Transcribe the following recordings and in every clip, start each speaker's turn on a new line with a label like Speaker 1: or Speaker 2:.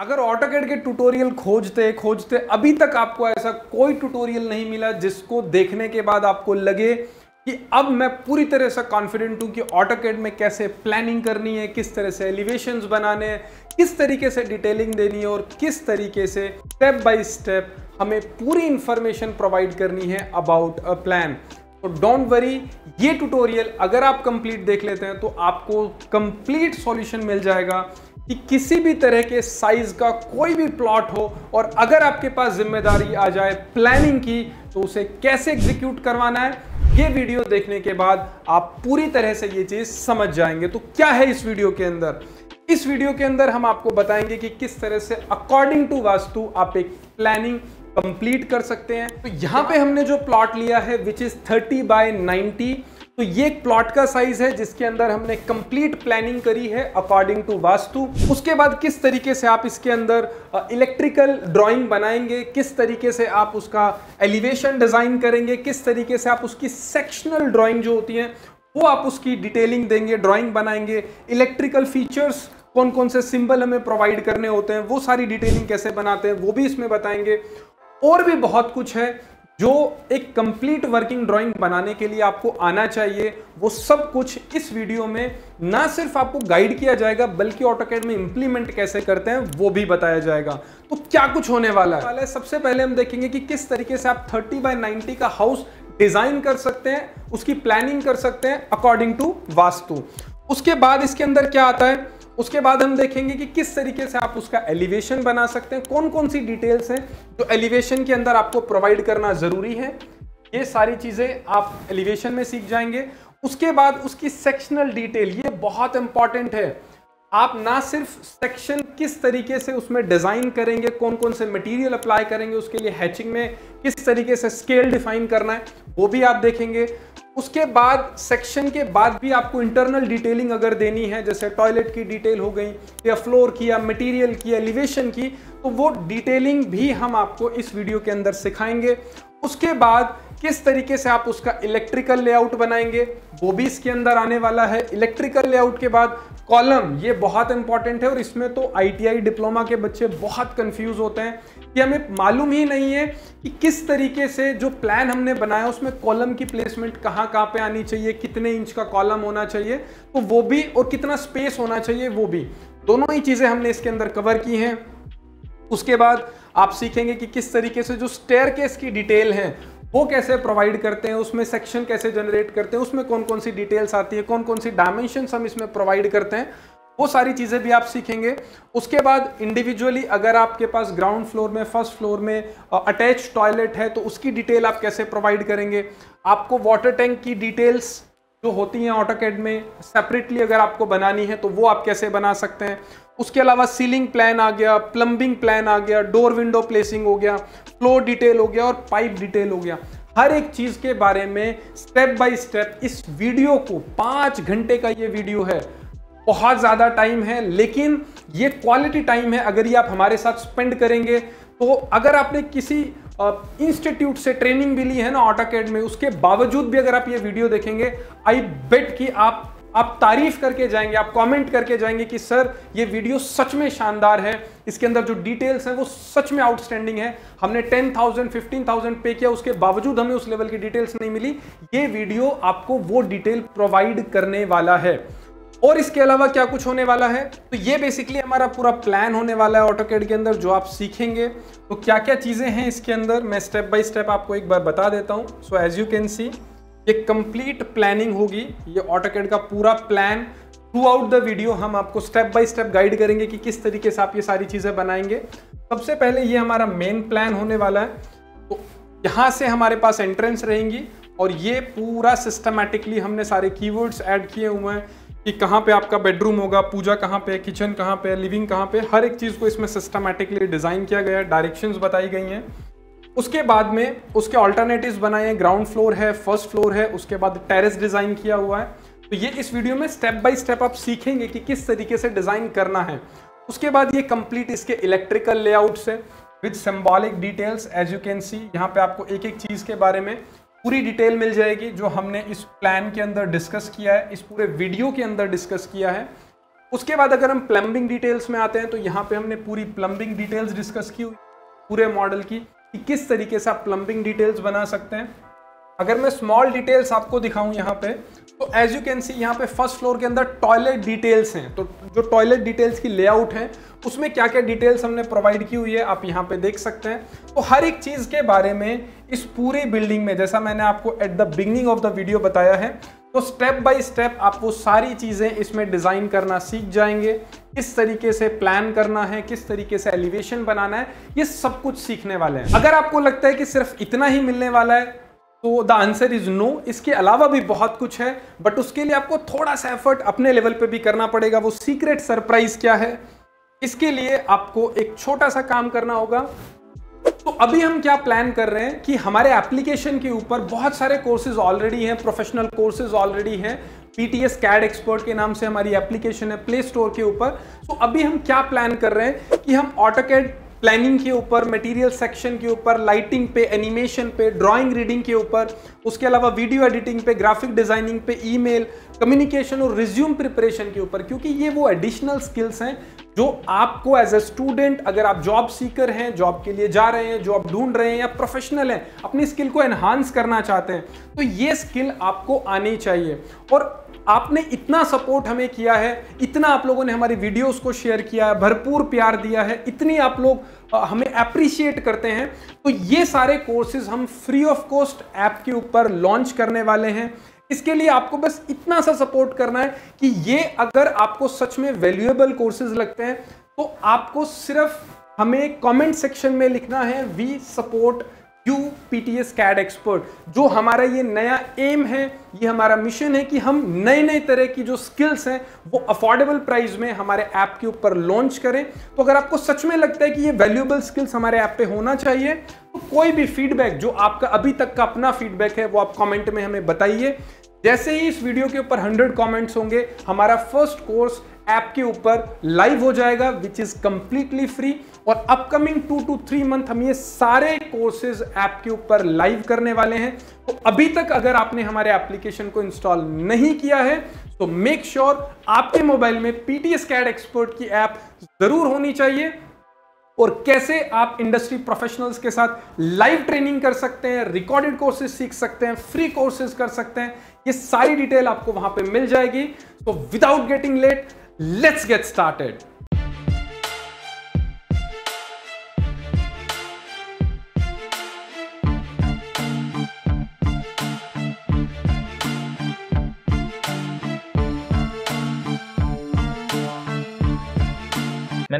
Speaker 1: अगर ऑटोकेड के ट्यूटोरियल खोजते खोजते, अभी तक आपको ऐसा कोई ट्यूटोरियल नहीं मिला जिसको देखने के बाद आपको लगे कि अब मैं पूरी तरह से कॉन्फिडेंट हूँ कि ऑटोकेड में कैसे प्लानिंग करनी है, किस तरह से एलिवेशंस बनाने हैं, किस तरीके से डिटेलिंग देनी है और किस तरीके से स्टेप बाय स्टेप हमें पूरी इंफॉर्मेशन प्रोवाइड करनी है अबाउट अ प्लान तो डोंट वरी ये ट्यूटोरियल अगर आप कंप्लीट देख लेते हैं तो आपको कंप्लीट सॉल्यूशन मिल जाएगा। कि किसी भी तरह के साइज़ का कोई भी प्लॉट हो और अगर आपके पास ज़िम्मेदारी आ जाए प्लानिंग की तो उसे कैसे एग्जीक्यूट करवाना है, ये वीडियो देखने के बाद आप पूरी तरह से ये चीज़ समझ जाएँगे। तो क्या है इस वीडियो के अंदर? इस वीडियो के अंदर हम आपको बताएँगे कि किस तरह से अकॉर्डिंग टू वास्तु आप एक प्लानिंग कंप्लीट कर सकते हैं। तो यहाँ पे हमने जो प्लॉट लिया है विच इज़ 30 बाय 90 तो ये एक प्लॉट का साइज़ है, जिसके अंदर हमने कंप्लीट प्लानिंग करी है अकॉर्डिंग टू वास्तु। उसके बाद किस तरीके से आप इसके अंदर इलेक्ट्रिकल ड्राइंग बनाएँगे, किस तरीके से आप उसका एलिवेशन डिज़ाइन करेंगे, किस तरीके से आप उसकी सेक्शनल ड्राइंग जो होती है, वो आप उसकी डिटेलिंग देंगे ड्राइंग बनाएँगे। इलेक्ट्रिकल फीचर्स कौन कौन से सिंबल हमें प्रोवाइड करने होते हैं, वो सारी डिटेलिंग कैसे बनाते हैं, वो भी इसमें बताएँगे। और भी बहुत कुछ है जो एक कंप्लीट वर्किंग ड्राइंग बनाने के लिए आपको आना चाहिए, वो सब कुछ इस वीडियो में ना सिर्फ़ आपको गाइड किया जाएगा, बल्कि ऑटोकैड में इंप्लीमेंट कैसे करते हैं, वो भी बताया जाएगा। तो क्या कुछ होने वाला है? वाला है सबसे पहले हम देखेंगे कि किस तरीके से आप 30 बाय 90 का हाउस डिज़ाइन कर सकते हैं, उसकी प्लानिंग कर सकते हैं अकॉर्डिंग टू वास्तु। उसके बाद इसके अंदर क्या आता है? उसके बाद हम देखेंगे कि किस तरीके से आप उसका एलिवेशन बना सकते हैं कौन कौन सी डिटेल्स हैं जो एलिवेशन के अंदर आपको प्रोवाइड करना ज़रूरी है। ये सारी चीज़ें आप एलिवेशन में सीख जाएँगे। उसके बाद उसकी सेक्शनल डिटेल ये बहुत इंपॉर्टेंट है। आप ना सिर्फ़ सेक्शन किस तरीके से उसमें डिज़ाइन करेंगे कौन कौन से मटेरियल अप्लाई करेंगे उसके लिए हैचिंग में किस तरीके से स्केल डिफाइन करना है, वो भी आप देखेंगे। उसके बाद सेक्शन के बाद भी आपको इंटरनल डिटेलिंग अगर देनी है, जैसे टॉयलेट की डिटेल हो गई, या फ्लोर की, या मटेरियल की एलिवेशन की तो वो डिटेलिंग भी हम आपको इस वीडियो के अंदर सिखाएँगे। उसके बाद किस तरीके से आप उसका इलेक्ट्रिकल लेआउट बनाएँगे, वो भी इसके अंदर आने वाला है। इलेक्ट्रिकल लेआउट के बाद कॉलम ये बहुत इंपॉर्टेंट है और इसमें तो आईटीआई डिप्लोमा के बच्चे बहुत कंफ्यूज होते हैं कि हमें मालूम ही नहीं है कि किस तरीके से जो प्लान हमने बनाया, उसमें कॉलम की प्लेसमेंट कहाँ कहाँ पे आनी चाहिए, कितने इंच का कॉलम होना चाहिए तो वो भी और कितना स्पेस होना चाहिए, वो भी। दोनों ही चीज़ें हमने इसके अंदर कवर की हैं। उसके बाद आप सीखेंगे कि किस तरीके से जो स्टेयर केस की डिटेल है, वो कैसे प्रोवाइड करते हैं, उसमें सेक्शन कैसे जनरेट करते हैं, उसमें कौन कौन सी डिटेल्स आती है कौन कौन सी डायमेंशन हम इसमें प्रोवाइड करते हैं, वो सारी चीज़ें भी आप सीखेंगे। उसके बाद इंडिविजुअली अगर आपके पास ग्राउंड फ्लोर में फ़र्स्ट फ्लोर में अटैच टॉयलेट है तो उसकी डिटेल आप कैसे प्रोवाइड करेंगे? आपको वाटर टैंक की डिटेल्स जो होती हैं ऑटोकेड में सेपरेटली अगर आपको बनानी है तो वो आप कैसे बना सकते हैं? उसके अलावा सीलिंग प्लान आ गया प्लम्बिंग प्लान आ गया डोर विंडो प्लेसिंग हो गया फ्लोर डिटेल हो गया और पाइप डिटेल हो गया। हर एक चीज़ के बारे में स्टेप बाय स्टेप इस वीडियो को पाँच घंटे का ये वीडियो है। बहुत ज़्यादा टाइम है, लेकिन ये क्वालिटी टाइम है, अगर ये आप हमारे साथ स्पेंड करेंगे तो अगर आपने किसी इंस्टीट्यूट से ट्रेनिंग भी ली है ना ऑटोकेड में उसके बावजूद भी अगर आप ये वीडियो देखेंगे आई बेट कि आप आप तारीफ़ करके जाएँगे आप कमेंट करके जाएँगे कि सर ये वीडियो सच में शानदार है। इसके अंदर जो डिटेल्स हैं वो सच में आउटस्टैंडिंग है। हमने 10,000 15,000 पे किया उसके बावजूद हमें उस लेवल की डिटेल्स नहीं मिली। ये वीडियो आपको वो डिटेल प्रोवाइड करने वाला है। और इसके अलावा क्या कुछ होने वाला है? तो ये बेसिकली हमारा पूरा प्लान होने वाला है ऑटोकेड के अंदर, जो आप सीखेंगे। तो क्या क्या चीज़ें हैं इसके अंदर? मैं स्टेप बाय स्टेप आपको एक बार बता देता हूँ। So as you can see ये कंप्लीट प्लानिंग होगी। ये ऑटोकेड का पूरा plan throughout the video हम आपको स्टेप बाय स्टेप गाइड करेंगे कि किस तरीके से आप ये सारी चीज़ें बनाएँगे। सबसे पहले ये हमारा मेन प्लान होने वाला है। तो यहाँ से हमारे पास एंट्रेंस रहेंगी और ये पूरा सिस्टमेटिकली हमने सारे कीवर्ड्स ऐड किए हुए हैं। कि कहाँ पे आपका बेडरूम होगा, पूजा कहाँ पे किचन कहाँ पे लिविंग कहाँ पे हर एक चीज़ को इसमें सिस्टमेटिकली डिज़ाइन किया गया है डायरेक्शंस बताई गई हैं। उसके बाद में उसके ऑल्टरनेटिव्स बनाए हैं ग्राउंड फ्लोर है फ़र्स्ट फ्लोर है, उसके बाद टेरेस डिज़ाइन किया हुआ है। तो ये इस वीडियो में स्टेप बाय स्टेप आप सीखेंगे कि किस तरीके से डिज़ाइन करना है। उसके बाद ये कंप्लीट इसके इलेक्ट्रिकल लेआउट्स है with symbolic details as you can see यहाँ पे आपको एक एक चीज़ के बारे में पूरी डिटेल मिल जाएगी जो हमने इस प्लान के अंदर डिस्कस किया है, इस पूरे वीडियो के अंदर डिस्कस किया है। उसके बाद अगर हम प्लम्बिंग डिटेल्स में आते हैं तो यहाँ पे हमने पूरी प्लम्बिंग डिटेल्स डिस्कस की हुई, पूरे मॉडल की, कि किस तरीके से आप प्लम्बिंग डिटेल्स बना सकते हैं। अगर मैं स्मॉल डिटेल्स आपको दिखाऊँ यहाँ पे तो एज यू कैन सी यहाँ पे फ़र्स्ट फ्लोर के अंदर टॉयलेट डिटेल्स हैं। तो जो टॉयलेट डिटेल्स की लेआउट है, उसमें क्या क्या डिटेल्स हमने प्रोवाइड की हुई है, आप यहाँ पे देख सकते हैं। तो हर एक चीज़ के बारे में इस पूरी बिल्डिंग में, जैसा मैंने आपको at the beginning of the video बताया है तो स्टेप बाय स्टेप आप वो सारी चीज़ें इसमें डिज़ाइन करना सीख जाएँगे। किस तरीके से प्लान करना है, किस तरीके से एलिवेशन बनाना है, ये सब कुछ सीखने वाले हैं। अगर आपको लगता है कि सिर्फ़ इतना ही मिलने वाला है तो द आंसर इज़ नो इसके अलावा भी बहुत कुछ है बट उसके लिए आपको थोड़ा सा एफर्ट अपने लेवल पे भी करना पड़ेगा। वो सीक्रेट सरप्राइज़ क्या है? इसके लिए आपको एक छोटा सा काम करना होगा। तो अभी हम क्या प्लान कर रहे हैं कि हमारे एप्लीकेशन के ऊपर बहुत सारे कोर्सेज ऑलरेडी हैं प्रोफेशनल कोर्सेज ऑलरेडी हैं। पीटीएस कैड एक्सपर्ट के नाम से हमारी एप्लीकेशन है प्ले स्टोर के ऊपर। तो अभी हम क्या प्लान कर रहे हैं कि हम ऑटोकेड प्लानिंग के ऊपर मटेरियल सेक्शन के ऊपर लाइटिंग पे एनिमेशन पे ड्राइंग रीडिंग के ऊपर, उसके अलावा वीडियो एडिटिंग पे ग्राफिक डिज़ाइनिंग पे ईमेल कम्युनिकेशन और रिज्यूम प्रिपरेशन के ऊपर, क्योंकि ये वो एडिशनल स्किल्स हैं जो आपको एज ए स्टूडेंट अगर आप जॉब सीकर हैं जॉब के लिए जा रहे हैं जॉब ढूंढ रहे हैं या प्रोफेशनल हैं, अपनी स्किल को एनहांस करना चाहते हैं तो ये स्किल आपको आनी चाहिए। और आपने इतना सपोर्ट हमें किया है, इतना आप लोगों ने हमारी वीडियोस को शेयर किया है, भरपूर प्यार दिया है, इतनी आप लोग हमें अप्रिशिएट करते हैं। तो ये सारे कोर्सेज हम फ्री ऑफ़ कॉस्ट ऐप के ऊपर लॉन्च करने वाले हैं। इसके लिए आपको बस इतना सा सपोर्ट करना है कि ये अगर आपको सच में वैल्यूएबल कोर्सेज लगते हैं तो आपको सिर्फ़ हमें कमेंट सेक्शन में लिखना है we support you PTS CAD expert जो हमारा ये नया एम है, ये हमारा मिशन है कि हम नए नए तरह की जो स्किल्स हैं, वो अफोर्डेबल प्राइस में हमारे ऐप के ऊपर लॉन्च करें। तो अगर आपको सच में लगता है कि ये वैल्यूएबल स्किल्स हमारे ऐप पे होना चाहिए तो कोई भी फीडबैक जो आपका अभी तक का अपना फीडबैक है, वो आप कमेंट में हमें बताइए। जैसे ही इस वीडियो के ऊपर 100 कमेंट्स होंगे, हमारा फ़र्स्ट कोर्स ऐप के ऊपर लाइव हो जाएगा विच इज़ कंप्लीटली फ्री और upcoming two to three month हम ये सारे कोर्सेज ऐप के ऊपर लाइव करने वाले हैं। तो अभी तक अगर आपने हमारे एप्लीकेशन को इंस्टॉल नहीं किया है तो मेक श्योर sure आपके मोबाइल में पीटीएस कैड एक्सपर्ट की ऐप ज़रूर होनी चाहिए। और कैसे आप इंडस्ट्री प्रोफेशनल्स के साथ लाइव ट्रेनिंग कर सकते हैं रिकॉर्डेड कोर्सेज सीख सकते हैं फ्री कोर्सेज कर सकते हैं, ये सारी डिटेल आपको वहाँ पे मिल जाएगी। तो without getting late let's get started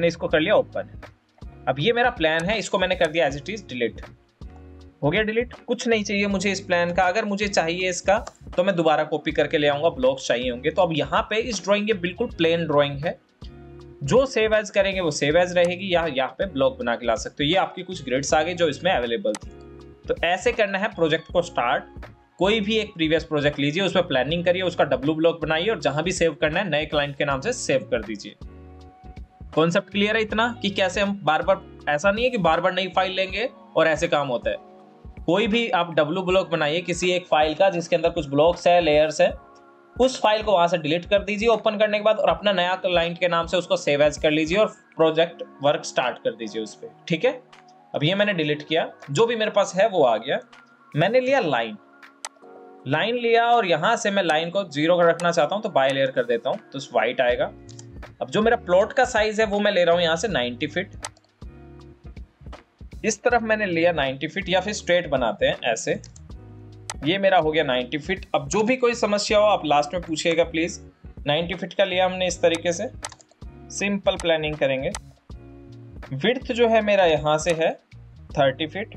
Speaker 2: मैंने इसको कर लिया ओपन। अब ये मेरा प्लान है, इसको मैंने कर दिया एज इट इज़ डिलीट हो गया डिलीट कुछ नहीं चाहिए मुझे इस प्लान का। अगर मुझे चाहिए इसका तो मैं दोबारा कॉपी करके ले आऊँगा ब्लॉक्स चाहिए होंगे। तो अब यहाँ पे इस ड्राइंग ये बिल्कुल प्लेन ड्राइंग है। जो सेव एज करेंगे, वो सेव एज रहेगी, या यहाँ पे ब्लॉक बना के ला सकते हो। ये आपकी कुछ ग्रेड्स आ गई जो इसमें अवेलेबल थी। तो ऐसे करना है प्रोजेक्ट को स्टार्ट कोई भी एक प्रीवियस प्रोजेक्ट लीजिए, उसमें प्लानिंग करिए, उसका डब्लू ब्लॉक बनाइए, और जहाँ भी सेव करना है, नए क्लाइंट के नाम से सेव कर दीजिए। कॉन्सेप्ट क्लियर है इतना कि कैसे हम बार बार, ऐसा नहीं है कि बार बार नई फ़ाइल लेंगे और ऐसे काम होता है। कोई भी आप डब्लू ब्लॉक बनाइए, किसी एक फ़ाइल का जिसके अंदर कुछ ब्लॉक्स है लेयर्स है, उस फ़ाइल को वहाँ से डिलीट कर दीजिए ओपन करने के बाद और अपना नया क्लाइंट के नाम से उसको सेव एज कर लीजिए और प्रोजेक्ट वर्क स्टार्ट कर दीजिए उस पर ठीक है? अब ये मैंने डिलीट किया, जो भी मेरे पास है वो आ गया। मैंने लिया लाइन लाइन लिया और यहाँ से मैं लाइन को ज़ीरो रखना चाहता हूँ तो बाय लेयर कर देता हूँ तो व्हाइट आएगा। अब जो मेरा प्लॉट का साइज़ है, वो मैं ले रहा हूँ यहाँ से 90 फीट इस तरफ़ मैंने लिया 90 फीट या फिर स्ट्रेट बनाते हैं, ऐसे. ये मेरा हो गया 90 फीट अब जो भी कोई समस्या हो, आप लास्ट में पूछिएगा प्लीज़ 90 फीट का लिया हमने इस तरीके से. सिंपल प्लानिंग करेंगे. विड्थ जो है मेरा यहाँ से है 30 फीट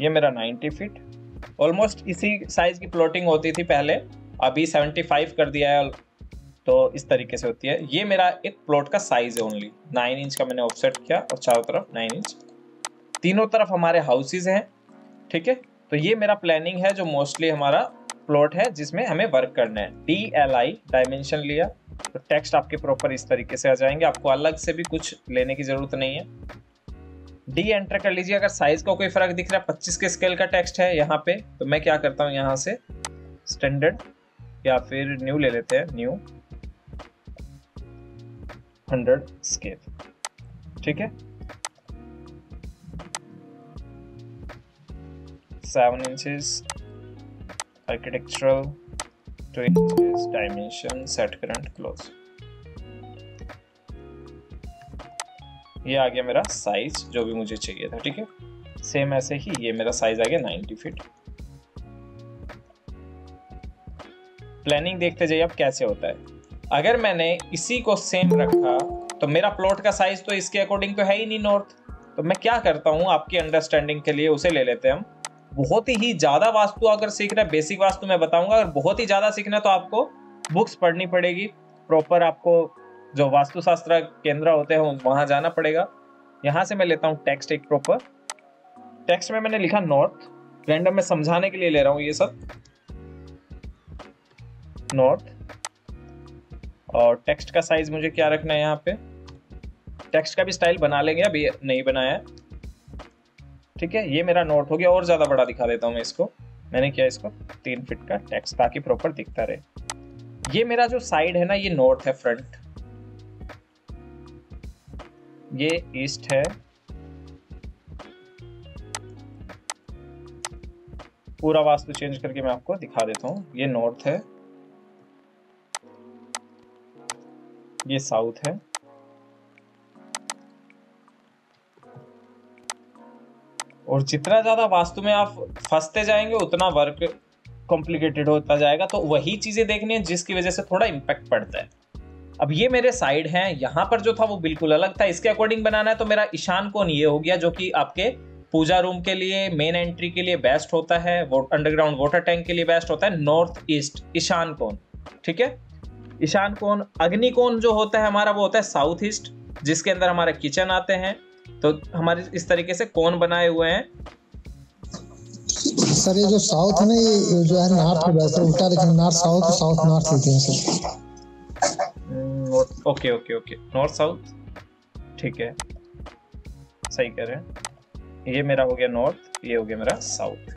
Speaker 2: ये मेरा 90 फिट ऑलमोस्ट इसी साइज़ की प्लॉटिंग होती थी पहले. अभी 75 कर दिया है तो इस तरीके से होती है। ये मेरा एक प्लॉट का साइज़ है ओनली नाइन इंच का मैंने ऑफसेट किया और चारों तरफ़ नाइन इंच तीनों तरफ़ हमारे हाउसेज हैं, ठीक है? तो ये मेरा प्लानिंग है जो मोस्टली हमारा प्लॉट है, जिसमें हमें वर्क करना है। डी एल आई डायमेंशन लिया तो टेक्स्ट आपके प्रॉपर इस तरीके से आ जाएँगे। आपको अलग से भी कुछ लेने की ज़रूरत नहीं है। डी एंटर कर लीजिए। अगर साइज़ का कोई फ़र्क दिख रहा है, पच्चीस के स्केल का टेक्स्ट है यहाँ पे। तो मैं क्या करता हूँ यहाँ से स्टैंडर्ड या फिर न्यू ले लेते हैं न्यू हंड्रेड स्केल ठीक है? Seven inches architectural two inches dimension set current close ये आ गया मेरा साइज़ जो भी मुझे चाहिए था, ठीक है? सेम ऐसे ही, ये मेरा साइज़ आ गया 90 फीट प्लानिंग देखते जाइए अब कैसे होता है। अगर मैंने इसी को सेम रखा तो मेरा प्लॉट का साइज़ तो इसके अकॉर्डिंग तो है ही नहीं नॉर्थ तो मैं क्या करता हूँ, आपकी अंडरस्टैंडिंग के लिए उसे ले लेते हैं हम। बहुत ही ज़्यादा वास्तु अगर सीखना है बेसिक वास्तु मैं बताऊँगा, अगर बहुत ही ज़्यादा सीखना है तो आपको बुक्स पढ़नी पड़ेगी। प्रॉपर आपको जो वास्तुशास्त्र केंद्र होते हैं, वहाँ जाना पड़ेगा। यहाँ से मैं लेता हूँ टेक्स्ट एक प्रॉपर टेक्स्ट में मैंने लिखा नॉर्थ रैंडम में समझाने के लिए ले रहा हूँ ये सब. नॉर्थ और टेक्स्ट का साइज़ मुझे क्या रखना है यहाँ पे? टेक्स्ट का भी स्टाइल बना लेंगे अभी नहीं बनाया है। ठीक है, ये मेरा नोट हो गया, और ज़्यादा बड़ा दिखा देता हूँ मैं इसको। मैंने किया इसको, तीन फिट का टेक्स्ट ताकि प्रॉपर दिखता रहे। ये मेरा जो साइड है ना, ये नॉर्थ है फ्रंट ये ईस्ट है। पूरा वास्तु चेंज करके मैं आपको दिखा देता हूँ। ये नॉर्थ है। ये साउथ है। और जितना ज़्यादा वास्तु में आप फंसते जाएँगे, उतना वर्क कॉम्प्लिकेटेड होता जाएगा। तो वही चीज़ें देखनी है जिसकी वजह से थोड़ा इम्पैक्ट पड़ता है। अब ये मेरे साइड हैं, यहाँ पर जो था वो बिल्कुल अलग था। इसके अकॉर्डिंग बनाना है तो मेरा ईशान कोण ये हो गया, जो कि आपके पूजा रूम के लिए मेन एंट्री के लिए बेस्ट होता है अंडरग्राउंड वाटर टैंक के लिए बेस्ट होता है नॉर्थ ईस्ट ईशान कोण, ठीक है? ईशान कोण अग्नि कोण जो होता है हमारा वो होता है साउथ ईस्ट जिसके अंदर हमारे किचन आते हैं। तो हमारे इस तरीके से कौन बनाए हुए हैं।
Speaker 3: सर ये जो साउथ में ये जो है नॉर्थ में वैसे उल्टा लिखे नॉर्थ साउथ साउथ नॉर्थ लिखे हैं sir.
Speaker 2: Okay okay okay north south ठीक है। सही कह रहे हैं। ये मेरा हो गया नॉर्थ ये हो गया मेरा साउथ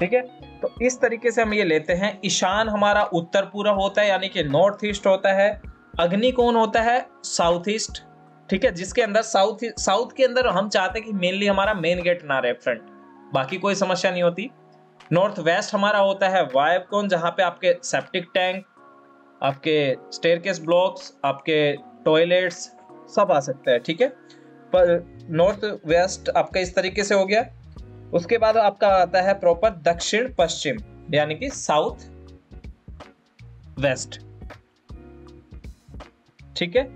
Speaker 2: ठीक है? तो इस तरीके से हम ये लेते हैं। ईशान हमारा उत्तर पूरा होता है, यानी कि नॉर्थ ईस्ट होता है। अग्नि कौन होता है, साउथ ईस्ट, ठीक है, जिसके अंदर साउथ साउथ के अंदर हम चाहते हैं कि मेनली हमारा मेन गेट ना रहे फ्रंट बाकी कोई समस्या नहीं होती। नॉर्थ वेस्ट हमारा होता है वायब कौन जहाँ पे आपके सेप्टिक टैंक आपके स्टेयरकेस ब्लॉक्स आपके टॉयलेट्स सब आ सकते हैं, ठीक है? पर नॉर्थ वेस्ट आपका इस तरीके से हो गया। उसके बाद आपका आता है प्रॉपर दक्षिण पश्चिम, यानी कि साउथ वेस्ट ठीक है?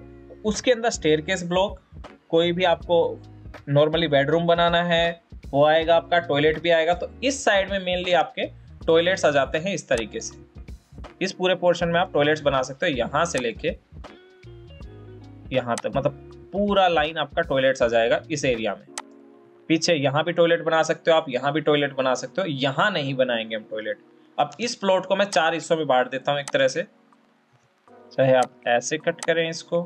Speaker 2: उसके अंदर स्टेयर केस ब्लॉक कोई भी आपको नॉर्मली बेडरूम बनाना है, वो आएगा, आपका टॉयलेट भी आएगा तो इस साइड में मेनली आपके टॉयलेट्स आ जाते हैं इस तरीके से। इस पूरे पोर्शन में आप टॉयलेट्स बना सकते हो, यहाँ से लेके यहाँ तक मतलब पूरा लाइन आपका टॉयलेट्स आ जाएगा इस एरिया में। पीछे यहाँ भी टॉयलेट बना सकते हो आप, यहाँ भी टॉयलेट बना सकते हो, यहाँ नहीं बनाएँगे हम टॉयलेट अब इस प्लॉट को मैं चार हिस्सों में बांट देता हूँ एक तरह से। चाहे आप ऐसे कट करें इसको।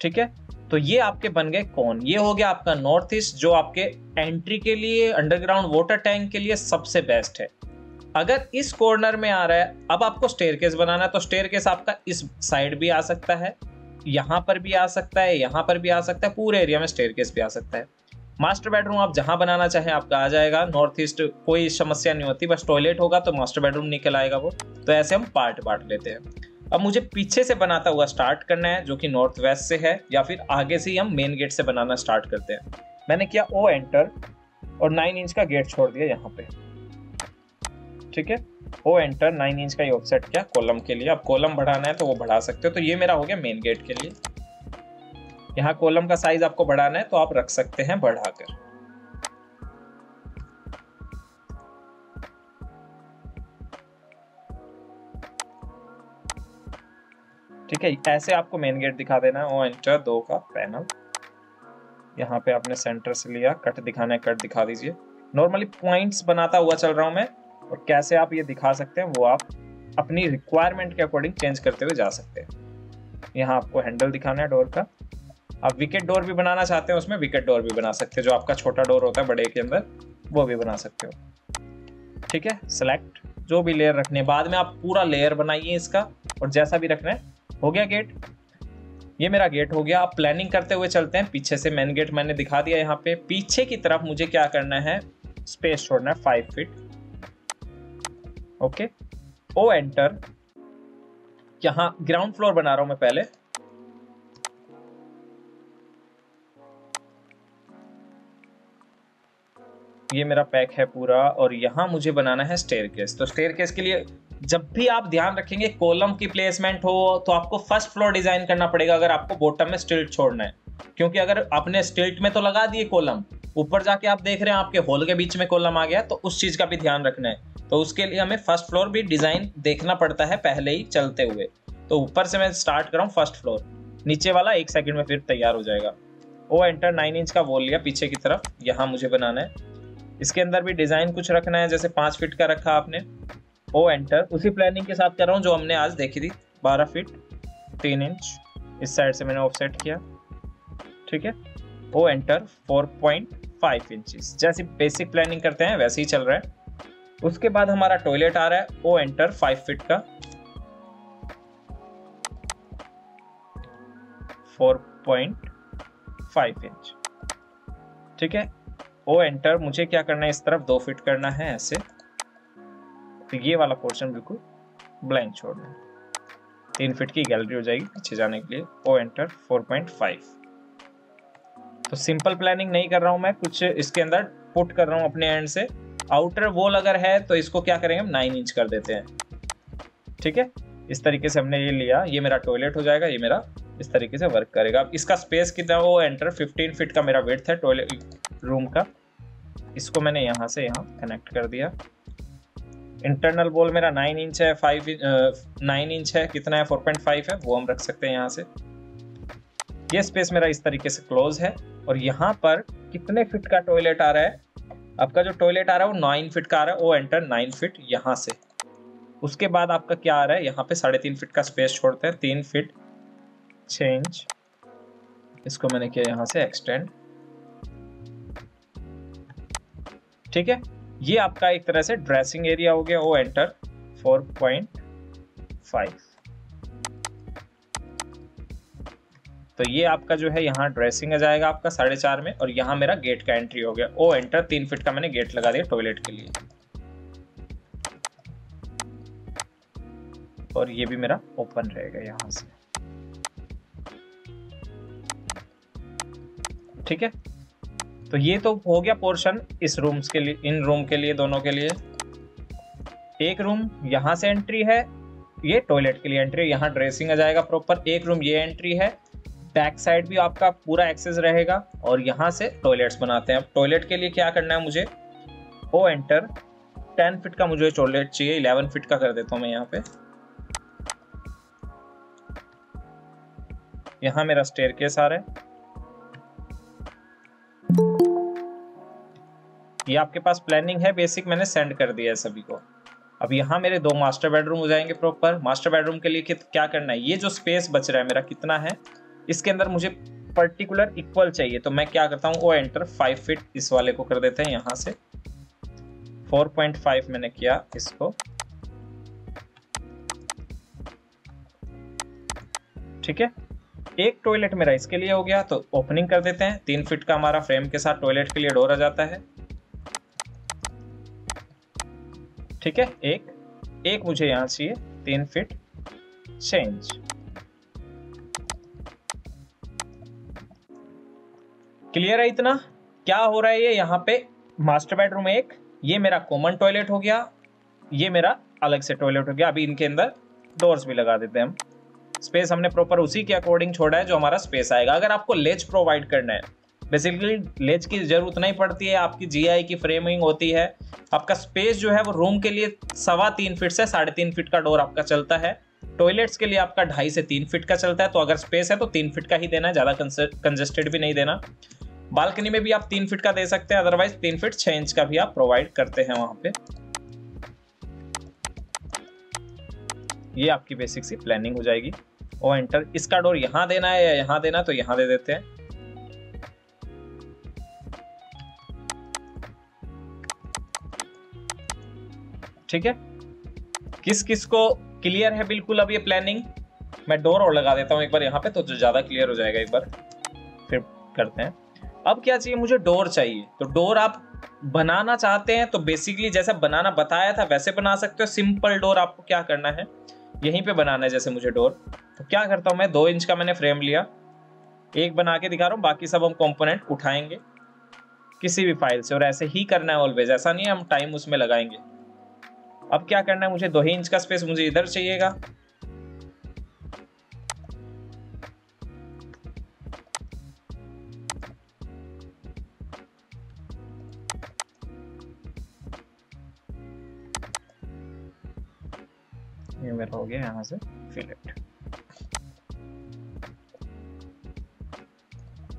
Speaker 2: ठीक है? तो ये आपके बन गए कौन ये हो गया आपका नॉर्थ ईस्ट जो आपके एंट्री के लिए अंडरग्राउंड वाटर टैंक के लिए सबसे बेस्ट है। अगर इस कॉर्नर में आ रहा है, अब आपको स्टेयर बनाना है तो स्टेयर आपका इस साइड भी आ सकता है। यहाँ पर भी आ सकता है, यहाँ पर भी आ सकता है, पूरे एरिया में स्टेयर भी आ सकता है। मास्टर बेडरूम आप जहाँ बनाना चाहें आपका आ जाएगा। नॉर्थ ईस्ट कोई समस्या नहीं होती, बस टॉयलेट होगा तो मास्टर बेडरूम निकल आएगा वो। तो ऐसे हम पार्ट पार्ट लेते हैं। अब मुझे पीछे से बनाता हुआ स्टार्ट करना है, जो कि नॉर्थ वेस्ट से है, या फिर आगे से ही हम मेन गेट से बनाना स्टार्ट करते हैं। मैंने किया ओ एंटर और नाइन इंच का गेट छोड़ दिया यहाँ पे। ठीक है? ओ एंटर नाइन इंच का ये ऑफसेट किया? कॉलम के लिए। अब कॉलम बढ़ाना है तो वो बढ़ा सकते हो। तो ये मेरा हो गया मेन गेट के लिए। यहाँ कॉलम का साइज़ आपको बढ़ाना है तो आप रख सकते हैं बढ़ाकर। ठीक है, ऐसे आपको मेन गेट दिखा देना है। ओ एंटर दो का पैनल यहाँ पे आपने सेंटर से लिया। कट दिखाना है कट दिखा दीजिए। नॉर्मली पॉइंट्स बनाता हुआ चल रहा हूँ मैं। और कैसे आप ये दिखा सकते हैं, वो आप अपनी रिक्वायरमेंट के अकॉर्डिंग चेंज करते हुए जा सकते हैं। यहाँ आपको हैंडल दिखाना है डोर का। आप विकेट डोर भी बनाना चाहते हैं, उसमें विकेट डोर भी बना सकते हैं। जो आपका छोटा डोर होता है, बड़े के अंदर, वो भी बना सकते हो। ठीक है सिलेक्ट जो भी लेयर रखने बाद में आप पूरा लेयर बनाइए इसका, और जैसा भी रखना है, हो गया गेट ये मेरा गेट हो गया। आप प्लानिंग करते हुए चलते हैं। पीछे से मेन गेट मैंने दिखा दिया यहाँ पे। पीछे की तरफ़ मुझे क्या करना है स्पेस छोड़ना है five feet okay? O enter यहाँ ग्राउंड फ्लोर बना रहा हूँ मैं पहले। ये मेरा पैक है पूरा, और यहाँ मुझे बनाना है स्टेयर केस तो स्टेयर केस के लिए जब भी आप ध्यान रखेंगे कॉलम की प्लेसमेंट हो तो आपको फ़र्स्ट फ्लोर डिज़ाइन करना पड़ेगा अगर आपको बॉटम में स्टिल्ट छोड़ना है। क्योंकि अगर आपने स्टिल्ट में तो लगा दिए कॉलम ऊपर जाके आप देख रहे हैं, आपके हॉल के बीच में कॉलम आ गया तो उस चीज़ का भी ध्यान रखना है। तो उसके लिए हमें फ़र्स्ट फ्लोर भी डिज़ाइन देखना पड़ता है पहले ही चलते हुए। तो ऊपर से मैं स्टार्ट कर रहा हूँ फ़र्स्ट फ्लोर नीचे वाला एक सेकंड में फिर तैयार हो जाएगा। ओ एंटर नाइन इंच का वॉल लिया पीछे की तरफ़। यहाँ मुझे बनाना है। इसके अंदर भी डिज़ाइन कुछ रखना है, जैसे पाँच फिट का रखा आपने। ओ एंटर उसी प्लानिंग के साथ कर रहा हूँ जो हमने आज देखी थी। बारह फिट तीन इंच इस साइड से मैंने ऑफसेट किया। ठीक है? O enter four point five inches जैसी बेसिक प्लानिंग करते हैं, वैसे ही चल रहा है। उसके बाद हमारा टॉयलेट आ रहा है ओ एंटर फाइव फीट का। फोर पॉइंट फाइव इंच ठीक है? ओ एंटर मुझे क्या करना है, इस तरफ़ दो फिट करना है ऐसे। तो ये वाला पोर्शन बिल्कुल ब्लैंक छोड़ना है। तीन फिट की गैलरी हो जाएगी पीछे जाने के लिए। O enter four point five तो सिंपल प्लानिंग नहीं कर रहा हूँ मैं, कुछ इसके अंदर पुट कर रहा हूँ अपने एंड से। आउटर वॉल अगर है तो इसको क्या करेंगे हम? नाइन इंच कर देते हैं। ठीक है? इस तरीके से हमने ये लिया। ये मेरा टॉयलेट हो जाएगा, ये मेरा इस तरीके से वर्क करेगा। अब इसका स्पेस कितना वो एंटर 15 फीट का मेरा वेट है टॉयलेट रूम का। इसको मैंने यहाँ से यहाँ कनेक्ट कर दिया। इंटरनल वॉल मेरा नाइन इंच है फाइव नाइन इंच है। कितना है? फोर पॉइंट फाइव है। वो हम रख सकते हैं यहाँ से। ये स्पेस मेरा इस तरीके से क्लोज है और यहाँ पर कितने फिट का टॉयलेट आ रहा है? आपका जो टॉयलेट आ रहा है वो नाइन फिट का आ रहा है, वो एंटर नाइन फिट यहाँ से। उसके बाद आपका क्या आ रहा है? यहाँ पे साढ़े तीन फिट का स्पेस छोड़ते हैं, तीन फिट छ इंच इसको मैंने किया यहाँ से एक्सटेंड ठीक है? ये आपका एक तरह से ड्रेसिंग एरिया हो गया, वो एंटर 4.5 तो ये आपका जो है यहाँ ड्रेसिंग आ जाएगा आपका साढ़े चार में और यहाँ मेरा गेट का एंट्री हो गया। ओ एंटर तीन फिट का मैंने गेट लगा दिया टॉयलेट के लिए। और ये भी मेरा ओपन रहेगा यहाँ से। ठीक है? तो ये तो हो गया पोर्शन इस रूम्स के लिए, इन रूम के लिए, दोनों के लिए। एक रूम यहाँ से एंट्री है, ये टॉयलेट के लिए एंट्री यहाँ ड्रेसिंग आ जाएगा प्रॉपर एक रूम ये एंट्री है बैक साइड भी आपका पूरा एक्सेस रहेगा और यहाँ से टॉयलेट्स बनाते हैं। अब टॉयलेट के लिए क्या करना है मुझे? ओ एंटर टेन फिट का मुझे टॉयलेट चाहिए इलेवन फिट का कर देता हूँ मैं यहाँ पे। यहाँ मेरा स्टेयर केस आ रहा है। ये आपके पास प्लानिंग है बेसिक मैंने सेंड कर दिया है सभी को। अब यहाँ मेरे दो मास्टर बेडरूम हो जाएँगे प्रॉपर मास्टर बेडरूम के लिए क्या करना है? ये जो स्पेस बच रहा है मेरा कितना है? इसके अंदर मुझे पर्टिकुलर इक्वल चाहिए। तो मैं क्या करता हूँ, वो एंटर फाइव फिट इस वाले को कर देते हैं यहाँ से। 4.5 मैंने किया इसको। ठीक है? एक टॉयलेट मेरा इसके लिए हो गया तो ओपनिंग कर देते हैं। तीन फिट का हमारा फ्रेम के साथ टॉयलेट के लिए डोर आ जाता है। ठीक है? एक एक मुझे यहाँ चाहिए, तीन फिट चेंज क्लियर है इतना? क्या हो रहा है ये? यहाँ पे मास्टर बेडरूम एक। ये मेरा कॉमन टॉयलेट हो गया। ये मेरा अलग से टॉयलेट हो गया। अभी इनके अंदर डोर्स भी लगा देते हैं हम। स्पेस हमने प्रॉपर उसी के अकॉर्डिंग छोड़ा है जो हमारा स्पेस आएगा। अगर आपको लेज प्रोवाइड करना है बेसिकली लेज की ज़रूरत नहीं पड़ती है। आपकी जीआई की फ्रेमिंग होती है। आपका स्पेस जो है वो रूम के लिए सवा तीन फीट से साढ़े तीन फीट का डोर आपका चलता है। टॉयलेट्स के लिए आपका ढाई से तीन फीट का चलता है तो अगर स्पेस है तो तीन फीट का ही देना ज़्यादा कंजेस्टेड भी नहीं देना। बालकनी में भी आप तीन फीट का दे सकते हैं अदरवाइज़ तीन फीट छह इंच का भी आप प्रोवाइड करते हैं वहाँ पे। ये आपकी बेसिक सी प्लानिंग हो जाएगी। ओ एंटर इसका डोर यहाँ देना है या यहाँ देना तो यहाँ दे देते हैं। ठीक है? किस किस को क्लियर है बिल्कुल अब ये प्लानिंग मैं डोर और लगा देता हूँ एक बार यहाँ पे तो जो ज़्यादा क्लियर हो जाएगा एक बार। फिर करते हैं। अब क्या चाहिए मुझे? डोर चाहिए। तो डोर आप बनाना चाहते हैं तो बेसिकली जैसा बनाना बताया था, वैसे बना सकते हो। सिंपल डोर आपको क्या करना है? यहीं पे बनाना है जैसे मुझे डोर तो क्या करता हूँ मैं? दो इंच का मैंने फ्रेम लिया। एक बना के दिखा रहा हूँ, बाकी सब हम कंपोनेंट उठाएँगे। किसी भी फ़ाइल से, और ऐसे ही करना है ऑलवेज ऐसा नहीं है हम टाइम उसमें लगाएँगे। अब क्या करना है? मुझे दो ही इंच का स्पेस मुझे इधर चाहिएगा। ये मेरा हो गया यहाँ से फिलेट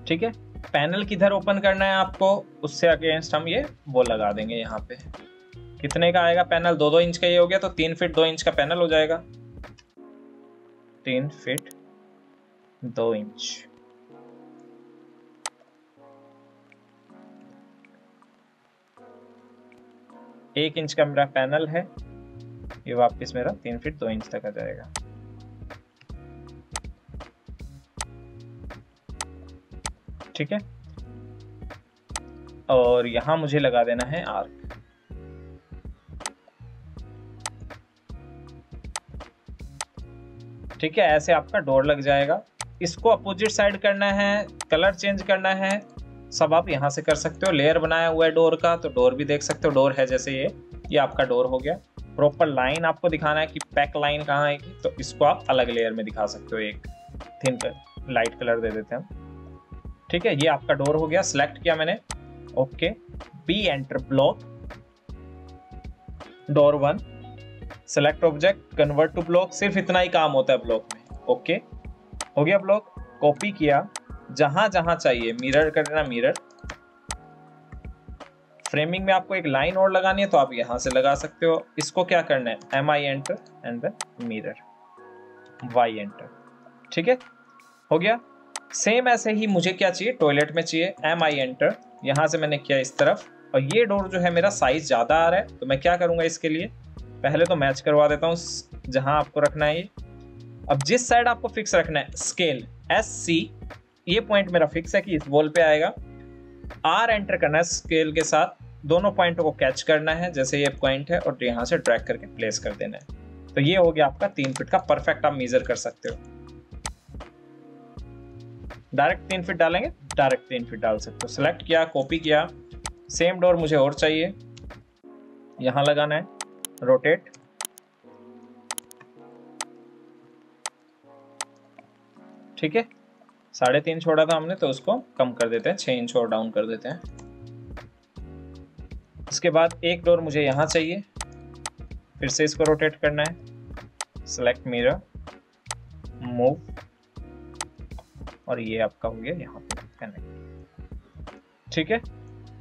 Speaker 2: ठीक है? पैनल किधर ओपन करना है आपको? उससे अगेंस्ट हम ये वो लगा देंगे यहाँ पे। कितने का आएगा पैनल? दो दो इंच का ये हो गया तो तीन फीट दो इंच का पैनल हो जाएगा। तीन फीट दो इंच। एक इंच का मेरा पैनल है, ये वापस मेरा तीन फीट दो इंच तक आ जाएगा। ठीक है? और यहाँ मुझे लगा देना है आर्क। ठीक है, ऐसे आपका डोर लग जाएगा। इसको अपोजिट साइड करना है कलर चेंज करना है, सब आप यहाँ से कर सकते हो। लेयर बनाया हुआ है डोर का तो डोर भी देख सकते हो। डोर है जैसे ये ये आपका डोर हो गया। प्रॉपर लाइन आपको दिखाना है कि पैक लाइन कहाँ आएगी तो इसको आप अलग लेयर में दिखा सकते हो एक थिन लाइट कलर दे देते हैं ठीक है, ये आपका डोर हो गया सिलेक्ट किया मैंने। Okay B enter block door one select object convert to block सिर्फ़ इतना ही काम होता है ब्लॉक में। ओके हो गया ब्लॉक कॉपी किया। जहाँ जहाँ चाहिए मिरर कर देना मिरर फ्रेमिंग में आपको एक लाइन और लगानी है तो आप यहाँ से लगा सकते हो। इसको क्या करना है? M I enter and then mirror Y enter ठीक है? हो गया? सेम ऐसे ही मुझे क्या चाहिए? टॉयलेट में चाहिए। एम आई एंटर यहाँ से मैंने किया इस तरफ़। और ये डोर जो है मेरा साइज़ ज़्यादा आ रहा है तो मैं क्या करूँगा इसके लिए? पहले तो मैच करवा देता हूँ, जहाँ आपको रखना है ये। अब जिस साइड आपको फिक्स रखना है स्केल एस सी ये पॉइंट मेरा फिक्स है कि इस वॉल पे आएगा। आर एंटर करना है स्केल के साथ, दोनों पॉइंटों को कैच करना है, जैसे ये पॉइंट है और यहाँ से ड्रैग करके प्लेस कर देना है। तो ये हो गया आपका तीन फिट का परफेक्ट आप मेजर कर सकते हो। डायरेक्ट तीन फिट डालेंगे डायरेक्ट तीन फिट डाल सकते हो। सिलेक्ट किया कॉपी किया सेम डोर मुझे और चाहिए। यहाँ लगाना है। रोटेट। ठीक है? साढ़े तीन छोड़ा था हमने तो उसको कम कर देते हैं, छह इंच और डाउन कर देते हैं। इसके बाद एक डोर मुझे यहाँ चाहिए। फिर से इसको रोटेट करना है। सेलेक्ट मिरर मूव और ये आपका हो गया यहाँ पे कनेक्ट ठीक है?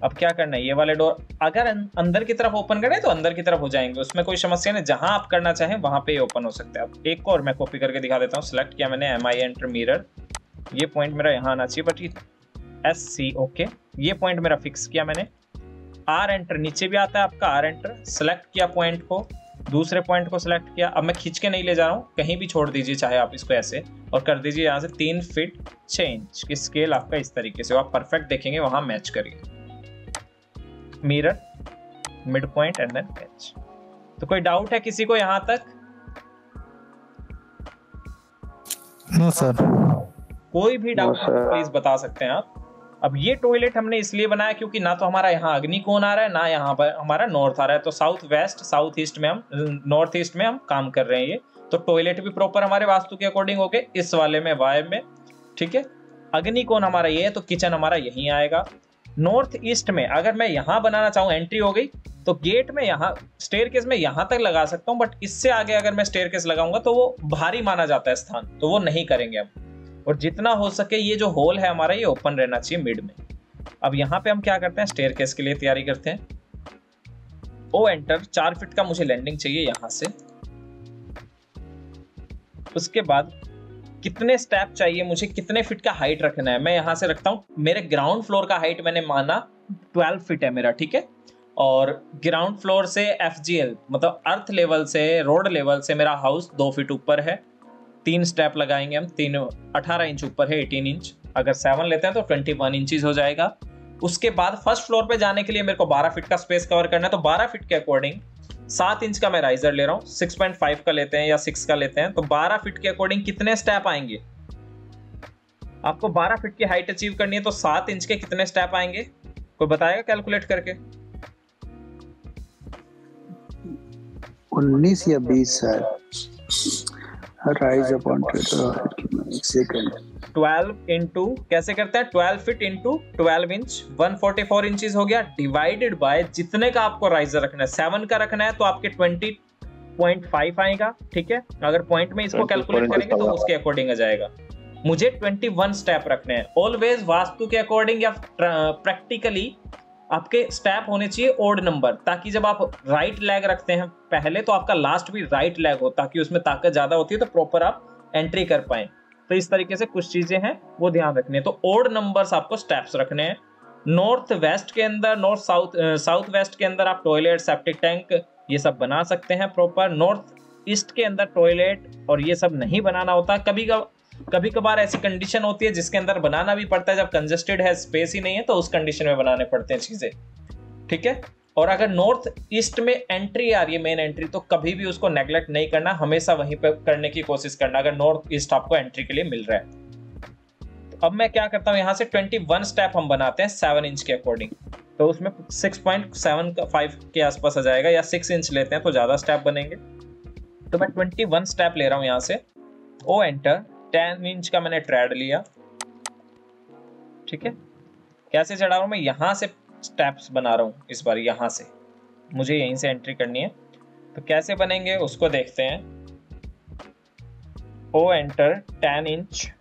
Speaker 2: अब क्या करना है? ये वाले डोर अगर अंदर की तरफ़ ओपन करें तो अंदर की तरफ़ हो जाएँगे। उसमें कोई समस्या नहीं। जहाँ आप करना चाहें, वहाँ पे ओपन हो सकते हैं। अब एक और मैं कॉपी करके दिखा देता हूँ। सिलेक्ट किया मैंने एम आई एंटर मिरर ये पॉइंट मेरा यहाँ आना चाहिए बट एस सी ओके ये पॉइंट मेरा फिक्स किया मैंने। आर एंटर नीचे भी आता है आपका आर एंटर सेलेक्ट किया पॉइंट को। दूसरे पॉइंट को सिलेक्ट किया। अब मैं खींच के नहीं ले जा रहा हूँ। कहीं भी छोड़ दीजिए, चाहे आप इसको ऐसे। और कर दीजिए यहाँ से तीन फिट छः इंच की स्केल आपका इस तरीके से आप परफेक्ट देखेंगे, वहाँ मैच करिए mirror mid point and then match तो कोई डाउट है किसी को यहाँ तक?
Speaker 3: नो सर
Speaker 2: कोई भी डाउट प्लीज़ बता सकते हैं आप। अब ये टॉयलेट हमने इसलिए बनाया क्योंकि ना तो हमारा यहाँ अग्नि कोण आ रहा है ना यहाँ पर हमारा नॉर्थ आ रहा है। तो साउथ वेस्ट साउथ ईस्ट में हम नॉर्थ ईस्ट में हम काम कर रहे हैं ये। तो टॉयलेट भी प्रॉपर हमारे वास्तु के अकॉर्डिंग हो गए इस वाले में वाय में ठीक है? अग्नि कोण हमारा ये है तो किचन हमारा यहीं आएगा। नॉर्थ ईस्ट में, अगर मैं यहाँ बनाना चाहूँ, एंट्री हो गई तो गेट में यहाँ स्टेयर केस में यहाँ तक लगा सकता हूँ बट इससे आगे अगर मैं स्टेयर केस लगाऊँगा तो वो भारी माना जाता है स्थान तो वो नहीं करेंगे हम और जितना हो सके ये जो होल है हमारा, ये ओपन रहना चाहिए मिड में। अब यहाँ पे हम क्या करते हैं स्टेयर केस के लिए तैयारी करते हैं। ओ एंटर चार फिट का मुझे लैंडिंग चाहिए यहाँ से। उसके बाद कितने स्टेप चाहिए, मुझे कितने फिट का हाइट रखना है? मैं यहाँ से रखता हूँ। मेरे ग्राउंड फ्लोर का हाइट मैंने माना 12 फीट है मेरा, ठीक है? और ग्राउंड फ्लोर से एफजीएल मतलब अर्थ लेवल से रोड लेवल से मेरा हाउस दो फीट ऊपर है। तीन स्टेप लगाएँगे हम, तीन, अठारह इंच ऊपर है एटीन इंच अगर सेवन लेते हैं तो ट्वेंटी वन इंचज हो जाएगा। उसके बाद फ़र्स्ट फ्लोर पे जाने के लिए मेरे को बारह फिट का स्पेस कवर करना है तो बारह फिट के अकॉर्डिंग सात इंच का मैं राइजर ले रहा हूँ सिक्स पॉइंट फाइव का लेते हैं या सिक्स का लेते हैं तो बारह फिट के अकॉर्डिंग कितने स्टेप आएँगे? आपको बारह फिट की हाइट अचीव करनी है तो सात इंच के कितने स्टेप आएँगे? कोई बताएगा कैलकुलेट करके?
Speaker 4: उन्नीस या बीस राइज अपॉन एक सेकंड
Speaker 2: 12 इंटू कैसे करते हैं? 12 फीट इंटू 12 इंच 144 इंचेस हो गया डिवाइडेड बाय जितने का आपको राइजर रखना है। सेवन का रखना है तो आपके 20.5 आएगा ठीक है? अगर पॉइंट में इसको कैलकुलेट करेंगे तो उसके अकॉर्डिंग आ जाएगा। मुझे 21 स्टेप रखने हैं। ऑलवेज वास्तु के अकॉर्डिंग या प्रैक्टिकली आपके स्टेप होने चाहिए ओड नंबर, ताकि जब आप राइट लेग रखते हैं, पहले तो आपका लास्ट भी राइट लेग हो, ताकि उसमें ताकत ज़्यादा होती है तो प्रॉपर आप एंट्री कर पाए। तो इस तरीके से कुछ चीज़ें हैं, वो ध्यान रखने हैं। तो ओड नंबर्स आपको स्टेप्स रखने हैं। नॉर्थ वेस्ट के अंदर नॉर्थ साउथ साउथ वेस्ट के अंदर आप टॉयलेट सेप्टिक टैंक ये सब बना सकते हैं प्रॉपर नॉर्थ ईस्ट के अंदर टॉयलेट और ये सब नहीं बनाना होता। कभी कभी कभार ऐसी कंडीशन होती है जिसके अंदर बनाना भी पड़ता है। जब कंजेस्टेड है स्पेस ही नहीं है तो उस कंडीशन में बनाने पड़ते हैं चीज़ें। ठीक है? और अगर नॉर्थ ईस्ट में एंट्री आ रही है मेन एंट्री तो कभी भी उसको नेग्लेक्ट नहीं करना। हमेशा वहीं पे करने की कोशिश करना, अगर नॉर्थ ईस्ट आपको एंट्री के लिए मिल रहा है। तो अब मैं क्या करता हूँ, यहाँ से 21 स्टेप हम बनाते हैं 7 इंच के अकॉर्डिंग तो उसमें 6.7 फाइव के आसपास आ जाएगा, या 6 इंच लेते हैं तो ज़्यादा स्टेप बनेंगे। तो मैं 21 स्टेप ले रहा हूँ यहाँ से। ओ एंटर टेन इंच का मैंने ट्रेड लिया। ठीक है? कैसे चढ़ा रहा हूँ मैं? यहाँ से स्टेप्स बना रहा हूँ इस बार, यहाँ से। मुझे यहीं से एंट्री करनी है। तो कैसे बनेंगे उसको देखते हैं। O, enter, ten inch.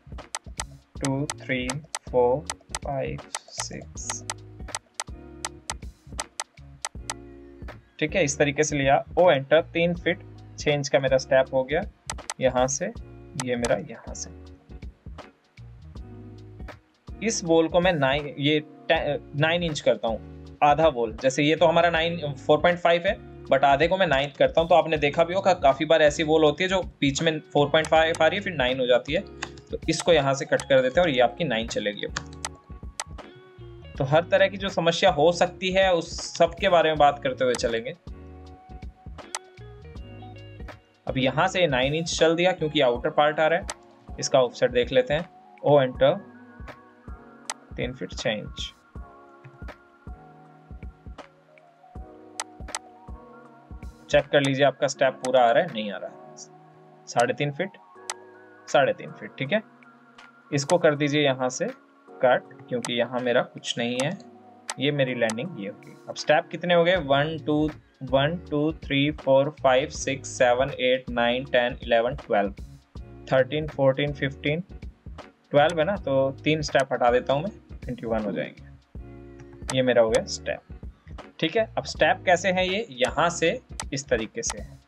Speaker 2: Two, three, four, five, six. ठीक है? इस तरीके से लिया। ओ, एंटर, तीन फिट छह इंच का मेरा स्टेप हो गया। यहाँ से। ये मेरा यहाँ से। इस वॉल को मैं नाइन ये नाइन इंच करता हूँ। आधा वॉल जैसे ये तो हमारा नाइन फोर पॉइंट फाइव है बट आधे को मैं नाइन्थ करता हूँ। तो आपने देखा भी होगा, काफ़ी बार ऐसी वॉल होती है जो बीच में फोर पॉइंट फाइव आ रही है, फिर नाइन हो जाती है। तो इसको यहाँ से कट कर देते हैं और ये आपकी नाइन चलेगी तो हर तरह की जो समस्या हो सकती है, उस सब के बारे में बात करते हुए चलेंगे। अब यहाँ से नाइन इंच चल दिया क्योंकि आउटर पार्ट आ रहा है। इसका ऑफसेट देख लेते हैं। ओ एंटर तीन फिट छह इंच चेक कर लीजिए आपका स्टेप पूरा आ रहा है, नहीं आ रहा है। साढ़े तीन फिट साढ़े तीन फिट ठीक है? इसको कर दीजिए यहाँ से कट क्योंकि यहाँ मेरा कुछ नहीं है। ये मेरी लैंडिंग ये होगी। अब स्टेप कितने हो गए? One two one two three four five six seven eight nine ten eleven twelve thirteen fourteen fifteen twelve है ना तो तीन स्टेप हटा देता हूँ मैं ट्वेंटी वन हो जाएँगे। ये मेरा हो गया स्टेप ठीक है, अब स्टेप कैसे हैं ये? यहाँ से, इस तरीके से। है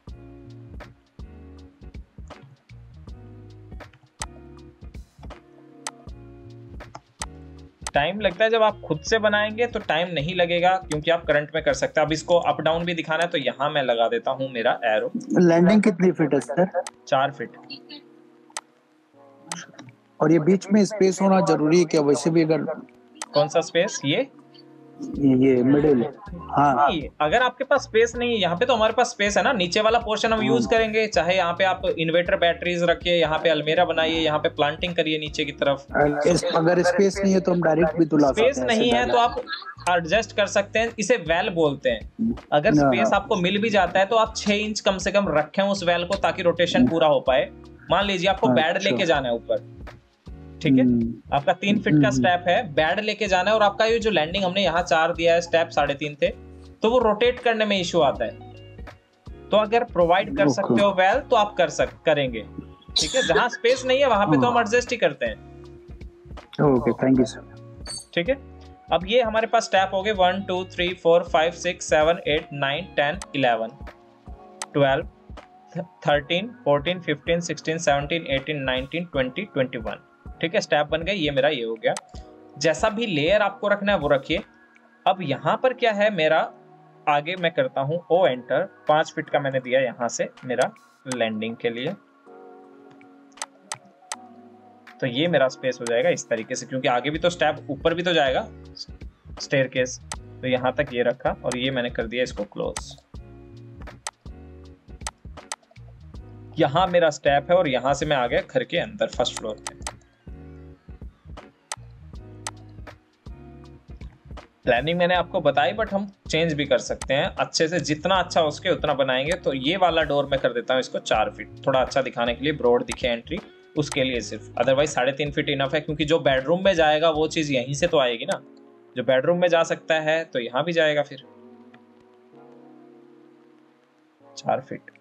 Speaker 2: टाइम लगता है जब आप खुद से बनाएँगे तो टाइम नहीं लगेगा क्योंकि आप करंट में कर सकते हैं। अब इसको अप डाउन भी दिखाना है तो यहाँ मैं लगा देता हूँ मेरा एरो
Speaker 4: लैंडिंग कितनी फिट है सर
Speaker 2: चार फिट
Speaker 4: और ये बीच में स्पेस होना ज़रूरी है क्या? वैसे भी अगर
Speaker 2: कौन सा स्पेस ये?
Speaker 4: ये मिडिल हाँ।
Speaker 2: अगर आपके पास स्पेस नहीं है यहाँ पे तो हमारे पास स्पेस है ना। नीचे वाला पोर्शन हम यूज़ करेंगे। चाहे यहाँ पे आप इन्वर्टर बैटरीज रखिए यहाँ पे अलमेरा बनाइए यहाँ पे प्लांटिंग करिए नीचे की तरफ़।
Speaker 4: इस, अगर स्पेस नहीं है तो हम डायरेक्ट भी तो ला
Speaker 2: स्पेस नहीं है तो आप एडजस्ट कर सकते हैं। इसे वेल बोलते हैं। अगर स्पेस आपको मिल भी जाता है तो आप छह इंच कम से कम रखें उस वेल को ताकि रोटेशन पूरा हो पाए। मान लीजिए आपको बेड। लेके जाना है ऊपर। ठीक है?
Speaker 4: हम्म।
Speaker 2: आपका तीन फिट का स्टेप है। बैड लेके जाना है और आपका ये जो लैंडिंग हमने यहाँ चार दिया है स्टेप साढ़े तीन थे तो वो रोटेट करने में इश्यू आता है। तो अगर प्रोवाइड कर सकते हो वेल तो आप कर सक करेंगे। ठीक है? जहाँ स्पेस नहीं है वहाँ पे तो हम एडजस्ट ही करते हैं।
Speaker 4: ओके थैंक यू सर
Speaker 2: ठीक है? अब ये हमारे पास स्टेप हो गए one two three four five six seven eight nine ten eleven twelve thirteen fourteen fifteen sixteen seventeen eighteen nineteen twenty twenty one ठीक है स्टेप बन गए ये मेरा ये हो गया। जैसा भी लेयर आपको रखना है, वो रखिए। अब यहाँ पर क्या है, मेरा आगे मैं करता हूँ ओ एंटर पाँच फीट का मैंने दिया यहाँ से, मेरा लैंडिंग के लिए। तो ये मेरा स्पेस हो जाएगा इस तरीके से, क्योंकि आगे भी तो स्टेप ऊपर भी तो जाएगा। स्टेयर केस तो यहाँ तक ये रखा और ये मैंने कर दिया इसको क्लोज यहाँ मेरा स्टेप है और यहाँ से मैं आ गया घर के अंदर फ़र्स्ट फ्लोर पे। प्लानिंग मैंने आपको बताई बट हम चेंज भी कर सकते हैं। अच्छे से जितना अच्छा उसके, उतना बनाएँगे। तो ये वाला डोर मैं कर देता हूँ इसको चार फीट थोड़ा अच्छा दिखाने के लिए ब्रॉड दिखे एंट्री उसके लिए सिर्फ़। अदरवाइज़ साढ़े तीन फीट इनफ है, क्योंकि जो बेडरूम में जाएगा, वो चीज़ यहीं से तो आएगी ना। जो बेडरूम में जा सकता है तो यहाँ भी जाएगा फिर। चार feet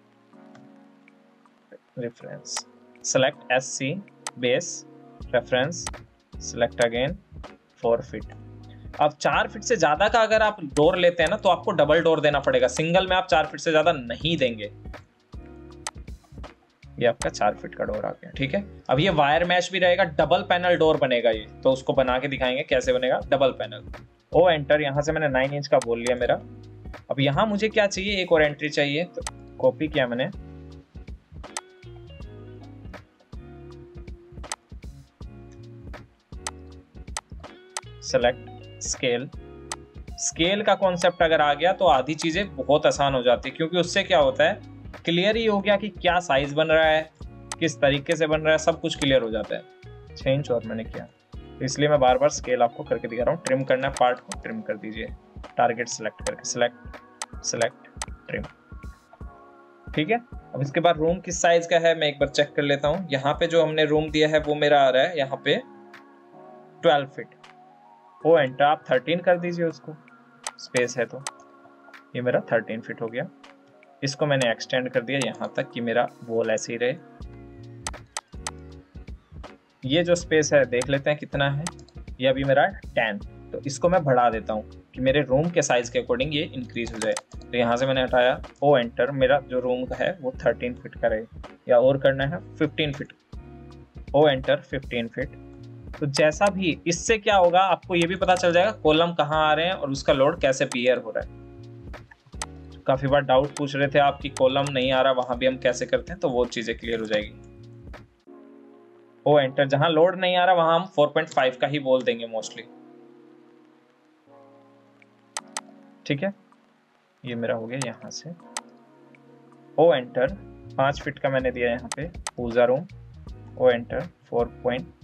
Speaker 2: reference select S C base reference select again four feet अब चार फीट से ज़्यादा का अगर आप डोर लेते हैं ना तो आपको डबल डोर देना पड़ेगा। सिंगल में आप चार फीट से ज़्यादा नहीं देंगे। ये आपका चार फीट का डोर आ गया, ठीक है? अब ये वायर मैश भी रहेगा डबल पैनल डोर बनेगा ये। तो उसको बना के दिखाएँगे कैसे बनेगा डबल पैनल ओ एंटर यहाँ से मैंने नाइन इंच का बोल लिया मेरा। अब यहाँ मुझे क्या चाहिए? एक और एंट्री चाहिए। तो कॉपी किया मैंने। Select scale. स्केल का कॉन्सेप्ट अगर आ गया तो आधी चीज़ें बहुत आसान हो जाती है, क्योंकि उससे क्या होता है क्लियर ही हो गया कि क्या साइज़ बन रहा है, किस तरीके से बन रहा है, सब कुछ क्लियर हो जाता है। छह इंच और मैंने किया। तो इसलिए मैं बार बार स्केल आपको करके दिखा रहा हूँ। ट्रिम करना है पार्ट को ट्रिम कर दीजिए। टारगेट सेलेक्ट करके। सेलेक्ट सेलेक्ट ट्रिम ठीक है? अब इसके बाद रूम किस साइज़ का है, मैं एक बार चेक कर लेता हूँ। यहाँ पे जो हमने रूम दिया है, वो मेरा आ रहा है, यहाँ पे ट्वेल्व फीट वो एंटर आप थर्टीन कर दीजिए उसको। स्पेस है तो। ये मेरा थर्टीन फिट हो गया। इसको मैंने एक्सटेंड कर दिया यहाँ तक कि मेरा वॉल ऐसे ही रहे। ये जो स्पेस है, देख लेते हैं कितना है। ये अभी मेरा टेन तो इसको मैं बढ़ा देता हूँ कि मेरे रूम के साइज़ के अकॉर्डिंग ये इंक्रीज हो जाए। तो यहाँ से मैंने हटाया। ओ एंटर मेरा जो रूम का है, वो थर्टीन फिट का रहे। या और करना है fifteen feet O enter fifteen feet तो जैसा भी, इससे क्या होगा, आपको ये भी पता चल जाएगा कॉलम कहाँ आ रहे हैं और उसका लोड कैसे पियर हो रहा है। काफ़ी बार डाउट पूछ रहे थे आपकी कॉलम नहीं आ रहा, वहाँ भी हम कैसे करते हैं तो वो चीज़ें क्लियर हो जाएगी। ओ एंटर जहाँ लोड नहीं आ रहा, वहाँ हम 4.5 का ही बोल देंगे मोस्टली ठीक है? ये मेरा हो गया यहाँ से। ओ एंटर पाँच फिट का मैंने दिया यहाँ पे पूजा रूम ओ एंटर 4.5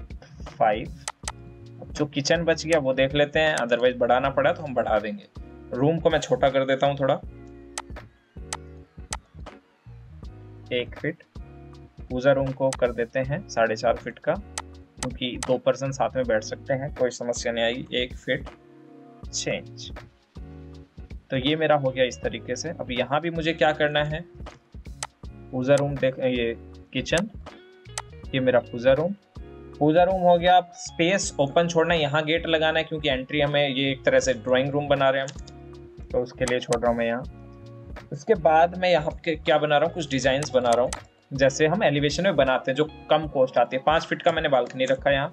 Speaker 2: जो किचन बच गया, वो देख लेते हैं। अदरवाइज़ बढ़ाना पड़ा तो हम बढ़ा देंगे। रूम को मैं छोटा कर देता हूँ थोड़ा। एक फिट पूजा रूम को कर देते हैं, साढ़े चार फिट का। क्योंकि दो पर्सन साथ में बैठ सकते हैं, कोई समस्या नहीं आएगी एक फिट चेंज तो ये मेरा हो गया इस तरीके से। अब यहाँ भी मुझे क्या करना है? पूजा रूम देख, ये किचन ये मेरा पूजा रूम पूजा रूम हो गया स्पेस ओपन छोड़ना, यहाँ गेट लगाना है, क्योंकि एंट्री हमें ये एक तरह से ड्राइंग रूम बना रहे हैं हम। तो उसके लिए छोड़ रहा हूँ मैं यहाँ। उसके बाद मैं यहाँ पे क्या बना रहा हूँ, कुछ डिज़ाइन बना रहा हूँ। जैसे हम एलिवेशन में बनाते हैं, जो कम कॉस्ट आती है। पाँच फीट का मैंने बालकनी रखा है यहाँ।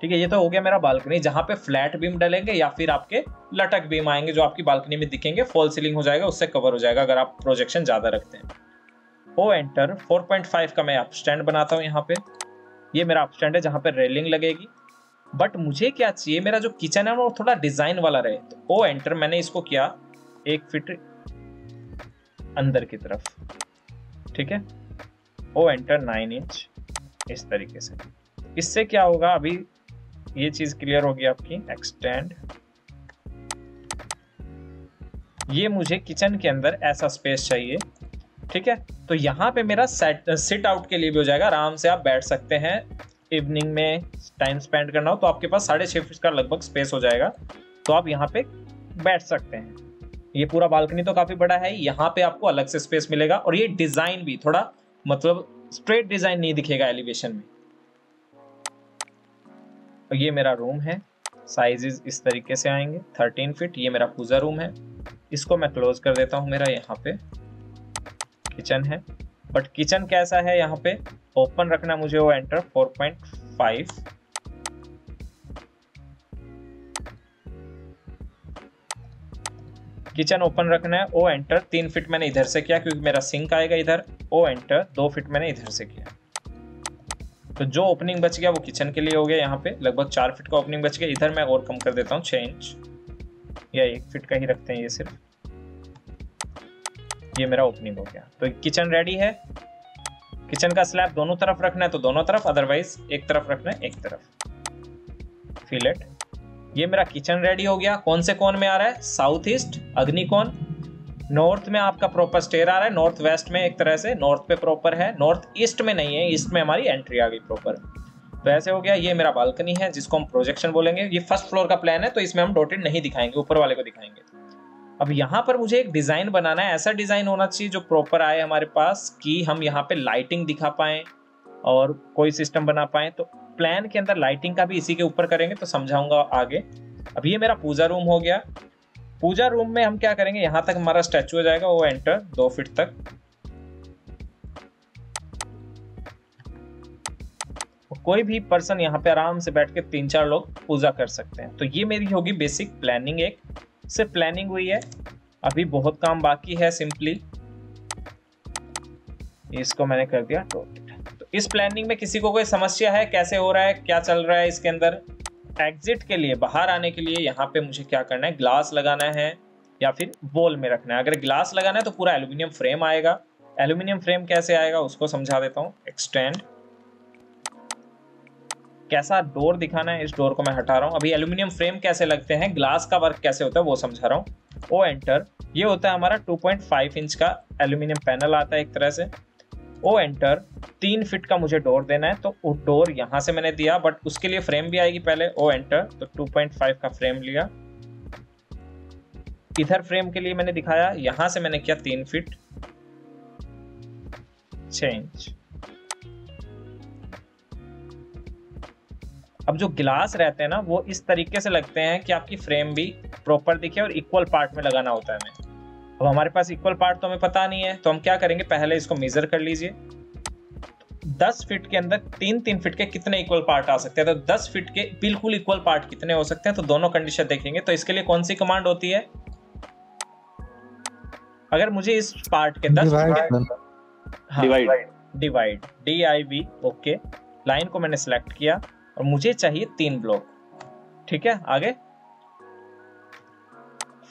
Speaker 2: ठीक है, ये तो हो गया मेरा बालकनी जहाँ पे फ्लैट बीम डलेंगे या फिर आपके लटक बीम आएँगे, जो आपकी बालकनी में दिखेंगे फॉल सीलिंग हो जाएगा, उससे कवर हो जाएगा, अगर आप प्रोजेक्शन ज़्यादा रखते हैं। ओ एंटर 4.5 का मैं आप स्टैंड बनाता हूँ यहाँ पे। ये मेरा अप है जहाँ पे रेलिंग लगेगी। बट मुझे क्या चाहिए? मेरा जो किचन है, वो थोड़ा डिज़ाइन वाला रहे। तो ओ एंटर मैंने इसको किया एक फिट अंदर की तरफ़। ठीक है? ओ एंटर नाइन इंच इस तरीके से। इससे क्या होगा? अभी ये चीज़ क्लियर होगी आपकी। एक्सटेंड ये मुझे किचन के अंदर ऐसा स्पेस चाहिए। ठीक है? तो यहाँ पे मेरा सेट सिट आउट के लिए भी हो जाएगा। आराम से आप बैठ सकते हैं। इवनिंग में टाइम स्पेंड करना हो तो आपके पास साढ़े छः फीट का लगभग स्पेस हो जाएगा। तो आप यहाँ पे बैठ सकते हैं। ये पूरा बालकनी तो काफ़ी बड़ा है। यहाँ पे आपको अलग से स्पेस मिलेगा और ये डिज़ाइन भी थोड़ा मतलब स्ट्रेट डिज़ाइन नहीं दिखेगा एलिवेशन में। और ये मेरा रूम है। साइजेस इस तरीके से आएँगे। थर्टीन फीट ये मेरा पूजा रूम है। इसको मैं क्लोज कर देता हूँ मेरा यहाँ पे। किचन है। बट किचन कैसा है यहाँ पे? ओपन रखना मुझे वो एंटर 4.5 4.5 किचन ओपन रखना है ओ एंटर तीन फिट मैंने इधर से किया क्योंकि मेरा सिंक आएगा इधर ओ एंटर दो फिट मैंने इधर से किया। तो जो ओपनिंग बच गया वो किचन के लिए हो गया यहाँ पे, लगभग चार फिट का ओपनिंग बच गया। इधर मैं और कम कर देता हूँ छः इंच। या एक फिट का ही रखते हैं ये सिर्फ़। ये मेरा ओपनिंग हो गया। तो किचन रेडी है। किचन का स्लैब दोनों तरफ़ रखना है तो दोनों तरफ़ अदरवाइज़ एक तरफ़ रखना है, एक तरफ़। फिलेट ये मेरा किचन रेडी हो गया। कौन से कौन में आ रहा है? साउथ ईस्ट अग्निकोण नॉर्थ में आपका प्रॉपर स्टेयर आ रहा है। नॉर्थ वेस्ट में एक तरह से नॉर्थ पे प्रॉपर है। नॉर्थ ईस्ट में नहीं है। ईस्ट में हमारी एंट्री आ गई प्रॉपर तो ऐसे हो गया। ये मेरा बालकनी है, जिसको हम प्रोजेक्शन बोलेंगे। ये फ़र्स्ट फ्लोर का प्लान है तो इसमें हम डोटेड नहीं दिखाएँगे। ऊपर वाले को दिखाएँगे। अब यहाँ पर मुझे एक डिज़ाइन बनाना है। ऐसा डिज़ाइन होना चाहिए जो प्रॉपर आए हमारे पास कि हम यहाँ पे लाइटिंग दिखा पाए और कोई सिस्टम बना पाए। तो प्लान के अंदर लाइटिंग का भी इसी के ऊपर करेंगे तो समझाऊँगा आगे। अब ये मेरा पूजा रूम हो गया। पूजा रूम में हम क्या करेंगे? यहाँ तक हमारा स्टैचू हो जाएगा, वो एंटर दो फीट तक। कोई भी पर्सन यहाँ पे आराम से बैठ के तीन चार लोग पूजा कर सकते हैं। तो ये मेरी होगी बेसिक प्लानिंग एक। सिर्फ़ प्लानिंग हुई है। अभी बहुत काम बाकी है सिंपली इसको मैंने कर दिया तो इस प्लानिंग में किसी को कोई समस्या है? कैसे हो रहा है? क्या चल रहा है इसके अंदर? एग्जिट के लिए, बाहर आने के लिए यहाँ पे मुझे क्या करना है? ग्लास लगाना है या फिर बोल में रखना है। अगर ग्लास लगाना है तो पूरा एल्यूमिनियम फ्रेम आएगा। एल्यूमिनियम फ्रेम कैसे आएगा उसको समझा देता हूँ। एक्सटेंड कैसा डोर दिखाना है इस डोर को मैं हटा रहा हूँ। अभी एल्यूमिनियम फ्रेम कैसे लगते हैं ग्लास का वर्क कैसे होता है वो समझा रहा हूँ। ओ एंटर ये होता है हमारा 2.5 इंच का एल्यूमिनियम पैनल आता है एक तरह से। ओ एंटर तीन फिट का मुझे डोर देना है तो वो डोर यहाँ से मैंने दिया बट उसके लिए फ्रेम भी आएगी पहले। ओ एंटर तो 2.5 का फ्रेम लिया। इधर फ्रेम के लिए मैंने दिखाया, यहाँ से मैंने किया तीन फिट छ अब जो गिलास रहते हैं ना वो इस तरीके से लगते हैं कि आपकी फ्रेम भी प्रॉपर दिखे और इक्वल पार्ट में लगाना होता है हमें। अब हमारे पास इक्वल पार्ट तो हमें पता नहीं है तो हम क्या करेंगे? पहले इसको मेजर कर लीजिए। दस फीट के अंदर तीन तीन फीट के कितने इक्वल पार्ट आ सकते हैं? तो दस फीट के बिल्कुल इक्वल पार्ट कितने हो सकते हैं तो दोनों कंडीशन देखेंगे। तो इसके लिए कौन सी कमांड होती है? अगर मुझे इस पार्ट के दस divide divide D I B okay line को मैंने सेलेक्ट किया। और मुझे चाहिए तीन ब्लॉक ठीक है? आगे?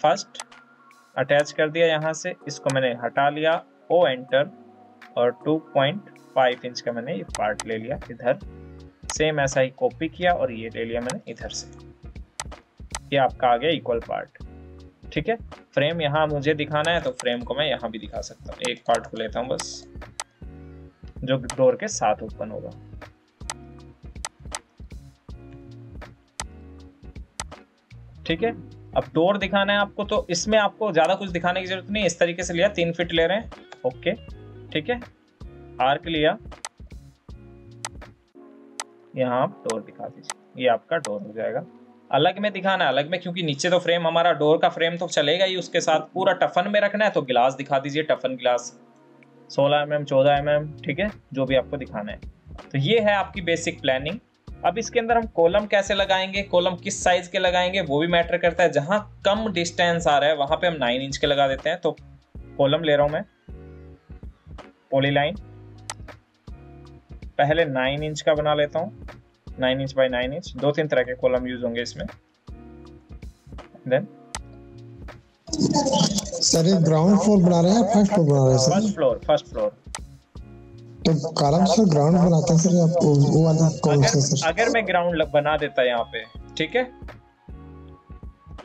Speaker 2: फ़र्स्ट अटैच कर दिया यहाँ से। इसको मैंने हटा लिया। ओ एंटर और 2.5 इंच का मैंने ये पार्ट ले लिया इधर। सेम ऐसा ही कॉपी किया और ये ले लिया मैंने इधर से। ये आपका आ गया इक्वल पार्ट ठीक है? फ्रेम यहाँ मुझे दिखाना है तो फ्रेम को मैं यहाँ भी दिखा सकता हूँ। एक पार्ट को लेता हूँ बस, जो डोर के साथ ओपन होगा। ठीक है? अब डोर दिखाना है आपको तो इसमें आपको ज़्यादा कुछ दिखाने की ज़रूरत नहीं इस तरीके से लिया, तीन फिट ले रहे हैं। ओके ठीक है? आर्क लिया। यहाँ आप डोर दिखा दीजिए। ये आपका डोर हो जाएगा। अलग में दिखाना है, अलग में, क्योंकि नीचे तो फ्रेम हमारा डोर का फ्रेम तो चलेगा ही, उसके साथ पूरा टफन में रखना है तो गिलास दिखा दीजिए टफन गिलास सोलह एम एम चौदह एम एम ठीक है? जो भी आपको दिखाना है। तो ये है आपकी बेसिक प्लानिंग अब इसके अंदर हम कॉलम कैसे लगाएँगे? कॉलम किस साइज़ के लगाएँगे? वो भी मैटर करता है। जहाँ कम डिस्टेंस आ रहा है वहाँ पे हम नाइन इंच के लगा देते हैं। तो कॉलम ले रहा हूँ मैं। पॉलीलाइन पहले नाइन इंच का बना लेता हूँ। Nine inch by nine inch दो तीन तरह के कॉलम यूज़ होंगे इसमें। देन
Speaker 3: सर ये ग्राउंड फ्लोर बना रहे हैं फ़र्स्ट फ्लोर बना रहे हैं
Speaker 2: फ़र्स्ट फ्लोर फ़र्स्ट फ्लोर
Speaker 3: तो कॉलम से ग्राउंड बनाते हैं सर आपको वो वाला कौन सा सर?
Speaker 2: अगर मैं ग्राउंड बना देता यहाँ पे ठीक है?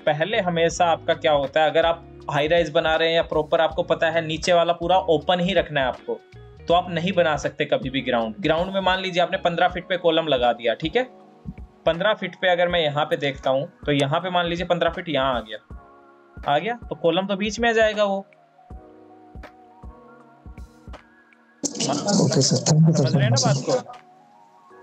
Speaker 2: पहले हमेशा आपका क्या होता है अगर आप हाई राइज बना रहे हैं या प्रॉपर आपको पता है नीचे वाला पूरा ओपन ही रखना है आपको तो आप नहीं बना सकते कभी भी ग्राउंड ग्राउंड में मान लीजिए आपने पंद्रह फीट पे कॉलम लगा दिया ठीक है? पंद्रह फीट पे अगर मैं यहाँ पे देखता हूँ तो यहाँ पे मान लीजिए पंद्रह फीट यहाँ आ गया। आ गया? तो कॉलम तो बीच में आ जाएगा वो।
Speaker 3: ओके सर थैंक यू
Speaker 2: हैं ना बात को?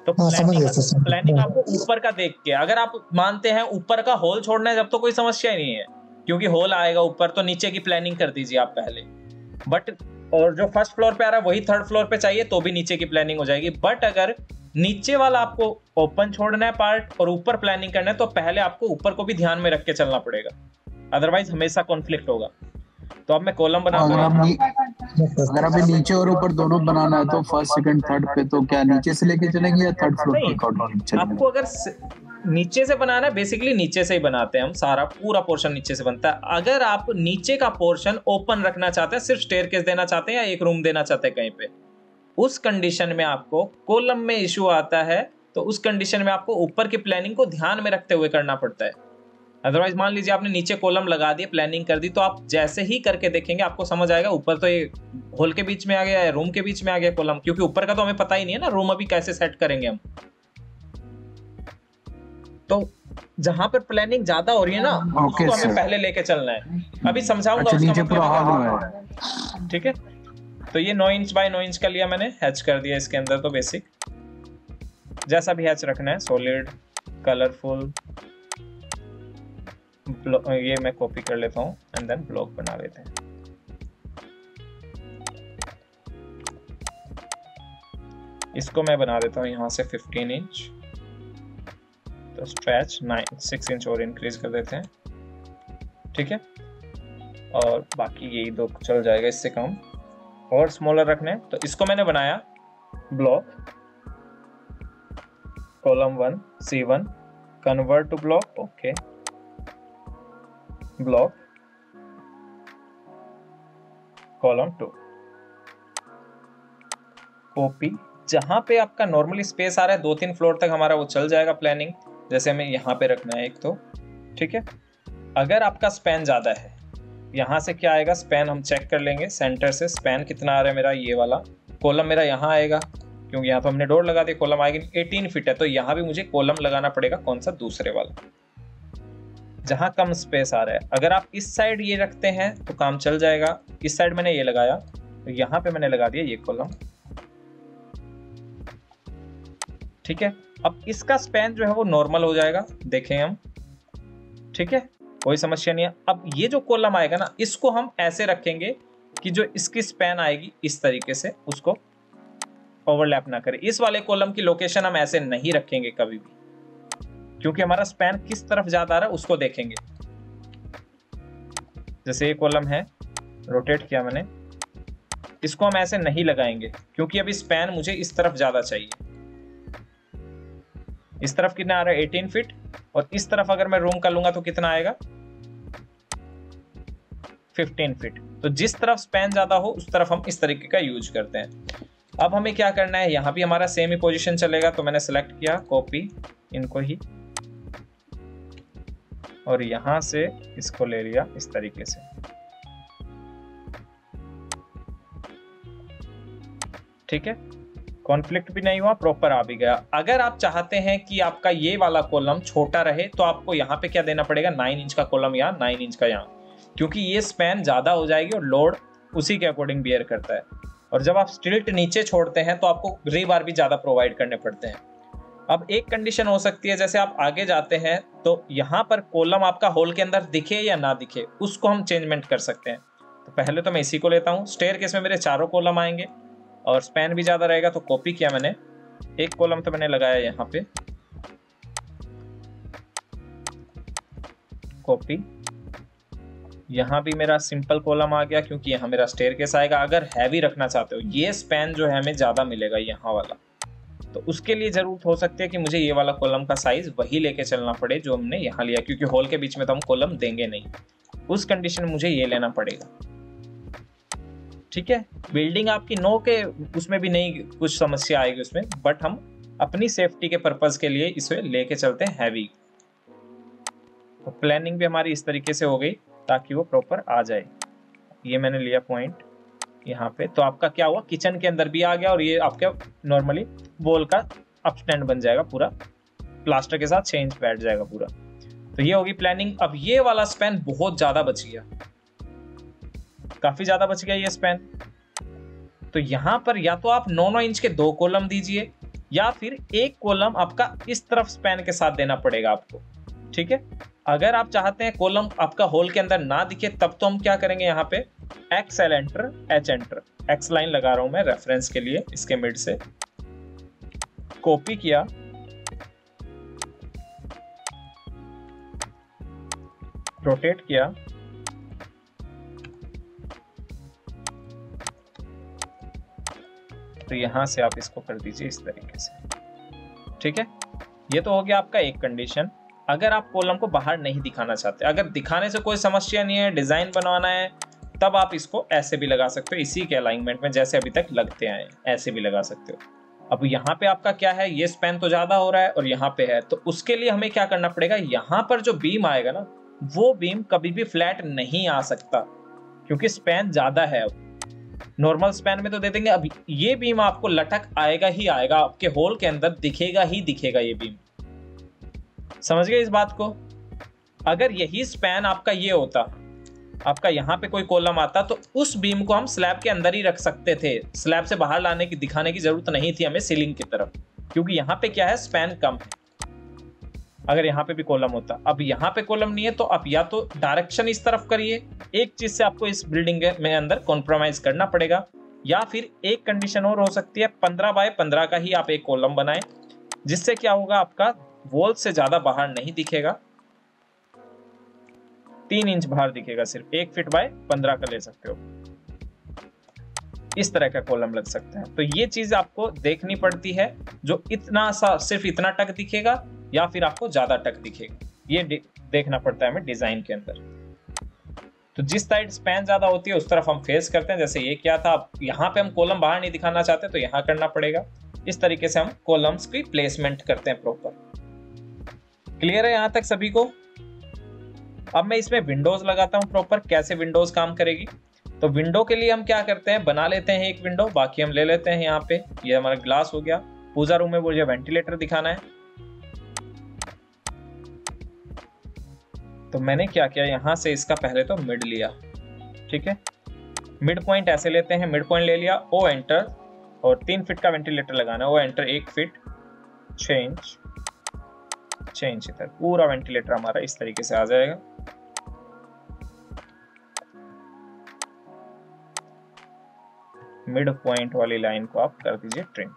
Speaker 2: तो
Speaker 3: हाँ, सर, समझ
Speaker 2: प्लानिंग आपको ऊपर का देख के अगर आप मानते हैं ऊपर का होल छोड़ना है जब तो कोई समस्या ही नहीं है। क्योंकि होल आएगा ऊपर तो नीचे की प्लानिंग कर दीजिए आप पहले। बट और जो फ़र्स्ट फ्लोर पे आ रहा है वही थर्ड फ्लोर पे चाहिए तो भी नीचे की प्लानिंग हो जाएगी। बट अगर नीचे वाला आपको ओपन छोड़ना है पार्ट और ऊपर प्लानिंग करना है तो पहले आपको ऊपर को भी ध्यान में रख के चलना पड़ेगा। अदरवाइज़ हमेशा कॉन्फ्लिक्ट होगा। तो अब मैं कॉलम बना
Speaker 4: अगर आप अभी नीचे और ऊपर दोनों बनाना है तो फ़र्स्ट सेकंड थर्ड पे तो क्या नीचे से लेके चलेंगे या थर्ड फ्लोर पे
Speaker 2: आपको अगर नीचे से बनाना है बेसिकली नीचे से ही बनाते हैं हम सारा पूरा पोर्शन नीचे से बनता है। अगर आप नीचे का पोर्शन ओपन रखना चाहते हैं सिर्फ़ स्टेयर देना चाहते हैं या एक रूम देना चाहते हैं कहीं पे उस कंडीशन में आपको कोलम में इशू आता है तो उस कंडीशन में आपको ऊपर की प्लानिंग को ध्यान में रखते हुए करना पड़ता है। अदरवाइज़ मान लीजिए आपने नीचे कॉलम लगा दिए प्लानिंग कर दी तो आप जैसे ही करके देखेंगे आपको समझ आएगा ऊपर तो ये हॉल के बीच में आ गया है रूम के बीच में आ गया कॉलम क्योंकि ऊपर का तो हमें पता ही नहीं है ना रूम अभी कैसे सेट करेंगे हम। तो जहाँ पर प्लानिंग ज़्यादा हो रही है ना
Speaker 4: Okay,
Speaker 2: उसको हमें पहले लेके चलना है। अभी समझाऊँगा
Speaker 4: अच्छा
Speaker 2: उसका मतलब
Speaker 4: पूरा
Speaker 2: है।
Speaker 4: हॉल
Speaker 2: ठीक है? तो ये नौ इंच बाय नौ इंच का लिया मैंने हैच कर दिया इसके अंदर तो बेसिक जैसा भी हैच रखना है सॉलिड कलरफुल ये मैं कॉपी कर लेता हूँ एंड देन ब्लॉक बना लेते हैं। इसको मैं बना देता हूँ यहाँ से 15 इंच तो स्ट्रेच नाइन सिक्स इंच और इंक्रीज कर देते हैं। ठीक है? और बाकी यही दो चल जाएगा इससे कम। और स्मॉलर रखने तो इसको मैंने बनाया block column one C one convert to block okay block column two copy जहाँ पे आपका नॉर्मली स्पेस आ रहा है दो तीन फ्लोर तक हमारा वो चल जाएगा प्लानिंग जैसे हमें यहाँ पे रखना है एक तो ठीक है? अगर आपका स्पैन ज़्यादा है, यहाँ से क्या आएगा? स्पैन हम चेक कर लेंगे सेंटर से स्पैन कितना आ रहा है मेरा, ये वाला। कॉलम मेरा यहाँ आएगा, क्योंकि यहाँ तो हमने डोर लगा दिया कॉलम आएगी 18 फीट है तो यहाँ भी मुझे कॉलम लगाना पड़ेगा, कौन सा? दूसरे वाला। जहाँ कम स्पेस आ रहा है। अगर आप इस साइड ये रखते हैं तो काम चल जाएगा। इस साइड मैंने ये लगाया तो यहाँ पे मैंने लगा दिया ये कॉलम ठीक है? अब इसका स्पैन जो है वो नॉर्मल हो जाएगा। देखें हम। ठीक है? कोई समस्या नहीं है। अब ये जो कॉलम आएगा ना, इसको हम ऐसे रखेंगे कि जो इसकी स्पैन आएगी, इस तरीके से उसको ओवरलैप ना करे। इस वाले कॉलम की लोकेशन हम ऐसे नहीं रखेंगे कभी भी। क्योंकि हमारा स्पैन किस तरफ़ ज़्यादा आ रहा है, उसको देखेंगे। जैसे ये कॉलम है रोटेट किया मैंने। इसको हम ऐसे नहीं लगाएँगे, क्योंकि अभी स्पैन मुझे इस तरफ़ ज़्यादा चाहिए। इस तरफ़ कितना आ रहा है 18 फीट और इस तरफ़ अगर मैं रूम कर लूँगा तो कितना आएगा? 15 फीट तो जिस तरफ़ स्पैन ज़्यादा हो, उस तरफ़ हम इस तरीके का यूज़ करते हैं। अब हमें क्या करना है, यहाँ भी हमारा सेम ही पोजिशन चलेगा तो मैंने सेलेक्ट किया कॉपी इनको ही और यहाँ से इसको ले लिया इस तरीके से। ठीक है? कॉन्फ्लिक्ट भी नहीं हुआ प्रॉपर आ भी गया। अगर आप चाहते हैं कि आपका ये वाला कॉलम छोटा रहे तो आपको यहाँ पे क्या देना पड़ेगा? नाइन इंच का कॉलम यहाँ नाइन इंच का यहाँ। क्योंकि ये स्पैन ज़्यादा हो जाएगी और लोड उसी के अकॉर्डिंग बियर करता है। और जब आप स्टिल्ट नीचे छोड़ते हैं तो आपको रीबार भी ज़्यादा प्रोवाइड करने पड़ते हैं। अब एक कंडीशन हो सकती है, जैसे आप आगे जाते हैं तो यहाँ पर कॉलम आपका होल के अंदर दिखे या ना दिखे, उसको हम चेंजमेंट कर सकते हैं। तो पहले तो मैं इसी को लेता हूँ। स्टेयर केस में मेरे चारों कॉलम आएँगे, और स्पैन भी ज़्यादा रहेगा तो कॉपी किया मैंने। एक कॉलम तो मैंने लगाया यहाँ पे। कॉपी यहाँ भी मेरा सिंपल कॉलम आ गया, क्योंकि यहाँ मेरा स्टेयर केस आएगा। अगर हैवी रखना चाहते हो, ये स्पैन जो है हमें ज़्यादा मिलेगा यहाँ वाला। तो उसके लिए ज़रूरत हो सकती है कि मुझे ये वाला कॉलम का साइज़ वही लेके चलना पड़े जो हमने यहाँ लिया, क्योंकि हॉल के बीच में तो हम कॉलम देंगे नहीं। उस कंडीशन में मुझे ये लेना पड़ेगा। ठीक है? बिल्डिंग आपकी नो के उसमें भी नहीं कुछ समस्या आएगी उसमें बट हम अपनी सेफ्टी के पर्पज के लिए इसे लेके चलते हैं हैवी तो प्लानिंग भी हमारी इस तरीके से हो गई, ताकि वो प्रॉपर आ जाए। ये मैंने लिया पॉइंट यहाँ पे। तो आपका क्या हुआ? किचन के अंदर भी आ गया और ये आपका नॉर्मली वॉल का अप स्टैंड बन जाएगा पूरा। प्लास्टर के साथ छह इंच बैठ जाएगा पूरा। तो ये होगी प्लानिंग अब ये वाला स्पैन बहुत ज़्यादा बच गया। काफ़ी ज़्यादा बच गया ये स्पैन तो यहाँ पर या तो आप नौ नौ इंच के दो कॉलम दीजिए, या फिर एक कॉलम आपका इस तरफ़ स्पैन के साथ देना पड़ेगा आपको। ठीक है? अगर आप चाहते हैं कॉलम आपका होल के अंदर ना दिखे, तब तो हम क्या करेंगे यहाँ पे? X L enter H enter X line लगा रहा हूँ मैं रेफरेंस के लिए, इसके मिड से। कॉपी किया। रोटेट किया। तो यहाँ से आप इसको कर दीजिए इस तरीके से। ठीक है? ये तो हो गया आपका एक कंडीशन अगर आप कॉलम को बाहर नहीं दिखाना चाहते, अगर दिखाने से कोई समस्या नहीं है, डिज़ाइन बनवाना है, तब आप इसको ऐसे भी लगा सकते हो, इसी के अलाइनमेंट में जैसे अभी तक लगते आए ऐसे भी लगा सकते हो। अब यहाँ पे आपका क्या है, ये स्पैन तो ज़्यादा हो रहा है और यहाँ पे है तो उसके लिए हमें क्या करना पड़ेगा, यहाँ पर जो बीम आएगा ना, वो बीम कभी भी फ्लैट नहीं आ सकता, क्योंकि स्पैन ज़्यादा है नॉर्मल स्पैन में तो दे देंगे, अब ये बीम आपको लटक आएगा ही आएगा, आपके होल के अंदर दिखेगा ही दिखेगा ये बीम समझ गए इस बात को? अगर यही स्पैन आपका ये होता, आपका यहाँ पे कोई कॉलम आता तो उस बीम को हम स्लैब के अंदर ही रख सकते थे। स्लैब से बाहर लाने की, दिखाने की ज़रूरत नहीं थी हमें सीलिंग की तरफ़। क्योंकि यहाँ पे क्या है? स्पैन कम है। अगर यहाँ पे भी कॉलम होता। अब यहाँ पे कॉलम नहीं है तो आप या तो डायरेक्शन इस तरफ़ करिए। एक चीज़ से आपको इस बिल्डिंग में अंदर कॉम्प्रोमाइज करना पड़ेगा। या फिर एक कंडीशन और हो सकती है, पंद्रह बाय पंद्रह का ही आप एक कॉलम बनाए, जिससे क्या होगा आपका वॉल से ज़्यादा बाहर नहीं दिखेगा। तीन इंच बाहर दिखेगा, सिर्फ़ एक फीट बाय पंद्रह का ले सकते हो। इस तरह का कॉलम लग सकता है। तो ये चीज़ आपको देखनी पड़ती है, जो इतना सा सिर्फ़ इतना टक दिखेगा या फिर आपको ज़्यादा टक दिखेगा। ये देखना पड़ता है हमें डिज़ाइन के अंदर। तो जिस साइड स्पैन ज़्यादा होती है, उस तरफ़ हम फेस करते हैं। जैसे ये क्या था यहाँ पे हम कॉलम बाहर नहीं दिखाना चाहते तो यहाँ करना पड़ेगा। इस तरीके से हम कॉलम्स की प्लेसमेंट करते हैं प्रॉपर। क्लियर है यहाँ तक सभी को? अब मैं इसमें विंडोज़ लगाता हूँ प्रॉपर कैसे विंडोज़ काम करेगी? तो विंडो के लिए हम क्या करते हैं? बना लेते हैं एक विंडो बाकी हम ले लेते हैं यहाँ पे। ये हमारा ग्लास हो गया। पूजा रूम में मुझे वेंटिलेटर दिखाना है। तो मैंने क्या किया? यहाँ से इसका पहले तो मिड लिया। ठीक है? मिड पॉइंट ऐसे लेते हैं। मिड पॉइंट ले लिया। ओ एंटर और तीन फिट का वेंटिलेटर लगाना है। ओ एंटर एक फिट छ इंच इंच इधर पूरा वेंटिलेटर हमारा इस तरीके से आ जाएगा। मिड पॉइंट वाली लाइन को आप कर दीजिए ट्रिम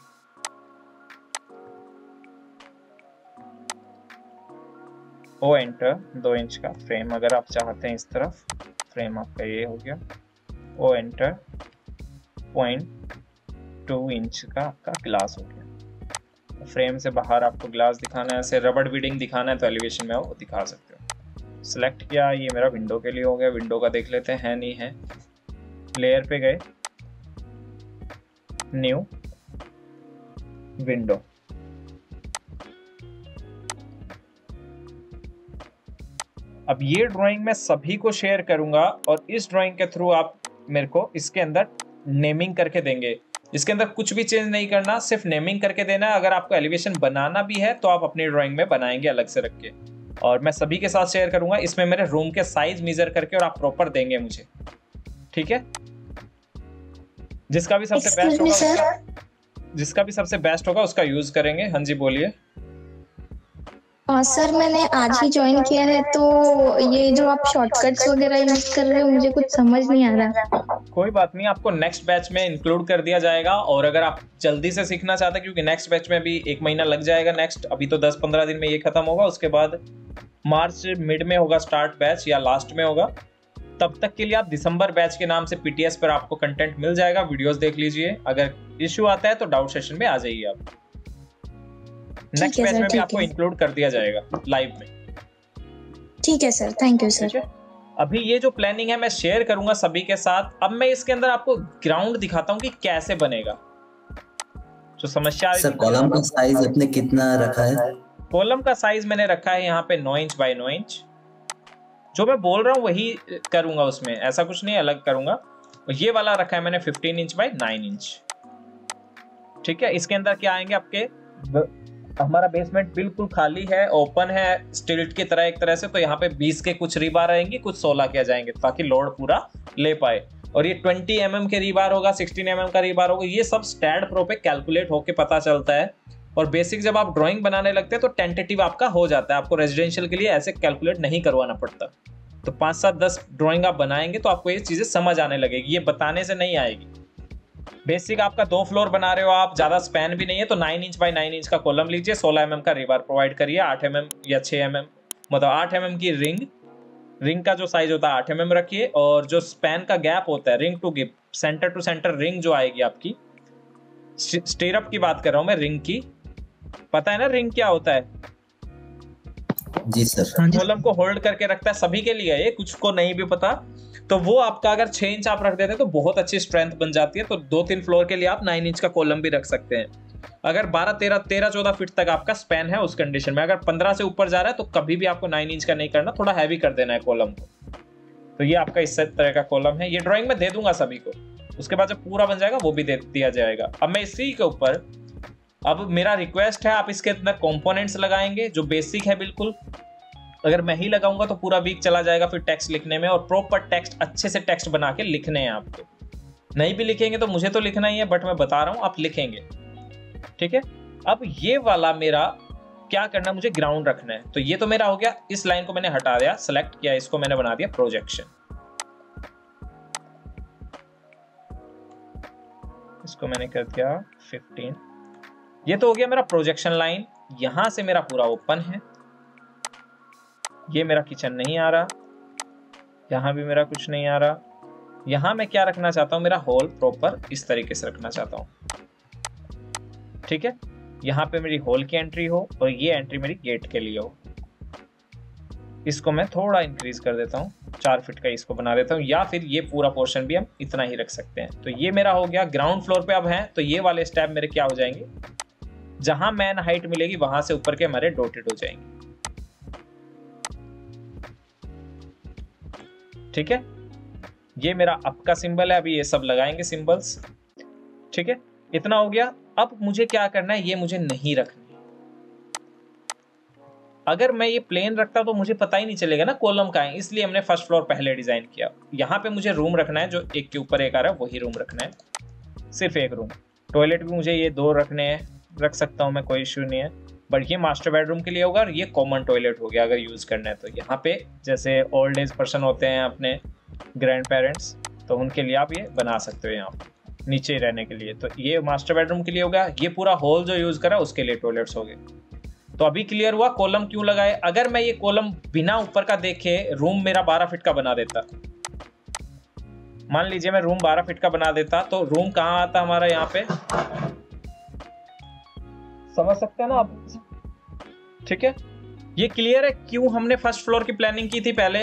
Speaker 2: ओ एंटर दो इंच का फ्रेम अगर आप चाहते हैं इस तरफ़ फ्रेम आपका ये हो गया। O enter point two inch का आपका ग्लास हो गया। फ्रेम से बाहर आपको ग्लास दिखाना है, ऐसे रबड़ बीडिंग दिखाना है तो एलिवेशन में वो दिखा सकते हो। सिलेक्ट किया, ये मेरा विंडो के लिए हो गया। विंडो का देख लेते हैं नहीं है। लेयर पे गए। न्यू विंडो अब ये ड्राइंग मैं सभी को शेयर करूँगा और इस ड्राइंग के थ्रू आप मेरे को इसके अंदर नेमिंग करके देंगे। इसके अंदर कुछ भी चेंज नहीं करना सिर्फ़ नेमिंग करके देना है। अगर आपको एलिवेशन बनाना भी है तो आप अपनी ड्राइंग में बनाएँगे अलग से रख के। और मैं सभी के साथ शेयर करूँगा इसमें मेरे रूम के साइज़ मेजर करके और आप प्रॉपर देंगे मुझे। ठीक है? जिसका भी सबसे बेस्ट होगा जिसका भी सबसे बेस्ट होगा उसका यूज़ करेंगे। हाँ जी बोलिए।
Speaker 5: हाँ सर मैंने आज ही ज्वाइन किया है तो ये जो आप शॉर्टकट्स वगैरह यूज़ कर रहे हो मुझे कुछ समझ नहीं आ रहा।
Speaker 2: कोई बात नहीं आपको नेक्स्ट बैच में इंक्लूड कर दिया जाएगा और अगर आप जल्दी से सीखना चाहते हैं क्योंकि नेक्स्ट बैच में भी एक महीना लग जाएगा नेक्स्ट अभी तो 10-15 दिन में ये खत्म होगा उसके बाद मार्च मिड में होगा स्टार्ट बैच या लास्ट में होगा। तब तक के लिए आप दिसंबर बैच के नाम से पीटीएस पर आपको कंटेंट मिल जाएगा वीडियोस देख लीजिए। अगर इश्यू आता है तो डाउट सेशन में आ जाइए आप। नेक्स्ट बैच में भी आपको इंक्लूड कर दिया जाएगा लाइव में।
Speaker 5: ठीक है सर थैंक यू सर
Speaker 2: अभी ये जो प्लानिंग है मैं शेयर करूँगा सभी के साथ। अब मैं इसके अंदर आपको ग्राउंड दिखाता हूँ कि कैसे बनेगा। जो समस्या
Speaker 6: सर कॉलम का साइज़ अपने कितना रखा है?
Speaker 2: कॉलम का साइज़ मैंने रखा है यहाँ पे नौ इंच बाय नौ इंच जो मैं बोल रहा हूँ वही करूँगा उसमें। ऐसा कुछ नहीं अलग करूँगा। ये वाला रखा है मैंने 15 इंच बाय 9 इंच ठीक है इसके अंदर क्या आएँगे आपके? हमारा बेसमेंट बिल्कुल खाली है ओपन है स्टिल्ट की तरह एक तरह से तो यहाँ पे 20 के कुछ रिबार आएँगे, कुछ 16 के आ जाएँगे, ताकि लोड पूरा ले पाए। और ये 20 एम mm के रिबार होगा 16 एम mm का रिबार होगा, ये सब स्टैंड प्रो पे कैलकुलेट होके पता चलता है। और बेसिक जब आप ड्राइंग बनाने लगते हैं तो टेंटेटिव आपका हो जाता है, आपको रेजिडेंशियल के लिए ऐसे कैलकुलेट नहीं करवाना पड़ता। तो पाँच, सात, दस ड्रॉइंग आप बनाएँगे तो आपको ये चीज़ें समझ आने लगेगी, ये बताने से नहीं आएगी। बेसिक आपका दो फ्लोर बना रहे हो आप ज़्यादा स्पैन भी नहीं है तो nine inch by nine inch का कॉलम लीजिए सोलह एम का रिबार प्रोवाइड करिए आठ एम या छह एम मतलब आठ एम की रिंग रिंग का जो साइज़ होता है आठ एम रखिए और जो स्पैन का गैप होता है ring to गिप centre to centre ring जो आएगी आपकी स्टेरअप की बात कर रहा हूँ मैं रिंग की पता है ना रिंग क्या होता है?
Speaker 6: जी सर।
Speaker 2: कॉलम को होल्ड करके रखता है सभी के लिए ये कुछ को नहीं भी पता तो वो आपका अगर छह इंच आप रख देते हैं तो बहुत अच्छी स्ट्रेंथ बन जाती है। तो दो तीन फ्लोर के लिए आप नाइन इंच का कॉलम भी रख सकते हैं। अगर 12 13 13 14 फीट तक आपका स्पैन है उस कंडीशन में, अगर 15 से ऊपर जा रहा है तो कभी भी आपको 9 इंच का नहीं करना, थोड़ा हैवी कर देना है कॉलम को। तो ये आपका इस तरह का कॉलम है। ये ड्राइंग में दे दूँगा सभी को। उसके बाद जब पूरा बन जाएगा, वो भी दे दिया जाएगा। अब मैं इसी के ऊपर, अब मेरा रिक्वेस्ट है, आप इसके अंदर कंपोनेंट्स लगाएँगे, जो बेसिक है बिल्कुल। अगर मैं ही लगाऊँगा तो पूरा वीक चला जाएगा फिर टेक्स्ट लिखने में और प्रॉपर टेक्स्ट अच्छे से टेक्स्ट बना के लिखने हैं आपको। नहीं भी लिखेंगे तो मुझे तो लिखना ही है बट मैं बता रहा हूँ, आप लिखेंगे। ठीक है? अब ये वाला मेरा क्या करना मुझे ग्राउंड रखना है। तो ये तो मेरा हो गया, इस लाइन को मैंने हटा दिया सेलेक्ट किया, इसको मैंने बना दिया प्रोजेक्शन इसको मैंने कर दिया 15 ये तो हो गया मेरा प्रोजेक्शन लाइन यहाँ से मेरा पूरा ओपन है। ये मेरा किचन नहीं आ रहा। यहाँ भी मेरा कुछ नहीं आ रहा। यहाँ मैं क्या रखना चाहता हूँ? मेरा हॉल प्रॉपर इस तरीके से रखना चाहता हूँ। ठीक है? यहाँ पे मेरी हॉल की एंट्री हो और ये एंट्री मेरी गेट के लिए हो। इसको मैं थोड़ा इंक्रीज कर देता हूँ। चार फीट का इसको बना देता हूँ या फिर ये पूरा पोर्शन भी हम इतना ही रख सकते हैं। तो ये मेरा हो गया। ग्राउंड फ्लोर पे अब है तो ये वाले स्टेप मेरे क्या हो जाएँगे? जहाँ मैन हाइट मिलेगी, वहाँ से ऊपर के हमारे डोटेड हो जाएँगे। ठीक है? ये मेरा अप का सिंबल है, अभी ये सब लगाएँगे सिंबल्स। ठीक है? इतना हो गया। अब मुझे क्या करना है, ये मुझे नहीं रखना। अगर मैं ये प्लेन रखता तो मुझे पता ही नहीं चलेगा ना कॉलम का है। इसलिए हमने फ़र्स्ट फ्लोर पहले डिज़ाइन किया। यहाँ पे मुझे रूम रखना है, जो एक के ऊपर एक आ रहा है, वही रूम रखना है। सिर्फ़ एक रूम टॉयलेट भी मुझे ये दो रखने हैं। रख सकता हूँ मैं, कोई इश्यू नहीं है। बट ये मास्टर बेडरूम के लिए होगा और ये कॉमन टॉयलेट हो गया अगर यूज़ करना है तो। यहाँ पे जैसे ओल्ड एज पर्सन होते हैं अपने ग्रैंड पेरेंट्स तो उनके लिए आप ये बना सकते हो यहाँ नीचे रहने के लिए। तो ये मास्टर बेडरूम के लिए हो गया ये पूरा हॉल जो यूज़ करा, उसके लिए टॉयलेट्स हो गए। तो अभी क्लियर हुआ कॉलम क्यों लगाए? अगर मैं ये कॉलम बिना ऊपर का देखे रूम मेरा बारह फीट का बना देता। मान लीजिए मैं रूम बारह फीट का बना देता तो रूम कहाँ आता हमारा यहाँ पे? समझ सकते हैं ना आप? ठीक है? ये क्लियर है क्यों हमने फ़र्स्ट फ्लोर की प्लानिंग की थी पहले?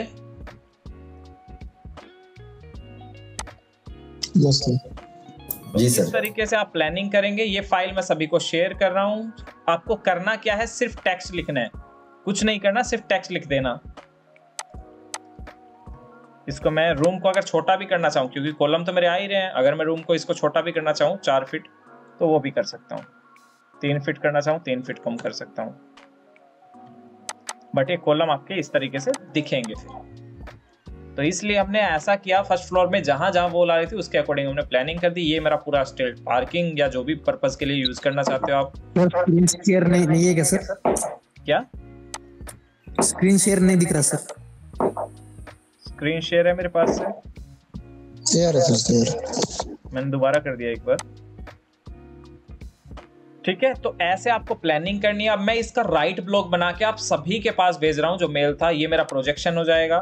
Speaker 3: यस सर
Speaker 6: जी
Speaker 2: इस
Speaker 6: सर
Speaker 2: तरीके से आप प्लानिंग करेंगे ये फ़ाइल मैं सभी को शेयर कर रहा हूँ। आपको करना क्या है सिर्फ़ टेक्स्ट लिखना है। कुछ नहीं करना सिर्फ़ टेक्स्ट लिख देना। इसको मैं रूम को अगर छोटा भी करना चाहूँ क्योंकि कॉलम तो मेरे आ ही रहे हैं अगर मैं रूम को इसको छोटा भी करना चाहूँ चार फीट तो वो भी कर सकता हूँ। तीन फीट करना चाहूँ तीन फीट कम कर सकता हूँ। बट ये कॉलम आपके इस तरीके से दिखेंगे फिर। तो इसलिए हमने ऐसा किया फ़र्स्ट फ्लोर में जहाँ जहाँ वॉल आ रही थी उसके अकॉर्डिंग हमने प्लानिंग कर दी। ये मेरा पूरा स्टेट पार्किंग या जो भी पर्पज के लिए यूज़ करना चाहते हो आप।
Speaker 3: स्क्रीन शेयर नहीं नहीं है क्या सर
Speaker 2: क्या?
Speaker 3: स्क्रीन शेयर नहीं दिख रहा सर
Speaker 2: स्क्रीन शेयर है मेरे पास से।
Speaker 3: शेयर है सर शेयर
Speaker 2: मैंने दोबारा कर दिया एक बार। ठीक है? तो ऐसे आपको प्लानिंग करनी है। अब मैं इसका राइट ब्लॉक बना के आप सभी के पास भेज रहा हूँ, जो मेल था, ये मेरा प्रोजेक्शन हो जाएगा।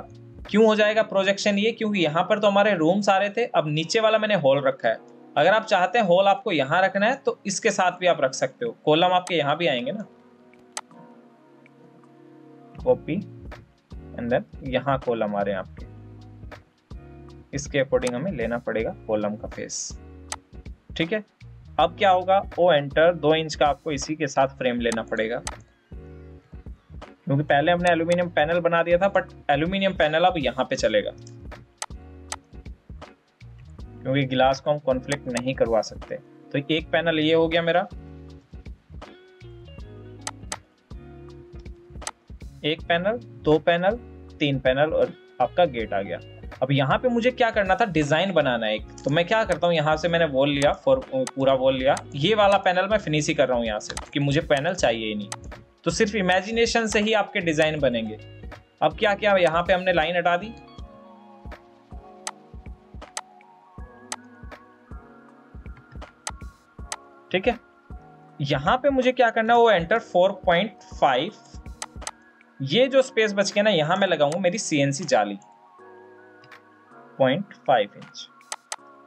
Speaker 2: क्यों हो जाएगा प्रोजेक्शन ये? क्योंकि यहाँ पर तो हमारे रूम्स आ रहे थे, अब नीचे वाला मैंने हॉल रखा है। अगर आप चाहते हैं हॉल आपको यहाँ रखना है तो इसके साथ भी आप रख सकते हो। कॉलम आपके यहाँ भी आएँगे ना? कॉपी एंड देन यहाँ कॉलम आ रहे हैं आपके। इसके अकॉर्डिंग हमें लेना पड़ेगा कॉलम का फेस ठीक है? अब क्या होगा? ओ एंटर दो इंच का आपको इसी के साथ फ्रेम लेना पड़ेगा। क्योंकि पहले हमने एल्यूमिनियम पैनल बना दिया था बट एल्यूमिनियम पैनल अब यहाँ पे चलेगा। क्योंकि गिलास को हम कॉन्फ्लिक्ट नहीं करवा सकते। तो एक पैनल ये हो गया मेरा। एक पैनल दो पैनल तीन पैनल और आपका गेट आ गया। अब यहाँ पे मुझे क्या करना था? डिज़ाइन बनाना एक। तो मैं क्या करता हूँ? यहाँ से मैंने वॉल लिया फॉर पूरा वॉल लिया। ये वाला पैनल मैं फिनिश ही कर रहा हूँ यहाँ से, कि मुझे पैनल चाहिए ही नहीं। तो सिर्फ़ इमेजिनेशन से ही आपके डिज़ाइन बनेंगे। अब क्या क्या यहाँ पे हमने लाइन हटा दी? ठीक है? यहाँ पे मुझे क्या करना है? वो एंटर 4.5 ये जो स्पेस बच गया ना, यहाँ मैं लगाऊँगा मेरी सीएनसी जाली। पॉइंट फाइव इंच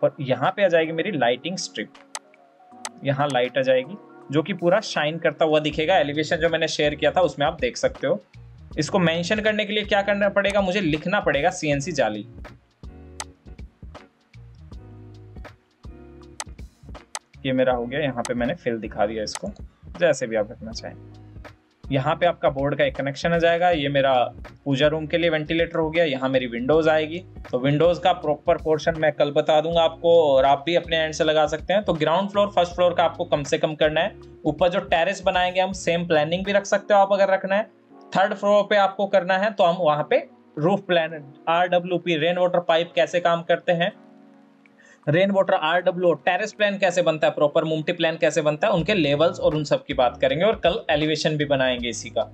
Speaker 2: और यहाँ पे आ जाएगी मेरी लाइटिंग स्ट्रिप यहाँ लाइट आ जाएगी, जो कि पूरा शाइन करता हुआ दिखेगा। एलिवेशन जो मैंने शेयर किया था, उसमें आप देख सकते हो। इसको मेंशन करने के लिए क्या करना पड़ेगा? मुझे लिखना पड़ेगा सीएनसी जाली। ये मेरा हो गया, यहाँ पे मैंने फिल दिखा दिया इसको, जैसे भी आप रखना चाहें। यहाँ पे आपका बोर्ड का एक कनेक्शन आ जाएगा। ये मेरा पूजा रूम के लिए वेंटिलेटर हो गया। यहाँ मेरी विंडोज़ आएगी। तो विंडोज़ का प्रॉपर पोर्शन मैं कल बता दूँगा आपको और आप भी अपने एंड से लगा सकते हैं। तो ग्राउंड फ्लोर फ़र्स्ट फ्लोर का आपको कम से कम करना है। ऊपर जो टेरेस बनाएँगे, हम सेम प्लानिंग भी रख सकते हो आप अगर रखना है। थर्ड फ्लोर पे आपको करना है तो हम वहाँ पे roof plan R W P rain water pipe कैसे काम करते हैं। Rain water R W terrace plan कैसे बनता है? प्रॉपर मुमटी प्लान कैसे बनता है? उनके लेवल्स और उन सब की बात करेंगे और कल एलिवेशन भी बनाएँगे इसी का।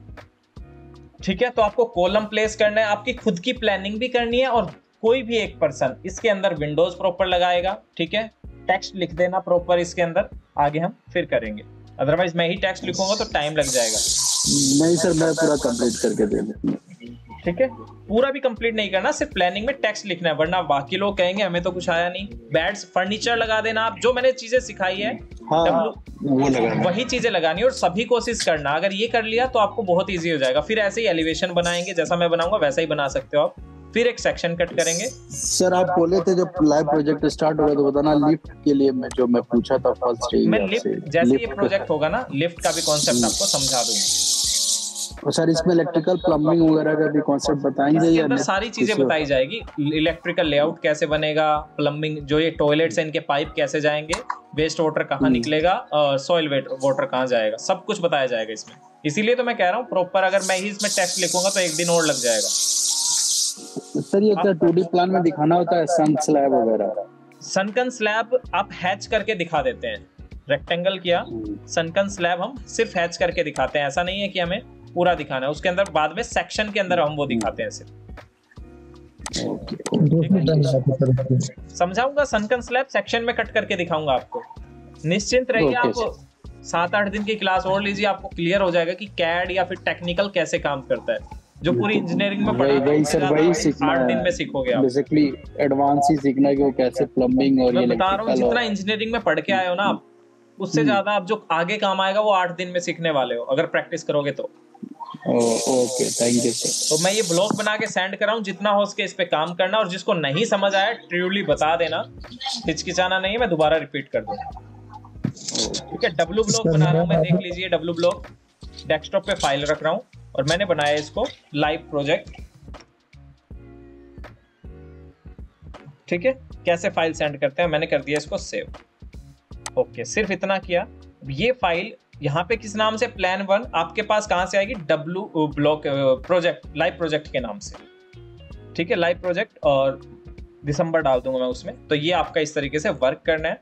Speaker 2: ठीक है तो आपको कॉलम प्लेस करना है, आपकी खुद की प्लानिंग भी करनी है और कोई भी एक पर्सन इसके अंदर विंडोज़ प्रॉपर लगाएगा। ठीक है टेक्स्ट लिख देना प्रॉपर इसके अंदर, आगे हम फिर करेंगे। अदरवाइज़ मैं ही टेक्स्ट लिखूँगा तो टाइम लग जाएगा।
Speaker 4: नहीं सर, मैं पूरा कंप्लीट करके दे दूँगा
Speaker 2: ठीक है? पूरा भी कंप्लीट नहीं करना सिर्फ़ प्लानिंग में टेक्स्ट लिखना है वरना बाकी लोग कहेंगे हमें तो कुछ आया नहीं। बेड्स फर्नीचर लगा देना आप जो मैंने चीज़ें सिखाई है
Speaker 4: हाँ
Speaker 2: W-
Speaker 4: वो
Speaker 2: वही चीज़ें लगानी और सभी कोशिश करना। अगर ये कर लिया तो आपको बहुत ईजी हो जाएगा। फिर ऐसे ही एलिवेशन बनाएँगे जैसा मैं बनाऊँगा वैसा ही बना सकते हो आप। फिर एक सेक्शन कट करेंगे।
Speaker 4: सर आप बोले थे जब लाइव प्रोजेक्ट स्टार्ट होगा तो बताना लिफ्ट के लिए मैं जो मैं पूछा था फ़र्स्ट
Speaker 2: मैं लिफ्ट जैसे ये प्रोजेक्ट होगा ना लिफ्ट का भी कॉन्सेप्ट आपको समझा दूँगा।
Speaker 4: और सर इसमें इलेक्ट्रिकल प्लम्बिंग वगैरह का भी कॉन्सेप्ट बताएँगे
Speaker 2: इसके अंदर सारी चीज़ें बताई जाएगी। इलेक्ट्रिकल लेआउट कैसे बनेगा प्लम्बिंग जो ये टॉयलेट्स हैं इनके पाइप कैसे जाएँगे वेस्ट वाटर कहाँ
Speaker 4: हम्म।
Speaker 2: निकलेगा और सॉइल वाटर कहाँ जाएगा। सब कुछ बताया जाएगा इसमें। इसीलिए तो मैं कह रहा हूँ प्रॉपर अगर मैं ही इसमें टेक्स्ट लिखूँगा तो एक दिन और लग जाएगा।
Speaker 4: सर ये क्या टू प्लान में दिखाना होता है सन स्लैब वगैरह?
Speaker 2: सनकन स्लैब आप हैच करके दिखा देते हैं। रेक्टेंगल किया सनकन स्लैब हम सिर्फ़ हैच करके दिखाते हैं। ऐसा नहीं है कि हमें पूरा दिखाना है। उसके अंदर बाद में सेक्शन के अंदर हम वो दिखाते हैं सिर्फ़। समझाऊँगा? सनकन स्लैब सेक्शन में कट करके दिखाऊँगा आपको। निश्चिंत रहिए आप सात आठ दिन की क्लास और लीजिए आपको क्लियर हो जाएगा कि कैड या फिर टेक्निकल कैसे काम करता है। जो पूरी इंजीनियरिंग में पढ़ा
Speaker 4: वही सर वही सीखना
Speaker 2: आठ
Speaker 4: है।
Speaker 2: दिन में सीखोगे आप।
Speaker 4: बेसिकली एडवांस ही सीखना है कि वो कैसे प्लम्बिंग और ये
Speaker 2: बता रहा हूँ जितना इंजीनियरिंग में पढ़ के आए हो ना आप उससे
Speaker 4: हम्म।
Speaker 2: ज़्यादा आप जो आगे काम आएगा वो आठ दिन में सीखने वाले हो अगर प्रैक्टिस करोगे तो।
Speaker 4: ओके थैंक यू सर
Speaker 2: तो मैं ये ब्लॉग बना के सेंड कर रहा हूँ जितना हो सके इस पे काम करना और जिसको नहीं समझ आया ट्रूली बता देना। हिचकिचाना नहीं मैं दोबारा रिपीट कर दूँगा। ठीक है डब्लू ब्लॉग बना रहा हूँ मैं देख लीजिए डब्लू ब्लॉग डेस्कटॉप पे फ़ाइल रख रहा हूँ और मैंने बनाया इसको लाइव प्रोजेक्ट ठीक है कैसे फ़ाइल सेंड करते हैं मैंने कर दिया इसको सेव ओके सिर्फ़ इतना किया। ये फ़ाइल यहाँ पे किस नाम से प्लान वन आपके पास कहाँ से आएगी? W block project live project के नाम से। ठीक है लाइव प्रोजेक्ट और दिसंबर डाल दूँगा मैं उसमें। तो ये आपका इस तरीके से वर्क करना है।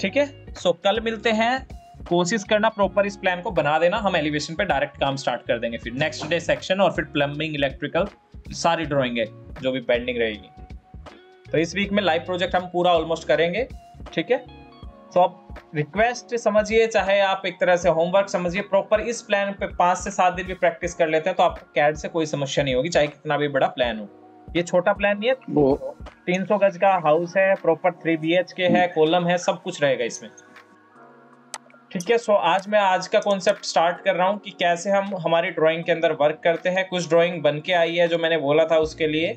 Speaker 2: ठीक है? सो कल मिलते हैं। कोशिश करना प्रॉपर इस प्लान को बना देना। हम एलिवेशन पे डायरेक्ट काम स्टार्ट कर देंगे फिर। नेक्स्ट डे सेक्शन और फिर प्लम्बिंग इलेक्ट्रिकल सारी ड्राइंग जो भी पेंडिंग रहेगी। तो इस वीक में लाइव प्रोजेक्ट हम पूरा ऑलमोस्ट करेंगे। ठीक है? तो आप रिक्वेस्ट समझिए चाहे आप एक तरह से होमवर्क समझिए प्रॉपर इस प्लान पे पाँच से सात दिन भी प्रैक्टिस कर लेते हैं तो आपको कैड से कोई समस्या नहीं होगी चाहे कितना भी बड़ा प्लान हो। ये छोटा प्लान नहीं है
Speaker 4: वो
Speaker 2: 300 गज का हाउस है प्रॉपर थ्री बीएच के है कॉलम है सब कुछ रहेगा इसमें। ठीक है सो आज मैं आज का कॉन्सेप्ट स्टार्ट कर रहा हूँ कि कैसे हम हमारी ड्राइंग के अंदर वर्क करते हैं। कुछ ड्राइंग बन के आई है जो मैंने बोला था उसके लिए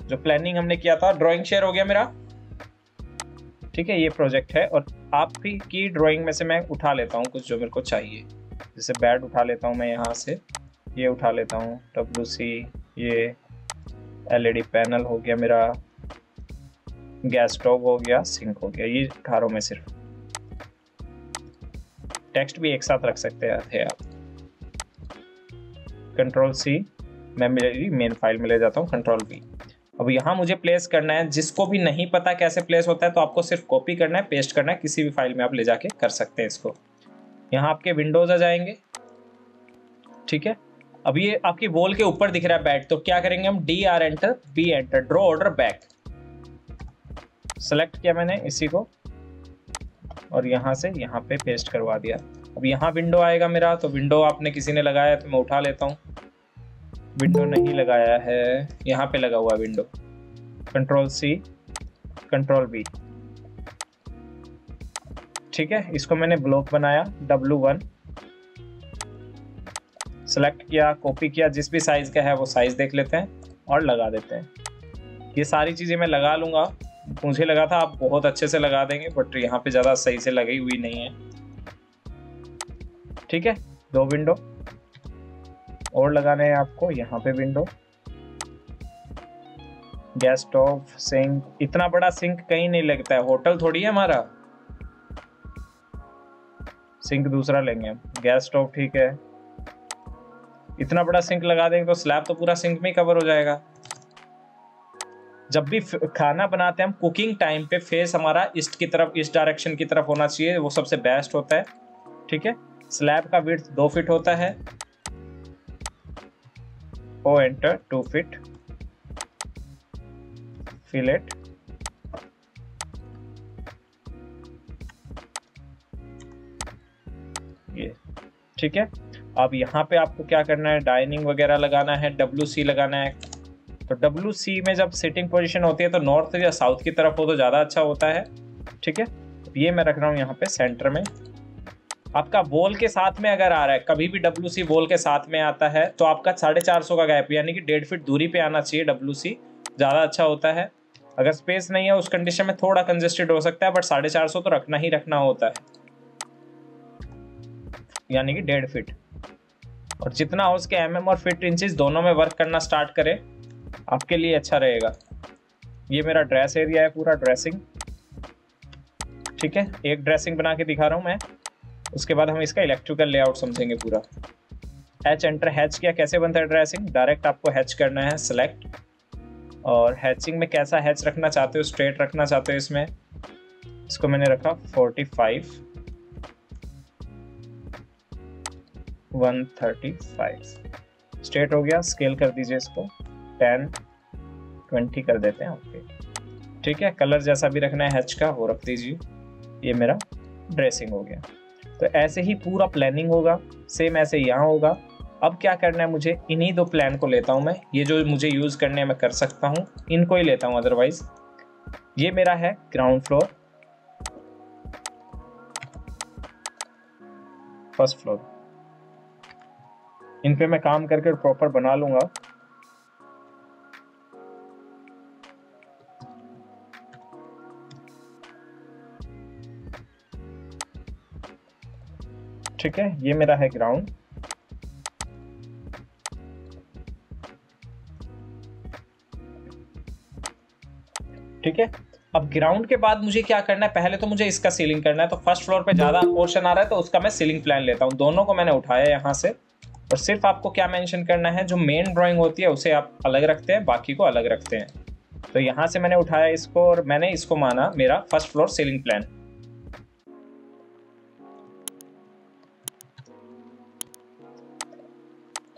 Speaker 2: जो प्लानिंग हमने किया था। ड्राइंग शेयर हो गया मेरा। ठीक है, ये प्रोजेक्ट है और आपकी की ड्राइंग में से मैं उठा लेता हूँ कुछ जो मेरे को चाहिए। जैसे बेड उठा लेता हूँ मैं यहाँ से, ये उठा लेता हूँ डब्ल्यू सी ये एलईडी पैनल हो गया मेरा गैस स्टोव हो गया सिंक हो गया, ये उठा रहा मैं सिर्फ़। टेक्स्ट भी एक साथ रख सकते थे आप। कंट्रोल सी मैं मेरी मेन फ़ाइल में ले जाता हूँ कंट्रोल वी अब यहाँ मुझे प्लेस करना है। जिसको भी नहीं पता कैसे प्लेस होता है तो आपको सिर्फ़ कॉपी करना है पेस्ट करना है। किसी भी फ़ाइल में आप ले जाके कर सकते हैं इसको। यहाँ आपके विंडोज़ आ जाएँगे। ठीक है? अब ये आपकी वॉल के ऊपर दिख रहा है बैट तो क्या करेंगे हम? D R enter B enter draw order back select किया मैंने इसी को। और यहाँ से यहाँ पे पेस्ट करवा दिया। अब यहाँ विंडो आएगा मेरा तो विंडो आपने किसी ने लगाया तो मैं उठा लेता हूँ। विंडो नहीं लगाया है। यहाँ पे लगा हुआ window control C control B ठीक है, इसको मैंने ब्लॉक बनाया डब्लू वन सेलेक्ट किया कॉपी किया, जिस भी साइज़ का है वो साइज़ देख लेते हैं और लगा देते हैं। ये सारी चीज़ें मैं लगा लूँगा। मुझे लगा था आप बहुत अच्छे से लगा देंगे बट यहाँ पे ज़्यादा सही से लगी हुई नहीं है। ठीक है, दो विंडो और लगाने हैं आपको यहाँ पे विंडो गैस स्टोव सिंक इतना बड़ा सिंक कहीं नहीं लगता है। होटल थोड़ी है हमारा? सिंक दूसरा लेंगे गैस स्टोव ठीक है। इतना बड़ा सिंक लगा देंगे तो स्लैब तो पूरा सिंक में ही कवर हो जाएगा। जब भी खाना बनाते हैं, हम कुकिंग टाइम पे फेस हमारा ईस्ट की तरफ़ इस डायरेक्शन की तरफ़ होना चाहिए। वो सबसे बेस्ट होता है। ठीक है? स्लैब का विड्थ दो फिट होता है। O enter two feet fillet ये, ठीक है? अब यहाँ पे आपको क्या करना है? डाइनिंग वगैरह लगाना है डब्ल्यू सी लगाना है। तो डब्ल्यू सी में जब सिटिंग पोजीशन होती है तो नॉर्थ या साउथ की तरफ़ हो तो ज़्यादा अच्छा होता है। ठीक है? ये मैं रख रहा हूँ यहाँ पे सेंटर में। आपका वॉल के साथ में अगर आ रहा है, कभी भी डब्ल्यू सी वॉल के साथ में आता है तो आपका साढ़े चार सौ का गैप यानी कि डेढ़ फीट दूरी पे आना चाहिए डब्ल्यू सी ज़्यादा अच्छा होता है। अगर स्पेस नहीं है, उस कंडीशन में थोड़ा कंजेस्टेड हो सकता है बट साढ़े चार सौ तो रखना ही रखना होता है। यानी कि डेढ़ फिट। और जितना हो उसके एम और फिट इंचज दोनों में वर्क करना स्टार्ट करें, आपके लिए अच्छा रहेगा। ये मेरा ड्रेस एरिया है, पूरा ड्रेसिंग ठीक है? एक ड्रेसिंग बना के दिखा रहा हूँ मैं। उसके बाद हम इसका इलेक्ट्रिकल लेआउट समझेंगे पूरा। हैच एंटर हैच किया, कैसे बनता है ड्रेसिंग डायरेक्ट आपको हैच करना है सेलेक्ट और हैचिंग में कैसा हैच रखना चाहते हो स्ट्रेट रखना चाहते हो इसमें? इसको मैंने रखा 45 135 स्ट्रेट हो गया स्केल कर दीजिए इसको। 10 20 कर देते हैं ओके ठीक है कलर जैसा भी रखना है हैच का, वो रख दीजिए। ये मेरा ड्रेसिंग हो गया। तो ऐसे ही पूरा प्लानिंग होगा सेम ऐसे यहाँ होगा। अब क्या करना है मुझे? इन्हीं दो प्लान को लेता हूँ मैं। ये जो मुझे यूज़ करने में कर सकता हूँ। इनको ही लेता हूँ अदरवाइज़ ये मेरा है ग्राउंड फ्लोर फ़र्स्ट फ्लोर इन पे मैं काम करके प्रॉपर बना लूँगा। ठीक है, ये मेरा है ग्राउंड ठीक है, अब ग्राउंड के बाद मुझे क्या करना है? पहले तो मुझे इसका सीलिंग करना है तो फ़र्स्ट फ्लोर पे ज़्यादा पोर्शन आ रहा है तो उसका मैं सीलिंग प्लान लेता हूँ। दोनों को मैंने उठाया यहाँ से, और सिर्फ़ आपको क्या मेंशन करना है? जो मेन ड्राइंग होती है, उसे आप अलग रखते हैं, बाकी को अलग रखते हैं। तो यहाँ से मैंने उठाया इसको, और मैंने इसको माना मेरा first floor ceiling plan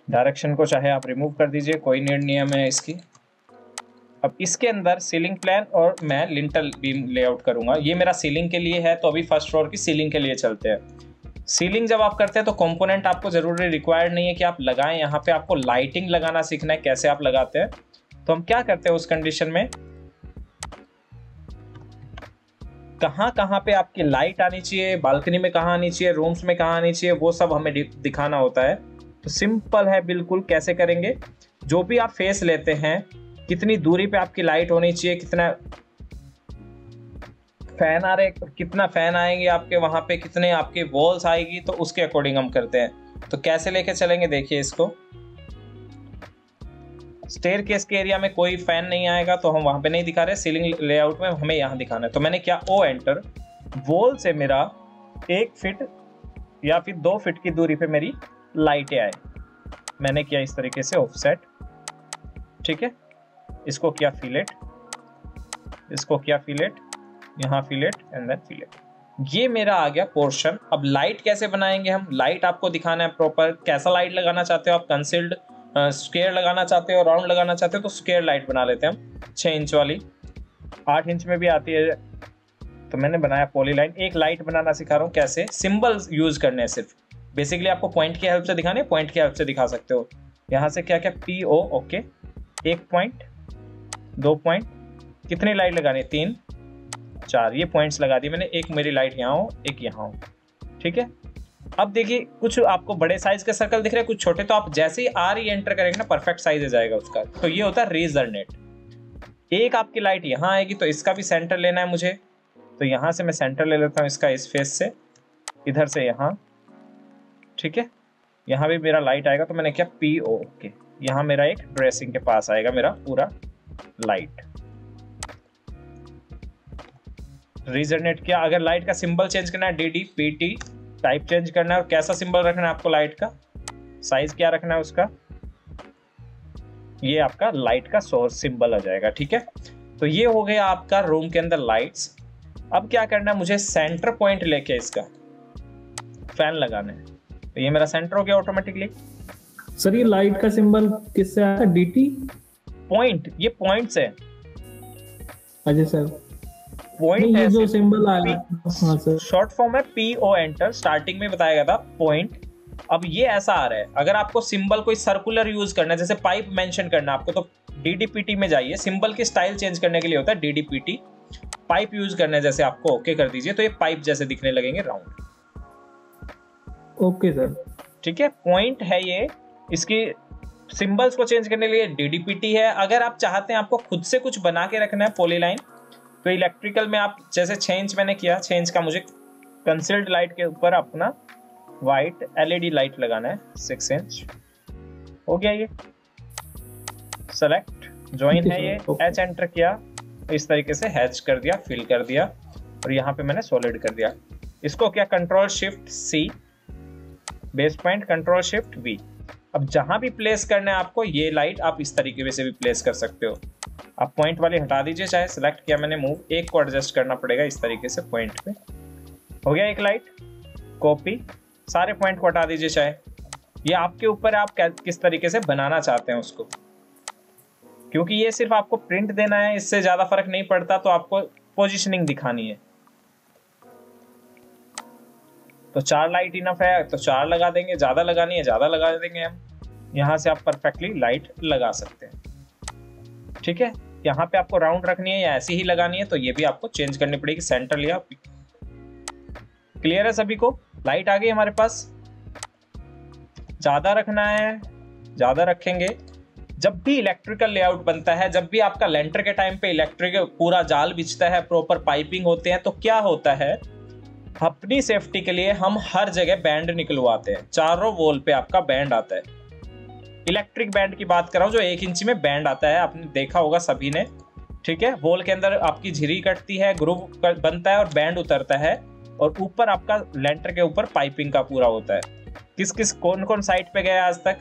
Speaker 2: direction को चाहे आप रिमूव कर दीजिए, कोई नीड नहीं है इसकी। अब इसके अंदर सीलिंग प्लान और मैं लिंटल बीम लेआउट करूँगा। ये मेरा सीलिंग के लिए है तो अभी फ़र्स्ट फ्लोर की सीलिंग के लिए चलते हैं। सीलिंग जब आप करते हैं तो कंपोनेंट आपको ज़रूरी रिक्वायर्ड नहीं है कि आप लगाएँ। यहाँ पे आपको लाइटिंग लगाना सीखना है, कैसे आप लगाते हैं। तो हम क्या करते हैं उस कंडीशन में? कहाँ कहाँ पे आपकी लाइट आनी चाहिए बालकनी में कहाँ आनी चाहिए रूम्स में कहाँ आनी चाहिए, वो सब हमें दिखाना होता है। सिंपल है, बिल्कुल। कैसे करेंगे? जो भी आप फेस लेते हैं, कितनी दूरी पे आपकी लाइट होनी चाहिए, कितना फ़ैन आ रहे, कितना फ़ैन आएँगे आपके वहाँ पे, कितने आपके वॉल्स आएगी तो उसके अकॉर्डिंग हम करते हैं। तो कैसे लेके चलेंगे, देखिए इसको। स्टेयर केस के एरिया में कोई फ़ैन नहीं आएगा तो हम वहाँ पे नहीं दिखा रहे। सीलिंग लेआउट में हमें यहाँ दिखाना है। तो मैंने क्या ओ एंटर वॉल से मेरा एक फिट या फिर दो फिट की दूरी पे मेरी लाइटें आए मैंने किया इस तरीके से ऑफसेट ठीक है? इसको किया फिलेट इसको किया फिलेट यहाँ फिलेट एंड देन फिलेट ये मेरा आ गया पोर्शन अब लाइट कैसे बनाएँगे हम? लाइट आपको दिखाना है प्रॉपर कैसा लाइट लगाना चाहते हो आप? कंसिल्ड स्केयर लगाना चाहते हो? राउंड लगाना चाहते हो? तो स्केयर लाइट बना लेते हैं हम। छः इंच वाली। आठ इंच में भी आती है। तो मैंने बनाया पोली लाइन एक लाइट बनाना सिखा रहा हूँ। कैसे? सिंबल यूज़ करने हैं सिर्फ़। बेसिकली आपको पॉइंट की हेल्प से दिखाने पॉइंट की हेल्प से दिखा सकते हो। यहाँ से क्या क्या पी ओ ओके एक पॉइंट दो पॉइंट कितनी लाइट लगानी तीन, चार। ये पॉइंट्स लगा दिए मैंने। एक मेरी लाइट यहाँ हो, एक यहाँ हो। ठीक है? अब देखिए, कुछ आपको बड़े साइज़ के सर्कल दिख रहे हैं, कुछ छोटे। तो आप जैसे ही आर ही एंटर करेंगे ना परफेक्ट साइज़ आ जाएगा उसका। तो ये होता है रेजर नेट एक आपकी लाइट यहाँ आएगी तो इसका भी सेंटर लेना है मुझे। तो यहाँ से मैं सेंटर ले लेता हूँ इसका, इस फेस से। इधर से यहाँ। ठीक है? यहाँ भी मेरा लाइट आएगा तो मैंने क्या पी ओ के यहाँ मेरा एक ड्रेसिंग के पास आएगा, मेरा पूरा लाइट रीजनेट किया? अगर लाइट का सिंबल चेंज करना है D D P T type change करना है, और कैसा सिंबल रखना है आपको लाइट का? साइज़ क्या रखना है उसका? ये आपका लाइट का सोर्स सिंबल आ जाएगा, ठीक है? तो ये हो गया आपका रूम के अंदर लाइट्स अब क्या करना है? मुझे सेंटर पॉइंट लेके इसका फ़ैन लगाना है. तो ये मेरा सेंटर हो गया ऑटोमेटिकली
Speaker 7: सर ये लाइट का सिंबल किससे आया डीटी
Speaker 2: पॉइंट ये पॉइंट्स है।
Speaker 7: अजय सर
Speaker 2: पॉइंट
Speaker 7: ये
Speaker 2: है
Speaker 7: जो सिंबल आया हाँ सर
Speaker 2: शॉर्ट फॉर्म है पी ओ एंटर स्टार्टिंग में बताया गया था पॉइंट अब ये ऐसा आ रहा है अगर आपको सिंबल कोई सर्कुलर यूज़ करना है जैसे पाइप मेंशन करना है आपको तो डीडीपीटी में जाइए। सिंबल की स्टाइल चेंज करने के लिए होता है डीडीपीटी पाइप यूज़ करना है जैसे आपको ओके कर दीजिए तो ये पाइप जैसे दिखने लगेंगे राउंड
Speaker 7: ओके सर
Speaker 2: ठीक है पॉइंट है ये। इसकी सिंबल्स को चेंज करने के लिए डीडीपीटी है। अगर आप चाहते हैं आपको खुद से कुछ बना के रखना है पॉलीलाइन तो इलेक्ट्रिकल में आप जैसे चेंज मैंने किया चेंज का मुझे कंसील्ड लाइट के ऊपर अपना वाइट एलईडी लाइट लगाना है सिक्स इंच हो गया ये। सेलेक्ट ज्वाइन है ये। एच एंटर किया इस तरीके से हैच कर दिया फिल कर दिया और यहाँ पे मैंने सॉलिड कर दिया। इसको क्या control shift C base point control shift V अब जहाँ भी प्लेस करना है आपको, ये लाइट आप इस तरीके से भी प्लेस कर सकते हो। आप पॉइंट वाली हटा दीजिए, चाहे सिलेक्ट किया मैंने मूव एक को एडजस्ट करना पड़ेगा इस तरीके से पॉइंट पे। हो गया एक लाइट कॉपी सारे पॉइंट को हटा दीजिए, चाहे। ये आपके ऊपर आप किस तरीके से बनाना चाहते हैं उसको। क्योंकि ये सिर्फ़ आपको प्रिंट देना है, इससे ज़्यादा फ़र्क नहीं पड़ता तो आपको पोजिशनिंग दिखानी है। तो चार लाइट इनफ है तो चार लगा देंगे, ज़्यादा लगानी है, ज़्यादा लगा देंगे हम। यहाँ से आप परफेक्टली लाइट लगा सकते हैं। ठीक है? यहाँ पे आपको राउंड रखनी है या ऐसी ही लगानी है तो ये भी आपको चेंज करनी पड़ेगी सेंटर लिया क्लियर है सभी को? लाइट आ गई हमारे पास। ज़्यादा रखना है, ज़्यादा रखेंगे। जब भी इलेक्ट्रिकल लेआउट बनता है, जब भी आपका लेंटर के टाइम पे इलेक्ट्रिक पूरा जाल बिछता है प्रॉपर पाइपिंग होते हैं तो क्या होता है? अपनी सेफ्टी के लिए हम हर जगह बैंड निकलवाते हैं। चारों वॉल पे आपका बैंड आता है। इलेक्ट्रिक बैंड की बात कर रहा हूँ जो एक इंच में बैंड आता है आपने देखा होगा सभी ने। ठीक है? वॉल के अंदर आपकी झिरी कटती है ग्रुव बनता है और बैंड उतरता है और ऊपर आपका लेंटर के ऊपर पाइपिंग का पूरा होता है। किस किस कौन कौन साइट पे गया आज तक?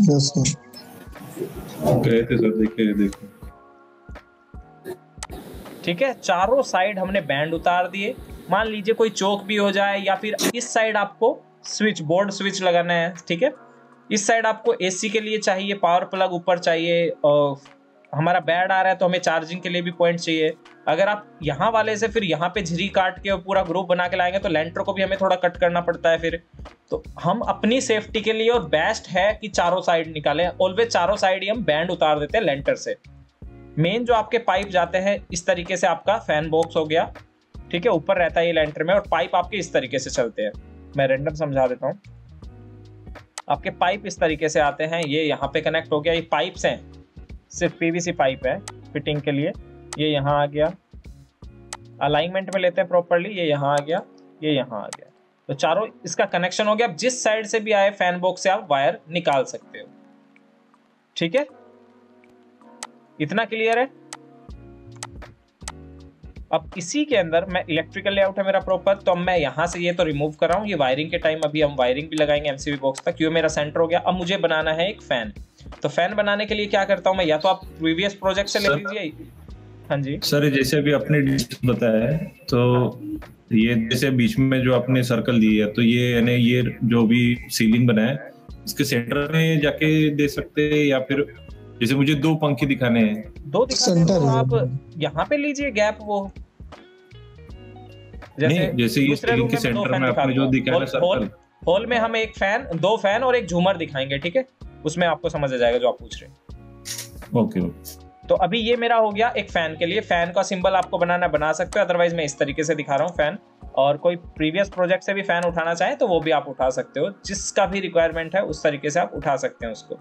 Speaker 3: यस सर
Speaker 8: गए थे सर देखे देखे।
Speaker 2: ठीक है? चारों साइड हमने बैंड उतार दिए। मान लीजिए कोई चौक भी हो जाए या फिर इस साइड आपको स्विच बोर्ड स्विच लगाना है, ठीक है? इस साइड आपको एसी के लिए चाहिए पावर प्लग ऊपर चाहिए और हमारा बैड आ रहा है तो हमें चार्जिंग के लिए भी पॉइंट चाहिए। अगर आप यहाँ वाले से फिर यहाँ पे झिरी काट के पूरा ग्रुप बना के लाएँगे तो लेंटर को भी हमें थोड़ा कट करना पड़ता है फिर। तो हम अपनी सेफ्टी के लिए और बेस्ट है कि चारों साइड निकालें। ऑलवेज चारों साइड ही हम बैंड उतार देते हैं लेंटर से। मेन जो आपके पाइप जाते हैं, इस तरीके से आपका फ़ैन बॉक्स हो गया। ठीक है, ऊपर रहता है ये लेंटर में और पाइप आपके इस तरीके से चलते हैं। मैं रेंडम समझा देता हूँ। आपके पाइप इस तरीके से आते हैं, ये यहाँ पे कनेक्ट हो गया। ये पाइप्स हैं, सिर्फ़ पीवीसी पाइप है फिटिंग के लिए। ये यहाँ आ गया। अलाइनमेंट में लेते हैं प्रॉपरली ये यहाँ आ गया, ये यहाँ आ गया। तो चारों, इसका कनेक्शन हो गया। अब जिस साइड से भी आए फ़ैन बॉक्स से आप वायर निकाल सकते हो। ठीक है? इतना क्लियर है? अब इसी के अंदर मैं इलेक्ट्रिकल लेआउट है मेरा प्रॉपर तो अब मैं यहाँ से ये तो रिमूव कर रहा हूँ। ये वायरिंग के टाइम अभी हम वायरिंग भी लगाएँगे एमसीबी बॉक्स तक। क्यों? मेरा सेंटर हो गया। अब मुझे बनाना है एक फ़ैन तो फ़ैन बनाने के लिए क्या करता हूँ मैं? या तो आप प्रीवियस प्रोजेक्ट से ले लीजिए। हाँ जी।
Speaker 8: सर जैसे अभी आपने बताया है तो ये जैसे बीच में जो आपने सर्कल दी है तो ये यानी ये जो भी सीलिंग बनाया है इसके सेंटर में जाके दे सकते हैं या फिर जैसे मुझे दो पंखे दिखाने हैं।
Speaker 2: दो हैं,
Speaker 3: सेंटर
Speaker 2: तो
Speaker 3: है।
Speaker 2: आप यहाँ पे लीजिए गैप वो।
Speaker 8: नहीं जैसे ये के
Speaker 2: दो
Speaker 8: सेंटर में आपने जो दिखाया
Speaker 2: हॉल- हॉल-
Speaker 8: सर्कल
Speaker 2: हॉल में हम एक फ़ैन दो फ़ैन और एक झूमर दिखाएँगे ठीक है? उसमें आपको समझ आ जाएगा जो आप पूछ रहे हैं।
Speaker 8: ओके ओके
Speaker 2: तो अभी ये मेरा हो गया एक फ़ैन के लिए। फ़ैन का सिंबल आपको बनाना बना सकते हो। अदरवाइज़ मैं इस तरीके से दिखा रहा हूँ फ़ैन और कोई प्रीवियस प्रोजेक्ट से भी फ़ैन उठाना चाहे तो वो भी आप उठा सकते हो। जिसका भी रिक्वायरमेंट है उस तरीके से आप उठा सकते हैं उसको।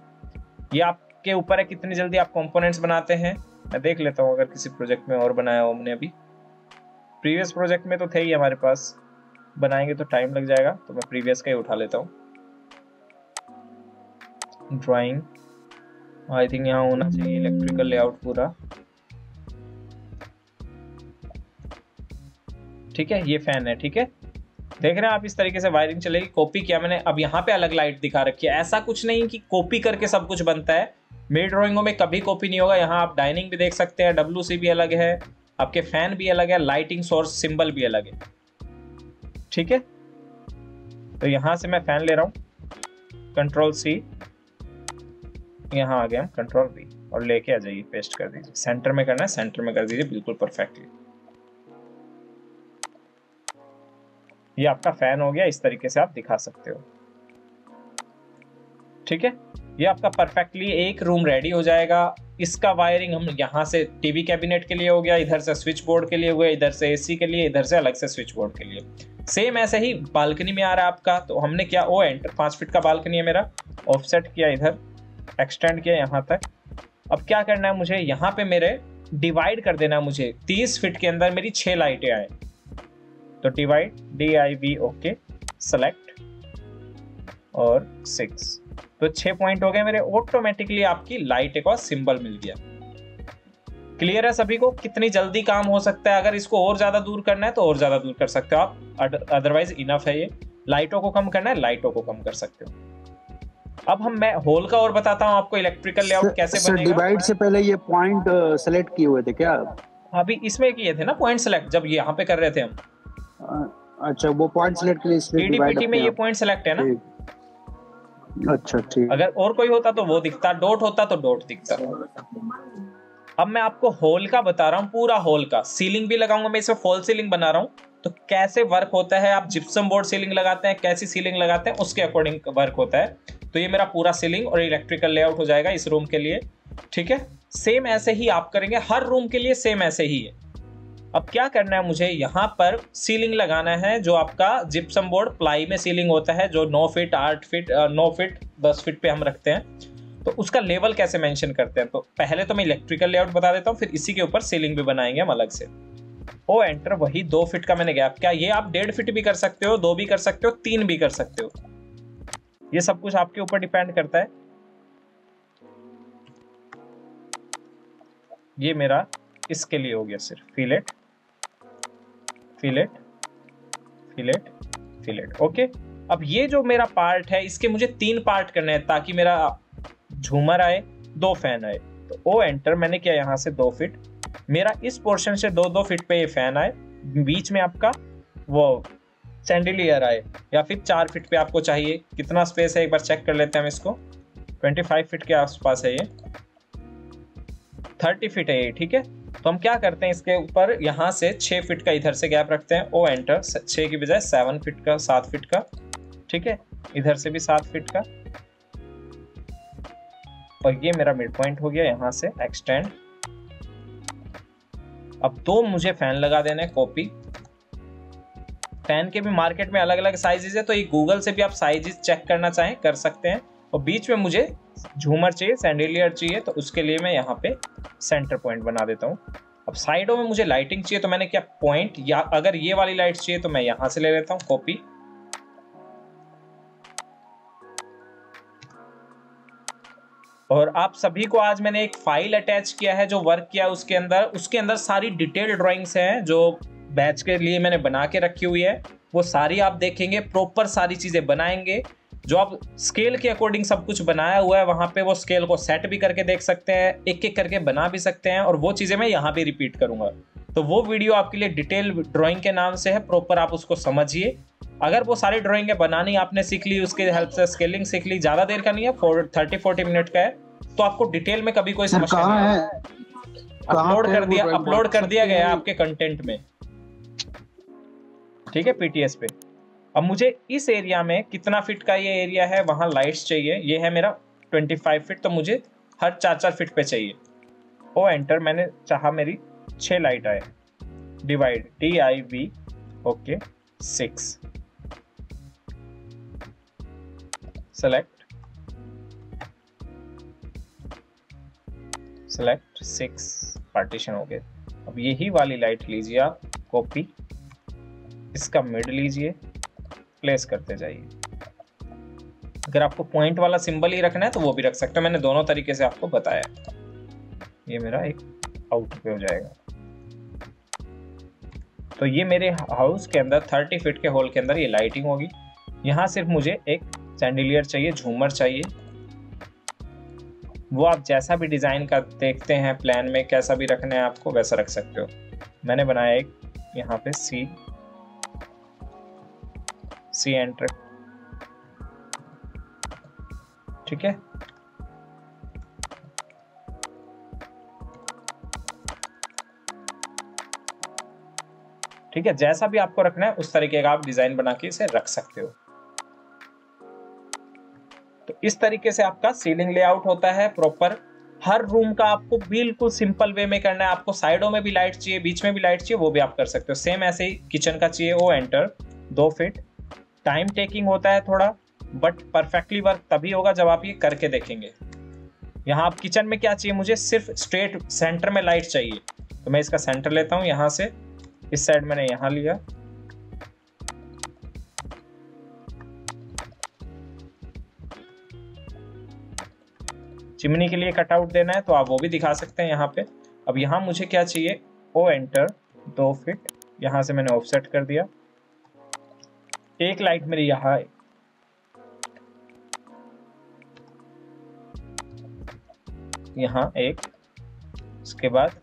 Speaker 2: ये आपके ऊपर है, कितनी जल्दी आप कंपोनेंट्स बनाते हैं। मैं देख लेता हूँ अगर किसी प्रोजेक्ट में और बनाया हो हमने अभी। प्रीवियस प्रोजेक्ट में तो थे ही हमारे पास। बनाएँगे तो टाइम लग जाएगा तो मैं प्रीवियस का ही उठा लेता हूँ। ड्राइंग आई थिंक यहाँ होना चाहिए इलेक्ट्रिकल लेआउट पूरा। ठीक है, ये फ़ैन है, ठीक है? देख रहे हैं आप इस तरीके से वायरिंग चलेगी। कॉपी किया मैंने। अब यहाँ पे अलग लाइट दिखा रखी है। ऐसा कुछ नहीं कि कॉपी करके सब कुछ बनता है। मेड ड्राइंगों में कभी कॉपी नहीं होगा। यहाँ आप डाइनिंग भी देख सकते हैं डब्ल्यू भी अलग है, आपके फ़ैन भी अलग है, लाइटिंग सोर्स सिंबल भी अलग है। ठीक है? तो यहाँ से मैं फ़ैन ले रहा हूँ। कंट्रोल सी यहाँ आ गया हम कंट्रोल बी और लेके आ जाइए पेस्ट कर दीजिए। सेंटर में करना है सेंटर में कर दीजिए, बिल्कुल परफेक्टली ये आपका फ़ैन हो गया, इस तरीके से आप दिखा सकते हो। ठीक है? ये आपका परफेक्टली एक रूम रेडी हो जाएगा। इसका वायरिंग हम यहाँ से टीवी कैबिनेट के लिए हो गया, इधर से स्विच बोर्ड के लिए हो गया, इधर से एसी के लिए, इधर से अलग से स्विच बोर्ड के लिए। सेम ऐसे ही बालकनी में आ रहा है आपका। तो हमने क्या, ओ एंटर पाँच फीट का बालकनी है मेरा। ऑफसेट किया इधर एक्सटेंड किया यहाँ तक। अब क्या करना है मुझे? यहाँ पे मेरे डिवाइड कर देना है मुझे। तीस फीट के अंदर मेरी छह लाइटें आए। तो divide D I V okay select और सिक्स तो छह पॉइंट हो गए मेरे ऑटोमेटिकली आपकी लाइट का सिंबल मिल गया। क्लियर है सभी को? कितनी जल्दी काम हो सकता है? अगर इसको और ज़्यादा दूर करना है तो और ज़्यादा दूर कर सकते हो आप। अदरवाइज़ इनफ है ये। लाइटों को कम करना है लाइटों को कम कर सकते हो। अब हम मैं होल का और बताता हूँ आपको इलेक्ट्रिकल लेआउट कैसे
Speaker 4: सर
Speaker 2: बनेगा।
Speaker 4: डिवाइड से पहले ये पॉइंट सेलेक्ट किए हुए थे क्या?
Speaker 2: अभी इसमें किए थे ना पॉइंट सेलेक्ट जब यहाँ पे कर रहे थे हम।
Speaker 4: अच्छा वो पॉइंट सेलेक्ट के लिए
Speaker 2: में ये पॉइंट सेलेक्ट है ना?
Speaker 4: अच्छा ठीक।
Speaker 2: अगर और कोई होता तो वो दिखता, डॉट होता तो डॉट दिखता। अब मैं आपको होल का बता रहा हूँ, पूरा होल का। सीलिंग भी लगाऊँगा, मैं इसमें फॉल सीलिंग बना रहा हूँ। तो कैसे वर्क होता है, आप जिप्सम बोर्ड सीलिंग लगाते हैं, कैसी सीलिंग लगाते हैं, उसके अकॉर्डिंग वर्क होता है। तो ये मेरा पूरा सीलिंग और इलेक्ट्रिकल लेआउट हो जाएगा इस रूम के लिए, ठीक है? सेम ऐसे ही आप करेंगे, हर रूम के लिए सेम ऐसे ही है। अब क्या करना है मुझे? यहाँ पर सीलिंग लगाना है, जो आपका जिप्सम बोर्ड प्लाई में सीलिंग होता है, जो 9 फिट 8 फिट 9 फिट 10 फीट पे हम रखते हैं। तो उसका लेवल कैसे मेंशन करते हैं? तो पहले तो मैं इलेक्ट्रिकल लेआउट बता देता हूँ, फिर इसी के ऊपर सीलिंग भी बनाएँगे हम अलग से। ओ एंटर वही दो फिट का मैंने गैप क्या ये आप डेढ़ फिट भी कर सकते हो, दो भी कर सकते हो, तीन भी कर सकते हो? ये सब कुछ आपके ऊपर डिपेंड करता है। ये मेरा इसके लिए हो गया सिर्फ़ fillet fillet fillet fillet okay अब ये जो मेरा पार्ट है, इसके मुझे तीन पार्ट करने हैं ताकि मेरा झूमर आए, दो फ़ैन आए। तो ओ एंटर मैंने किया यहाँ से दो फिट मेरा इस पोर्शन से दो दो फीट पे ये फ़ैन आए। बीच में आपका वो सैंडिलियर आए। या फिर चार फिट पे आपको चाहिए। कितना स्पेस है, एक बार चेक कर लेते हैं हम इसको। 25 फीट के आसपास है ये। 30 फीट है ये, ठीक है? तो हम क्या करते हैं इसके ऊपर? यहाँ से 6 फिट का इधर से गैप रखते हैं। ओ एंटर 6 की बजाय सेवन फिट का, सात फिट का। ठीक है? इधर से भी सात फिट का। और ये मेरा मिड पॉइंट हो गया, यहाँ से एक्सटेंड अब दो मुझे फ़ैन लगा देने हैं कॉपी फ़ैन के भी मार्केट में अलग अलग साइजेस है तो ये गूगल से भी आप साइजेस चेक करना चाहें, कर सकते हैं। और बीच में मुझे झूमर चाहिए, सैंडिलियर चाहिए तो उसके लिए मैं यहाँ पे सेंटर पॉइंट बना देता हूँ। अब साइडों में मुझे लाइटिंग चाहिए तो मैंने क्या पॉइंट या अगर ये वाली लाइट चाहिए तो मैं यहाँ से ले लेता हूँ कॉपी और आप सभी को आज मैंने एक फ़ाइल अटैच किया है, जो वर्क किया उसके अंदर। उसके अंदर सारी डिटेल ड्राइंग्स हैं, जो बैच के लिए मैंने बना के रखी हुई है। वो सारी आप देखेंगे प्रॉपर सारी चीज़ें बनाएँगे। जो आप स्केल के अकॉर्डिंग सब कुछ बनाया हुआ है वहाँ पे वो स्केल को सेट भी करके देख सकते हैं एक एक करके बना भी सकते हैं और वो चीज़ें मैं यहाँ पे रिपीट करूँगा। तो वो वीडियो आपके लिए डिटेल ड्राइंग के नाम से है प्रॉपर आप उसको समझिए। अगर वो सारी ड्राइंगें बनानी आपने सीख ली उसके हेल्प से स्केलिंग सीख ली ज़्यादा देर का नहीं है थर्टी फोर्टी मिनट का है तो आपको डिटेल में कभी कोई समस्या नहीं
Speaker 4: है।
Speaker 2: अपलोड कर दिया अपलोड कर दिया गया आपके कंटेंट में। ठीक है पीटीएस पे। अब मुझे इस एरिया में कितना फिट का ये एरिया है? वहाँ लाइट्स चाहिए। ये है मेरा 25 फिट तो मुझे हर चार चार फिट पे चाहिए। ओ एंटर मैंने चाहा मेरी छह लाइट आए। Divide D I V okay six select select six partition हो गए अब यही वाली लाइट लीजिए आप कॉपी इसका मिड लीजिए। प्लेस करते जाइए। अगर आपको पॉइंट वाला सिंबल ही रखना है तो वो भी रख सकते हो। मैंने दोनों तरीके से आपको बताया। ये मेरा एक आउट पे हो जाएगा। तो ये मेरे हाउस के अंदर 30 फीट के होल के अंदर ये लाइटिंग होगी। यहाँ सिर्फ़ मुझे एक सैंडिलियर चाहिए, झूमर चाहिए। वो आप जैसा भी डिज़ाइन का देखते हैं प्लान में कैसा भी रखना है आपको, वैसा रख सकते हो। मैंने बनाया एक यहाँ पे सी सी एंटर। ठीक है? ठीक है, जैसा भी आपको रखना है, उस तरीके का आप डिज़ाइन बना के इसे रख सकते हो। तो इस तरीके से आपका सीलिंग लेआउट होता है प्रॉपर। हर रूम का आपको बिल्कुल सिंपल वे में करना है। आपको साइडों में भी लाइट चाहिए, बीच में भी लाइट चाहिए, वो भी आप कर सकते हो। सेम ऐसे ही किचन का चाहिए, वो एंटर। दो फिट। टाइम टेकिंग होता है थोड़ा बट परफेक्टली वर्क तभी होगा जब आप ये करके देखेंगे। यहाँ आप किचन में क्या चाहिए मुझे? सिर्फ़ स्ट्रेट सेंटर में लाइट चाहिए। तो मैं इसका सेंटर लेता हूँ यहाँ से। इस साइड मैंने यहाँ लिया। चिमनी के लिए कटआउट देना है तो आप वो भी दिखा सकते हैं यहाँ पे। अब यहाँ मुझे क्या चाहिए? ओ एंटर दो फिट। यहाँ से मैंने ऑफसेट कर दिया। एक लाइट मेरी यहाँ है। यहाँ एक, उसके बाद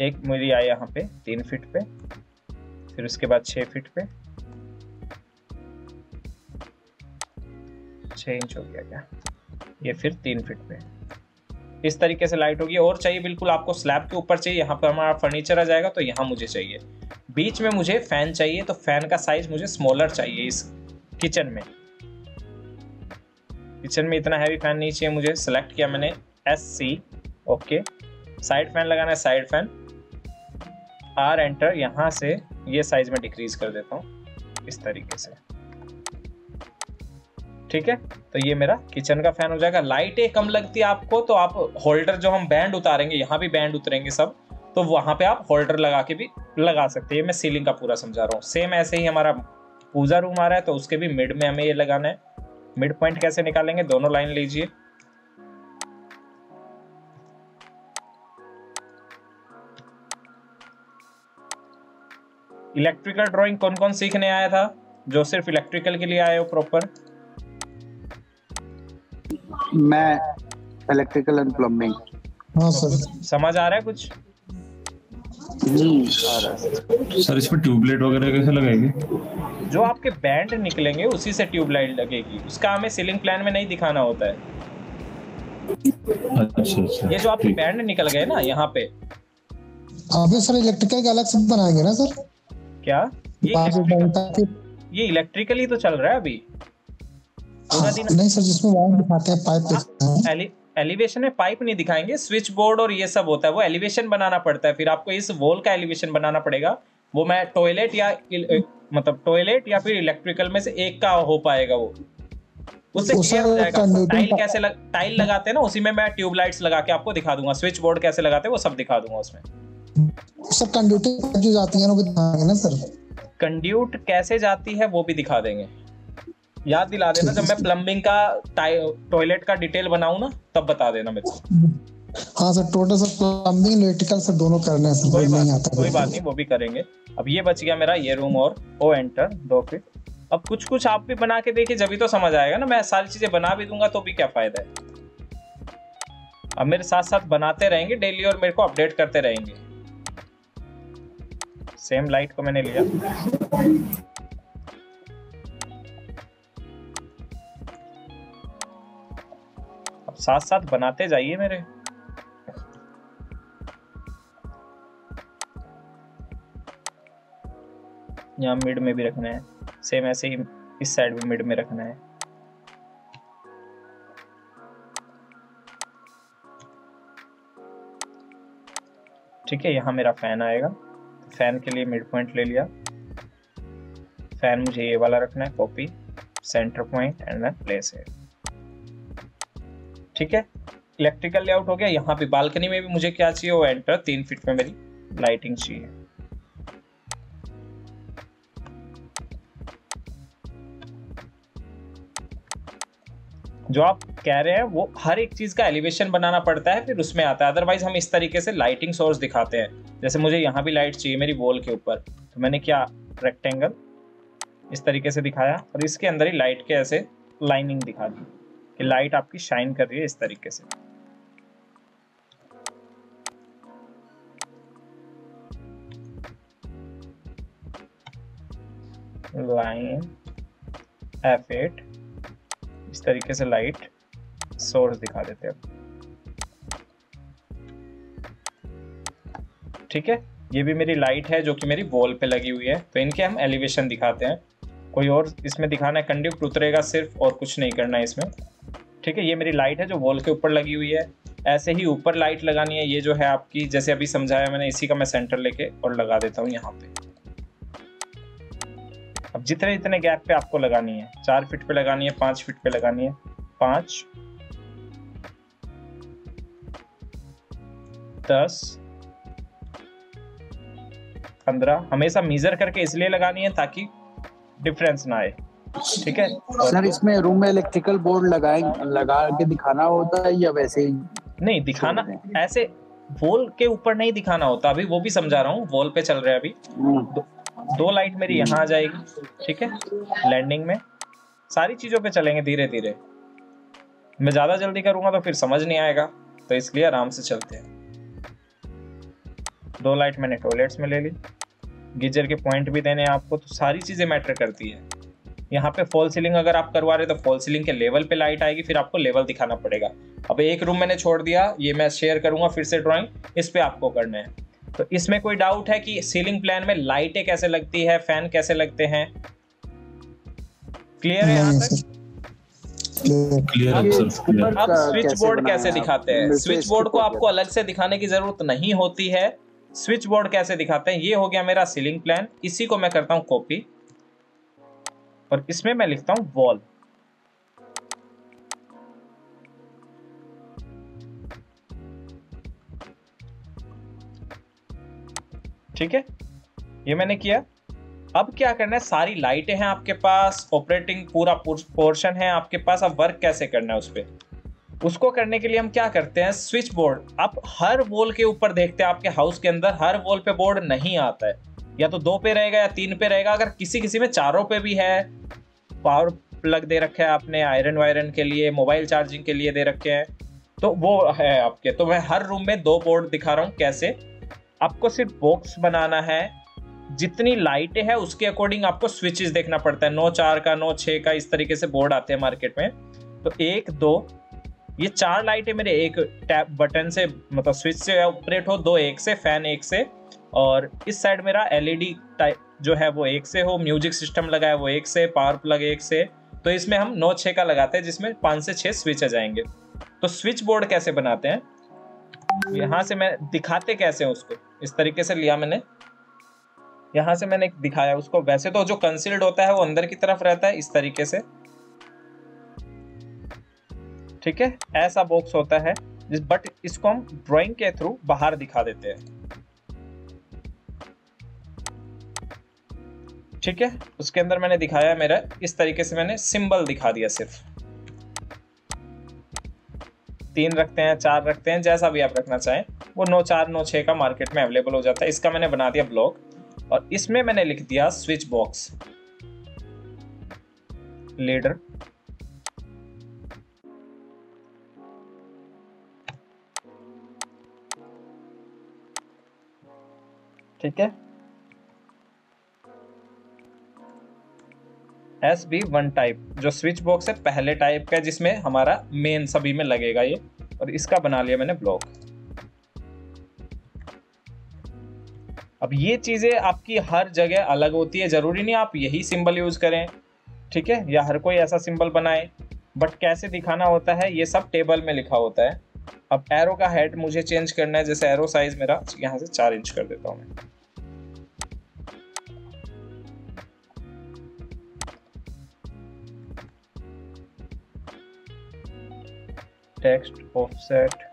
Speaker 2: एक मेरी आई यहाँ पे, तीन फीट पे, फिर उसके बाद छः फीट पे। छः इंच हो गया क्या? ये फिर तीन फीट पे। इस तरीके से लाइट होगी और चाहिए बिल्कुल आपको स्लैब के ऊपर चाहिए, यहाँ पर हमारा फर्नीचर आ जाएगा तो यहाँ मुझे चाहिए। बीच में मुझे फ़ैन चाहिए तो फ़ैन का साइज़ मुझे स्मॉलर चाहिए इस किचन में। किचन में इतना हैवी फ़ैन नहीं चाहिए मुझे सेलेक्ट किया मैंने S C okay side fan लगाना है साइड फ़ैन आर एंटर यहाँ से ये साइज़ में डिक्रीज कर देता हूँ, इस तरीके से। ठीक है? तो ये मेरा किचन का फ़ैन हो जाएगा। लाइटें कम लगती है आपको तो आप होल्डर जो हम बैंड उतारेंगे, यहाँ भी बैंड उतरेंगे सब तो वहाँ पे आप होल्डर लगा के भी लगा सकते हैं। मैं सीलिंग का पूरा समझा रहा हूँ। सेम ऐसे ही हमारा पूजा रूम आ रहा है तो उसके भी मिड में हमें ये लगाना है। मिड पॉइंट कैसे निकालेंगे? दोनों लाइन लीजिए। इलेक्ट्रिकल ड्राइंग कौन कौन सीखने आया था? जो सिर्फ़ इलेक्ट्रिकल के लिए आए हो प्रॉपर
Speaker 4: मैं इलेक्ट्रिकल एंड प्लम्बिंग
Speaker 3: हाँ सर।
Speaker 2: समझ आ रहा है कुछ?
Speaker 8: सर इसमें ट्यूबलाइट वगैरह कैसे लगाएँगे?
Speaker 2: जो आपके बैंड निकलेंगे उसी से ट्यूबलाइट लगेगी। उसका हमें सीलिंग प्लान में नहीं दिखाना होता है।
Speaker 8: अच्छा अच्छा।
Speaker 2: ये जो आपके बैंड निकल गए ना यहाँ पे।
Speaker 3: अभी सर इलेक्ट्रिकल का अलग से बनाएँगे ना सर?
Speaker 2: क्या? ये ये इलेक्ट्रिकल ही तो चल रहा है अभी। पूरा दिन
Speaker 3: नहीं सर जिसमें वायर दिखाते हैं पाइप दिखाते हैं।
Speaker 2: एलि, एलिवेशन में पाइप नहीं दिखाएँगे स्विच बोर्ड और ये सब होता है वो एलिवेशन बनाना पड़ता है। फिर आपको इस वॉल का एलिवेशन बनाना पड़ेगा वो मैं टॉयलेट या मतलब टॉयलेट या फिर इलेक्ट्रिकल में से एक का हो पाएगा वो। उससे
Speaker 3: उसे
Speaker 2: क्लियर हो जाएगा। टाइल कैसे लग, टाइल लगाते हैं ना उसी में मैं ट्यूबलाइट्स लगा के आपको दिखा दूँगा। स्विच बोर्ड कैसे लगाते हैं वो सब दिखा दूँगा उसमें।
Speaker 3: सर पाइप जो जाती है ना वो दिखाएँगे ना सर?
Speaker 2: कंड्यूट कैसे जाती है वो भी दिखा देंगे। याद दिला देना जब मैं प्लम्बिंग का टॉयलेट का डिटेल बनाऊँ ना तब बता देना मेरे को।
Speaker 3: हाँ sir total sir plumbing electrical sir दोनों करने हैं सर
Speaker 2: कोई बात
Speaker 3: नहीं आता
Speaker 2: कोई बात नहीं वो भी करेंगे। अब ये बच गया मेरा ये रूम और ओ एंटर दो फिट अब कुछ कुछ आप भी बना के देखिए जब तो समझ आएगा ना मैं सारी चीज़ें बना भी दूँगा तो भी क्या फ़ायदा है। अब मेरे साथ साथ बनाते रहेंगे डेली और मेरे को अपडेट करते रहेंगे। सेम लाइट को मैंने लिया। साथ साथ बनाते जाइए मेरे। यहाँ मिड में भी रखना है। सेम ऐसे ही इस साइड भी मिड में रखना है। ठीक है, यहाँ मेरा फ़ैन आएगा। फ़ैन के लिए मिड पॉइंट ले लिया। फ़ैन मुझे ये वाला रखना है copy centre point and place है ठीक है? इलेक्ट्रिकल लेआउट हो गया। यहाँ पे बालकनी में भी मुझे क्या चाहिए? वो एंटर तीन फीट में मेरी लाइटिंग चाहिए। जो आप कह रहे हैं, वो हर एक चीज़ का एलिवेशन बनाना पड़ता है, फिर उसमें आता है। अदरवाइज़ हम इस तरीके से लाइटिंग सोर्स दिखाते हैं। जैसे मुझे यहाँ भी लाइट चाहिए मेरी वॉल के ऊपर। तो मैंने क्या रेक्टेंगल इस तरीके से दिखाया और इसके अंदर ही लाइट के ऐसे लाइनिंग दिखा दी। लाइट आपकी शाइन कर रही है इस तरीके से। लाइन एफ़ एट इस तरीके से लाइट सोर्स दिखा देते हैं। ठीक है? ये भी मेरी लाइट है जो कि मेरी वॉल पे लगी हुई है तो इनके हम एलिवेशन दिखाते हैं। कोई और इसमें दिखाना है कंड्यूक्ट उतरेगा सिर्फ़ और कुछ नहीं करना है इसमें। ठीक है, ये मेरी लाइट है जो वॉल के ऊपर लगी हुई है। ऐसे ही ऊपर लाइट लगानी है, ये जो है आपकी, जैसे अभी समझाया मैंने, इसी का मैं सेंटर लेके और लगा देता हूँ यहाँ पे। अब जितने जितने गैप पे आपको लगानी है, चार फीट पे लगानी है, पाँच फीट पे लगानी है, पाँच, दस, पंद्रह, हमेशा मीजर करके इसलिए लगानी है ताकि डिफरेंस ना आए। ठीक है।
Speaker 4: सर इसमें रूम में इलेक्ट्रिकल बोर्ड लगाए लगा के दिखाना होता है या वैसे ही?
Speaker 2: नहीं दिखाना ऐसे वॉल के ऊपर नहीं दिखाना होता। अभी वो भी समझा रहा हूँ वॉल पे चल रहा है अभी। दो, दो लाइट मेरी यहाँ आ जाएगी ठीक है? लैंडिंग में। सारी चीज़ों पे चलेंगे धीरे धीरे मैं ज़्यादा जल्दी करूँगा तो फिर समझ नहीं आएगा तो इसलिए आराम से चलते हैं। दो लाइट मैंने टॉयलेट्स में ले ली। गीजर के पॉइंट भी देने आपको तो सारी चीज़ें मैटर करती है। यहाँ पे फॉल सीलिंग अगर आप करवा रहे तो फॉल सीलिंग के लेवल पे लाइट आएगी फिर आपको लेवल दिखाना पड़ेगा। अब एक रूम मैंने छोड़ दिया ये मैं शेयर करूँगा फिर से ड्राइंग इस पे आपको करना है। तो इसमें कोई डाउट है कि सीलिंग प्लान में लाइटें कैसे लगती है फ़ैन कैसे लगते हैं? क्लियर है यहाँ तक?
Speaker 8: क्लियर है सर क्लियर
Speaker 2: अब स्विच बोर्ड कैसे दिखाते हैं? स्विच बोर्ड को आपको अलग से दिखाने की ज़रूरत नहीं होती है। स्विच बोर्ड कैसे दिखाते हैं? ये हो गया मेरा सीलिंग प्लान इसी को मैं करता हूँ कॉपी और इसमें मैं लिखता हूँ वॉल ठीक है? ये मैंने किया। अब क्या करना है? सारी लाइटें हैं आपके पास ऑपरेटिंग पूरा पोर्शन है आपके पास, अब वर्क कैसे करना है उस पर उसको करने के लिए हम क्या करते हैं? स्विच बोर्ड आप हर वॉल के ऊपर देखते हैं, आपके हाउस के अंदर हर वॉल पे बोर्ड नहीं आता है। या तो दो पे रहेगा या तीन पे रहेगा, अगर किसी किसी में चारों पे भी है पावर प्लग दे रखे हैं आपने आयरन वायरन के लिए मोबाइल चार्जिंग के लिए दे रखे हैं तो वो है आपके। तो मैं हर रूम में दो बोर्ड दिखा रहा हूँ, कैसे? आपको सिर्फ़ बॉक्स बनाना है, जितनी लाइटें हैं, उसके अकॉर्डिंग आपको स्विचेस देखना पड़ता है। नौ चार का, नौ छः का, इस तरीके से बोर्ड आते हैं मार्केट में। तो एक, दो, ये चार लाइटें मेरे, एक टैप बटन से मतलब स्विच से ऑपरेट हो, दो एक से फ़ैन एक से और इस साइड मेरा एलईडी टाइप जो है वो एक से हो म्यूज़िक सिस्टम लगा है वो एक से पावर प्लग एक से। तो इसमें हम नौ छः का लगाते हैं, जिसमें पाँच से छः स्विच आ जाएँगे। तो स्विच बोर्ड कैसे बनाते हैं? यहाँ से मैं दिखाते कैसे हैं उसको? इस तरीके से लिया मैंने। यहाँ से मैंने दिखाया उसको। वैसे तो जो कंसील्ड होता है वो अंदर की तरफ़ रहता है, इस तरीके से। ठीक है? ऐसा बॉक्स होता है बट इसको हम ड्राइंग के थ्रू बाहर दिखा देते हैं। ठीक है? उसके अंदर मैंने दिखाया मेरा, इस तरीके से मैंने सिंबल दिखा दिया सिर्फ़। तीन रखते हैं, चार रखते हैं, जैसा भी आप रखना चाहें। वो नौ चार, नौ छः का मार्केट में अवेलेबल हो जाता है। इसका मैंने बना दिया ब्लॉक और इसमें मैंने लिख दिया स्विच बॉक्स लीडर ठीक है? एस बी वन टाइप, जो स्विच बॉक्स है, पहले टाइप का जिसमें हमारा मेन सभी में लगेगा ये, और इसका बना लिया मैंने ब्लॉक अब ये चीज़ें आपकी हर जगह अलग होती है, ज़रूरी नहीं आप यही सिंबल यूज़ करें, ठीक है? या हर कोई ऐसा सिंबल बनाए बट कैसे दिखाना होता है, ये सब टेबल में लिखा होता है। अब एरो का हेड मुझे चेंज करना है, जैसे एरो साइज़ मेरा, यहाँ से चार इंच कर देता हूँ मैं। Text offset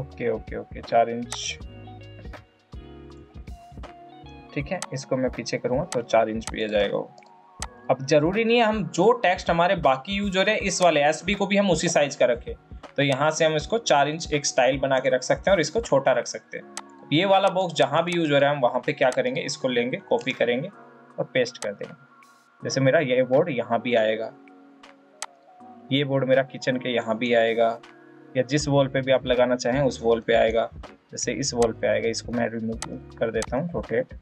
Speaker 2: okay okay okay चार इंच ठीक है, इसको मैं पीछे करूँगा तो चार इंच भी आ जाएगा वो। अब ज़रूरी नहीं है हम जो टेक्स्ट हमारे बाकी यूज़ हो रहे हैं, इस वाले एस को भी हम उसी साइज़ का रखें। तो यहाँ से हम इसको चार इंच एक स्टाइल बना के रख सकते हैं और इसको छोटा रख सकते हैं। ये वाला बॉक्स जहाँ भी यूज़ हो रहा है, हम वहाँ पे क्या करेंगे? इसको लेंगे कॉपी करेंगे और पेस्ट कर देंगे। जैसे मेरा ये बोर्ड यहाँ भी आएगा। ये बोर्ड मेरा किचन के यहाँ भी आएगा। या जिस वॉल पे भी आप लगाना चाहें, उस वॉल पे आएगा। जैसे इस वॉल पे आएगा, इसको मैं रिमूव कर देता हूँ रोटेट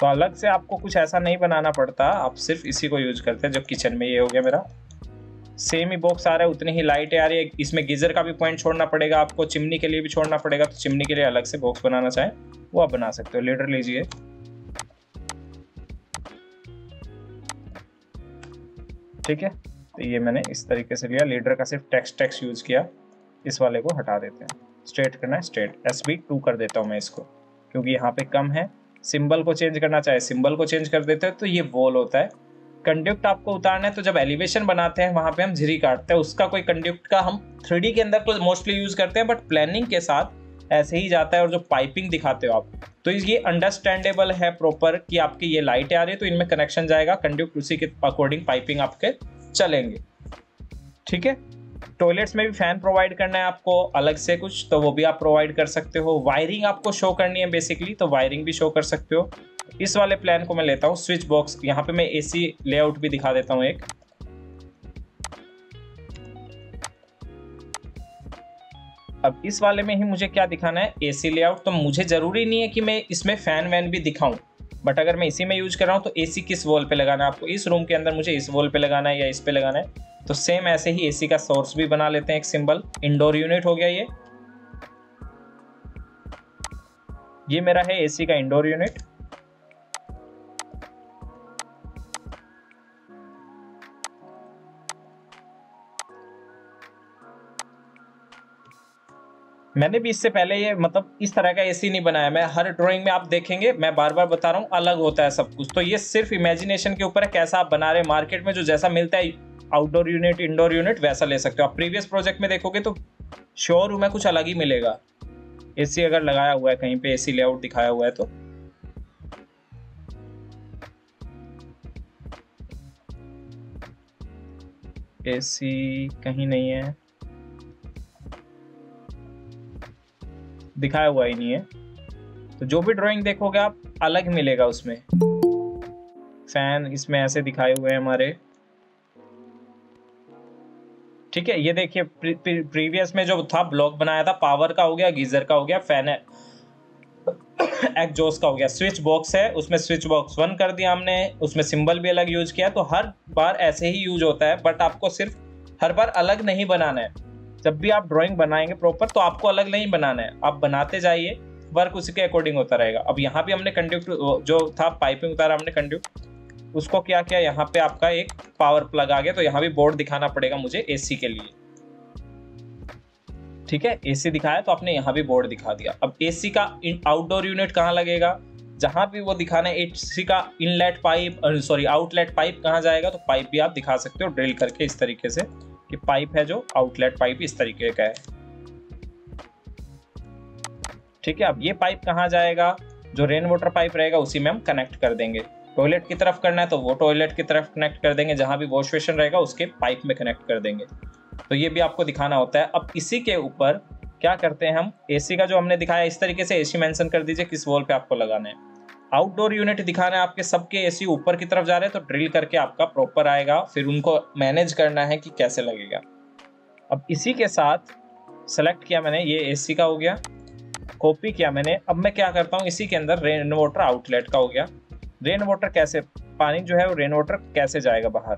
Speaker 2: तो अलग से आपको कुछ ऐसा नहीं बनाना पड़ता। आप सिर्फ़ इसी को यूज़ करते हैं जब किचन में ये हो गया मेरा। सेम ही बॉक्स आ रहा है, उतनी ही लाइट आ रही है इसमें गीजर का भी पॉइंट छोड़ना पड़ेगा, आपको चिमनी के लिए भी छोड़ना पड़ेगा तो चिमनी के लिए अलग से बॉक्स बनाना चाहें, वो आप बना सकते हो लीडर लीजिए। ठीक है तो ये मैंने इस तरीके से लिया लीडर का सिर्फ़ टेक्स्ट टेक्स्ट यूज़ किया, इस वाले को हटा देते हैं। स्ट्रेट करना है स्ट्रेट एस बी टू कर देता हूँ मैं इसको, क्योंकि यहाँ पे कम है। सिंबल को चेंज करना चाहे सिंबल को चेंज कर देते हैं तो ये वॉल होता है। कंड्यूक्ट आपको उतारना है तो जब एलिवेशन बनाते हैं, वहाँ पे हम झिरी काटते हैं। उसका कोई कंड्यूक्ट का हम थ्री के अंदर तो मोस्टली यूज़ करते हैं बट प्लानिंग के साथ ऐसे ही जाता है और जो पाइपिंग दिखाते हो आप तो ये अंडरस्टैंडेबल है प्रॉपर कि आपकी ये लाइट आ रही है तो इनमें कनेक्शन जाएगा। कंड्यूक्ट उसी के अकॉर्डिंग पाइपिंग आपके चलेंगे। ठीक है? टॉयलेट्स में भी फ़ैन प्रोवाइड करना है आपको, अलग से कुछ तो वो भी आप प्रोवाइड कर सकते हो। वायरिंग आपको शो करनी है बेसिकली तो वायरिंग भी शो कर सकते हो। इस वाले प्लान को मैं लेता हूँ स्विच बॉक्स यहाँ पे मैं एसी लेआउट भी दिखा देता हूँ एक। अब इस वाले में ही मुझे क्या दिखाना है? एसी लेआउट तो मुझे ज़रूरी नहीं है कि मैं इसमें फ़ैन वैन भी दिखाऊँ बट अगर मैं इसी में यूज़ कर रहा हूँ तो एसी किस वॉल पे लगाना है? आपको इस रूम के अंदर मुझे इस वॉल पे लगाना है या इस पे लगाना है। तो सेम ऐसे ही एसी का सोर्स भी बना लेते हैं एक सिंबल इंडोर यूनिट हो गया ये। ये मेरा है एसी का इंडोर यूनिट मैंने भी इससे पहले ये मतलब इस तरह का एसी नहीं बनाया। मैं हर ड्राइंग में आप देखेंगे, मैं बार बार बता रहा हूँ, अलग होता है सब कुछ। तो ये सिर्फ़ इमेजिनेशन के ऊपर है, कैसा आप बना रहे हैं मार्केट में, जो जैसा मिलता है आउटडोर यूनिट इंडोर यूनिट वैसा ले सकते हो। आप प्रीवियस प्रोजेक्ट में देखोगे तो श्योर हूँ मैं कुछ अलग ही मिलेगा। एसी अगर लगाया हुआ है, कहीं पे एसी लेआउट दिखाया हुआ है तो। एसी कहीं नहीं है। दिखाया हुआ ही नहीं है। तो जो भी ड्राइंग देखोगे आप, अलग मिलेगा उसमें। फ़ैन इसमें ऐसे दिखाए हुए हैं हमारे। ठीक है, ये देखिए प्रीवियस में जो था ब्लॉक बनाया था पावर का हो गया गीजर का हो गया फ़ैन है। एग्जॉस्ट का हो गया। स्विच बॉक्स है, उसमें स्विच बॉक्स वन कर दिया हमने, उसमें सिंबल भी अलग यूज़ किया तो हर बार ऐसे ही यूज़ होता है बट आपको सिर्फ़ हर बार अलग नहीं बनाना है। जब भी आप ड्राइंग बनाएँगे प्रॉपर तो आपको अलग नहीं बनाना है। आप बनाते जाइए वर्क उसी के अकॉर्डिंग होता रहेगा। अब यहाँ भी हमने कंड्यूक्ट जो था पाइपिंग उतारा हमने कंड्यूक्ट उसको क्या किया? यहाँ पे आपका एक पावर प्लग आ गया तो यहाँ भी बोर्ड दिखाना पड़ेगा मुझे एसी के लिए। ठीक है? एसी दिखाया तो आपने यहाँ भी बोर्ड दिखा दिया। अब एसी का आउटडोर यूनिट कहाँ लगेगा? जहाँ भी वो दिखाना है एसी का inlet pipe sorry outlet pipe कहाँ जाएगा? तो पाइप भी आप दिखा सकते हो ड्रिल करके इस तरीके से। कि पाइप है जो आउटलेट पाइप इस तरीके का है। ठीक है, अब ये पाइप कहाँ जाएगा? जो रेन वाटर पाइप रहेगा, उसी में हम कनेक्ट कर देंगे। टॉयलेट की तरफ़ करना है तो वो टॉयलेट की तरफ़ कनेक्ट कर देंगे। जहाँ भी वॉश बेसिन रहेगा, उसके पाइप में कनेक्ट कर देंगे। तो ये भी आपको दिखाना होता है। अब इसी के ऊपर क्या करते हैं हम? एसी का जो हमने दिखाया, इस तरीके से एसी मेंशन कर दीजिए, किस वॉल पे आपको लगाना है। आउटडोर यूनिट दिखा रहे हैं आपके सबके एसी ऊपर की तरफ़ जा रहे हैं तो ड्रिल करके आपका प्रॉपर आएगा। फिर उनको मैनेज करना है कि कैसे लगेगा। अब इसी के साथ सेलेक्ट किया मैंने, ये एसी का हो गया। कॉपी किया मैंने। अब मैं क्या करता हूँ, इसी के अंदर रेन वाटर आउटलेट का हो गया। रेन वाटर कैसे, पानी जो है वो रेन वाटर कैसे जाएगा बाहर?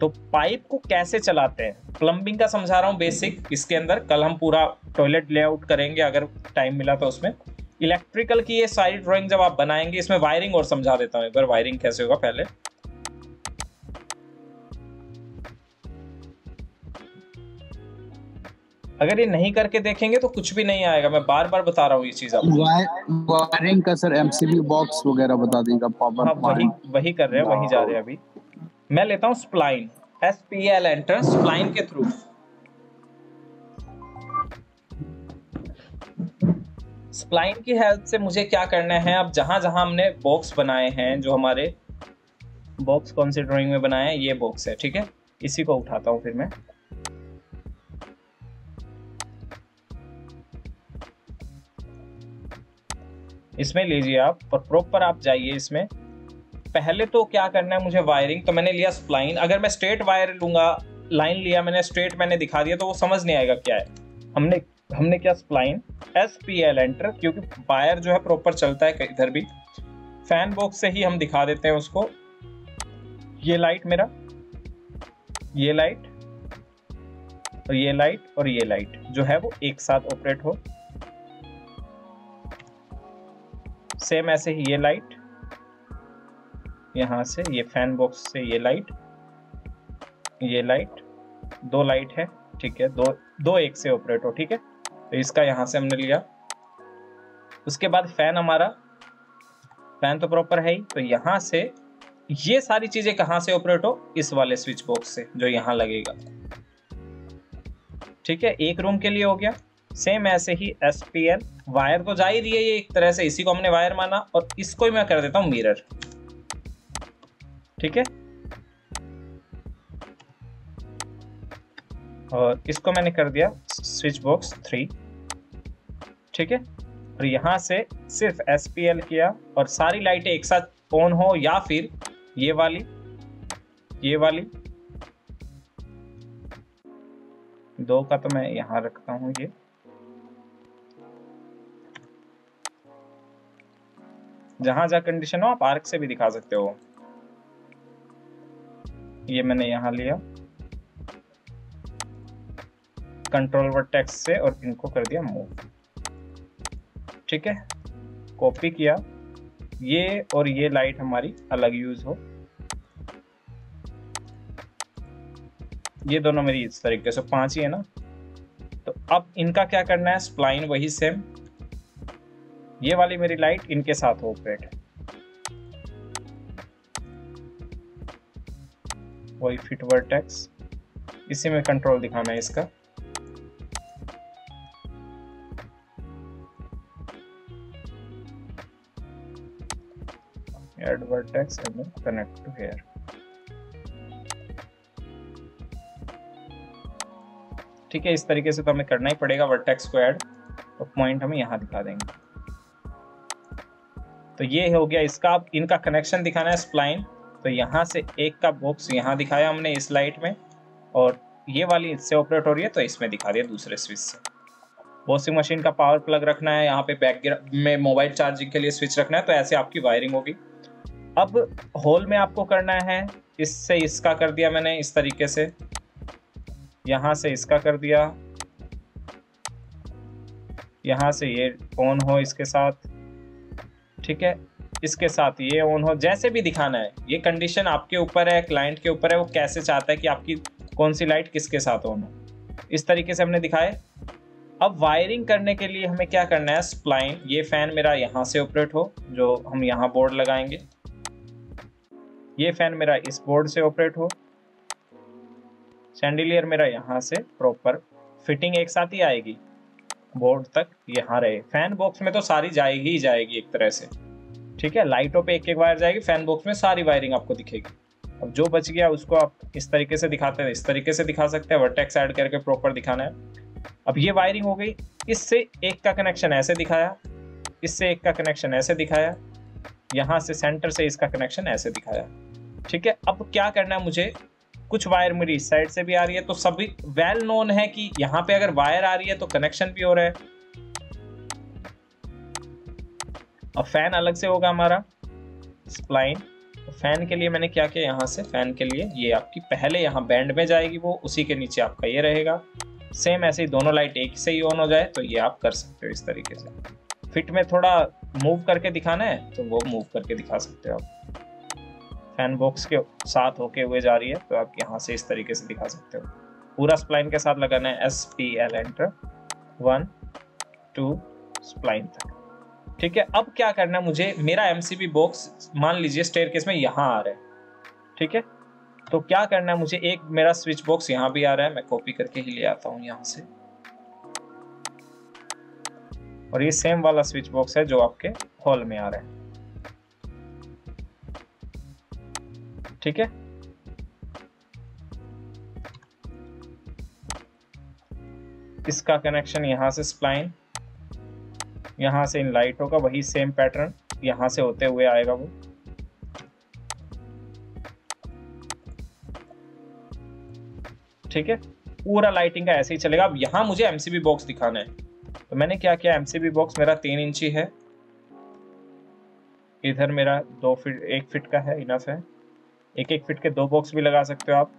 Speaker 2: तो पाइप को कैसे चलाते हैं? प्लम्बिंग का समझा रहा हूँ बेसिक इसके अंदर कल हम पूरा टॉयलेट लेआउट करेंगे, अगर टाइम मिला तो उसमें। इलेक्ट्रिकल की ये सारी ड्राइंग जब आप बनाएँगे इसमें वायरिंग और समझा देता हूँ एक बार वायरिंग कैसे होगा पहले। अगर ये नहीं करके देखेंगे तो कुछ भी नहीं आएगा। मैं बार बार बता रहा हूँ ये चीज़ आपको।
Speaker 4: वायरिंग का सर एमसीबी बॉक्स वगैरह बता देगा पावर
Speaker 2: हाँ वही वही कर रहे हैं वही जा रहे हैं अभी। मैं लेता हूँ spline S P L enter spline के थ्रू स्प्लाइन की हेल्प से मुझे क्या करना है? अब जहाँ जहाँ हमने बॉक्स बनाए हैं, जो हमारे बॉक्स कौन से ड्राइंग में बनाए हैं, ये बॉक्स है, ठीक है? इसी को उठाता हूँ फिर मैं। इसमें लीजिए आप, और प्रॉपर आप जाइए इसमें। पहले तो क्या करना है, मुझे वायरिंग तो मैंने लिया स्प्लाइन अगर मैं स्ट्रेट वायर लूँगा लाइन लिया मैंने स्ट्रेट मैंने दिखा दिया तो वो समझ नहीं आएगा क्या है। हमने हमने क्या spline S P L enter क्योंकि वायर जो है प्रॉपर चलता है इधर भी। फ़ैन बॉक्स से ही हम दिखा देते हैं उसको। ये लाइट मेरा, ये लाइट और ये लाइट और ये लाइट जो है वो एक साथ ऑपरेट हो। सेम ऐसे ही ये लाइट यहाँ से ये फ़ैन बॉक्स से ये लाइट ये लाइट दो लाइट है, ठीक है, दो दो एक से ऑपरेट हो, ठीक है। तो इसका यहाँ से हमने लिया। उसके बाद फ़ैन हमारा। फ़ैन तो प्रॉपर है ही तो यहाँ से ये सारी चीज़ें कहाँ से ऑपरेट हो? इस वाले स्विच बॉक्स से, जो यहाँ लगेगा। ठीक है, एक रूम के लिए हो गया। सेम ऐसे ही एस पी एल वायर तो जा ही रही है ये एक तरह से, इसी को हमने वायर माना और इसको ही मैं कर देता हूँ मिरर ठीक है? और इसको मैंने कर दिया स्विच बॉक्स थ्री ठीक है? और यहाँ से सिर्फ़ एस पी एल किया और सारी लाइटें एक साथ ऑन हो या फिर ये वाली ये वाली। दो का तो मैं यहाँ रखता हूँ ये। जहाँ जहाँ कंडीशन हो, आप आर्क से भी दिखा सकते हो। ये मैंने यहाँ लिया। कंट्रोल वर्टेक्स से और इनको कर दिया मूव ठीक है? कॉपी किया। ये और ये लाइट हमारी अलग यूज़ हो। ये दोनों मेरी इस तरीके से, पाँच ही है ना? तो अब इनका क्या करना है? स्प्लाइन वही सेम ये वाली मेरी लाइट इनके साथ ऑपरेट है। वही फिट वर्टेक्स इसी में कंट्रोल दिखाना है इसका। Add vertex and then connect to here. ठीक है, इस तरीके से तो हमें करना ही पड़ेगा वर्टेक्स को ऐड और पॉइंट हमें यहाँ दिखा देंगे। तो ये हो गया इसका इनका कनेक्शन दिखाना है स्प्लाइन तो यहाँ से एक का बॉक्स यहाँ दिखाया हमने इस लाइट में। और ये वाली इससे ऑपरेट हो रही है तो इसमें दिखा दिया दूसरे स्विच से। वॉशिंग मशीन का पावर प्लग रखना है, यहाँ पे बैक में मोबाइल चार्जिंग के लिए स्विच रखना है तो ऐसे आपकी वायरिंग होगी। अब होल में आपको करना है, इससे इसका कर दिया मैंने इस तरीके से। यहाँ से इसका कर दिया। यहाँ से ये ऑन हो इसके साथ। ठीक है? इसके साथ ये ऑन हो। जैसे भी दिखाना है, ये कंडीशन आपके ऊपर है क्लाइंट के ऊपर है, वो कैसे चाहता है कि आपकी कौन सी लाइट किसके साथ ऑन हो। इस तरीके से हमने दिखाए। अब वायरिंग करने के लिए हमें क्या करना है? स्प्लाइन ये फ़ैन मेरा यहाँ से ऑपरेट हो, जो हम यहाँ बोर्ड लगाएँगे। ये फ़ैन मेरा इस बोर्ड से ऑपरेट हो। सैंडिलियर मेरा यहाँ से प्रॉपर फिटिंग एक साथ ही आएगी। बोर्ड तक यहाँ रहे। फ़ैन बॉक्स में तो सारी जाएगी ही जाएगी एक तरह से। ठीक है? लाइटों पे एक एक वायर जाएगी फ़ैन बॉक्स में सारी वायरिंग आपको दिखेगी। अब जो बच गया उसको आप इस तरीके से दिखाते हैं। इस तरीके से दिखा सकते हैं। वर्टेक्स ऐड करके प्रॉपर दिखाना है। अब ये वायरिंग हो गई। इससे एक का कनेक्शन ऐसे दिखाया। इससे एक का कनेक्शन ऐसे दिखाया। यहाँ से सेंटर से इसका कनेक्शन ऐसे दिखाया। ठीक है? अब क्या करना है मुझे? कुछ वायर मेरी इस साइड से भी आ रही है तो सभी वेल नोन है कि यहाँ पे अगर वायर आ रही है तो कनेक्शन भी हो रहा है। अब फ़ैन अलग से होगा हमारा स्प्लाइन फ़ैन के लिए मैंने क्या किया? यहाँ से फ़ैन के लिए ये आपकी पहले यहाँ बैंड में जाएगी वो, उसी के नीचे आपका ये रहेगा। सेम ऐसे ही दोनों लाइट एक से ही ऑन हो जाए तो ये आप कर सकते हो इस तरीके से। फिट में थोड़ा मूव करके दिखाना है तो वो मूव करके दिखा सकते हो आप। फ़ैन बॉक्स के साथ होके हुए जा रही है तो आप यहाँ से इस तरीके से दिखा सकते हो। पूरा स्प्लाइन के साथ लगाना है S P L enter one two spline तक। ठीक है, अब क्या करना है, मुझे मेरा एम सी एमसीबी बॉक्स मान लीजिए स्टेयर केस में यहाँ आ रहा है। ठीक है तो क्या करना है, मुझे एक मेरा स्विच बॉक्स यहाँ भी आ रहा है, मैं कॉपी करके ही ले आता हूँ यहाँ से। और ये सेम वाला स्विच बॉक्स है जो आपके हॉल में आ रहा है। ठीक है? इसका कनेक्शन यहाँ से स्प्लाइन यहाँ से इन लाइटों का वही सेम पैटर्न यहाँ से होते हुए आएगा वो। ठीक है? पूरा लाइटिंग का ऐसे ही चलेगा। अब यहाँ मुझे एमसीबी बॉक्स दिखाना है। तो मैंने क्या किया एमसीबी बॉक्स मेरा तीन इंची है। इधर मेरा दो फिट, एक फिट का है इनफ है। एक एक फीट के दो बॉक्स भी लगा सकते हो आप।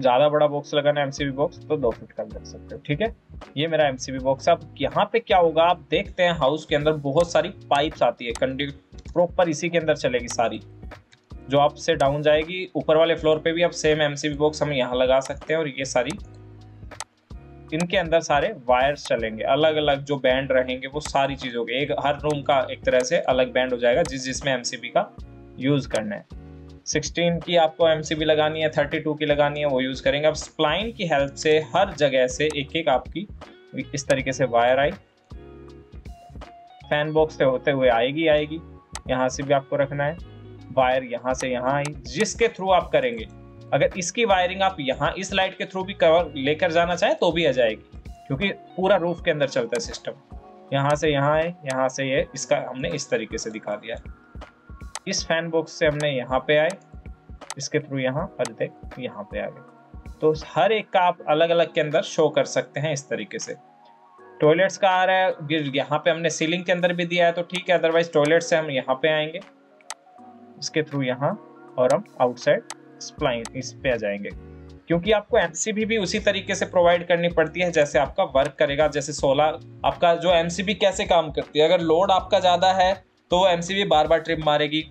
Speaker 2: ज़्यादा बड़ा बॉक्स लगाना एमसीबी बॉक्स तो दो फीट का लग सकते हो, ठीक है? ये मेरा एमसीबी बॉक्स है। अब यहाँ पे क्या होगा, आप देखते हैं हाउस के अंदर बहुत सारी पाइप्स आती है। कंडक्ट प्रॉपर इसी के अंदर चलेगी सारी। जो आपसे डाउन जाएगी, ऊपर वाले फ्लोर पे भी आप सेम एमसीबी बॉक्स हम यहाँ लगा सकते हैं और ये सारी इनके अंदर सारे वायर्स चलेंगे अलग अलग जो बैंड रहेंगे, वो सारी चीज़ों के एक, हर रूम का एक तरह से अलग बैंड हो जाएगा, जिस, जिसमें एमसीबी का यूज़ करना है। 16 की आपको एमसीबी लगानी है 32 की लगानी है, वो यूज़ करेंगे। अब स्प्लाइन की हेल्प से हर जगह से एक एक आपकी इस तरीके से वायर आई। फ़ैन बॉक्स से होते हुए आएगी आएगी। यहाँ से भी आपको रखना है। वायर यहाँ से यहाँ आई, जिसके थ्रू आप करेंगे। अगर इसकी वायरिंग आप यहाँ इस लाइट के थ्रू भी कवर लेकर जाना चाहे तो भी आ जाएगी, क्योंकि पूरा रूफ के अंदर चलता है सिस्टम यहाँ से यहाँ है, यहाँ से ये, इसका हमने इस तरीके से दिखा दिया है। इस फ़ैन बॉक्स से हमने यहाँ पे आए, इसके थ्रू यहाँ और देख यहाँ पे आ गए। तो हर एक का आप अलग अलग के अंदर शो कर सकते हैं इस तरीके से। टॉयलेट्स का आ रहा है यहाँ पे हमने सीलिंग के अंदर भी दिया है तो ठीक है अदरवाइज़ टॉयलेट से हम यहाँ पे आएँगे। इसके थ्रू यहाँ, और हम आउटसाइड स्प्लाइन इस पे आ जाएँगे। क्योंकि आपको एमसीबी भी उसी तरीके से प्रोवाइड करनी पड़ती है जैसे आपका वर्क करेगा, जैसे सोलर आपका जो एमसीबी कैसे काम करती है। अगर लोड आपका ज़्यादा है तो वो एमसीबी बार बार ट्रिप मारेगी।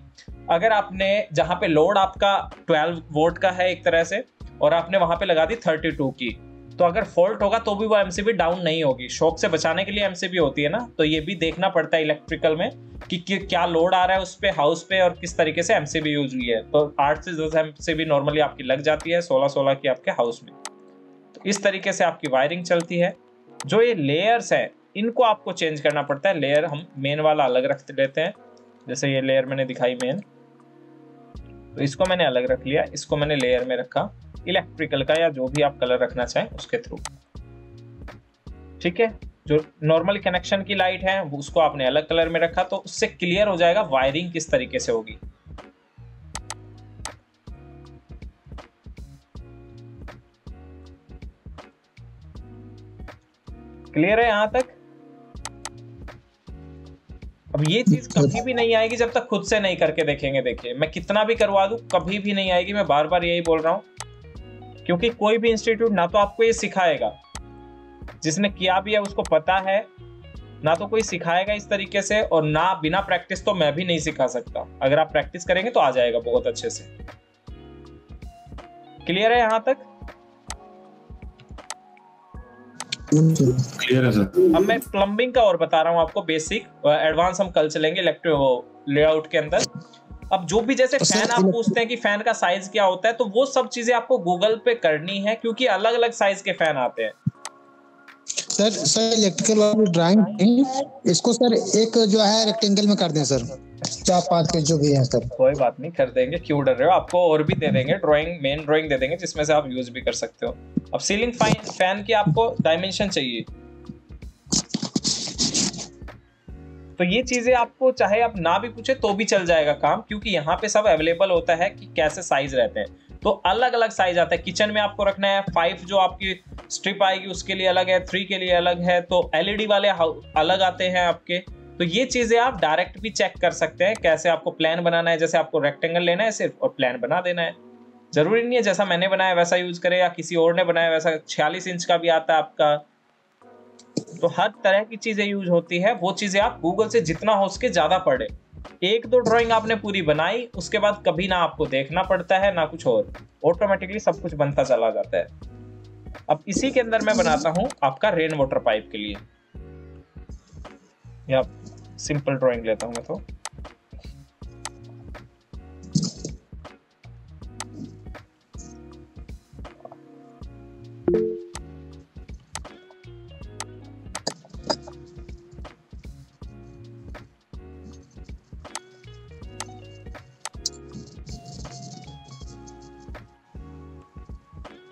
Speaker 2: अगर आपने, जहाँ पे लोड आपका 12 वोल्ट का है एक तरह से, और आपने वहाँ पे लगा दी 32 की तो अगर फॉल्ट होगा तो भी वो एमसीबी डाउन नहीं होगी। शॉक से बचाने के लिए एमसीबी होती है ना तो ये भी देखना पड़ता है इलेक्ट्रिकल में कि, क्या लोड आ रहा है उस पे हाउस पे और किस तरीके से एमसीबी यूज़ हुई है। तो आठ से दस एमसीबी नॉर्मली आपकी लग जाती है सोलह सोलह की आपके हाउस में। तो इस तरीके से आपकी वायरिंग चलती है। जो ये लेयर्स है इनको आपको चेंज करना पड़ता है। लेयर हम मेन वाला अलग रख लेते हैं। जैसे ये लेयर मैंने दिखाई मेन तो इसको मैंने अलग रख लिया इसको मैंने लेयर में रखा। इलेक्ट्रिकल का या जो भी आप कलर रखना चाहें, उसके थ्रू ठीक है? जो नॉर्मल कनेक्शन की लाइट है उसको आपने अलग कलर में रखा तो उससे क्लियर हो जाएगा वायरिंग किस तरीके से होगी। क्लियर है यहाँ तक? अब ये चीज़ कभी भी नहीं आएगी जब तक खुद से नहीं करके देखेंगे, देखिए। मैं कितना भी करवा दूँ, कभी भी नहीं आएगी, मैं बार बार यही बोल रहा हूँ। क्योंकि कोई भी इंस्टीट्यूट ना तो आपको ये सिखाएगा। जिसने किया भी है उसको पता है ना तो कोई सिखाएगा इस तरीके से और ना बिना प्रैक्टिस तो मैं भी नहीं सिखा सकता। अगर आप प्रैक्टिस करेंगे तो आ जाएगा बहुत अच्छे से। क्लियर है यहाँ तक?
Speaker 8: क्लियर है सर।
Speaker 2: अब मैं प्लम्बिंग का और बता रहा हूँ आपको बेसिक एडवांस हम कल चलेंगे इलेक्ट्रो लेआउट के अंदर। अब जो भी जैसे
Speaker 3: तो
Speaker 2: फ़ैन आप पूछते हैं कि फ़ैन का साइज़ क्या होता है तो वो सब चीज़ें आपको गूगल पे करनी है क्योंकि अलग अलग साइज़ के फ़ैन आते हैं।
Speaker 3: सर सर इलेक्ट्रिकल वाली ड्राइंग इसको सर एक जो है रेक्टेंगल में कर दें सर। चार पाँच पेज जो भी है सर।
Speaker 2: कोई बात नहीं कर देंगे क्यों डर रहे हो? आपको और भी दे देंगे ड्राइंग मेन ड्राइंग दे देंगे जिसमें से आप यूज़ भी कर सकते हो। अब सीलिंग फ़ैन की आपको डायमेंशन चाहिए। तो ये चीज़ें आपको चाहे आप ना भी पूछे तो भी चल जाएगा काम, क्योंकि यहाँ पे सब अवेलेबल होता है कि कैसे साइज़ रहते हैं। तो अलग अलग साइज़ आता है। किचन में आपको रखना है फाइव जो आपकी स्ट्रिप आएगी उसके लिए अलग है थ्री के लिए अलग है तो एलईडी वाले अलग आते हैं आपके। तो ये चीज़ें आप डायरेक्ट भी चेक कर सकते हैं, कैसे आपको प्लान बनाना है। जैसे आपको रेक्टेंगल लेना है सिर्फ़ और प्लान बना देना है। ज़रूरी नहीं है जैसा मैंने बनाया वैसा यूज़ करें या किसी और ने बनाया वैसा छियालीस इंच का भी आता है आपका। तो हर तरह की चीज़ें यूज़ होती है। वो चीज़ें आप गूगल से जितना हो सके ज़्यादा पढ़े एक दो ड्राइंग आपने पूरी बनाई, उसके बाद कभी ना आपको देखना पड़ता है, ना कुछ और। ऑटोमेटिकली सब कुछ बनता चला जाता है। अब इसी के अंदर मैं बनाता हूँ आपका रेन वाटर पाइप के लिए। या सिंपल ड्राइंग लेता हूँ मैं तो।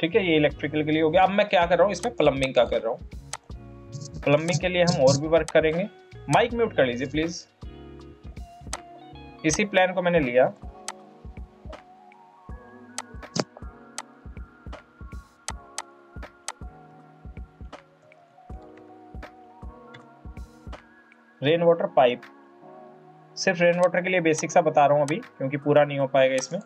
Speaker 2: ठीक है, ये इलेक्ट्रिकल के लिए हो गया। अब मैं क्या कर रहा हूँ, इसमें प्लम्बिंग का कर रहा हूँ। प्लम्बिंग के लिए हम और भी वर्क करेंगे। माइक म्यूट कर लीजिए प्लीज़ इसी प्लान को मैंने लिया। रेन वाटर पाइप सिर्फ़ रेन वाटर के लिए बेसिक सा बता रहा हूँ अभी, क्योंकि पूरा नहीं हो पाएगा इसमें।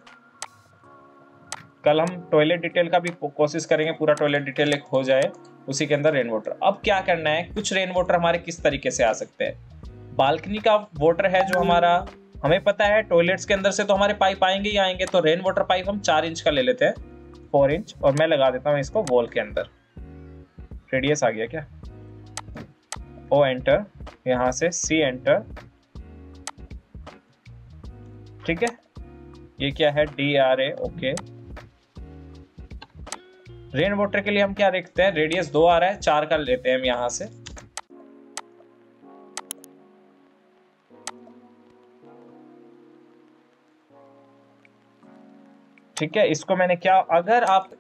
Speaker 2: कल हम टॉयलेट डिटेल का भी कोशिश करेंगे, पूरा टॉयलेट डिटेल एक हो जाए, उसी के अंदर रेन वाटर अब क्या करना है, कुछ रेन वाटर हमारे किस तरीके से आ सकते हैं? बालकनी का वाटर है जो हमारा, हमें पता है टॉयलेट्स के अंदर से तो हमारे पाइप आएँगे ही आएँगे तो रेन वाटर पाइप हम चार इंच का ले लेते हैं फोर इंच और मैं लगा देता हूँ इसको वॉल के अंदर। रेडियस आ गया क्या? ओ एंटर यहाँ से सी एंटर ठीक है? ये क्या है? D R A okay rain water के लिए हम क्या देखते हैं? रेडियस दो आ रहा है, चार का लेते हैं हम यहाँ से। ठीक है, इसको मैंने क्या, अगर आप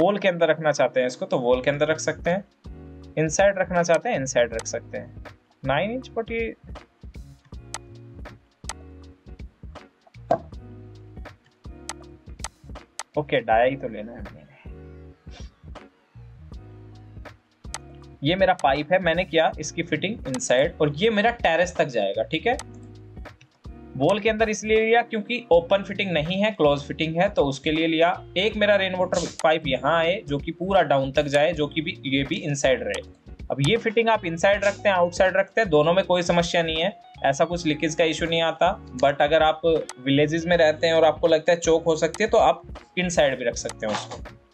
Speaker 2: वॉल के अंदर रखना चाहते हैं इसको तो वॉल के अंदर रख सकते हैं। इनसाइड रखना चाहते हैं इनसाइड रख सकते हैं। नाइन इंच बट ये ओके डाया ही तो लेना है ये मेरा पाइप है, मैंने किया इसकी फिटिंग इनसाइड और ये मेरा टेरेस तक जाएगा, ठीक है? वॉल के अंदर इसलिए लिया क्योंकि ओपन फिटिंग नहीं है क्लोज फिटिंग है तो उसके लिए लिया एक मेरा रेन वाटर पाइप यहाँ आए, जो कि पूरा डाउन तक जाए, जो कि भी, ये भी इनसाइड रहे। अब ये फिटिंग आप इनसाइड रखते हैं आउटसाइड रखते हैं, दोनों में कोई समस्या नहीं है, ऐसा कुछ लीकेज का इशू नहीं आता बट अगर आप विलेजेस में रहते हैं और आपको लगता है चौक हो सकती है तो आप इनसाइड भी रख सकते हैं उसको।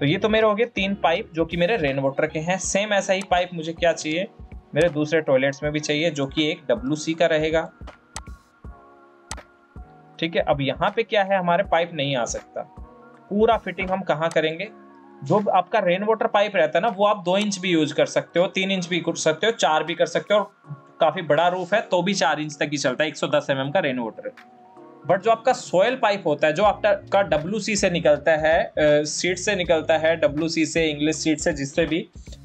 Speaker 2: तो ये तो मेरे हो गए तीन पाइप जो कि मेरे रेन वाटर के हैं। सेम ऐसा ही पाइप मुझे क्या चाहिए? मेरे दूसरे टॉयलेट्स में भी चाहिए, जो कि एक डब्ल्यूसी का रहेगा। ठीक है, अब यहाँ पे क्या है? हमारे पाइप नहीं आ सकता। पूरा फिटिंग हम कहाँ करेंगे? जो आपका रेन वाटर पाइप रहता है ना, वो आप दो इंच भी यूज़ कर सकते हो, तीन इंच भी कर सकते हो, चार भी कर सकते हो और काफ़ी बड़ा रूफ है तो भी चार इंच तक ही चलता है 110 सौ mm का रेन वाटर बट जो आपका सोयल पाइप होता है, जो आपका डब्ल्यू से निकलता है सीट से निकलता है डब्ल्यू से इंग्लिश सीट से, जिससे भी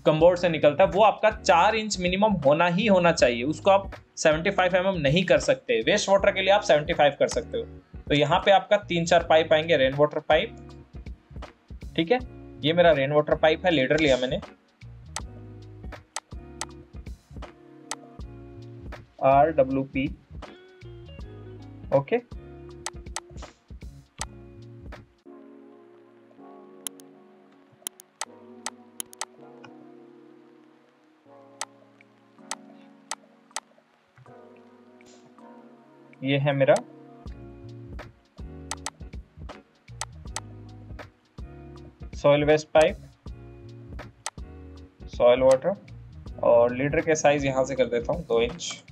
Speaker 2: कम्बोर्ड से निकलता है, वो आपका चार इंच मिनिमम होना ही होना चाहिए। उसको आप 75 फाइव mm नहीं कर सकते। वेस्ट वाटर के लिए आप 75 कर सकते हो। तो यहाँ पे आपका तीन चार पाइप आएँगे रेन वाटर पाइप ठीक है? ये मेरा रेन वाटर पाइप है लेडर लिया मैंने। आर डब्ल्यू पी ओके ये है मेरा। Soil waste pipe soil water और लीटर के साइज़ यहाँ से कर देता हूँ दो इंच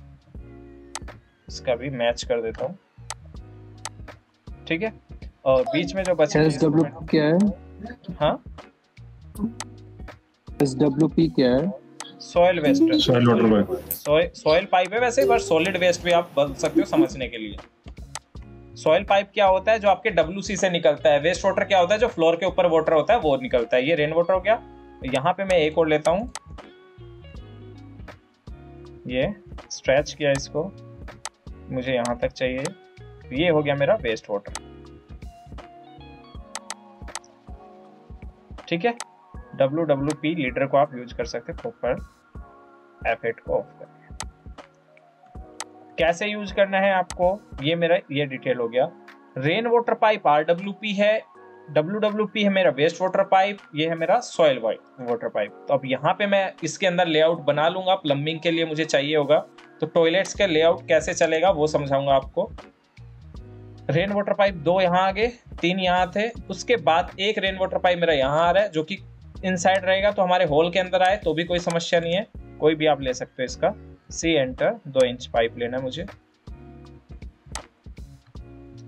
Speaker 2: इसका भी मैच कर देता हूँ। ठीक है? और बीच में जो बचा
Speaker 4: एस डब्ल्यू क्या है?
Speaker 2: हाँ?
Speaker 4: एस डब्ल्यू पी क्या है?
Speaker 2: Soil waste
Speaker 8: soil water pipe
Speaker 2: soil pipe है वैसे पर सॉलिड वेस्ट भी आप बदल सकते हो समझने के लिए। सॉइल पाइप क्या होता है जो आपके डब्ल्यूसी से निकलता है? वेस्ट वाटर क्या होता है जो फ्लोर के ऊपर वाटर होता है वो निकलता है। ये रेन वाटर हो गया। यहाँ पे मैं एक और लेता हूँ। ये स्ट्रेच किया इसको। मुझे यहाँ तक चाहिए। ये हो गया मेरा वेस्ट वाटर ठीक है? डब्ल्यू डब्ल्यू पी लीटर को आप यूज़ कर सकते हैं प्रॉपर F8 को ऑफ़ कर कैसे यूज़ करना है आपको? ये मेरा, ये डिटेल हो गया। Rain water pipe R W P है। डब्ल्यू है मेरा वेस्ट वाटर पाइप ये है मेरा सॉइल वाटर पाइप तो अब यहाँ पे मैं इसके अंदर लेआउट बना लूँगा। प्लम्बिंग के लिए मुझे चाहिए होगा। तो टॉयलेट्स के लेआउट कैसे चलेगा वो समझाऊँगा आपको। रेन वाटर पाइप दो यहाँ आगे, तीन यहाँ थे। उसके बाद एक रेन वाटर पाइप मेरा यहाँ आ रहा है, जो कि इनसाइड रहेगा तो हमारे होल के अंदर आए तो भी कोई समस्या नहीं है। कोई भी आप ले सकते हो इसका। सी एंटर दो इंच पाइप लेना है मुझे।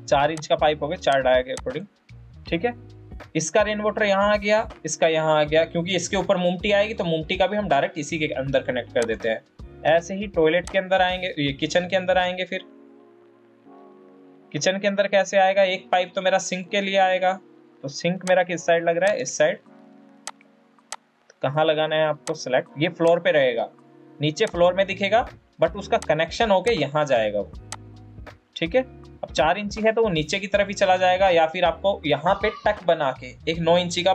Speaker 2: चार इंच का पाइप हो गया, चार डाया के अकॉर्डिंग ठीक है? इसका रेन वाटर यहाँ आ गया, इसका यहाँ आ गया, क्योंकि इसके ऊपर मुमटी आएगी तो मुमटी का भी हम डायरेक्ट इसी के अंदर कनेक्ट कर देते हैं। ऐसे ही टॉयलेट के अंदर आएँगे, ये किचन के अंदर आएँगे फिर। किचन के अंदर कैसे आएगा? एक पाइप तो मेरा सिंक के लिए आएगा। तो सिंक मेरा किस साइड लग रहा है? इस साइड कहाँ लगाना है आपको सिलेक्ट ये फ्लोर पे रहेगा। नीचे फ्लोर में दिखेगा बट उसका कनेक्शन होके यहाँ जाएगा वो। ठीक है? अब चार इंची है तो वो नीचे की तरफ़ ही चला जाएगा या फिर आपको यहाँ पे टक बना के, एक नौ इंची का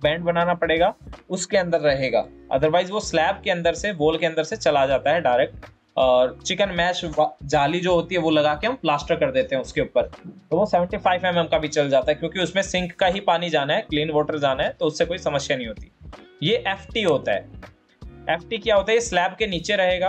Speaker 2: बैंड बनाना पड़ेगा, उसके अंदर रहेगा। अदरवाइज़ वो स्लैब के अंदर से वॉल के अंदर से चला जाता है डायरेक्ट और चिकन मैश जाली जो होती है वो लगा के हम प्लास्टर कर देते हैं उसके ऊपर। तो वो 75 फाइव mm का भी चल जाता है, क्योंकि उसमें सिंक का ही पानी जाना है क्लीन वाटर जाना है तो उससे कोई समस्या नहीं होती। ये एफ़ होता है। एफटी क्या होता है? ये स्लैब के नीचे रहेगा।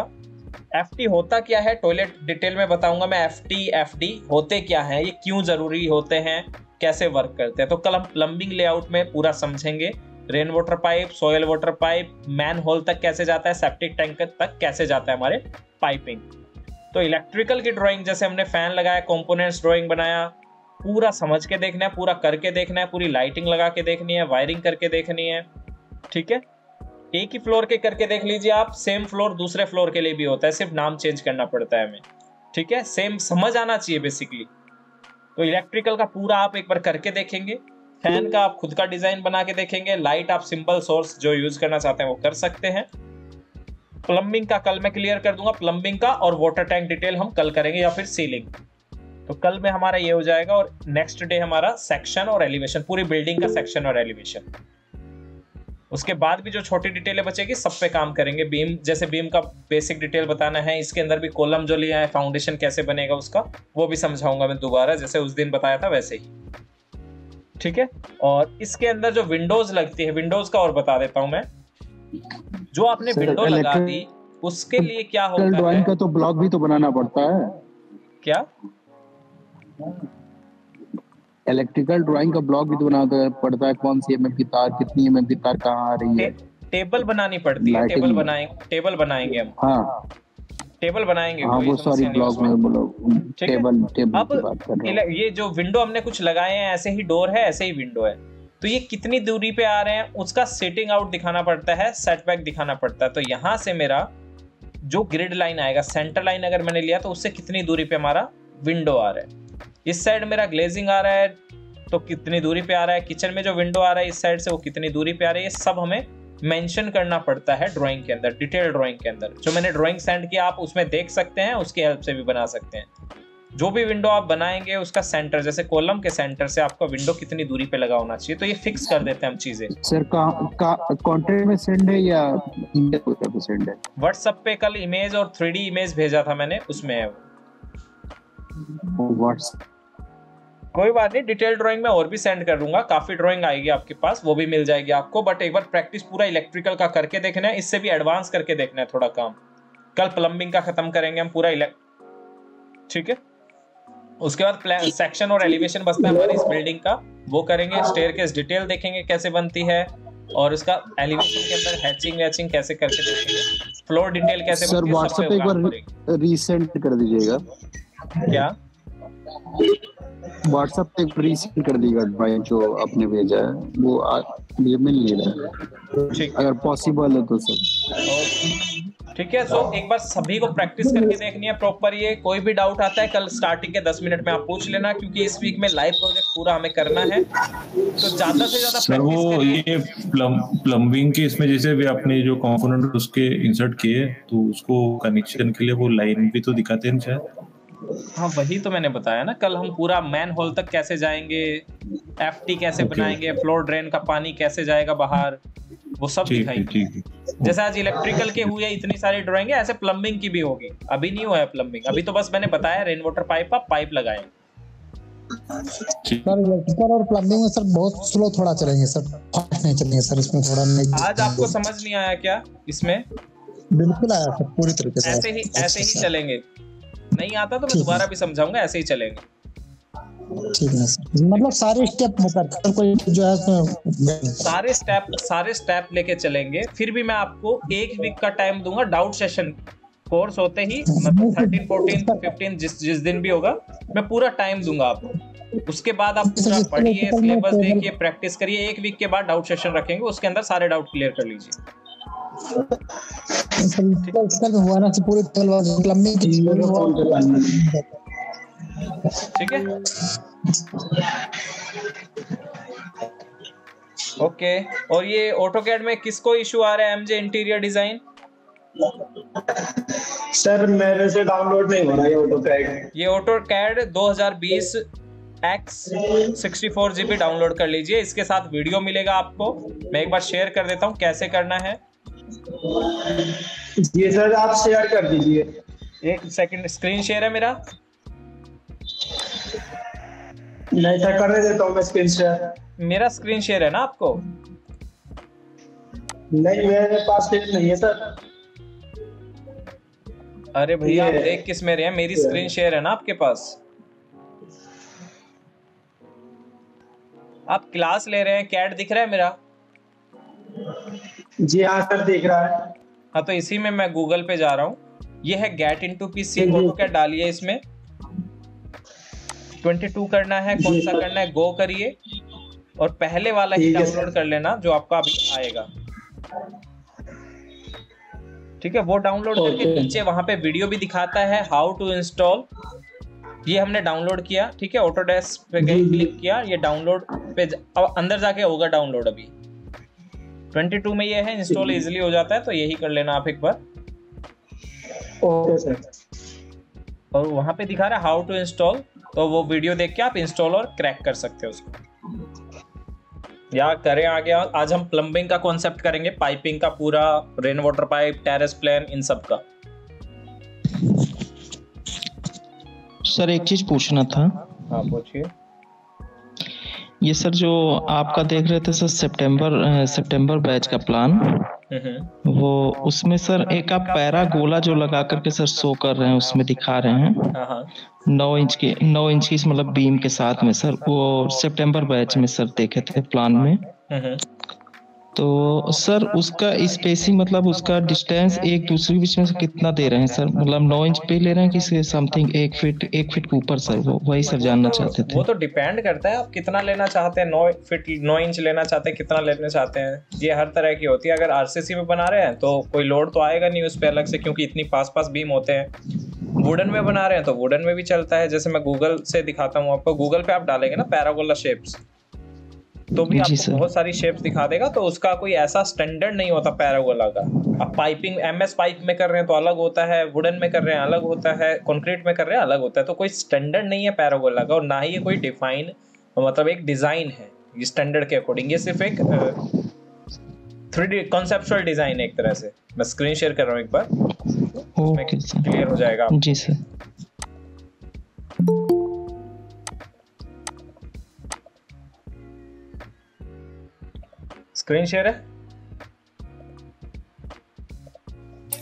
Speaker 2: एफटी होता क्या है? टॉयलेट डिटेल में बताऊँगा मैं। एफ़ टी एफ़ डी होते क्या है? ये क्यों ज़रूरी होते हैं? कैसे वर्क करते हैं? तो कल हम प्लम्बिंग लेआउट में पूरा समझेंगे। Rain water pipe soil water pipe manhole तक कैसे जाता है? सेप्टिक टैंक तक कैसे जाता है हमारे? पाइपिंग तो इलेक्ट्रिकल की ड्राइंग जैसे हमने फ़ैन लगाया कंपोनेंट्स ड्राइंग बनाया, पूरा समझ के देखना है, पूरा करके देखना है, पूरी लाइटिंग लगा के देखनी है वायरिंग करके देखनी है। ठीक है? एक ही फ्लोर के करके देख लीजिए आप सेम फ्लोर दूसरे फ्लोर के लिए भी होता है, सिर्फ़ नाम चेंज करना पड़ता है हमें। ठीक है? सेम समझ आना चाहिए बेसिकली तो इलेक्ट्रिकल का पूरा आप एक बार करके देखेंगे। फ़ैन का आप खुद का डिज़ाइन बना के देखेंगे। लाइट आप सिंपल सोर्स जो यूज़ करना चाहते हैं वो कर सकते हैं। प्लम्बिंग का कल मैं क्लियर कर दूँगा। प्लम्बिंग का और वाटर टैंक डिटेल हम कल करेंगे या फिर सीलिंग तो कल में हमारा ये हो जाएगा और नेक्स्ट डे हमारा सेक्शन और एलिवेशन पूरी बिल्डिंग का सेक्शन और एलिवेशन उसके बाद भी जो छोटी डिटेलें बचेगी सब पे काम करेंगे। बीम जैसे बीम का बेसिक डिटेल बताना है इसके अंदर भी कॉलम जो लिया है फाउंडेशन कैसे बनेगा उसका वो भी समझाऊँगा मैं दोबारा जैसे उस दिन बताया था वैसे ही। ठीक है? और इसके अंदर जो विंडोज़ लगती है विंडोज़ का और बता देता हूँ मैं। जो आपने विंडो लगा दी उसके लिए क्या होता
Speaker 4: है? का तो ब्लॉक भी तो बनाना पड़ता है।
Speaker 2: क्या?
Speaker 4: इलेक्ट्रिकल ड्राइंग का ब्लॉक भी तो बनाना पड़ता है। कौन सी एमएम की तार कितनी एमएम की तार कहाँ आ रही है?
Speaker 2: टेबल बनानी पड़ती है। टेबल बनाएँगे टेबल बनाएँगे हम।
Speaker 4: हाँ।
Speaker 2: टेबल बनाएँगे।
Speaker 4: हाँ वो सॉरी ब्लॉक में बोलो। टेबल टेबल
Speaker 2: अब की बात कर रहा ये जो विंडो हमने कुछ लगाए हैं ऐसे ही डोर है ऐसे ही विंडो है। तो ये कितनी दूरी पे आ रहे हैं उसका सेटिंग आउट दिखाना पड़ता है सेटबैक दिखाना पड़ता है। तो यहाँ से मेरा जो ग्रिड लाइन आएगा सेंटर लाइन अगर मैंने लिया तो उससे कितनी दूरी पे हमारा विंडो आ रहा है? इस साइड मेरा ग्लेजिंग आ रहा है तो कितनी दूरी पे आ रहा है? किचन में जो विंडो आ रहा है इस साइड से वो कितनी दूरी पे आ रही है? सब हमें मेंशन करना पड़ता है ड्राइंग के अंदर डिटेल ड्राइंग के अंदर। जो मैंने ड्राइंग सेंड किया आप उसमें देख सकते हैं उसकी हेल्प से भी बना सकते हैं। जो भी विंडो आप बनाएँगे उसका सेंटर जैसे कॉलम के सेंटर से आपका विंडो कितनी दूरी पे लगा होना चाहिए तो ये फिक्स कर देते हैं हम चीज़ें।
Speaker 4: सर कॉन्टेंट में सेंड है या सेंड है?
Speaker 2: व्हाट्सएप पे कल इमेज और थ्री इमेज भेजा था मैंने उसमें है
Speaker 4: व्हाट्सएप
Speaker 2: कोई बात नहीं डिटेल ड्राइंग में और भी सेंड कर दूँगा। काफ़ी ड्राइंग आएगी आपके पास वो भी मिल जाएगी आपको बट एक बार प्रैक्टिस पूरा इलेक्ट्रिकल का करके देखना है इससे भी एडवांस करके देखना है थोड़ा काम। कल प्लम्बिंग का खत्म करेंगे हम पूरा इलेक्ट ठीक है? उसके बाद सेक्शन और एलिवेशन बचता है हमारी इस बिल्डिंग का वो करेंगे स्टेयर केस डिटेल देखेंगे कैसे बनती है और उसका एलिवेशन के अंदर हैचिंग वैचिंग कैसे करके देखेंगे। फ्लोर डिटेल कैसे
Speaker 4: सर व्हाट्सएप पे एक बार रीसेंड कर दीजिएगा।
Speaker 2: क्या?
Speaker 4: व्हाट्सएप पे प्री सेंड कर दीजिएगा ड्राइंग जो आपने भेजा है वो आ, ये मिल नहीं रहा है। अगर पॉसिबल है तो सर।
Speaker 2: ठीक है सो एक बार सभी को प्रैक्टिस करके देखनी है प्रॉपर ये कोई भी डाउट आता है कल स्टार्टिंग के 10 मिनट में आप पूछ लेना क्योंकि इस वीक में लाइव प्रोजेक्ट पूरा हमें करना है। तो ज़्यादा से ज़्यादा
Speaker 8: सर वो ये प्लम प्लम्बिंग के इसमें जैसे भी आपने जो कंपोनेंट उसके इंसर्ट किए तो उसको कनेक्शन के लिए वो लाइन भी तो दिखाते हैं शायद।
Speaker 2: हाँ वही तो मैंने बताया ना कल हम पूरा मैन होल तक कैसे जाएँगे एफटी कैसे okay. बनाएँगे फ्लोर ड्रेन का पानी कैसे जाएगा बाहर वो सब
Speaker 8: ठीक
Speaker 2: दिखाएँगे जैसे आज इलेक्ट्रिकल के हुए इतनी सारी ड्राइंग है ऐसे प्लम्बिंग की भी होगी। अभी नहीं हुआ है प्लम्बिंग अभी तो बस मैंने बताया रेन वाटर पाइप आप पाइप लगाए।
Speaker 3: सर इलेक्ट्रिकल और प्लम्बिंग में सर बहुत स्लो थोड़ा चलेंगे सर फास्ट नहीं चलेंगे सर इसमें थोड़ा नहीं
Speaker 2: आज आपको समझ नहीं आया क्या इसमें?
Speaker 3: बिल्कुल आया सर पूरी तरीके से
Speaker 2: ऐसे ही ऐसे ही चलेंगे। नहीं आता तो मैं दोबारा भी समझाऊँगा ऐसे ही चलेंगे।
Speaker 3: ठीक है मतलब सारे स्टेप मुकर कोई जो है
Speaker 2: सारे स्टेप सारे स्टेप लेके चलेंगे। फिर भी मैं आपको एक वीक का टाइम दूँगा डाउट सेशन कोर्स होते ही मतलब थर्टीन फोर्टीन फिफ्टीन जिस जिस दिन भी होगा मैं पूरा टाइम दूँगा आपको। उसके बाद आप पूरा पढ़िए सिलेबस देखिए प्रैक्टिस करिए एक वीक के बाद डाउट सेशन रखेंगे उसके अंदर सारे डाउट क्लियर कर लीजिए।
Speaker 3: में हुआ ना पूरी प्लम्बिंग की
Speaker 2: ठीक है? ओके और ये ऑटो कैड में किसको इशू आ रहा है एमजे इंटीरियर डिज़ाइन
Speaker 9: सर मेरे से डाउनलोड नहीं हो रहा ये ऑटो कैड
Speaker 2: ये AutoCAD 2020 X sixty four GB download कर लीजिए। इसके साथ वीडियो मिलेगा आपको। मैं एक बार शेयर कर देता हूँ कैसे करना है।
Speaker 9: ये सर आप शेयर कर दीजिए।
Speaker 2: एक सेकंड स्क्रीन शेयर है मेरा?
Speaker 9: नहीं सर करने देता हूँ मैं स्क्रीन शेयर
Speaker 2: मेरा स्क्रीन शेयर है ना आपको?
Speaker 9: नहीं मेरे पास फिर नहीं है सर।
Speaker 2: अरे भैया आप देख किसमें रहे हैं? मेरी स्क्रीन शेयर है ना आपके पास? आप क्लास ले रहे हैं कैट दिख रहा है मेरा?
Speaker 9: जी हाँ सर देख रहा है।
Speaker 2: हाँ तो इसी में मैं गूगल पे जा रहा हूँ। ये है get in to P C
Speaker 9: G.
Speaker 2: डालिए इसमें? 22 करना है कौन सा करना है गो करिए। और पहले वाला ही डाउनलोड कर लेना जो आपका अभी आएगा। ठीक है वो डाउनलोड करके नीचे वहाँ पे वीडियो भी दिखाता है हाउ टू इंस्टॉल ये हमने डाउनलोड किया ठीक है ऑटोडेस्क पे गए। क्लिक किया ये डाउनलोड पे अब अंदर जाके होगा डाउनलोड अभी। 22 में ये है इंस्टॉल। इजीली हो जाता है तो यही कर लेना आप एक बार।
Speaker 9: Okay sir.
Speaker 2: और वहाँ पे दिखा रहा है हाउ टू इंस्टॉल तो वो वीडियो देख के आप इंस्टॉल और क्रैक कर सकते हो उसको। या करें आगे आज हम प्लम्बिंग का कॉन्सेप्ट करेंगे पाइपिंग का पूरा rain water pipe terrace plan इन सब का।
Speaker 10: सर एक चीज़ पूछना था।
Speaker 2: हाँ पूछिए।
Speaker 10: ये सर जो आपका देख रहे थे सर सितंबर सितंबर बैच का प्लान वो उसमें सर एक आप पैरा गोला जो लगा करके सर शो कर रहे हैं उसमें दिखा रहे हैं।
Speaker 2: हाँ हाँ।
Speaker 10: नौ इंच के नौ इंच की मतलब बीम के साथ में सर वो सितंबर बैच में सर देखे थे प्लान में। तो सर उसका स्पेसिंग मतलब उसका डिस्टेंस एक दूसरे के बीच में कितना दे रहे हैं? सर मतलब नौ इंच पे ले रहे हैं कि समथिंग एक फीट एक फीट के ऊपर सर? वो वही सर जानना चाहते थे।
Speaker 2: वो तो डिपेंड करता है आप कितना लेना चाहते हैं? नौ फीट नौ इंच लेना चाहते हैं कितना लेना चाहते हैं? ये हर तरह की होती है। अगर आरसीसी में बना रहे हैं तो कोई लोड तो आएगा नहीं उस पर अलग से क्योंकि इतनी पास पास बीम होते हैं। वुडन में बना रहे हैं तो वुडन में भी चलता है। जैसे मैं गूगल से दिखाता हूँ आपको। गूगल पे आप डालेंगे ना पैरागोला शेप्स तो भी आपको बहुत सारी शेप्स दिखा देगा तो उसका कोई ऐसा स्टैंडर्ड नहीं होता पैरागोला का। आप पाइपिंग एमएस पाइप में कर रहे हैं तो अलग होता है वुडन में कर रहे हैं अलग होता है कंक्रीट में कर रहे हैं अलग होता है तो कोई स्टैंडर्ड नहीं है पैरागोला का और ना ही ये कोई डिफाइन मतलब एक डिज़ाइन है ये स्टैंडर्ड के अकॉर्डिंग ये सिर्फ़ एक थ्री डी कॉन्सेप्चुअल डिज़ाइन है एक तरह से। मैं स्क्रीन शेयर कर रहा हूँ एक बार। क्लियर हो जाएगा
Speaker 10: जी सर।
Speaker 2: स्क्रीन शेयर है?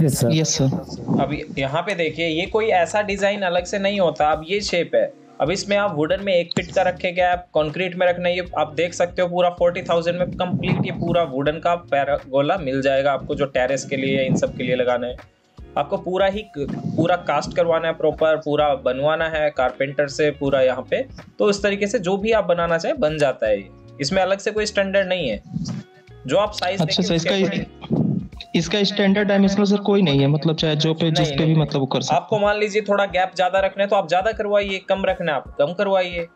Speaker 10: यस सर
Speaker 2: अब यहाँ पे देखिए ये कोई ऐसा डिज़ाइन अलग से नहीं होता। अब ये शेप है। अब इसमें आप वुडन में एक फिट का रखे रखेंगे आप कंक्रीट में रखना ये आप देख सकते हो पूरा फोर्टी थाउज़ेंड में कंप्लीट ये पूरा वुडन का पैरागोला मिल जाएगा आपको जो टेरेस के लिए इन सब के लिए लगाना है। आपको पूरा ही पूरा कास्ट करवाना है प्रॉपर पूरा बनवाना है कारपेंटर से पूरा यहाँ पे। तो इस तरीके से जो भी आप बनाना चाहे बन जाता है ये। इसमें अलग से कोई स्टैंडर्ड नहीं है। जो आप साइज़
Speaker 10: अच्छा सर इसका इसका स्टैंडर्ड डायमेंशनल सर कोई नहीं है। मतलब चाहे जो पे जिस पे भी मतलब वो कर सकते
Speaker 2: आपको मान लीजिए थोड़ा गैप ज़्यादा रखना है तो आप ज़्यादा करवाइए कम रखना है आप कम करवाइए।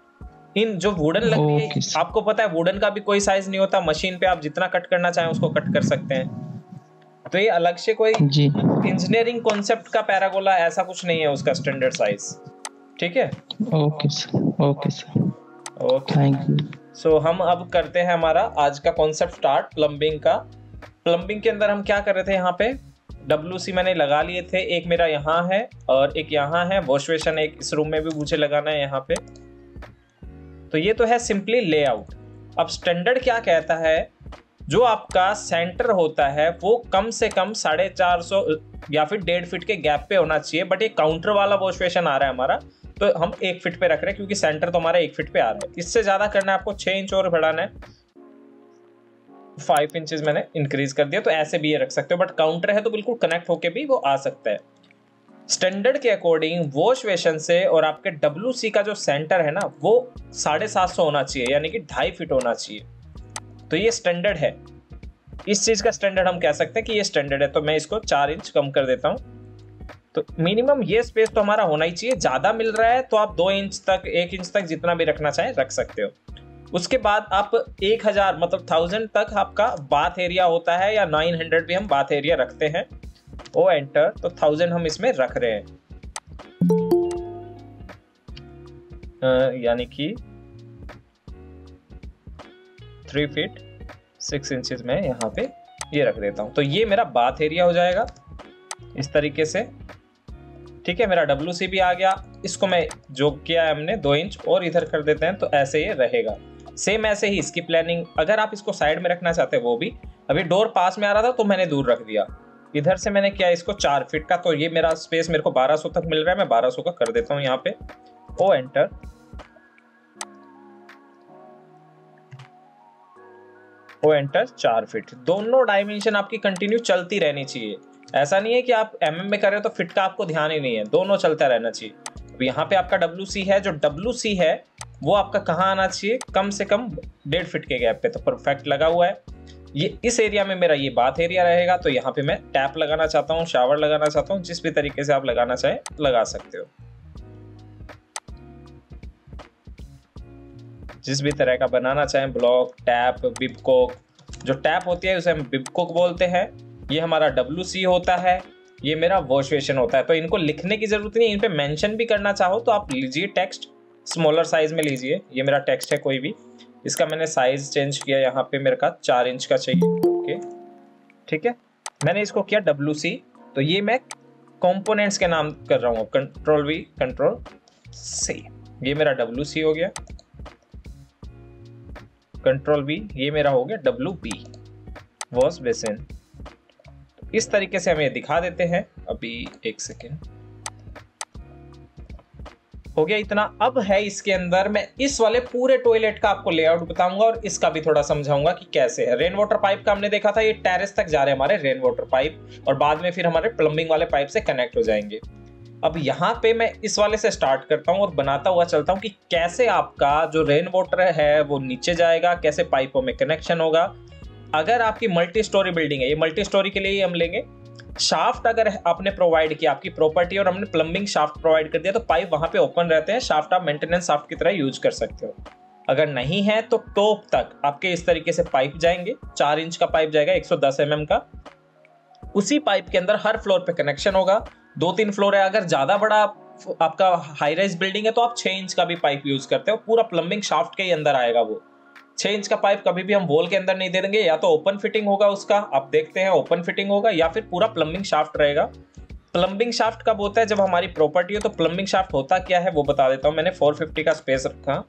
Speaker 2: इन जो वुडन लकड़ी है आपको पता है वुडन का भी कोई साइज़ नहीं होता। मशीन पे आप जितना कट करना चाहें उसको कट कर सकते हैं। तो ये अलग से कोई इंजीनियरिंग कॉन्सेप्ट का पैरागोला ऐसा कुछ नहीं है उसका स्टैंडर्ड साइज़ ठीक है?
Speaker 10: Okay sir okay sir
Speaker 2: okay.
Speaker 10: Thank you
Speaker 2: so so, हम अब करते हैं हमारा आज का कॉन्सेप्ट स्टार्ट प्लम्बिंग का। प्लम्बिंग के अंदर हम क्या कर रहे थे यहाँ पे? डब्ल्यू सी मैंने लगा लिए थे एक मेरा यहाँ है और एक यहाँ है। वॉश बेसिन एक इस रूम में भी मुझे लगाना है यहाँ पे। तो ये तो है सिंपली लेआउट अब स्टैंडर्ड क्या कहता है? जो आपका सेंटर होता है वो कम से कम साढ़े चार सौ या फिर डेढ़ फीट के गैप पे होना चाहिए बट ये काउंटर वाला वॉश बेसिन आ रहा है हमारा। तो हम एक फीट पे रख रहे हैं, क्योंकि सेंटर तो हमारा एक फीट पे आ रहा है। इससे ज़्यादा करना है आपको छह इंच और बढ़ाना है। फाइव इंचेस मैंने इंक्रीज कर दिया तो ऐसे भी ये रख सकते हो। बट काउंटर है तो बिल्कुल कनेक्ट होके भी वो आ सकता है। स्टैंडर्ड के अकॉर्डिंग वॉश बेसन से और आपके डब्ल्यू सी का जो सेंटर है ना, वो साढ़े सात सौ होना चाहिए, यानी कि ढाई फीट होना चाहिए। तो ये स्टैंडर्ड है। इस चीज़ का स्टैंडर्ड हम कह सकते हैं कि ये स्टैंडर्ड है। तो मैं इसको चार इंच कम कर देता हूँ। तो मिनिमम ये स्पेस तो हमारा होना ही चाहिए। ज़्यादा मिल रहा है तो आप दो इंच तक, एक इंच तक जितना भी रखना चाहें रख सकते हो। उसके बाद आप एक हज़ार मतलब थाउज़ेंड तक आपका बाथ एरिया होता है या नाइन हंड्रेड भी हम बाथ एरिया रखते हैं। ओ एंटर तो थाउज़ेंड हम इसमें रख रहे हैं। यानी कि थ्री फीट सिक्स इंचेस में यहाँ पे ये रख देता हूँ। तो ये मेरा बाथ एरिया हो जाएगा। इस तरीके से ठीक है, मेरा डब्ल्यू भी आ गया। इसको मैं जो किया है हमने दो इंच, और इधर कर देते हैं तो ऐसे ये रहेगा। सेम ऐसे ही इसकी प्लानिंग अगर आप इसको साइड में रखना चाहते हैं वो भी। अभी डोर पास में आ रहा था तो मैंने दूर रख दिया। इधर से मैंने किया इसको चार फीट का तो ये मेरा स्पेस मेरे को 1200 तक मिल रहा है, मैं 1200 का कर देता हूँ यहाँ पे। ओ एंटर ओ एंटर चार फीट दोनों डायमेंशन आपकी कंटिन्यू चलती रहनी चाहिए। ऐसा नहीं है कि आप एम में कर रहे हो तो फिट का आपको ध्यान ही नहीं है। दोनों चलता रहना चाहिए। अब यहाँ पे आपका डब्ल्यू सी है, जो डब्ल्यू सी है, वो आपका कहाँ आना चाहिए? कम से कम डेढ़ फिट के गैप पे। तो परफेक्ट लगा हुआ है। ये इस एरिया में मेरा ये बाथ एरिया रहेगा तो यहाँ पे मैं टैप लगाना चाहता हूँ शावर लगाना चाहता हूँ, जिस भी तरीके से आप लगाना चाहें, लगा सकते हो। जिस भी तरह का बनाना चाहें ब्लॉक टैप बिपकोक जो टैप होती है, उसे हम बिपकोक बोलते हैं। ये हमारा डब्ल्यू होता है, ये मेरा वॉश बेसिन होता है। तो इनको लिखने की ज़रूरत नहीं इन पे मेंशन भी करना चाहो तो आप लीजिए टेक्स्ट, स्मॉलर साइज़ में लीजिए, ये मेरा टेक्स्ट है कोई भी। इसका मैंने साइज़ चेंज किया, यहाँ पे मेरे का चार इंच का चाहिए। ओके, ठीक है? मैंने इसको किया डब्ल्यू सी तो ये मैं कंपोनेंट्स के नाम कर रहा हूँ कंट्रोल वी कंट्रोल सी ये मेरा डब्ल्यू सी हो गया। कंट्रोल वी ये मेरा हो गया डब्ल्यू बी वॉश बेसिन इस तरीके से हम ये दिखा देते हैं। अभी एक सेकेंड हो गया इतना। अब है इसके अंदर मैं इस वाले पूरे टॉयलेट का आपको लेआउट बताऊँगा और इसका भी थोड़ा समझाऊँगा कि कैसे है। रेन वाटर पाइप का हमने देखा था, ये टेरेस तक जा रहे हैं हमारे रेन वाटर पाइप और बाद में फिर हमारे प्लम्बिंग वाले पाइप से कनेक्ट हो जाएँगे। अब यहाँ पे मैं इस वाले से स्टार्ट करता हूँ और बनाता हुआ चलता हूँ कि कैसे आपका जो रेन वाटर है, वो नीचे जाएगा, कैसे पाइपों में कनेक्शन होगा। अगर आपकी मल्टी स्टोरी बिल्डिंग है, ये मल्टी स्टोरी के लिए ही हम लेंगे। शाफ्ट अगर आपने प्रोवाइड किया, आपकी प्रॉपर्टी और हमने प्लम्बिंग शाफ्ट प्रोवाइड कर दिया तो पाइप वहाँ पे ओपन रहते हैं। शाफ्ट आप मेंटेनेंस शाफ्ट की तरह यूज़ कर सकते हो। अगर नहीं है तो टॉप तक आपके इस तरीके से पाइप जाएँगे। चार इंच का पाइप जाएगा 110 सौ mm का। उसी पाइप के अंदर हर फ्लोर पे कनेक्शन होगा। दो तीन फ्लोर है, अगर ज़्यादा बड़ा आपका हाई राइज बिल्डिंग है तो आप छह इंच का भी पाइप यूज़ करते हो। पूरा प्लम्बिंग शाफ्ट के ही अंदर आएगा वो। छह इंच का पाइप कभी भी हम वॉल के अंदर नहीं दे देंगे, या तो ओपन फिटिंग होगा उसका, आप देखते हैं ओपन फिटिंग होगा, या फिर पूरा प्लम्बिंग शाफ्ट रहेगा। प्लम्बिंग शाफ्ट कब होता है? जब हमारी प्रॉपर्टी हो तो प्लम्बिंग शाफ्ट होता क्या है वो बता देता हूँ। मैंने 450 का स्पेस रखा।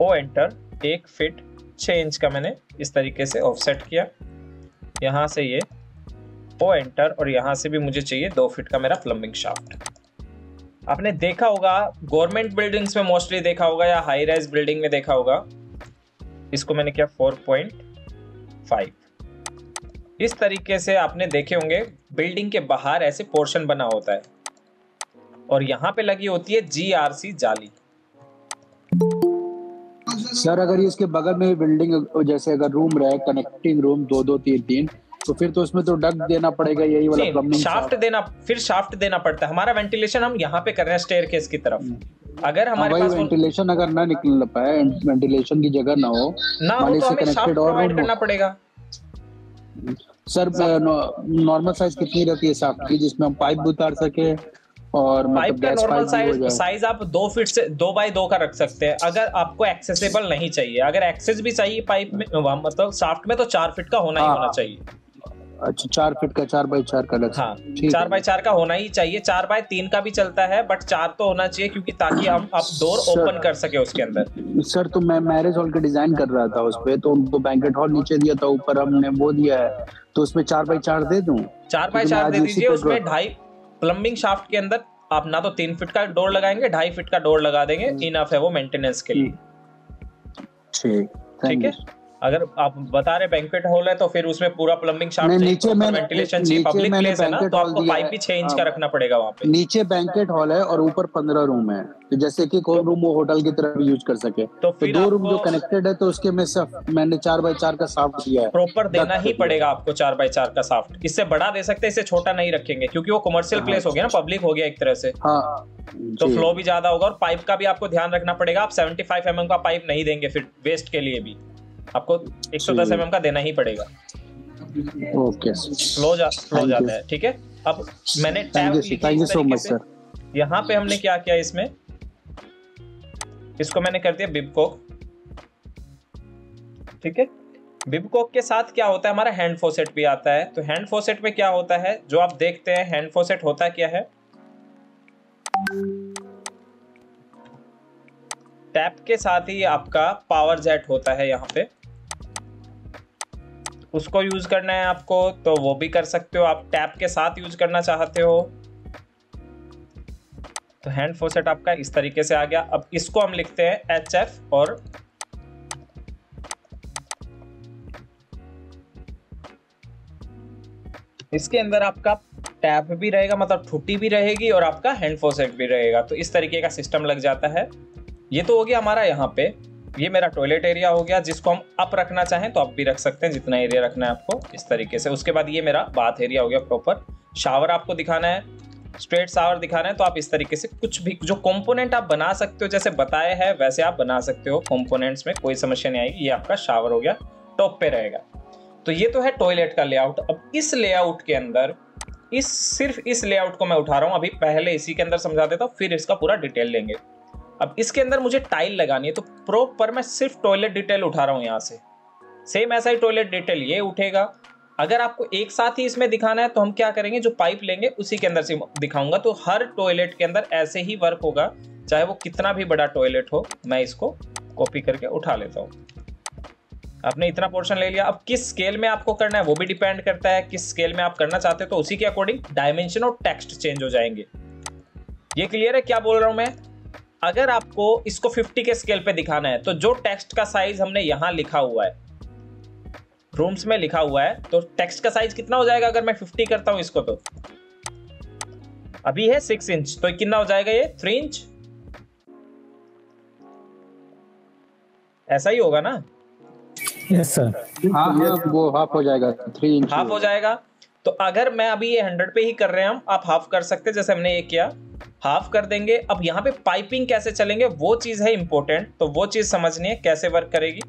Speaker 2: ओ एंटर एक फिट छः इंच का मैंने इस तरीके से ऑफसेट किया। यहाँ से ये ओ एंटर और यहाँ से भी मुझे चाहिए दो फिट का मेरा प्लम्बिंग शाफ्ट आपने देखा होगा गवर्नमेंट बिल्डिंग्स में मोस्टली देखा होगा, या हाई राइज बिल्डिंग में देखा होगा। इसको मैंने किया 4.5 इस तरीके से आपने देखे होंगे बिल्डिंग के बाहर ऐसे पोर्शन बना होता है। और यहाँ पे लगी होती है जीआरसी जाली।
Speaker 4: सर अगर इसके बगल में बिल्डिंग जैसे अगर रूम रहे कनेक्टिंग रूम दो दो, तीन तीन तो फिर तो उसमें तो डग देना पड़ेगा यही वाला प्लम्बिंग
Speaker 2: शाफ्ट देना फिर शाफ्ट देना पड़ता है। हमारा वेंटिलेशन हम यहाँ पे कर रहे हैं स्टेयर केस की तरफ़। अगर हमारे
Speaker 4: हाँ,
Speaker 2: पास
Speaker 4: वेंटिलेशन अगर ना निकल पाए वेंटिलेशन की जगह ना हो
Speaker 2: ना हो तो हमें शाफ्ट प्रोवाइड करना पड़ेगा।
Speaker 4: सर नॉर्मल साइज़ कितनी रहती है शाफ्ट की जिसमें हम पाइप उतार सके और
Speaker 2: पाइप
Speaker 4: मतलब
Speaker 2: का नॉर्मल साइज़ साइज़ आप दो फीट से दो बाई दो का रख सकते हैं। अगर आपको एक्सेसिबल नहीं चाहिए। अगर एक्सेस भी चाहिए पाइप में मतलब शाफ्ट में तो चार फीट का होना ही
Speaker 4: हाँ,
Speaker 2: होना
Speaker 4: हाँ।
Speaker 2: चाहिए।
Speaker 4: अच्छा चार फीट का चार बाई चार का
Speaker 2: हाँ चार। बाई चार का होना ही चाहिए। चार बाय तीन का भी चलता है बट चार तो होना चाहिए क्योंकि ताकि हम आप डोर ओपन कर सके उसके अंदर।
Speaker 4: सर तो मैं मैरिज हॉल का डिज़ाइन कर रहा था उस पे तो उनको बैंकेट हॉल नीचे दिया था ऊपर हमने वो दिया है तो उसमें चार बाई चार दे दूँ?
Speaker 2: चार
Speaker 4: मैं
Speaker 2: चार दे दीजिए उसमें ढाई प्लम्बिंग शाफ्ट के अंदर आप ना तो तीन फीट का डोर लगाएँगे ढाई फीट का डोर लगा देंगे इनफ है वो मेंटेनेंस के लिए।
Speaker 4: ठीक।
Speaker 2: ठीक। है? अगर आप बता रहे बैंकेट हॉल है तो फिर उसमें पूरा प्लम्बिंग शाफ्ट चाहिए
Speaker 4: नीचे
Speaker 2: proper वेंटिलेशन चाहिए पब्लिक प्लेस है ना तो आपको पाइप भी छह इंच का
Speaker 4: हाँ।
Speaker 2: रखना पड़ेगा वहाँ पे।
Speaker 4: नीचे बैंकेट हॉल है और ऊपर पंद्रह रूम है। तो जैसे कि कोई रूम वो होटल की तरह यूज़ कर सके।
Speaker 2: तो
Speaker 4: तो दो रूम जो कनेक्टेड है तो उसके में सिर्फ़ मैंने चार बाई चार का साफ़ दिया है।
Speaker 2: प्रॉपर देना ही पड़ेगा आपको चार बाय चार का साफ्ट इससे बड़ा दे सकते हैं इससे छोटा नहीं रखेंगे क्योंकि वो कमर्शियल प्लेस हो। गया ना पब्लिक हो गया एक तरह से।
Speaker 4: हाँ।
Speaker 2: तो फ्लो भी ज़्यादा होगा और पाइप का भी आपको ध्यान रखना पड़ेगा। आप सेवेंटी 75 mm का पाइप नहीं देंगे फिर वेस्ट के लिए भी। आपको एक 110
Speaker 4: जी।
Speaker 2: mm का देना ही पड़ेगा।
Speaker 4: ओके।
Speaker 2: फ्लो जा फ्लो जाता है ठीक है? अब मैंने tab
Speaker 4: thank you so much sir
Speaker 2: यहाँ पे हमने क्या किया इसमें? इसको मैंने कर दिया बिबकोक ठीक है? बिबकोक के साथ क्या होता है? हमारा हैंड फोसेट भी आता है। तो हैंड फोसेट में क्या होता है? जो आप देखते हैं हैंड फोसेट होता क्या है? टैप के साथ ही आपका पावर जेट होता है यहाँ पे। उसको यूज़ करना है आपको तो वो भी कर सकते हो। आप टैप के साथ यूज़ करना चाहते हो। तो हैंड फोसेट आपका इस तरीके से आ गया। अब इसको हम लिखते हैं एच एफ़ और इसके अंदर आपका टैप भी रहेगा मतलब ठुट्टी भी रहेगी और आपका हैंड फोसेट भी रहेगा। तो इस तरीके का सिस्टम लग जाता है। ये तो हो गया हमारा यहाँ पे। ये मेरा टॉयलेट एरिया हो गया, जिसको हम अप रखना चाहें तो अप भी रख सकते हैं, जितना एरिया रखना है आपको, इस तरीके से। उसके बाद ये मेरा बाथ एरिया हो गया प्रॉपर शावर आपको दिखाना है स्ट्रेट शावर दिखाना है तो आप इस तरीके से कुछ भी, जो कंपोनेंट आप बना सकते हो, जैसे बताया है, वैसे आप बना सकते हो कंपोनेंट्स में, कोई समस्या नहीं आएगी, ये आपका शावर हो गया टॉप पे रहेगा। तो ये तो है टॉयलेट का लेआउट अब इस लेआउट के अंदर, इस, सिर्फ़ इस लेआउट को मैं उठा रहा हूँ, अभी पहले इसी के अंदर समझा देता हूँ, फिर इसका पूरा डिटेल लेंगे। अब इसके अंदर मुझे टाइल लगानी है तो प्रॉपर मैं सिर्फ़ टॉयलेट डिटेल उठा रहा हूँ यहाँ से। सेम ऐसा ही टॉयलेट डिटेल ये उठेगा। अगर आपको एक साथ ही इसमें दिखाना है तो हम क्या करेंगे, जो पाइप लेंगे, उसी के अंदर से दिखाऊँगा। तो हर टॉयलेट के अंदर ऐसे ही वर्क होगा, चाहे वो कितना भी बड़ा टॉयलेट हो, मैं इसको कॉपी करके उठा लेता हूँ। आपने इतना पोर्शन ले लिया। अब किस स्केल में आपको करना है, वो भी डिपेंड करता है, किस स्केल में आप करना चाहते हो तो उसी के अकॉर्डिंग डायमेंशन और टेक्स्ट चेंज हो जाएँगे। ये क्लियर है? क्या बोल रहा हूँ मैं? अगर आपको इसको 50 के स्केल पे दिखाना है तो जो टेक्स्ट का साइज़ हमने यहाँ लिखा हुआ है रूम्स में लिखा हुआ है तो टेक्स्ट का साइज़ कितना हो जाएगा अगर मैं 50 करता हूँ इसको तो? अभी है सिक्स इंच तो कितना हो जाएगा ये? थ्री इंच ऐसा ही होगा ना?
Speaker 7: यस सर
Speaker 4: हाँ हाँ वो हाफ़ हो जाएगा थ्री इंच
Speaker 2: हाफ़ हो जाएगा। तो अगर मैं अभी ये हंड्रेड पे ही कर रहे हैं हम आप हाफ़ कर सकते हैं जैसे हमने ये किया। हाफ़ कर देंगे। अब यहाँ पे पाइपिंग कैसे चलेंगे, वो चीज़ है इंपॉर्टेंट तो वो चीज़ समझनी है, कैसे वर्क करेगी।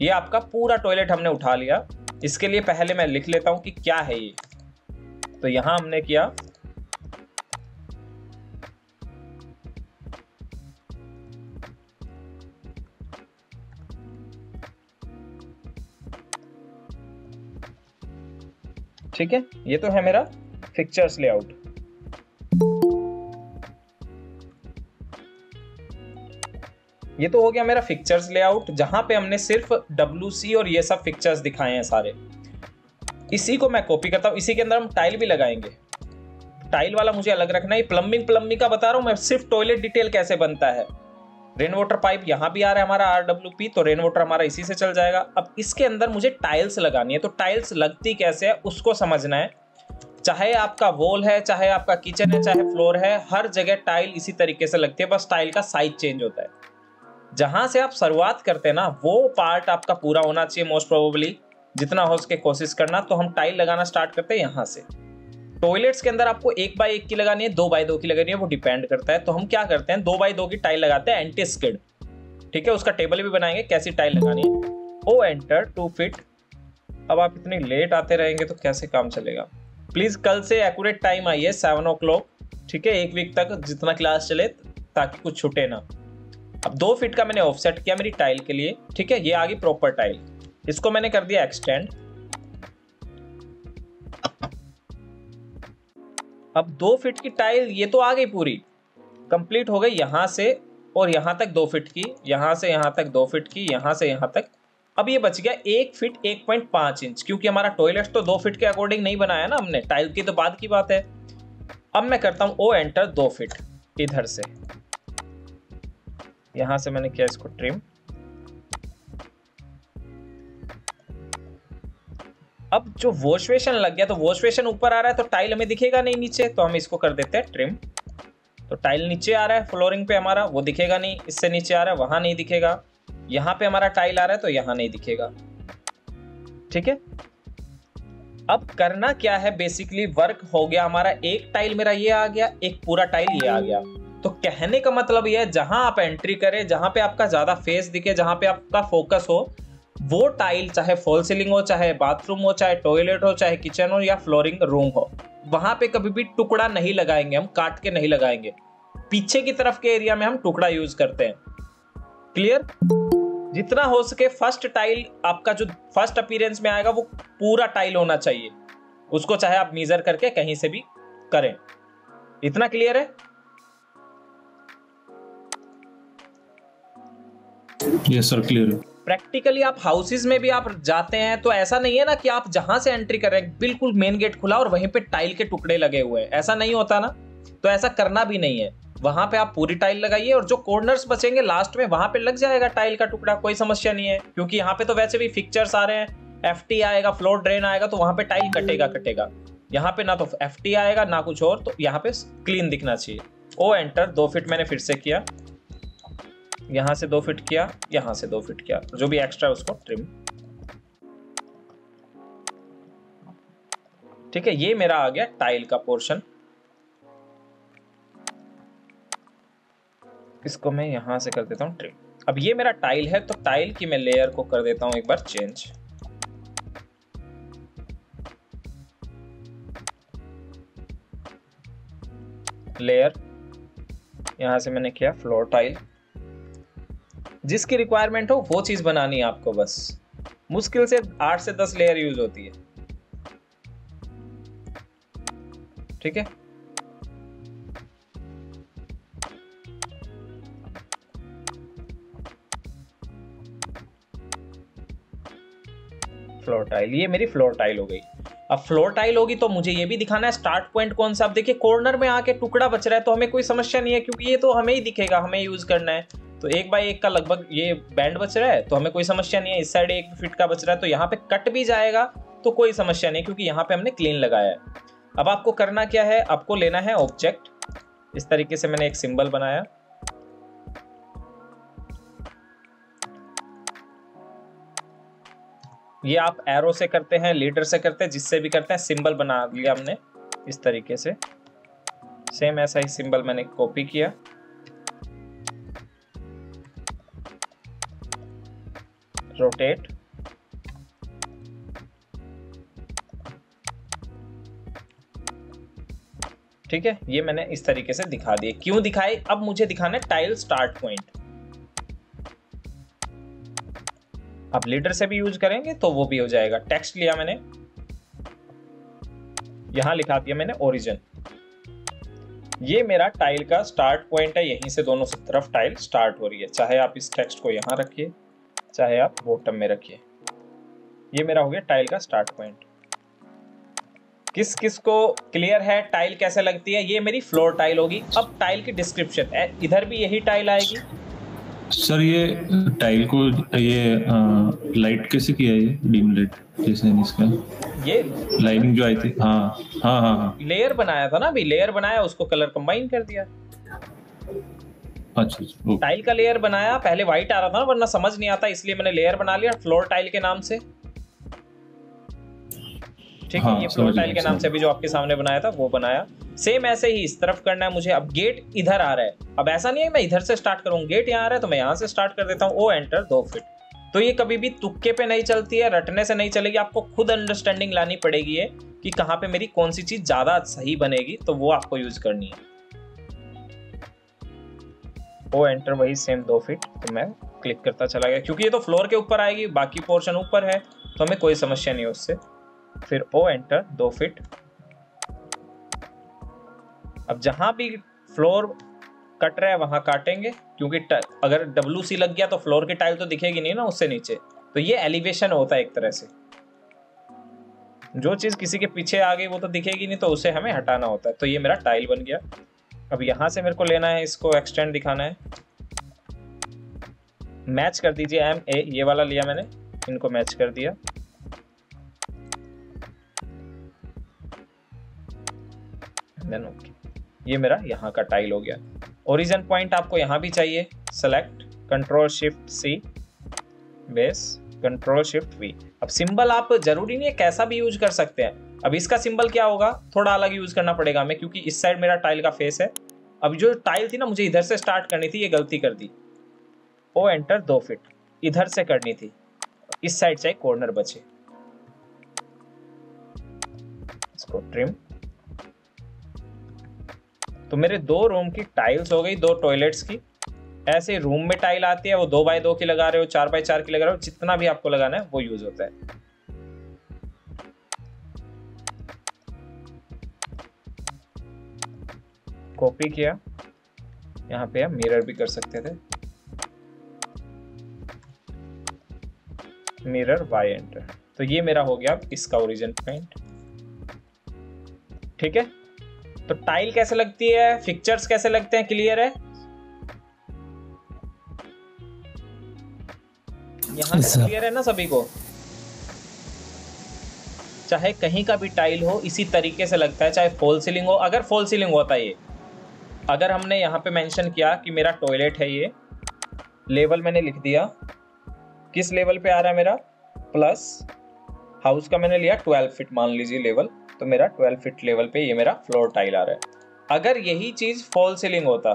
Speaker 2: ये आपका पूरा टॉयलेट हमने उठा लिया। इसके लिए पहले मैं लिख लेता हूँ कि क्या है ये। तो यहाँ हमने किया। ठीक है? ये तो है मेरा फिक्चर्स लेआउट ये तो हो गया मेरा फिक्चर्स लेआउट जहाँ पे हमने सिर्फ़ डब्ल्यूसी और ये सब फिक्चर्स दिखाए हैं सारे। इसी को मैं कॉपी करता हूँ, इसी के अंदर हम टाइल भी लगाएँगे। टाइल वाला मुझे अलग रखना है प्लम्बिंग प्लम्बिंग का बता रहा हूँ मैं, सिर्फ़ टॉयलेट डिटेल कैसे बनता है। रेन वाटर पाइप यहाँ भी आ रहा है हमारा आर डब्ल्यू पी तो रेन वाटर हमारा इसी से चल जाएगा। अब इसके अंदर मुझे टाइल्स लगानी है तो टाइल्स लगती कैसे है, उसको समझना है। चाहे आपका वॉल है, चाहे आपका किचन है, चाहे फ्लोर है, हर जगह टाइल इसी तरीके से लगती है, बस टाइल का साइज़ चेंज होता है। जहाँ से आप शुरुआत करते हैं ना, वो पार्ट आपका पूरा होना चाहिए मोस्ट प्रोबेबली जितना हो सके कोशिश करना तो हम टाइल लगाना स्टार्ट करते हैं यहाँ से। टॉयलेट्स के अंदर आपको एक बाय एक की लगानी है, दो बाय दो की लगानी है, वो डिपेंड करता है। तो हम क्या करते हैं, दो बाय दो की टाइल लगाते हैं एंटी स्किड ठीक है, उसका टेबल भी बनाएँगे, कैसी टाइल लगानी है। ओ एंटर टू फिट अब आप इतनी लेट आते रहेंगे तो कैसे काम चलेगा? प्लीज़ कल से एक्यूरेट टाइम आइए सेवन ओ क्लॉक ठीक है, एक वीक तक जितना क्लास चले, ताकि कुछ छूटे ना। अब दो फीट का मैंने ऑफसेट किया मेरी टाइल के लिए, ठीक है? ये आ गई प्रॉपर टाइल इसको मैंने कर दिया एक्सटेंड अब दो फीट की टाइल ये तो आ गई पूरी. कंप्लीट हो गई यहाँ से और यहाँ तक दो फीट की, यहाँ से यहाँ तक दो फीट की, यहाँ से यहाँ तक. अब ये बच गया एक फीट एक पॉइंट पाँच इंच क्योंकि हमारा टॉयलेट तो दो फीट के अकॉर्डिंग नहीं बनाया ना हमने. टाइल की तो बाद की बात है. अब मैं करता हूँ, ओ एंटर दो फीट इधर से. यहाँ से मैंने किया इसको ट्रिम अब जो वॉशवेशन लग गया तो वॉशवेशन ऊपर आ रहा है तो टाइल हमें दिखेगा नहीं नीचे तो हम इसको कर देते हैं ट्रिम तो टाइल नीचे आ रहा है फ्लोरिंग पे हमारा, वो दिखेगा नहीं, इससे नीचे आ रहा है, वहाँ नहीं दिखेगा। यहाँ पे हमारा टाइल आ रहा है तो यहाँ नहीं दिखेगा। ठीक है? अब करना क्या है? बेसिकली वर्क हो गया हमारा, एक टाइल मेरा ये आ गया, एक पूरा टाइल ये आ गया। तो कहने का मतलब यह है, जहाँ आप एंट्री करें, जहाँ पे आपका ज़्यादा फेस दिखे, जहाँ पे आपका फोकस हो, वो टाइल चाहे फॉल सीलिंग हो, चाहे बाथरूम हो, चाहे टॉयलेट हो, चाहे किचन हो या फ्लोरिंग रूम हो, वहाँ पे कभी भी टुकड़ा नहीं लगाएँगे, हम काट के नहीं लगाएँगे। पीछे की तरफ़ के एरिया में हम टुकड़ा यूज़ करते हैं। क्लियर जितना हो सके फ़र्स्ट टाइल आपका जो फ़र्स्ट अपीयरेंस में आएगा, वो पूरा टाइल होना चाहिए। उसको चाहे आप मीजर करके कहीं से भी करें। इतना क्लियर है?
Speaker 8: यस सर क्लियर
Speaker 2: प्रैक्टिकली आप हाउसेज में भी आप जाते हैं तो ऐसा नहीं है ना कि आप जहाँ से एंट्री कर रहे हैं, बिल्कुल मेन गेट खुला और वहीं पे टाइल के टुकड़े लगे हुए हैं। ऐसा नहीं होता ना। तो ऐसा करना भी नहीं है। वहाँ पे आप पूरी टाइल लगाइए और जो कॉर्नर्स बचेंगे लास्ट में, वहाँ पे लग जाएगा टाइल का टुकड़ा, कोई समस्या नहीं है। क्योंकि यहाँ पे तो वैसे भी फिक्चर्स आ रहे हैं। एफटी आएगा फ्लोर ड्रेन आएगा तो वहाँ पे टाइल कटेगा कटेगा। यहाँ पे ना तो एफटी आएगा, ना कुछ और तो यहाँ पे क्लीन दिखना चाहिए। ओ एंटर दो फिट मैंने फिर से किया। यहाँ से दो फिट किया, यहाँ से दो फिट किया, जो भी एक्स्ट्रा उसको ट्रिम ठीक है, ये मेरा आ गया टाइल का पोर्शन इसको मैं यहाँ से कर देता हूँ ट्रिम अब ये मेरा टाइल है तो टाइल की मैं लेयर को कर देता हूँ एक बार चेंज लेयर यहाँ से मैंने किया फ्लोर टाइल जिसकी रिक्वायरमेंट हो, वो चीज़ बनानी है आपको बस। मुश्किल से आठ से दस लेयर यूज़ होती है। ठीक है? फ्लोर टाइल ये मेरी फ्लोर टाइल हो गई। अब फ्लोर टाइल होगी तो मुझे ये भी दिखाना है। स्टार्ट पॉइंट कौन सा? अब देखिए कॉर्नर में आके टुकड़ा बच रहा है तो हमें कोई समस्या नहीं है, क्योंकि ये तो हमें ही दिखेगा, हमें यूज़ करना है। तो एक बाई एक का लगभग ये बैंड बच रहा है तो हमें कोई समस्या नहीं है। इस साइड एक फिट का बच रहा है तो यहाँ पे कट भी जाएगा तो कोई समस्या नहीं, क्योंकि यहाँ पे हमने क्लीन लगाया है। अब आपको करना क्या है, आपको लेना है ऑब्जेक्ट इस तरीके से मैंने एक सिंबल बनाया। ये आप एरो से करते हैं लीडर से करते हैं, जिससे भी करते हैं सिंबल बना लिया हमने, इस तरीके से। सेम ऐसा ही सिंबल मैंने कॉपी किया। रोटेट ठीक है, ये मैंने इस तरीके से दिखा दिए। क्यों दिखाए? अब मुझे दिखाना है टाइल स्टार्ट पॉइंट आप लीडर से भी यूज़ करेंगे तो वो भी हो जाएगा। टेक्स्ट लिया मैंने। यहाँ लिखा दिया मैंने ओरिजिन ये मेरा टाइल का स्टार्ट पॉइंट है, यहीं से दोनों तरफ़ टाइल स्टार्ट हो रही है। चाहे आप इस टेक्स्ट को यहाँ रखिए। चाहे आप बॉटम में रखिए। ये मेरा हो गया टाइल का स्टार्ट पॉइंट किस किस को क्लियर है टाइल कैसे लगती है? ये मेरी फ्लोर टाइल होगी। अब टाइल की डिस्क्रिप्शन इधर भी यही टाइल आएगी।
Speaker 8: सर ये टाइल को ये आ, लाइट कैसे किया ये? डीम लाइट जैसे इसका?
Speaker 2: ये
Speaker 8: लाइनिंग जो आई थी। हाँ हाँ हाँ हाँ।
Speaker 2: लेयर बनाया था ना अभी। लेयर बनाया उसको कलर कंबाइन कर दिया।
Speaker 8: अच्छा अच्छा
Speaker 2: टाइल का लेयर बनाया पहले व्हाइट आ रहा था ना वरना समझ नहीं आता इसलिए मैंने लेयर बना लिया फ्लोर टाइल के नाम से। ठीक है
Speaker 8: हाँ,
Speaker 2: ये फ्लोर टाइल के नाम से अभी जो आपके सामने बनाया था वो बनाया। सेम ऐसे ही इस तरफ़ करना है मुझे अब गेट इधर आ रहा है। अब ऐसा नहीं है मैं इधर से स्टार्ट करूँ गेट यहाँ आ रहा है तो मैं यहाँ से स्टार्ट कर देता हूँ ओ एंटर दो फिट तो ये कभी भी तुक्के पे नहीं चलती है रटने से नहीं चलेगी आपको खुद अंडरस्टैंडिंग लानी पड़ेगी है कि कहाँ पे मेरी कौन सी चीज़ ज़्यादा सही बनेगी तो वो आपको यूज़ करनी है। ओ एंटर वही सेम दो फीट तो मैं क्लिक करता चला गया। क्योंकि ये तो फ्लोर के ऊपर आएगी, बाकी पोर्शन ऊपर है तो हमें कोई समस्या नहीं उससे। फिर ओ एंटर दो फीट अब जहाँ भी फ्लोर कट रहा है, वहाँ काटेंगे, क्योंकि अगर डब्ल्यू सी लग गया तो फ्लोर की टाइल तो दिखेगी नहीं ना उससे नीचे। तो ये एलिवेशन होता है एक तरह से। जो चीज़ किसी के पीछे आ गई वो तो दिखेगी नहीं तो उसे हमें हटाना होता है। तो ये मेरा टाइल बन गया। अब यहाँ से मेरे को लेना है, इसको एक्सटेंड दिखाना है। मैच कर दीजिए एम ए ये वाला लिया मैंने, इनको मैच कर दिया। देन ओके ये मेरा यहाँ का टाइल हो गया। ओरिजिन पॉइंट आपको यहाँ भी चाहिए select control shift C base control shift V अब सिंबल आप ज़रूरी नहीं है, कैसा भी यूज़ कर सकते हैं। अब इसका सिंबल क्या होगा? थोड़ा अलग यूज़ करना पड़ेगा हमें, क्योंकि इस साइड मेरा टाइल का फेस है। अब जो टाइल थी ना, मुझे इधर से स्टार्ट करनी थी, ये गलती कर दी। ओ एंटर दो फिट इधर से करनी थी। इस साइड से कॉर्नर बचे। इसको ट्रिम तो मेरे दो रूम की टाइल्स हो गई, दो टॉयलेट्स की। ऐसे रूम में टाइल आती है, वो दो बाय दो की लगा रहे हो, चार बाय चार की लगा रहे हो, जितना भी आपको लगाना है, वो यूज़ होता है। कॉपी किया। यहाँ पे हम मिरर भी कर सकते थे। मिरर वाई एंटर तो ये मेरा हो गया इसका ओरिजिन पॉइंट ठीक है? तो टाइल कैसे लगती है? फिक्चर्स कैसे लगते हैं? क्लियर है? यहाँ से क्लियर है ना सभी को? चाहे कहीं का भी टाइल हो इसी तरीके से लगता है चाहे फॉल सीलिंग हो। अगर फॉल सीलिंग होता है ये अगर हमने यहाँ पे मेंशन किया कि मेरा टॉयलेट है ये लेवल मैंने लिख दिया। किस लेवल पे आ रहा है मेरा? प्लस हाउस का मैंने लिया ट्वेल्व फिट मान लीजिए लेवल तो मेरा ट्वेल्व फिट लेवल पे ये मेरा फ्लोर टाइल आ रहा है। अगर यही चीज़ फॉल सीलिंग होता,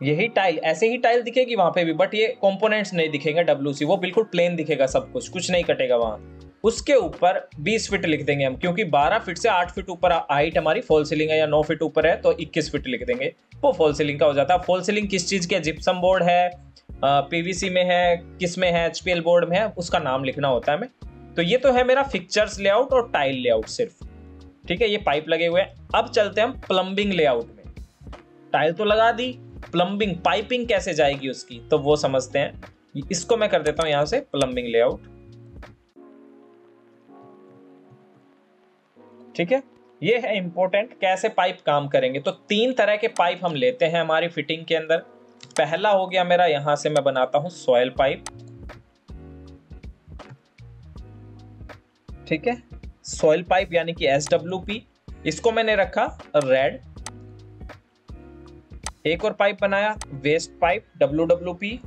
Speaker 2: यही टाइल ऐसे ही टाइल दिखेगी वहाँ पे भी बट ये कंपोनेंट्स नहीं दिखेगा डब्ल्यू वो बिल्कुल प्लेन दिखेगा सब कुछ कुछ नहीं कटेगा वहाँ। उसके ऊपर 20 फीट लिख देंगे हम, क्योंकि 12 फीट से 8 फीट ऊपर हाइट हमारी फॉल सीलिंग है या 9 फीट ऊपर है तो 21 फीट लिख देंगे। वो फॉल सीलिंग का हो जाता है। फॉल सीलिंग किस चीज़ के जिप्सम बोर्ड है पीवीसी में है, किसमें है? एचपीएल बोर्ड में है, उसका नाम लिखना होता है हमें। तो ये तो है मेरा फिक्चर्स लेआउट और टाइल लेआउट सिर्फ़। ठीक है, ये पाइप लगे हुए हैं। अब चलते हैं हम प्लम्बिंग लेआउट में। टाइल तो लगा दी प्लम्बिंग पाइपिंग कैसे जाएगी उसकी? तो वो समझते हैं। इसको मैं कर देता हूँ यहाँ से प्लम्बिंग लेआउट ठीक है? ये है इंपॉर्टेंट कैसे पाइप काम करेंगे। तो तीन तरह के पाइप हम लेते हैं हमारी फिटिंग के अंदर। पहला हो गया मेरा, यहाँ से मैं बनाता हूँ सॉयल पाइप ठीक है? सॉयल पाइप यानी कि एस डब्ल्यू पी इसको मैंने रखा रेड एक और पाइप बनाया waste pipe W W P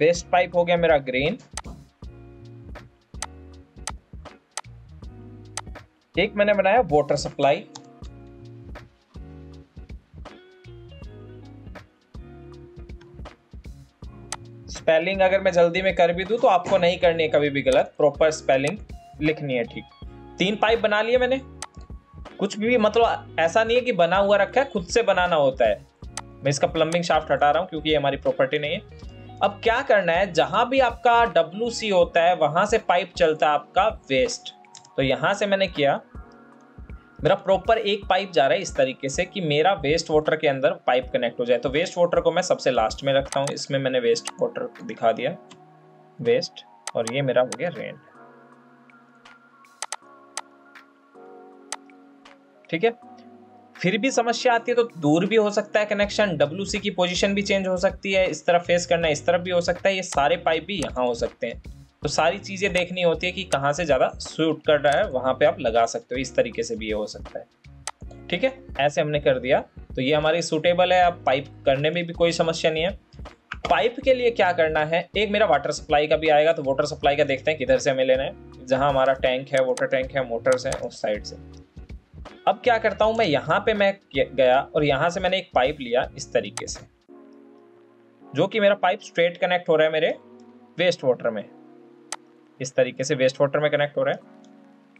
Speaker 2: waste pipe हो गया मेरा ग्रीन एक मैंने बनाया वाटर सप्लाई स्पेलिंग अगर मैं जल्दी में कर भी दूँ तो आपको नहीं करनी है कभी भी गलत प्रॉपर स्पेलिंग लिखनी है ठीक। तीन पाइप बना लिए मैंने। कुछ भी मतलब ऐसा नहीं है कि बना हुआ रखा है, खुद से बनाना होता है। मैं इसका प्लम्बिंग शाफ्ट हटा रहा हूँ क्योंकि ये हमारी प्रॉपर्टी नहीं है। अब क्या करना है, जहाँ भी आपका डब्ल्यू सी होता है, वहाँ से पाइप चलता है आपका वेस्ट तो यहाँ से मैंने किया, मेरा प्रॉपर एक पाइप जा रहा है इस तरीके से कि मेरा वेस्ट वाटर के अंदर पाइप कनेक्ट हो जाए। तो वेस्ट वाटर को मैं सबसे लास्ट में रखता हूँ। इसमें मैंने वेस्ट वाटर दिखा दिया। वेस्ट और ये मेरा हो गया रेंट ठीक है? फिर भी समस्या आती है तो दूर भी हो सकता है कनेक्शन डब्ल्यूसी की पोजीशन भी चेंज हो सकती है, इस तरफ़ फेस करना इस तरफ़ भी हो सकता है, ये सारे पाइप भी यहाँ हो सकते हैं। तो सारी चीज़ें देखनी होती है कि कहाँ से ज़्यादा सूट कर रहा है, वहाँ पे आप लगा सकते हो, इस तरीके से भी ये हो सकता है। ठीक है? ऐसे हमने कर दिया। तो ये हमारी सूटेबल है आप पाइप करने में भी कोई समस्या नहीं है। पाइप के लिए क्या करना है? एक मेरा वाटर सप्लाई का भी आएगा तो वाटर सप्लाई का देखते हैं किधर से हमें लेना है। जहाँ हमारा टैंक है वाटर टैंक है मोटर्स है उस साइड से। अब क्या करता हूँ मैं? यहाँ पे मैं गया और यहाँ से मैंने एक पाइप लिया इस तरीके से। जो कि मेरा पाइप स्ट्रेट कनेक्ट हो रहा है मेरे वेस्ट वाटर में। इस तरीके से वेस्ट वाटर में कनेक्ट हो रहा है।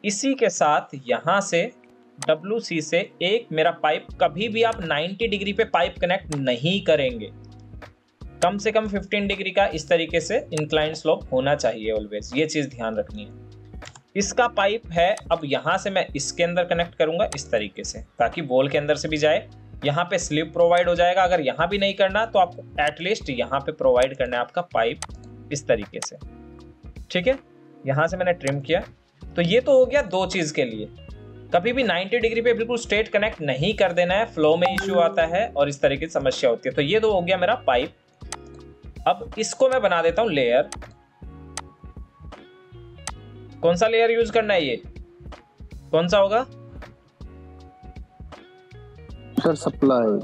Speaker 2: इसी के साथ यहाँ से डब्ल्यूसी से एक मेरा पाइप कभी भी आप 90 डिग्री पे पाइप कनेक्ट नहीं करेंगे। कम से कम 15 डिग्री का इस तरीके से इंक्लाइन स्लोप होना चाहिए ऑलवेज ये चीज़ ध्यान रखनी है। इसका पाइप है, अब यहाँ से मैं इसके अंदर कनेक्ट करूँगा इस तरीके से, ताकि वॉल के अंदर से भी जाए। यहाँ पे स्लिप प्रोवाइड हो जाएगा, अगर यहाँ भी नहीं करना तो आपको एटलीस्ट यहाँ पे प्रोवाइड करना है आपका पाइप इस तरीके से। ठीक है? यहाँ से मैंने ट्रिम किया। तो ये तो हो गया दो चीज़ के लिए। कभी भी 90 डिग्री पे बिल्कुल स्ट्रेट कनेक्ट नहीं कर देना है फ्लो में इश्यू आता है और इस तरीके की समस्या होती है। तो ये तो हो गया मेरा पाइप अब इसको मैं बना देता हूँ लेयर कौन सा लेयर यूज़ करना है ये? कौन सा होगा?
Speaker 4: Sir supply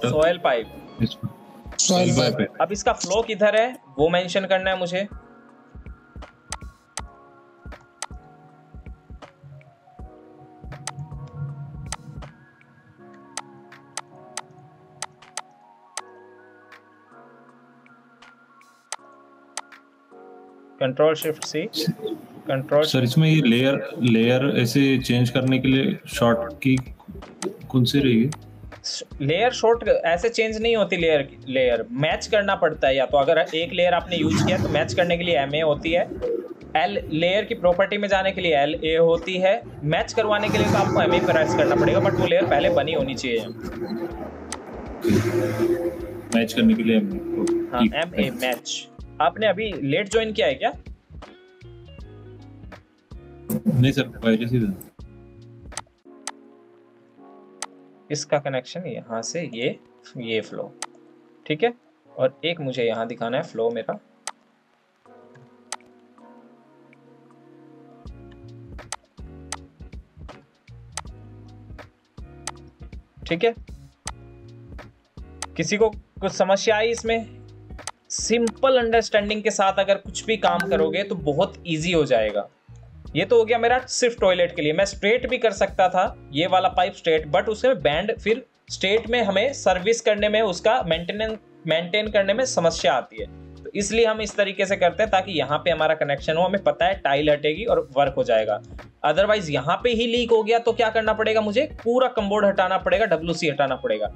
Speaker 2: soil pipe
Speaker 3: soil pipe
Speaker 2: अब इसका फ्लो किधर है वो मेंशन करना है मुझे। Control shift C control
Speaker 8: sir इसमें ये लेयर लेयर ऐसे चेंज करने के लिए शॉर्ट की कौन सी रहेगी
Speaker 2: लेयर शॉर्ट ऐसे चेंज नहीं होती लेयर लेयर मैच करना पड़ता है या तो अगर एक लेयर आपने यूज़ किया तो मैच करने के लिए एम ए होती है। एल लेयर की प्रॉपर्टी में जाने के लिए एल ए होती है। मैच करवाने के लिए तो आपको एम ए प्रेस करना पड़ेगा बट वो लेयर पहले बनी होनी चाहिए।
Speaker 8: मैच करने के लिए
Speaker 2: हाँ एम ए मैच आपने अभी लेट ज्वाइन किया है क्या?
Speaker 8: नहीं सर पहले से
Speaker 2: इसका कनेक्शन यहाँ से ये ये फ्लो ठीक है? और एक मुझे यहाँ दिखाना है फ्लो मेरा। ठीक है? किसी को कुछ समस्या आई इसमें? सिंपल अंडरस्टैंडिंग के साथ अगर कुछ भी काम करोगे तो बहुत इजी हो जाएगा। ये तो हो गया मेरा सिर्फ़ टॉयलेट के लिए। मैं स्ट्रेट भी कर सकता था, ये वाला पाइप स्ट्रेट बट उसमें बैंड फिर स्ट्रेट में हमें सर्विस करने में उसका मेंटेनेंस मेंटेन करने में समस्या आती है। तो इसलिए हम इस तरीके से करते हैं ताकि यहाँ पे हमारा कनेक्शन हो। हमें पता है टाइल हटेगी और वर्क हो जाएगा। अदरवाइज़ यहाँ पे ही लीक हो गया तो क्या करना पड़ेगा मुझे? पूरा कम्बोर्ड हटाना पड़ेगा डब्ल्यू हटाना पड़ेगा।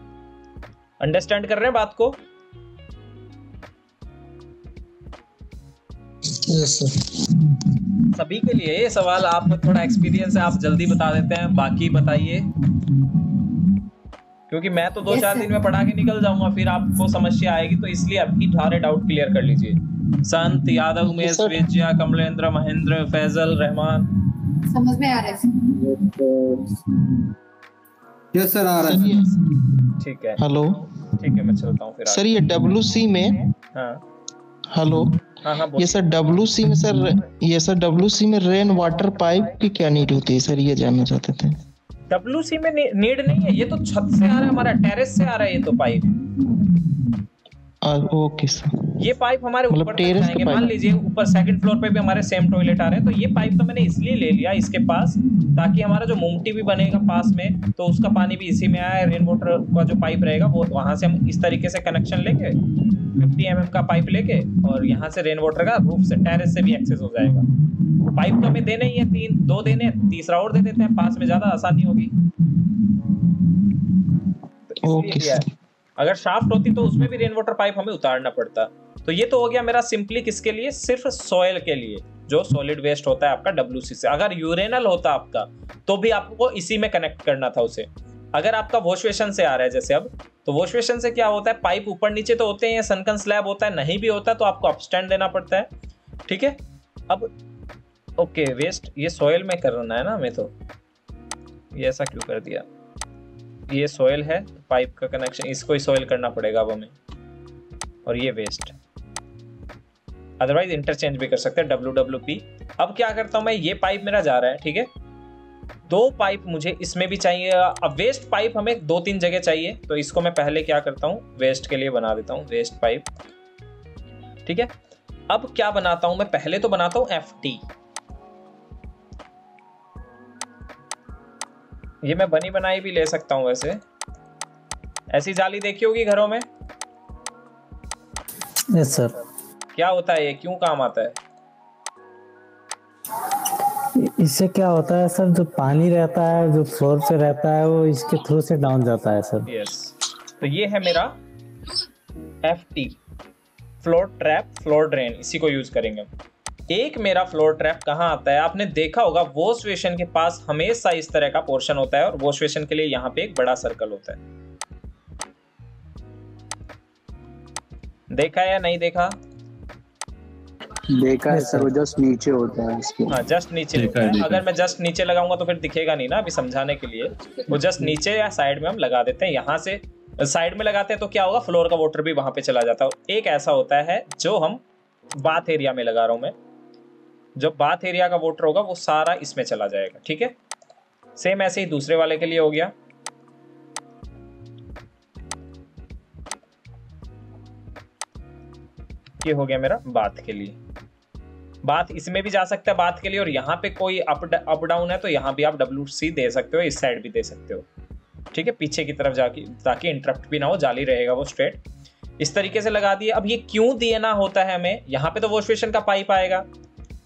Speaker 2: अंडरस्टैंड कर रहे हैं बात को?
Speaker 3: सर
Speaker 2: सभी के लिए ये सवाल आप थोड़ा एक्सपीरियंस है आप जल्दी बता देते हैं बाकी बताइए। क्योंकि मैं तो दो yes, चार दिन में पढ़ा के निकल जाऊँगा फिर आपको समस्या आएगी तो इसलिए अभी सारे डाउट क्लियर कर लीजिए। संत यादव उमेश वेजिया कमलेंद्र महेंद्र फैजल रहमान।
Speaker 11: समझ में आ रहा है
Speaker 12: यस सर आ रहा है।
Speaker 2: ठीक है।
Speaker 10: हेलो
Speaker 2: ठीक है मैं चलता हूँ फिर
Speaker 10: सर ये डब्ल्यू सी में
Speaker 2: हाँ।
Speaker 10: हेलो
Speaker 2: हाँ हाँ
Speaker 10: ये सर डब्ल्यू सी में सर ये सर डब्ल्यू सी में रेन वाटर पाइप की क्या नीड होती है सर? ये जानना चाहते थे।
Speaker 2: डब्ल्यू सी में नीड नहीं है। ये तो छत से आ रहा है हमारा टेरेस से आ रहा है ये तो पाइप
Speaker 10: ओके सर।
Speaker 2: ये पाइप हमारे
Speaker 10: मतलब
Speaker 2: ऊपर
Speaker 10: terrace
Speaker 2: जाएँगे मान लीजिए ऊपर सेकंड फ्लोर पे भी हमारे सेम टॉयलेट आ रहे हैं तो ये पाइप तो मैंने इसलिए ले लिया इसके पास ताकि हमारा जो मुमटी भी बनेगा पास में तो उसका पानी भी इसी में आए रेन वाटर का जो पाइप रहेगा वो वहाँ से हम इस तरीके से कनेक्शन लेके 50 एम का पाइप लेके और यहाँ से रेन वाटर का रूफ से टेरेस से भी एक्सेस हो जाएगा। पाइप तो हमें देने ही है तीन दो देने तीसरा और दे देते हैं पास में ज़्यादा आसानी होगी। तो है। अगर शाफ्ट होती तो उसमें भी रेन वाटर पाइप हमें उतारना पड़ता। तो ये तो हो गया मेरा सिंपली किसके लिए? सिर्फ़ सॉयल के लिए, जो सॉलिड वेस्ट होता है आपका डब्ल्यूसी से। अगर यूरेनल होता आपका तो भी आपको इसी में कनेक्ट करना था उसे। अगर आपका वॉश बेसन से आ रहा है जैसे अब तो वॉश बेसन से क्या होता है? पाइप ऊपर नीचे तो होते हैं सनकन स्लैब होता है, नहीं भी होता तो आपको अपस्टैंड देना पड़ता है। ठीक है? अब ओके वेस्ट ये सॉयल में करना है ना हमें तो। ये ऐसा क्यों कर दिया? ये सॉयल है पाइप का कनेक्शन इसको ही सॉयल करना पड़ेगा अब हमें। और ये वेस्ट अदरवाइज़ इंटरचेंज भी कर सकते हैं डब्ल्यू डब्ल्यू पी अब क्या करता हूँ मैं? ये पाइप मेरा जा रहा है, ठीक है? दो पाइप मुझे इसमें भी चाहिए। अब वेस्ट पाइप हमें दो तीन जगह चाहिए। तो इसको मैं पहले क्या करता हूँ? वेस्ट के लिए बना देता हूँ वेस्ट पाइप ठीक है? अब क्या बनाता हूँ मैं? पहले तो बनाता हूँ एफ़ टी ये मैं बनी बनाई भी ले सकता हूँ वैसे। ऐसी जाली देखी होगी घरों में?
Speaker 13: यस सर
Speaker 2: क्या होता है ये? क्यों काम आता है?
Speaker 13: इससे क्या होता है सर जो पानी रहता है जो फ्लोर पे रहता है वो इसके थ्रू से डाउन जाता है सर
Speaker 2: यस तो ये है मेरा F T floor trap floor drain इसी को यूज़ करेंगे। एक मेरा फ्लोर ट्रैप कहाँ आता है? आपने देखा होगा वॉश बेसिन के पास हमेशा इस तरह का पोर्शन होता है और वॉश बेसिन के लिए यहाँ पे एक बड़ा सर्कल होता है। देखा या नहीं देखा?
Speaker 4: देखा है सर वो जस्ट नीचे होता है इसके।
Speaker 2: हाँ जस्ट नीचे
Speaker 4: देखा है,
Speaker 2: है।
Speaker 4: देखा
Speaker 2: अगर मैं जस्ट नीचे लगाऊँगा तो फिर दिखेगा नहीं ना अभी समझाने के लिए। वो जस्ट नीचे या साइड में हम लगा देते हैं यहाँ से। साइड में लगाते हैं तो क्या होगा? फ्लोर का वाटर भी वहाँ पे चला जाता है। एक ऐसा होता है जो हम बाथ एरिया में लगा रहा हूँ मैं। जो बाथ एरिया का वोटर होगा, वो सारा इसमें चला जाएगा, ठीक है? सेम ऐसे ही दूसरे वाले के लिए हो गया। ये हो गया मेरा बाथ के लिए। बात इसमें भी जा सकता है बात के लिए, और यहाँ पे कोई अप अप डाउन है तो यहाँ भी आप डब्ल्यू सी दे सकते हो, इस साइड भी दे सकते हो। ठीक है? पीछे की तरफ़ जाके, ताकि इंटरप्ट भी ना हो, जाली रहेगा वो स्ट्रेट इस तरीके से लगा दिए। अब ये क्यों देना होता है हमें? यहाँ पे तो वॉश बेसिन का पाइप आएगा।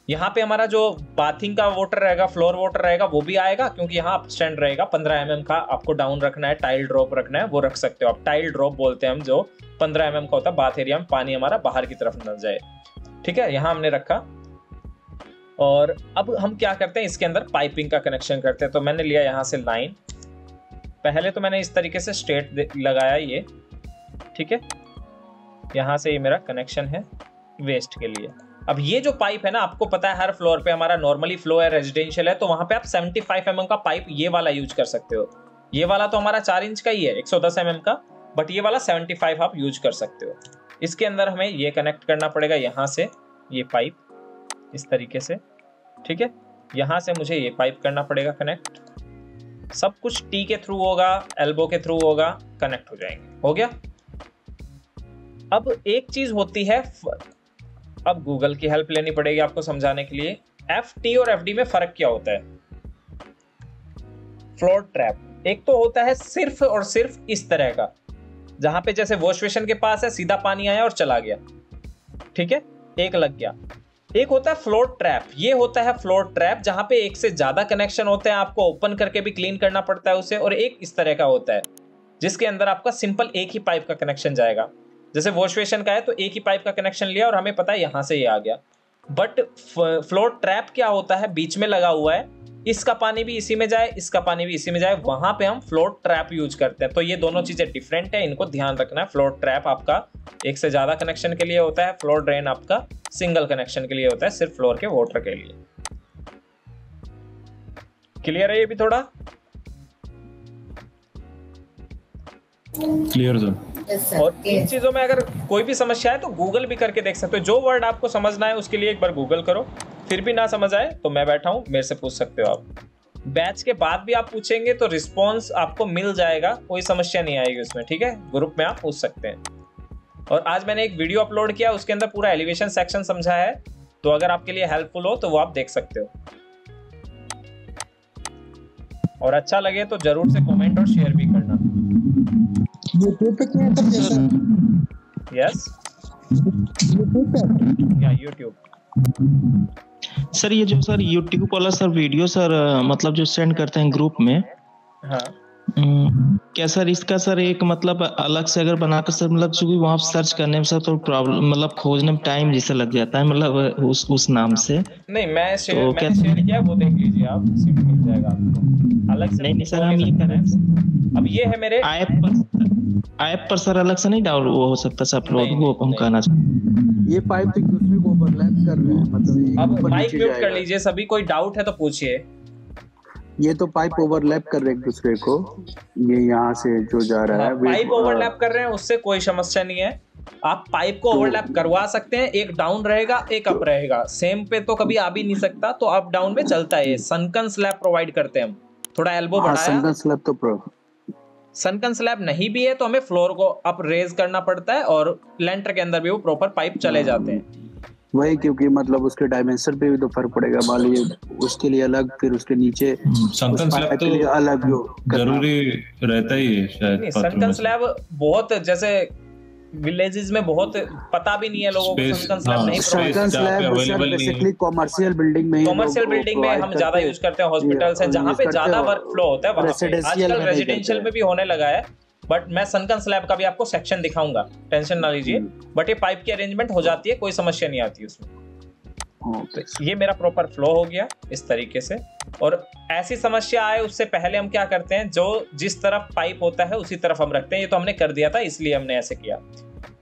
Speaker 2: यहाँ पे हमारा जो बाथिंग का वाटर रहेगा फ्लोर वाटर रहेगा, वो भी आएगा, क्योंकि यहाँ स्टैंड रहेगा। पंद्रह एम का आपको डाउन रखना है टाइल ड्रॉप रखना है, वो रख सकते हो आप। टाइल ड्रॉप बोलते हैं हम जो पंद्रह एम का होता है बाथ एरिया में पानी हमारा बाहर की तरफ़ न जाए। ठीक है, यहाँ हमने रखा। और अब हम क्या करते हैं, इसके अंदर पाइपिंग का कनेक्शन करते हैं। तो मैंने लिया यहाँ से लाइन पहले तो मैंने इस तरीके से स्ट्रेट लगाया ये। ठीक है? यहाँ से ये मेरा कनेक्शन है वेस्ट के लिए। अब ये जो पाइप है ना, आपको पता है हर फ्लोर पे हमारा नॉर्मली फ्लो है, रेजिडेंशियल है तो वहाँ पे आप 75 फाइव mm का पाइप ये वाला यूज़ कर सकते हो। ये वाला तो हमारा चार इंच का ही है 110 सौ mm का, बट ये वाला 75 आप यूज़ कर सकते हो। इसके अंदर हमें ये कनेक्ट करना पड़ेगा यहाँ से, ये पाइप, इस तरीके से, ठीक है? यहाँ से मुझे ये पाइप करना पड़ेगा कनेक्ट। सब कुछ टी के थ्रू होगा, एल्बो के थ्रू होगा, कनेक्ट हो जाएँगे, हो गया? अब एक चीज़ होती है अब गूगल की हेल्प लेनी पड़ेगी आपको समझाने के लिए। एफ़ टी और एफ़ डी में फ़र्क क्या होता है? फ्लोर ट्रैप एक तो होता है सिर्फ़ और सिर्फ़ इस तरह का, जहाँ पे जैसे वॉश बेसिन के पास है, सीधा पानी आया और चला गया। ठीक है? एक लग गया। एक होता है फ्लोर ट्रैप ये होता है फ्लोर ट्रैप जहाँ पे एक से ज़्यादा कनेक्शन होते हैं, आपको ओपन करके भी क्लीन करना पड़ता है उसे, और एक इस तरह का होता है, जिसके अंदर आपका सिंपल एक ही पाइप का कनेक्शन जाएगा। जैसे वॉश बेसिन का है तो एक ही पाइप का कनेक्शन लिया और हमें पता है यहाँ से ये आ गया। बट फ्लोर ट्रैप क्या होता है? बीच में लगा हुआ है। इसका पानी भी इसी में जाए, इसका पानी भी इसी में जाए, वहाँ पे हम फ्लोर ट्रैप यूज़ करते हैं। तो ये दोनों चीज़ें डिफरेंट है, इनको ध्यान रखना है। फ्लोर ट्रैप आपका एक से ज़्यादा कनेक्शन के लिए होता है फ्लोर ड्रेन आपका सिंगल कनेक्शन के लिए होता है, सिर्फ़ फ्लोर के वाटर के लिए। क्लियर है ये भी थोड़ा?
Speaker 8: क्लियर सर
Speaker 2: और इन चीज़ों में अगर कोई भी समस्या है तो गूगल भी करके देख सकते हो। जो वर्ड आपको समझना है उसके लिए एक बार गूगल करो। फिर भी ना समझ आए तो मैं बैठा हूँ मेरे से पूछ सकते हो आप। बैच के बाद भी आप पूछेंगे तो रिस्पॉन्स आपको मिल जाएगा कोई समस्या नहीं आएगी उसमें ठीक है? ग्रुप में आप पूछ सकते हैं। और आज मैंने एक वीडियो अपलोड किया उसके अंदर पूरा एलिवेशन सेक्शन समझा है। तो अगर आपके लिए हेल्पफुल हो तो वो आप देख सकते हो। और अच्छा लगे तो ज़रूर से कमेंट और शेयर भी करना।
Speaker 3: यूट्यूब पे क्या कर सर
Speaker 2: यस
Speaker 3: यूट्यूब पे?
Speaker 2: या यूट्यूब
Speaker 10: सर ये जो सर यूट्यूब वाला सर वीडियो सर मतलब जो सेंड करते हैं ग्रुप में
Speaker 2: हाँ।
Speaker 10: क्या सर इसका सर? एक मतलब अलग से अगर बनाकर सर मतलब चूँकि वहाँ सर्च करने में सर तो प्रॉब्लम मतलब खोजने में टाइम जैसा लग जाता है मतलब उस उस नाम से।
Speaker 2: नहीं मैं शेयर
Speaker 10: तो
Speaker 2: मैंने
Speaker 10: क्या-
Speaker 2: शेयर किया वो देख लीजिए आप में मिल जाएगा आपको। अलग से
Speaker 10: नहीं नहीं सर हम ये कर रहे
Speaker 2: हैं। अब ये है मेरे
Speaker 10: ऐप पर ऐप पर सर अलग से नहीं डाउन वो हो सकता सर अपलोड वो हम कहना चाहते
Speaker 4: ये पाइप एक दूसरे को ओवरलैप कर रहे हैं मतलब
Speaker 2: अब माइक म्यूट कर लीजिए सभी कोई डाउट है तो पूछिए।
Speaker 4: ये तो पाइप ओवरलैप कर रहे हैं एक दूसरे को। ये यहाँ से जो जा रहा है
Speaker 2: पाइप ओवरलैप कर रहे हैं उससे कोई समस्या नहीं है। आप पाइप को ओवरलैप तो, करवा सकते हैं एक डाउन रहेगा एक अप रहेगा। सेम पे तो कभी आ भी नहीं सकता तो अप डाउन में चलता है सनकन स्लैब प्रोवाइड करते हैं हम। थोड़ा एल्बो
Speaker 4: हाँ
Speaker 2: बढ़ाया।
Speaker 4: स्लैब तो प्रो
Speaker 2: सनकन स्लैब नहीं भी है तो हमें फ्लोर को अप रेज करना पड़ता है और लेंटर के अंदर भी वो प्रॉपर पाइप चले जाते हैं।
Speaker 4: वही क्योंकि मतलब उसके डायमेंशन पे भी तो फ़र्क पड़ेगा मान लीजिए उसके लिए अलग फिर उसके नीचे
Speaker 8: संकन स्लैब तो
Speaker 4: अलग
Speaker 8: ज़रूरी रहता ही है शायद में।
Speaker 2: स्लैब बहुत जैसे विलेजेस में बहुत पता भी नहीं है लोगों को सनकन स्लैब
Speaker 8: हाँ,
Speaker 2: नहीं
Speaker 8: नहीं है।
Speaker 4: बेसिकली कॉमर्शियल बिल्डिंग में ही
Speaker 2: कॉमर्शियल बिल्डिंग में हम ज़्यादा यूज़ करते हैं हॉस्पिटल्स है जहाँ पे ज़्यादा वर्क फ्लो होता है वहाँ पे। आजकल रेजिडेंशियल में भी होने लगा है। बट मैं सनकन स्लैब का भी आपको सेक्शन दिखाऊँगा। टेंशन ना लीजिए।
Speaker 4: हम्म।
Speaker 2: बट ये पाइप की अरेंजमेंट हो जाती है कोई समस्या नहीं आती उसमें। तो ये मेरा प्रॉपर फ्लो हो गया इस तरीके से। और ऐसी समस्या आए उससे पहले हम क्या करते हैं जो जिस तरफ़ पाइप होता है उसी तरफ़ हम रखते हैं। ये तो हमने कर दिया था इसलिए हमने ऐसे किया।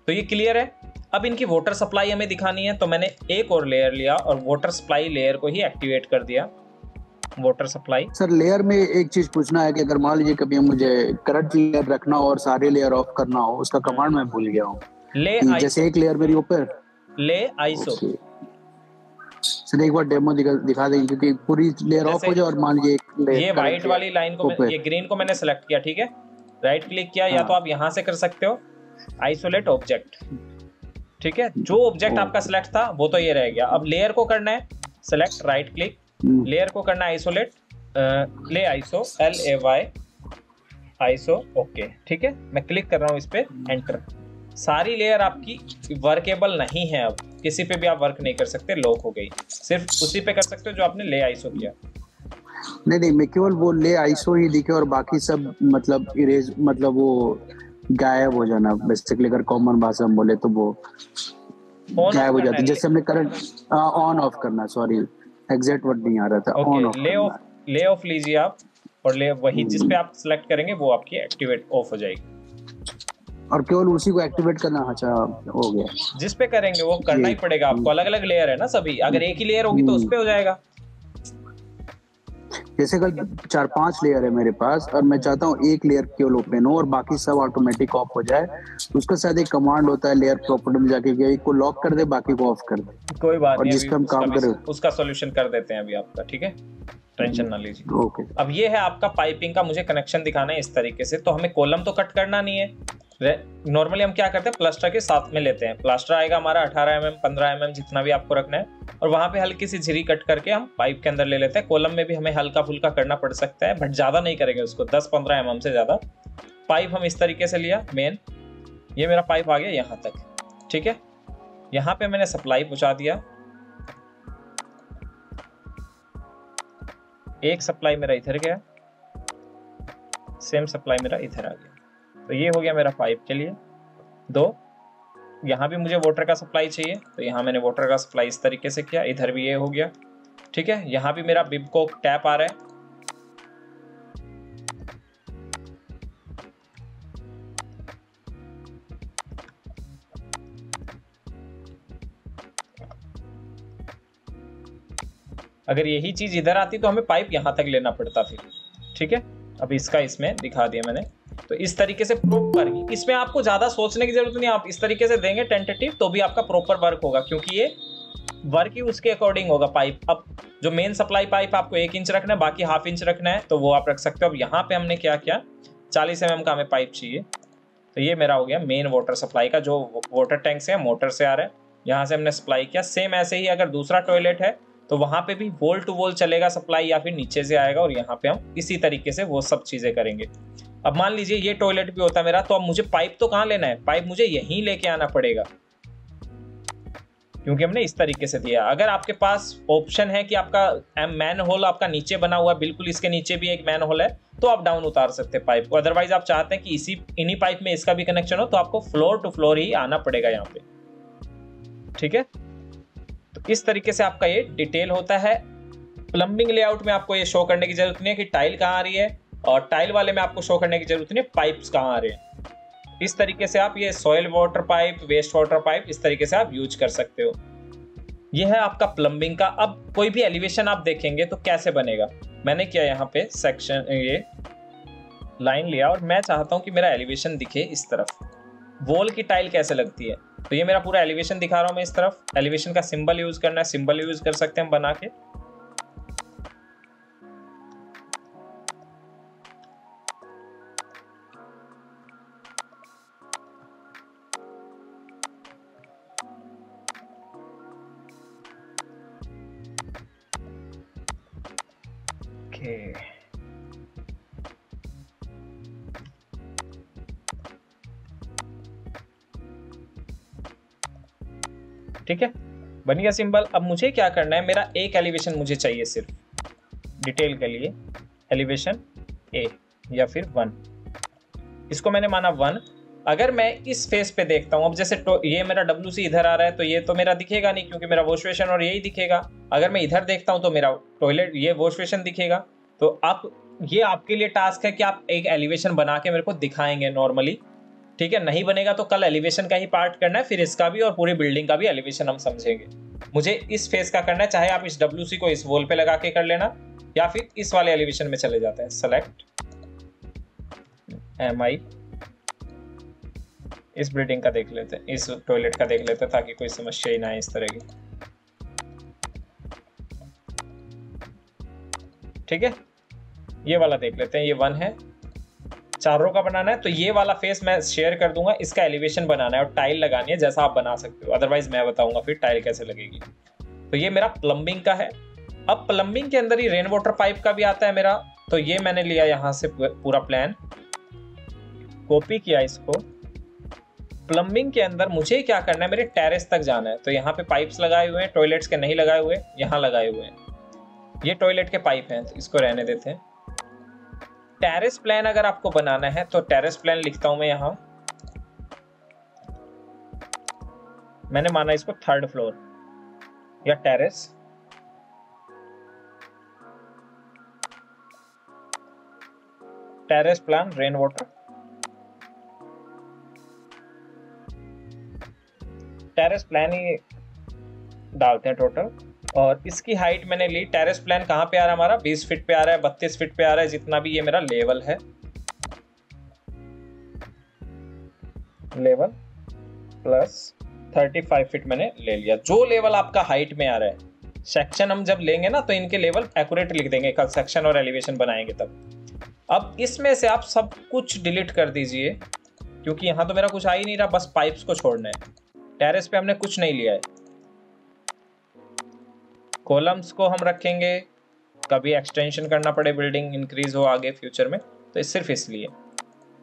Speaker 2: तो ये क्लियर है? अब इनकी वाटर सप्लाई हमें दिखानी है तो मैंने एक और लेयर लिया और वाटर सप्लाई लेयर को ही एक्टिवेट कर दिया। वाटर सप्लाई
Speaker 4: सर लेयर में एक चीज़ पूछना है कि अगर मान लीजिए कभी मुझे करंट लेयर रखना हो और सारे लेयर ऑफ़ करना हो उसका कमांड मैं भूल गया हूँ।
Speaker 2: ले
Speaker 4: जैसे एक लेयर मेरी ऊपर
Speaker 2: ले आइसो
Speaker 4: सर एक बार डेमो दिखा, देंगे क्योंकि पूरी लेयर ऑफ़ हो जाए और मान लीजिए
Speaker 2: ये व्हाइट वाली लाइन को ये ग्रीन को मैंने सेलेक्ट किया ठीक है? राइट क्लिक किया या
Speaker 4: हाँ।
Speaker 2: तो आप यहाँ से कर सकते हो। आइसोलेट ऑब्जेक्ट ठीक है? जो ऑब्जेक्ट आपका सिलेक्ट था वो तो ये रह गया। अब लेयर को करना है। सेलेक्ट राइट क्लिक लेयर को करना isolate lay iso L A Y iso okay ठीक है? मैं क्लिक कर रहा हूँ इस पे एंटर सारी लेयर आपकी वर्केबल नहीं है अब। किसी पे भी आप वर्क नहीं कर सकते लॉक हो गई। सिर्फ़ उसी पे कर सकते हो जो आपने ले आइसो किया।
Speaker 4: नहीं नहीं मैं केवल वो ले आइसो ही दिखे और बाकी सब मतलब इरेज मतलब वो गायब हो जाना। बेसिकली अगर कॉमन भाषा में बोले तो वो गायब हो जाती जैसे हमने करंट ऑन ऑफ़ करना सॉरी एग्जैक्ट वर्ड नहीं आ रहा था। On off
Speaker 2: lay off lay off लीजिए आप और ले वही जिस पे आप सिलेक्ट करेंगे वो आपकी एक्टिवेट ऑफ़ हो जाएगी।
Speaker 4: और केवल उसी को एक्टिवेट करना? अच्छा हो गया।
Speaker 2: जिस पे करेंगे वो करना ही पड़ेगा आपको। अलग अलग लेयर है ना सभी। अगर एक ही लेयर होगी तो उस पे हो जाएगा।
Speaker 4: जैसे कल चार पाँच लेयर है मेरे पास और मैं चाहता हूँ एक लेयर केवल ओपन हो और बाकी सब ऑटोमेटिक ऑफ़ हो जाए। उसका शायद एक कमांड होता है लेयर प्रॉपर्टी में जाके एक को लॉक कर दे बाकी को ऑफ़ कर दे।
Speaker 2: कोई बात
Speaker 4: और
Speaker 2: नहीं
Speaker 4: जिस
Speaker 2: अभी
Speaker 4: पे हम काम करें।
Speaker 2: उसका सोल्यूशन कर देते हैं अभी आपका ठीक है? टेंशन ना लीजिए।
Speaker 4: ओके
Speaker 2: अब ये है आपका पाइपिंग का मुझे कनेक्शन दिखाना है इस तरीके से तो हमें कॉलम तो कट करना नहीं है। नॉर्मली हम क्या करते हैं? प्लास्टर के साथ में लेते हैं। प्लास्टर आएगा हमारा 18 एम एम पंद्रह एम जितना भी आपको रखना है। और वहाँ पे हल्की सी झिरी कट करके हम पाइप के अंदर ले लेते हैं। कॉलम में भी हमें हल्का फुल्का करना पड़ सकता है बट ज़्यादा नहीं करेंगे उसको। 10-15 एम से ज़्यादा। पाइप हम इस तरीके से लिया मेन ये मेरा पाइप आ गया यहाँ तक। ठीक है? यहाँ पे मैंने सप्लाई पहुँचा दिया। एक सप्लाई मेरा इधर गया। सेम सप्लाई मेरा इधर आ गया। तो ये हो गया मेरा पाइप के लिए दो, यहाँ भी मुझे वाटर का सप्लाई चाहिए तो यहाँ मैंने वाटर का सप्लाई इस तरीके से किया, इधर भी ये हो गया। ठीक है, यहाँ भी मेरा बिबको टैप आ रहा है। अगर यही चीज़ इधर आती तो हमें पाइप यहाँ तक लेना पड़ता फिर। ठीक है, अब इसका इसमें दिखा दिया मैंने। तो इस तरीके से प्रॉपर इसमें आपको ज़्यादा सोचने की ज़रूरत नहीं, आप इस तरीके से देंगे टेंटेटिव तो भी आपका प्रॉपर वर्क होगा, क्योंकि ये वर्क ही उसके अकॉर्डिंग होगा पाइप अब जो मेन सप्लाई पाइप आपको एक इंच रखना है, बाकी हाफ़ इंच रखना है तो वो आप रख सकते हो। अब यहाँ पे हमने क्या किया? चालीस एम का हमें पाइप चाहिए। तो ये मेरा हो गया मेन वाटर सप्लाई का, जो वाटर टैंक से मोटर से आ रहा है। यहाँ से हमने सप्लाई किया। सेम ऐसे ही अगर दूसरा टॉयलेट है तो वहाँ पे भी वोल टू वोल चलेगा सप्लाई या फिर नीचे से आएगा, और यहाँ पे हम इसी तरीके से वो सब चीज़ें करेंगे। अब मान लीजिए ये टॉयलेट भी होता मेरा तो अब मुझे पाइप तो कहाँ लेना है? पाइप मुझे यहीं लेके आना पड़ेगा। क्योंकि हमने इस तरीके से दिया। अगर आपके पास ऑप्शन है कि आपका मैन होल आपका नीचे बना हुआ है, बिल्कुल इसके नीचे भी एक मैन होल है तो आप डाउन उतार सकते हैं पाइप को। अदरवाइज़ आप चाहते हैं कि इसी, इन्हीं पाइप में इसका भी कनेक्शन हो तो आपको फ्लोर टू फ्लोर ही आना पड़ेगा यहाँ पे। ठीक है? तो इस तरीके से आपका ये डिटेल होता है। प्लम्बिंग लेआउट में आपको ये शो करने की ज़रूरत नहीं है कि टाइल कहाँ आ रही है। और टाइल वाले में आपको शो करने की ज़रूरत नहीं पाइप्स कहाँ आ रहे हैं? इस तरीके से आप ये soil water pipe waste water pipe इस तरीके से आप यूज़ कर सकते हो। ये है आपका प्लम्बिंग का। अब कोई भी एलिवेशन आप देखेंगे तो कैसे बनेगा? मैंने किया यहाँ पे सेक्शन ये लाइन लिया और मैं चाहता हूँ कि मेरा एलिवेशन दिखे इस तरफ़। वॉल की टाइल कैसे लगती है? तो ये मेरा पूरा एलिवेशन दिखा रहा हूँ मैं इस तरफ़। एलिवेशन का सिंबल यूज़ करना है सिंबल यूज़ कर सकते हैं बना के। बन गया सिंबल, अब मुझे क्या करना है? मेरा एक एलिवेशन मुझे चाहिए सिर्फ़। डिटेल के लिए एलिवेशन ए या फिर वन इसको मैंने माना वन अगर मैं इस फेस पे देखता हूँ, अब जैसे तो ये मेरा डब्ल्यू सी इधर आ रहा है तो ये तो मेरा दिखेगा नहीं, क्योंकि मेरा वॉश बेसन और यही दिखेगा। अगर मैं इधर देखता हूँ तो मेरा टॉयलेट ये वॉश बेसन दिखेगा। तो आप, ये आपके लिए टास्क है कि आप एक एलिवेशन बना के मेरे को दिखाएँगे नॉर्मली ठीक है, नहीं बनेगा तो कल एलिवेशन का ही पार्ट करना है, फिर इसका भी और पूरी बिल्डिंग का भी एलिवेशन हम समझेंगे। मुझे इस फेस का करना है, चाहे आप इस डब्ल्यूसी को इस वॉल पे लगा के कर लेना, या फिर इस वाले एलिवेशन में चले जाते हैं। सेलेक्ट एम आई इस बिल्डिंग का देख लेते हैं इस टॉयलेट का देख लेते हैं ताकि कोई समस्या ही ना आए इस तरह की। ठीक है? ये वाला देख लेते हैं, ये वन है। चारों का बनाना है तो ये वाला फेस मैं शेयर कर दूँगा, इसका एलिवेशन बनाना है और टाइल लगानी है जैसा आप बना सकते हो। अदरवाइज़ मैं बताऊँगा फिर टाइल कैसे लगेगी। तो ये मेरा प्लम्बिंग का है। अब प्लम्बिंग के अंदर ही रेन वाटर पाइप का भी आता है मेरा तो ये मैंने लिया यहाँ से पूरा प्लान कॉपी किया इसको। प्लम्बिंग के अंदर मुझे क्या करना है, मेरे टेरेस तक जाना है। तो यहाँ पे पाइप्स लगाए हुए हैं टॉयलेट्स के नहीं लगाए हुए, यहाँ लगाए हुए हैं। ये टॉयलेट के पाइप हैं तो इसको रहने देते हैं। टेरेस प्लान अगर आपको बनाना है तो टेरेस प्लान लिखता हूँ मैं यहाँ। मैंने माना इसको थर्ड फ्लोर या terrace terrace plan rain water terrace plan ही डालते हैं टोटल और इसकी हाइट मैंने ली। टेरेस प्लान कहाँ पे आ रहा है हमारा? 20 फीट पे आ रहा है 32 फीट पे आ रहा है, जितना भी ये मेरा लेवल है। लेवल प्लस 35 फीट मैंने ले लिया। जो लेवल आपका हाइट में आ रहा है। सेक्शन हम जब लेंगे ना तो इनके लेवल एक्यूरेट लिख देंगे। कल सेक्शन और एलिवेशन बनाएँगे तब। अब इसमें से आप सब कुछ डिलीट कर दीजिए, क्योंकि यहाँ तो मेरा कुछ आ ही नहीं रहा, बस पाइप्स को छोड़ना है। टेरेस पे हमने कुछ नहीं लिया है। कॉलम्स को हम रखेंगे, कभी एक्सटेंशन करना पड़े बिल्डिंग इंक्रीज हो आगे फ्यूचर में तो सिर्फ़ इसलिए।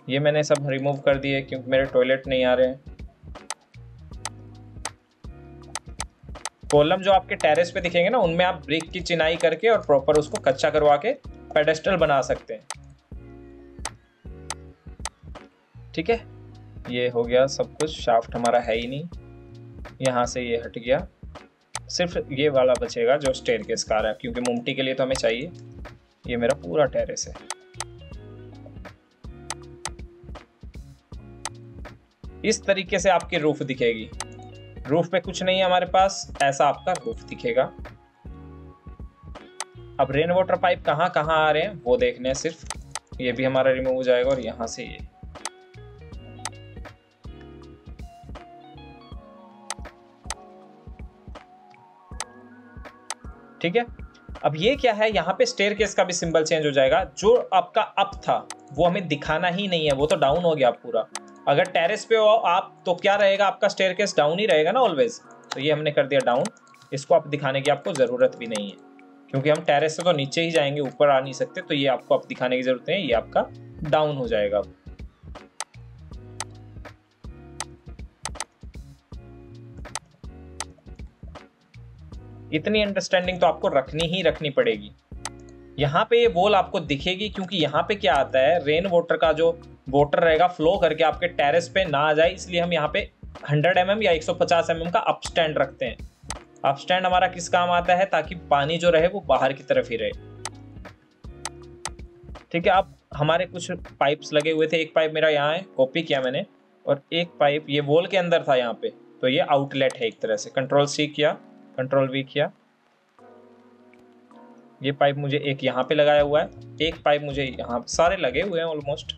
Speaker 2: ये मैंने सब रिमूव कर दिए क्योंकि मेरे टॉयलेट नहीं आ रहे हैं। कॉलम जो आपके टेरेस पे दिखेंगे ना, उनमें आप ब्रिक की चिनाई करके और प्रॉपर उसको कच्चा करवा के पेडेस्टल बना सकते हैं। ठीक है? ये हो गया सब कुछ शाफ्ट हमारा है ही नहीं। यहाँ से ये हट गया। सिर्फ़ ये वाला बचेगा जो स्टेयर के कार है, क्योंकि मुमटी के लिए तो हमें चाहिए। ये मेरा पूरा टेरेस है। इस तरीके से आपकी रूफ दिखेगी। रूफ पे कुछ नहीं है हमारे पास, ऐसा आपका रूफ दिखेगा। अब रेन वाटर पाइप कहाँ कहाँ आ रहे हैं, वो देखने हैं सिर्फ़। ये भी हमारा रिमूव हो जाएगा और यहाँ से ये। ठीक है? अब ये क्या है? यहाँ पे स्टेयर केस का भी सिंबल चेंज हो जाएगा। जो आपका अप था, वो हमें दिखाना ही नहीं है। वो तो डाउन हो गया पूरा। अगर टेरेस पे हो आप तो क्या रहेगा? आपका स्टेयर केस डाउन ही रहेगा ना ऑलवेज तो ये हमने कर दिया डाउन इसको आप दिखाने की आपको ज़रूरत भी नहीं है। क्योंकि हम टेरेस से तो नीचे ही जाएँगे, ऊपर आ नहीं सकते तो ये आपको आप दिखाने की ज़रूरत नहीं है। ये आपका डाउन हो जाएगा इतनी अंडरस्टैंडिंग तो आपको रखनी ही रखनी पड़ेगी। यहाँ पे ये वॉल आपको दिखेगी क्योंकि यहाँ पे क्या आता है? रेन वाटर का जो वाटर रहेगा फ्लो करके आपके टेरेस पे ना आ जाए, इसलिए हम यहाँ पे 100 एम mm या 150 एम mm का अप स्टैंड रखते हैं। अप स्टैंड हमारा किस काम आता है? ताकि पानी जो रहे वो बाहर की तरफ़ ही रहे। ठीक है, अब हमारे कुछ पाइप्स लगे हुए थे। एक पाइप मेरा यहाँ है कॉपी किया मैंने। और एक पाइप ये वॉल के अंदर था यहाँ पे। तो ये आउटलेट है एक तरह से। कंट्रोल सी किया। कंट्रोल वी किया। ये पाइप मुझे एक यहाँ पे लगाया हुआ है। एक पाइप मुझे यहाँ सारे लगे हुए हैं ऑलमोस्ट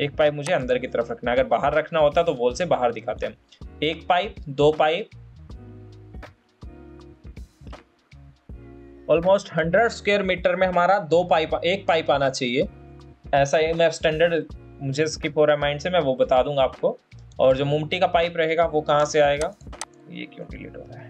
Speaker 2: एक पाइप मुझे अंदर की तरफ़ रखना है। अगर बाहर रखना होता तो वॉल से बाहर दिखाते हैं। एक पाइप दो pipe almost hundred square metre में हमारा दो पाइप एक पाइप आना चाहिए। ऐसा ही मैं स्टैंडर्ड मुझे स्किप हो रहा है माइंड से, मैं वो बता दूँगा आपको। और जो मुमटी का पाइप रहेगा, वो कहाँ से आएगा? ये क्यों डिलीट हो रहा है?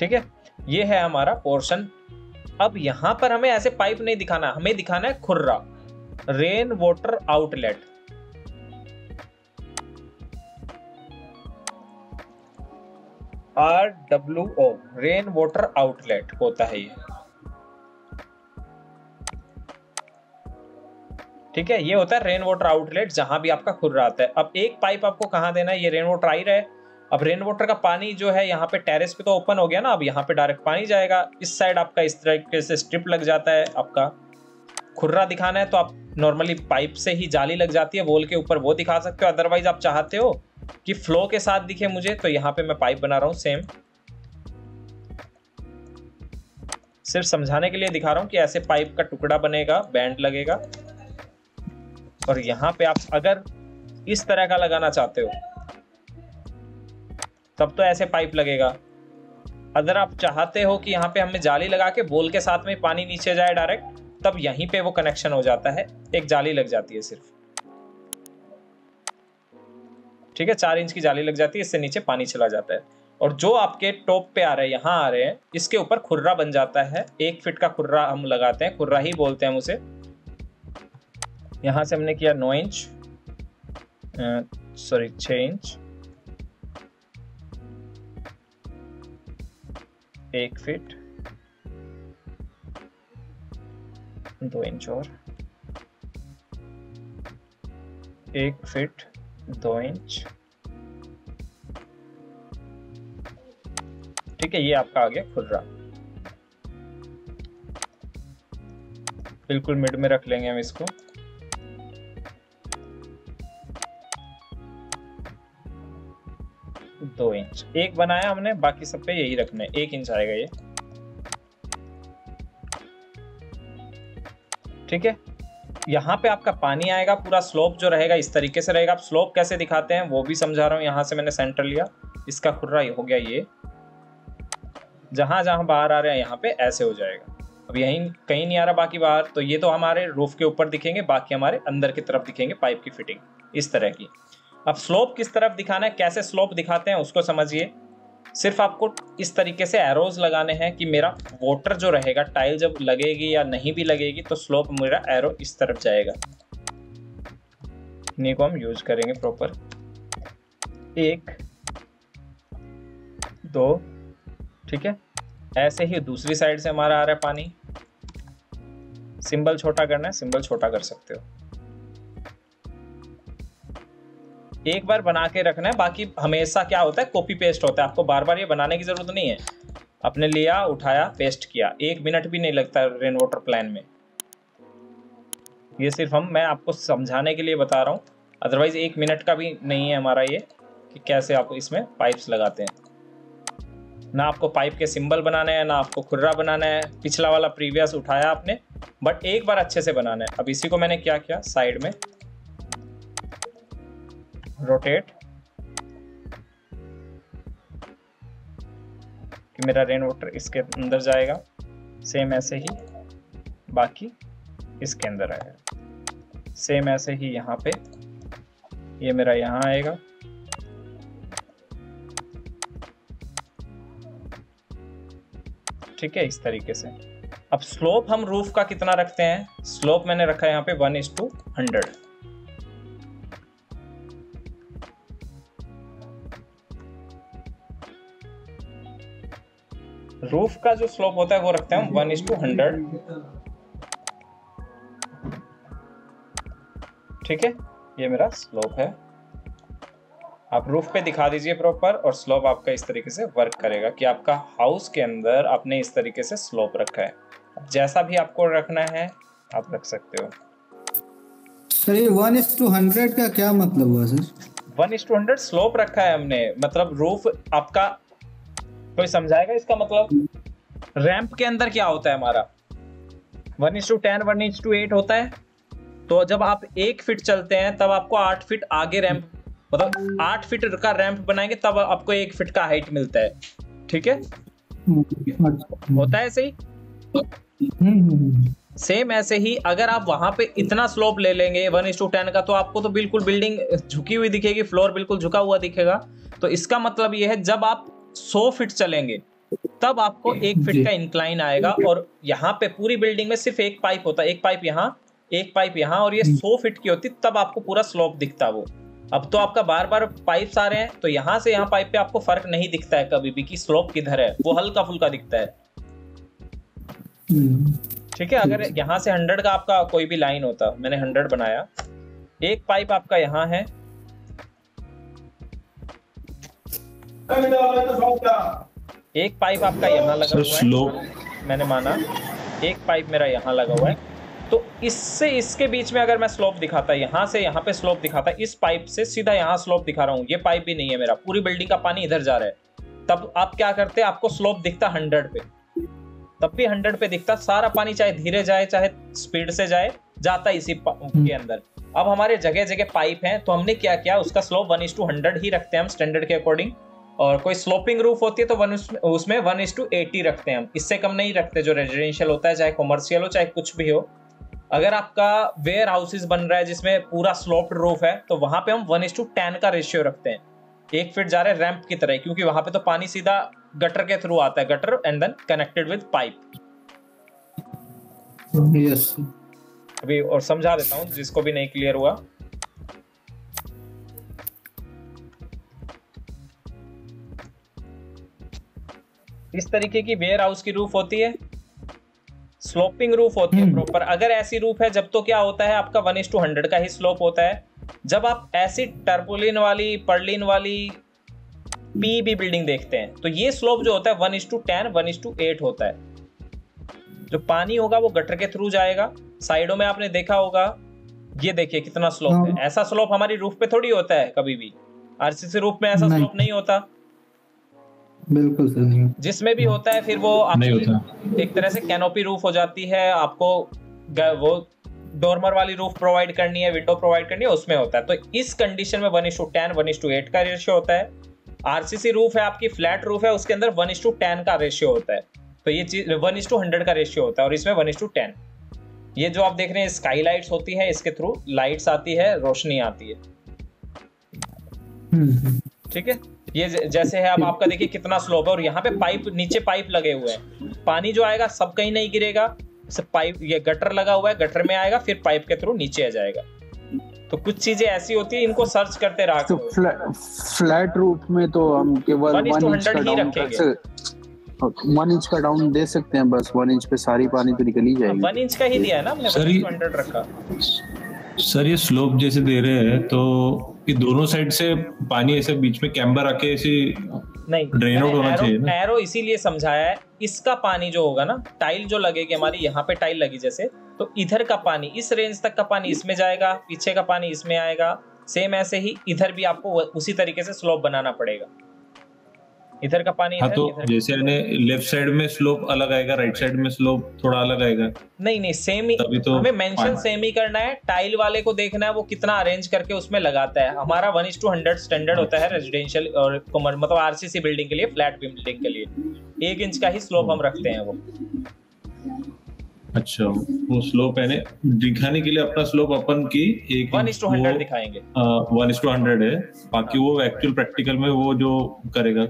Speaker 2: ठीक है? ये है हमारा पोर्शन अब यहाँ पर हमें ऐसे पाइप नहीं दिखाना, हमें दिखाना है खुर्रा rain water outlet R W O rain water outlet होता है ये. ठीक है? ये होता है रेन वाटर आउटलेट जहाँ भी आपका खुर्रा आता है. अब एक पाइप आपको कहाँ देना है? ये रेन वाटर आई रहा है. अब रेन वाटर का पानी जो है यहाँ पे टेरेस पे तो ओपन हो गया ना, अब यहाँ पे डायरेक्ट पानी जाएगा। इस साइड आपका इस तरीके से स्ट्रिप लग जाता है, आपका खुर्रा दिखाना है तो आप नॉर्मली पाइप से ही जाली लग जाती है वॉल के ऊपर वो दिखा सकते हो। अदरवाइज़ आप चाहते हो कि फ्लो के साथ दिखे मुझे तो यहाँ पे मैं पाइप बना रहा हूँ सेम सिर्फ़ समझाने के लिए दिखा रहा हूँ कि ऐसे पाइप का टुकड़ा बनेगा बैंड लगेगा। और यहाँ पे आप अगर इस तरह का लगाना चाहते हो तब तो ऐसे पाइप लगेगा। अगर आप चाहते हो कि यहाँ पे हमें जाली लगा के बोल के साथ में पानी नीचे जाए डायरेक्ट, तब यहीं पे वो कनेक्शन हो जाता है। एक जाली लग जाती है सिर्फ़। ठीक है? चार इंच की जाली लग जाती है, इससे नीचे पानी चला जाता है। और जो आपके टॉप पे आ रहे हैं, यहाँ आ रहे हैं, इसके ऊपर खुर्रा बन जाता है। एक फिट का खुर्रा हम लगाते हैं, खुर्रा ही बोलते हैं हम उसे। यहाँ से हमने किया नौ इंच सॉरी छ इंच। एक फिट दो इंच और, एक फिट दो इंच ठीक है, ये आपका आ गया खुर्रा बिल्कुल मिड में रख लेंगे हम इसको। दो इंच एक बनाया हमने, बाकी सब पे यही रखना एक इंच आएगा ये। ठीक है? यहाँ पे आपका पानी आएगा, पूरा स्लोप जो रहेगा, इस तरीके से रहेगा। आप स्लोप कैसे दिखाते हैं, वो भी समझा रहा हूँ। यहाँ से मैंने सेंटर लिया। इसका खुर्रा हो गया ये। जहाँ जहाँ बाहर आ रहे हैं, यहाँ पे ऐसे हो जाएगा। अब यहीं कहीं नहीं आ रहा बाकी बाहर तो ये तो हमारे रूफ के ऊपर दिखेंगे, बाकी हमारे अंदर की तरफ़ दिखेंगे पाइप की फिटिंग इस तरह की। अब स्लोप किस तरफ़ दिखाना है, कैसे स्लोप दिखाते हैं, उसको समझिए। सिर्फ़ आपको इस तरीके से एरोज लगाने हैं कि मेरा वोटर जो रहेगा टाइल जब लगेगी या नहीं भी लगेगी तो स्लोप मेरा एरो इस तरफ़ जाएगा। को हम यूज़ करेंगे प्रॉपर एक, दो, ठीक है? ऐसे ही दूसरी साइड से हमारा आ रहा है पानी। सिंबल छोटा करना है, सिंबल छोटा कर सकते हो। एक बार बना के रखना है, बाकी हमेशा क्या होता है कॉपी पेस्ट होता है। आपको बार बार ये बनाने की ज़रूरत नहीं है। आपने लिया, उठाया पेस्ट किया। एक मिनट भी नहीं लगता रेन वाटर प्लान में। ये सिर्फ़ हम, मैं आपको समझाने के लिए बता रहा हूँ। अदरवाइज़ एक मिनट का भी नहीं है हमारा ये, कि कैसे आप इसमें पाइप्स लगाते हैं। ना आपको पाइप के सिंबल बनाना है, ना आपको खुर्रा बनाना है। पिछला वाला प्रीवियस उठाया आपने बट एक बार अच्छे से बनाना है। अब इसी को मैंने क्या किया? साइड में रोटेट। कि मेरा रेन वाटर इसके अंदर जाएगा। सेम ऐसे ही बाकी इसके अंदर आएगा। सेम ऐसे ही यहाँ पे ये मेरा यहाँ आएगा। ठीक है, इस तरीके से। अब स्लोप हम रूफ का कितना रखते हैं? स्लोप मैंने रखा है यहाँ पे one is to hundred roof का जो स्लोप होता है वो रखते हैं हम वन इज़ टू हंड्रेड ठीक है? ये मेरा स्लोप है। आप रूफ पे दिखा दीजिए प्रॉपर और स्लोप आपका इस तरीके से वर्क करेगा कि आपका हाउस के अंदर आपने इस तरीके से स्लोप रखा है। जैसा भी आपको रखना है आप रख सकते हो।
Speaker 12: सर ये वन इज़ टू हंड्रेड का क्या मतलब हुआ sir?
Speaker 2: One is to hundred slope रखा है हमने। मतलब रूफ आपका कोई समझाएगा इसका मतलब? रैंप के अंदर क्या होता है हमारा? One is to ten one is to eight होता है। तो जब आप एक फिट चलते हैं, तब आपको आठ फिट आगे रैंप मतलब आठ फिट का रैंप बनाएँगे, तब आपको एक फिट का हाइट मिलता है। ठीक है? होता है ऐसे ही? सेम ऐसे ही, अगर आप वहाँ पे इतना स्लोप ले लेंगे वन इज़ टू टेन का तो आपको तो बिल्कुल बिल्डिंग झुकी हुई दिखेगी फ्लोर बिल्कुल झुका हुआ दिखेगा। तो इसका मतलब यह है, जब आप सौ फिट चलेंगे तब आपको एक फिट का इंक्लाइन आएगा और यहाँ पे पूरी बिल्डिंग में सिर्फ़ एक पाइप होता है एक पाइप यहाँ एक पाइप यहाँ और ये सौ फीट की होती तब आपको पूरा स्लोप दिखता वो। अब तो आपका बार बार पाइप्स आ रहे हैं तो यहाँ से यहाँ पाइप पे आपको फ़र्क नहीं दिखता है कभी भी कि स्लोप किधर है वो हल्का फुल्का दिखता है। ठीक है अगर यहाँ से हंड्रेड का आपका कोई भी लाइन होता मैंने हंड्रेड बनाया एक पाइप आपका यहाँ है एक पाइप आपका यहाँ लगा हुआ है। मैंने माना। एक पाइप मेरा यहाँ लगा हुआ है। तो इससे इसके बीच में अगर मैं स्लोप दिखाता यहाँ से यहाँ पे स्लोप दिखाता इस पाइप से सीधा यहाँ स्लोप दिखा रहा हूँ। ये पाइप भी नहीं है मेरा। पूरी बिल्डिंग का पानी इधर जा रहा है। तब आप क्या करते आपको स्लोप दिखता हंड्रेड पे। तब भी हंड्रेड पे दिखता। सारा पानी चाहे धीरे जाए चाहे स्पीड से जाए जाता इसी के अंदर। अब हमारे जगह जगह पाइप हैं तो हमने क्या किया उसका slope one is to hundred ही रखते हैं हम स्टैंडर्ड के अकॉर्डिंग और कोई स्लोपिंग रूफ होती है तो वन उसमें वन इज़ टू एटी रखते हैं हम। इससे कम नहीं रखते जो रेजिडेंशियल होता है चाहे कॉमर्शियल हो चाहे कुछ भी हो। अगर आपका वेयर हाउसेज बन रहा है जिसमें पूरा स्लोप्ड रूफ है तो वहाँ पे हम वन इज़ टू टेन का रेशियो रखते हैं। एक फिट जा रहे हैं रैंप की तरह क्योंकि वहाँ पे तो पानी सीधा गटर के थ्रू आता है gutter and then connected with pipe
Speaker 12: yes
Speaker 2: अभी और समझा देता हूँ जिसको भी नहीं क्लियर हुआ। इस तरीके की वेयर हाउस की रूफ होती है। स्लोपिंग रूफ होती है प्रॉपर अगर ऐसी रूफ है जब तो क्या होता है आपका वन इज़ टू हंड्रेड का ही स्लोप होता है। जब आप ऐसी टर्पोलिन वाली पर्लिन वाली पीबी बिल्डिंग देखते हैं तो ये स्लोप जो होता है one is to ten one is to eight होता है। जो पानी होगा वो गटर के थ्रू जाएगा। साइडों में आपने देखा होगा ये देखिए कितना स्लोप है। ऐसा स्लोप हमारी रूफ पे थोड़ी होता है कभी भी। आरसीसी रूफ में ऐसा स्लोप नहीं होता।
Speaker 12: बिल्कुल सर नहीं
Speaker 2: जिसमें भी होता है फिर वो
Speaker 8: नहीं
Speaker 2: आपकी एक तरह से कैनोपी रूफ हो जाती है आपको वो डोरमर वाली रूफ प्रोवाइड करनी है विंडो प्रोवाइड करनी है उसमें होता है। तो इस कंडीशन में one is to ten one is to eight का रेशियो होता है। आरसीसी रूफ है आपकी फ्लैट रूफ है उसके अंदर वन इज़ टू टेन का रेशियो होता है। तो ये चीज़ वन इज़ टू हंड्रेड का रेशियो होता है और इसमें वन इज़ टू टेन ये जो आप देख रहे हैं स्काई लाइट्स होती है इसके थ्रू लाइट्स आती है रोशनी आती है। ठीक है? ये जैसे है अब आपका देखिए कितना स्लोप है और यहाँ पे पाइप नीचे पाइप लगे हुए हैं। पानी जो आएगा सब कहीं नहीं गिरेगा। सब पाइप ये गटर लगा हुआ है गटर में आएगा फिर पाइप के थ्रू नीचे आ जाएगा। तो कुछ चीज़ें ऐसी होती है इनको सर्च करते रहा
Speaker 4: तो फ्लैट रूफ में तो हम केवल वन इंच का डाउन
Speaker 2: रखेंगे।
Speaker 4: वन इंच का डाउन दे सकते हैं बस वन इंच पे सारी पानी तो निकल ही जाएगी।
Speaker 2: वन इंच का ही दिया है ना हमने
Speaker 8: सर, ये-
Speaker 2: हंड्रेड रखा।
Speaker 8: सर ये स्लोप जैसे दे रहे हैं तो ये दोनों साइड से पानी ऐसे बीच में कैम्बर आके ऐसे
Speaker 2: नहीं
Speaker 8: ड्रेन आउट होना चाहिए ना?
Speaker 2: एरो इसीलिए समझाया है इसका पानी जो होगा ना टाइल जो लगेगी हमारी यहाँ पे टाइल लगी जैसे तो इधर का पानी इस रेंज तक का पानी इसमें जाएगा पीछे का पानी इसमें आएगा सेम ऐसे ही इधर भी आपको उसी तरीके से स्लोप बनाना पड़ेगा। इधर का पानी
Speaker 8: हाँ
Speaker 2: इधर
Speaker 8: तो
Speaker 2: इधर
Speaker 8: जैसे लेफ़्ट साइड में स्लोप अलग आएगा राइट साइड में स्लोप थोड़ा अलग आएगा।
Speaker 2: नहीं नहीं सेम ही
Speaker 8: तभी तो
Speaker 2: हमें मेंशन सेम ही। करना है। टाइल वाले को देखना है वो कितना अरेंज करके उसमें लगाता है। हमारा one is to hundred standard होता है रेजिडेंशियल और मतलब आरसीसी बिल्डिंग के लिए फ्लैट बिल्डिंग के लिए। एक इंच का ही स्लोप हम रखते हैं वो।
Speaker 8: अच्छा वो स्लोप है दिखाने के लिए अपना स्लोप अपन की एक
Speaker 2: वन इज़ टू हंड्रेड दिखाएँगे।
Speaker 8: वन इज़ टू हंड्रेड है। बाकी वो एक्चुअल प्रैक्टिकल में वो जो करेगा।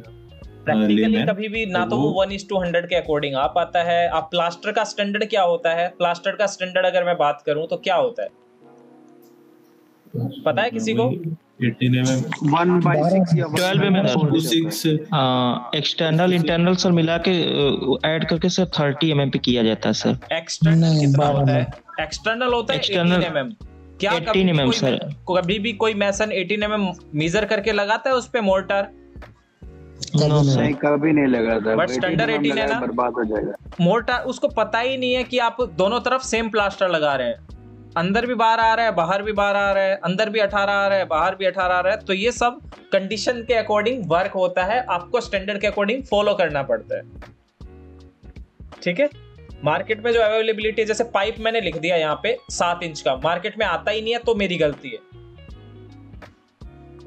Speaker 2: प्रैक्टिकली कभी भी ना तो
Speaker 8: वो-
Speaker 2: वन इज़ टू हंड्रेड के अकॉर्डिंग आ पाता है। आप प्लास्टर का स्टैंडर्ड क्या होता है? प्लास्टर का स्टैंडर्ड अगर मैं बात करूँ तो क्या होता है? पता है किसी को?
Speaker 8: 18 mm
Speaker 4: वन बाई सिक्स या
Speaker 10: ट्वेल्व में
Speaker 8: two six
Speaker 10: external internal sir मिला के ऐड करके सर थर्टी एम पे किया जाता है सर
Speaker 2: एक्सटर्नल कितना होता है? एक्सटर्नल होता है
Speaker 10: External-
Speaker 2: 18 mm क्या
Speaker 10: 18
Speaker 2: कभी
Speaker 10: mm
Speaker 2: कोई
Speaker 10: सर।
Speaker 2: कभी भी कोई मैसन 18 mm मेजर करके लगाता है उस पे मोर्टार
Speaker 4: नहीं कभी नहीं लगा था।
Speaker 2: Standard 18 है ना?
Speaker 4: बर्बाद हो जाएगा।
Speaker 2: मोर्टार उसको पता ही नहीं है कि आप दोनों तरफ़ सेम प्लास्टर लगा रहे हैं। अंदर भी बाहर आ रहा है बाहर भी बाहर आ रहा है अंदर भी 18 आ रहा है बाहर भी 18 आ रहा है। तो ये सब कंडीशन के अकॉर्डिंग वर्क होता है। आपको स्टैंडर्ड के अकॉर्डिंग फॉलो करना पड़ता है। ठीक है? मार्केट में जो अवेलेबिलिटी है जैसे पाइप मैंने लिख दिया यहाँ पे सात इंच का। मार्केट में आता ही नहीं है तो मेरी गलती है।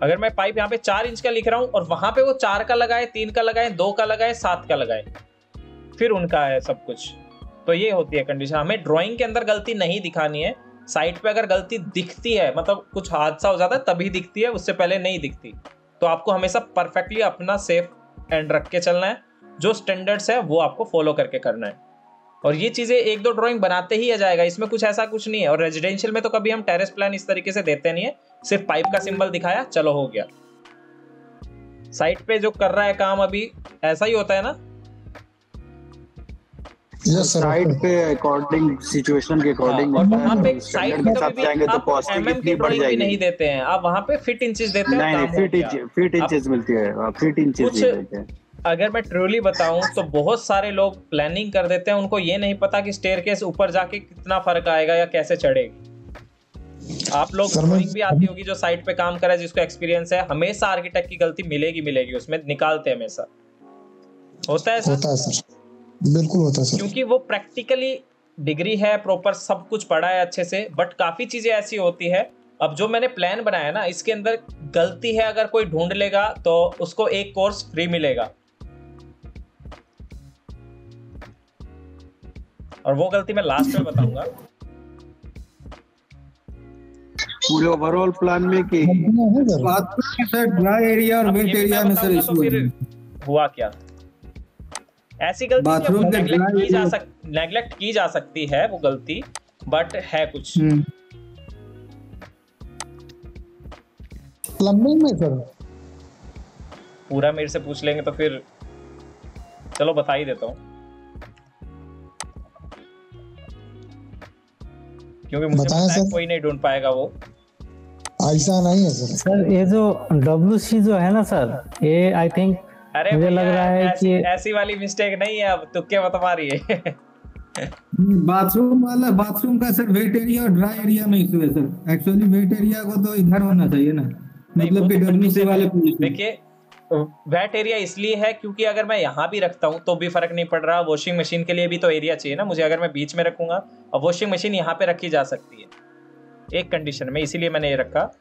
Speaker 2: अगर मैं पाइप यहाँ पे चार इंच का लिख रहा हूँ और वहाँ पे वो चार का लगाए, तीन का लगाए, दो का लगाए, सात का लगाए, फिर उनका है सब कुछ। तो ये होती है कंडीशन हमें ड्राइंग के अंदर गलती नहीं दिखानी है। साइट पे अगर गलती दिखती है मतलब कुछ हादसा हो जाता है, तभी दिखती है, उससे पहले नहीं दिखती। तो आपको हमेशा परफेक्टली अपना सेफ़ एंड रख के चलना है। जो स्टैंडर्ड्स है, वो आपको फॉलो करके करना है। और ये चीज़ें एक दो ड्राइंग बनाते ही आ जाएगा। इसमें कुछ ऐसा कुछ नहीं है। और रेजिडेंशियल में तो कभी हम टेरेस प्लान इस तरीके से देते नहीं है। सिर्फ़ पाइप का सिंबल दिखाया चलो हो गया। साइट पे जो कर रहा है काम अभी ऐसा ही होता है ना?
Speaker 4: साइड पे अकॉर्डिंग सिचुएशन के अकॉर्डिंग
Speaker 2: और वहाँ पे साइट पे
Speaker 4: साथ जाएँगे तो कितनी
Speaker 2: की
Speaker 4: बढ़ जाएगी।
Speaker 2: नहीं देते हैं। आप वहाँ पे फिट इंचेस देते हैं
Speaker 4: नहीं नहीं फिट इंच फिट इंचेस मिलती है। फिट इंचेस
Speaker 2: कुछ
Speaker 4: मिलते हैं।
Speaker 2: अगर मैं ट्रूली बताऊँ तो बहुत सारे लोग प्लानिंग कर देते हैं उनको ये नहीं पता कि स्टेयर ऊपर जाके कितना फ़र्क आएगा या कैसे चढ़ेगी। आप लोग ड्राइंग भी आती होगी जो साइट पे काम करे जिसको एक्सपीरियंस है हमेशा आर्किटेक्ट की गलती मिलेगी मिलेगी उसमें निकालते हैं हमेशा। होता है सर
Speaker 3: होता है सर बिल्कुल होता है सर
Speaker 2: क्योंकि वो प्रैक्टिकली डिग्री है प्रॉपर सब कुछ पढ़ा है अच्छे से बट काफ़ी चीज़ें ऐसी होती है। अब जो मैंने प्लान बनाया ना इसके अंदर गलती है अगर कोई ढूंढ लेगा तो उसको एक कोर्स फ्री मिलेगा। और वो गलती मैं लास्ट में बताऊँगा।
Speaker 4: पूरे ओवरऑल प्लान में कि
Speaker 12: बाथरूम में सर ड्राई एरिया और वेट एरिया
Speaker 2: में
Speaker 12: सर इशू
Speaker 2: तो
Speaker 12: है।
Speaker 2: हुआ क्या? ऐसी गलती नेग्लेक्ट की जा सक नेग्लेक्ट की जा सकती है वो गलती बट है कुछ।
Speaker 12: हम्म।
Speaker 3: प्लम्बिंग में सर
Speaker 2: पूरा मेरे से पूछ लेंगे तो फिर चलो बता ही देता हूँ। क्योंकि मुझे पता है कोई नहीं ढूंढ पाएगा वो।
Speaker 13: ऐसा नहीं है सर। सर ये जो डब्ल्यू सी जो है ना सर ये आई थिंक
Speaker 2: अरे
Speaker 13: मुझे लग रहा है
Speaker 2: ऐसी,
Speaker 13: कि
Speaker 2: ऐसी वाली मिस्टेक नहीं है अब तुक्के मत मारिए।
Speaker 12: बाथरूम वाला बाथरूम का सर वेट एरिया और ड्राई एरिया में इशू है सर। एक्चुअली वेट एरिया को तो इधर होना चाहिए ना। मतलब कि डब्ल्यू सी वाले
Speaker 2: देखिए वेट एरिया इसलिए है क्योंकि अगर मैं यहाँ भी रखता हूँ तो भी फ़र्क नहीं पड़ रहा। वॉशिंग मशीन के लिए भी तो एरिया चाहिए ना मुझे अगर मैं बीच में रखूँगा और वॉशिंग मशीन यहाँ पे रखी जा सकती है। एक कंडीशन में इसीलिए मैंने ये रखा।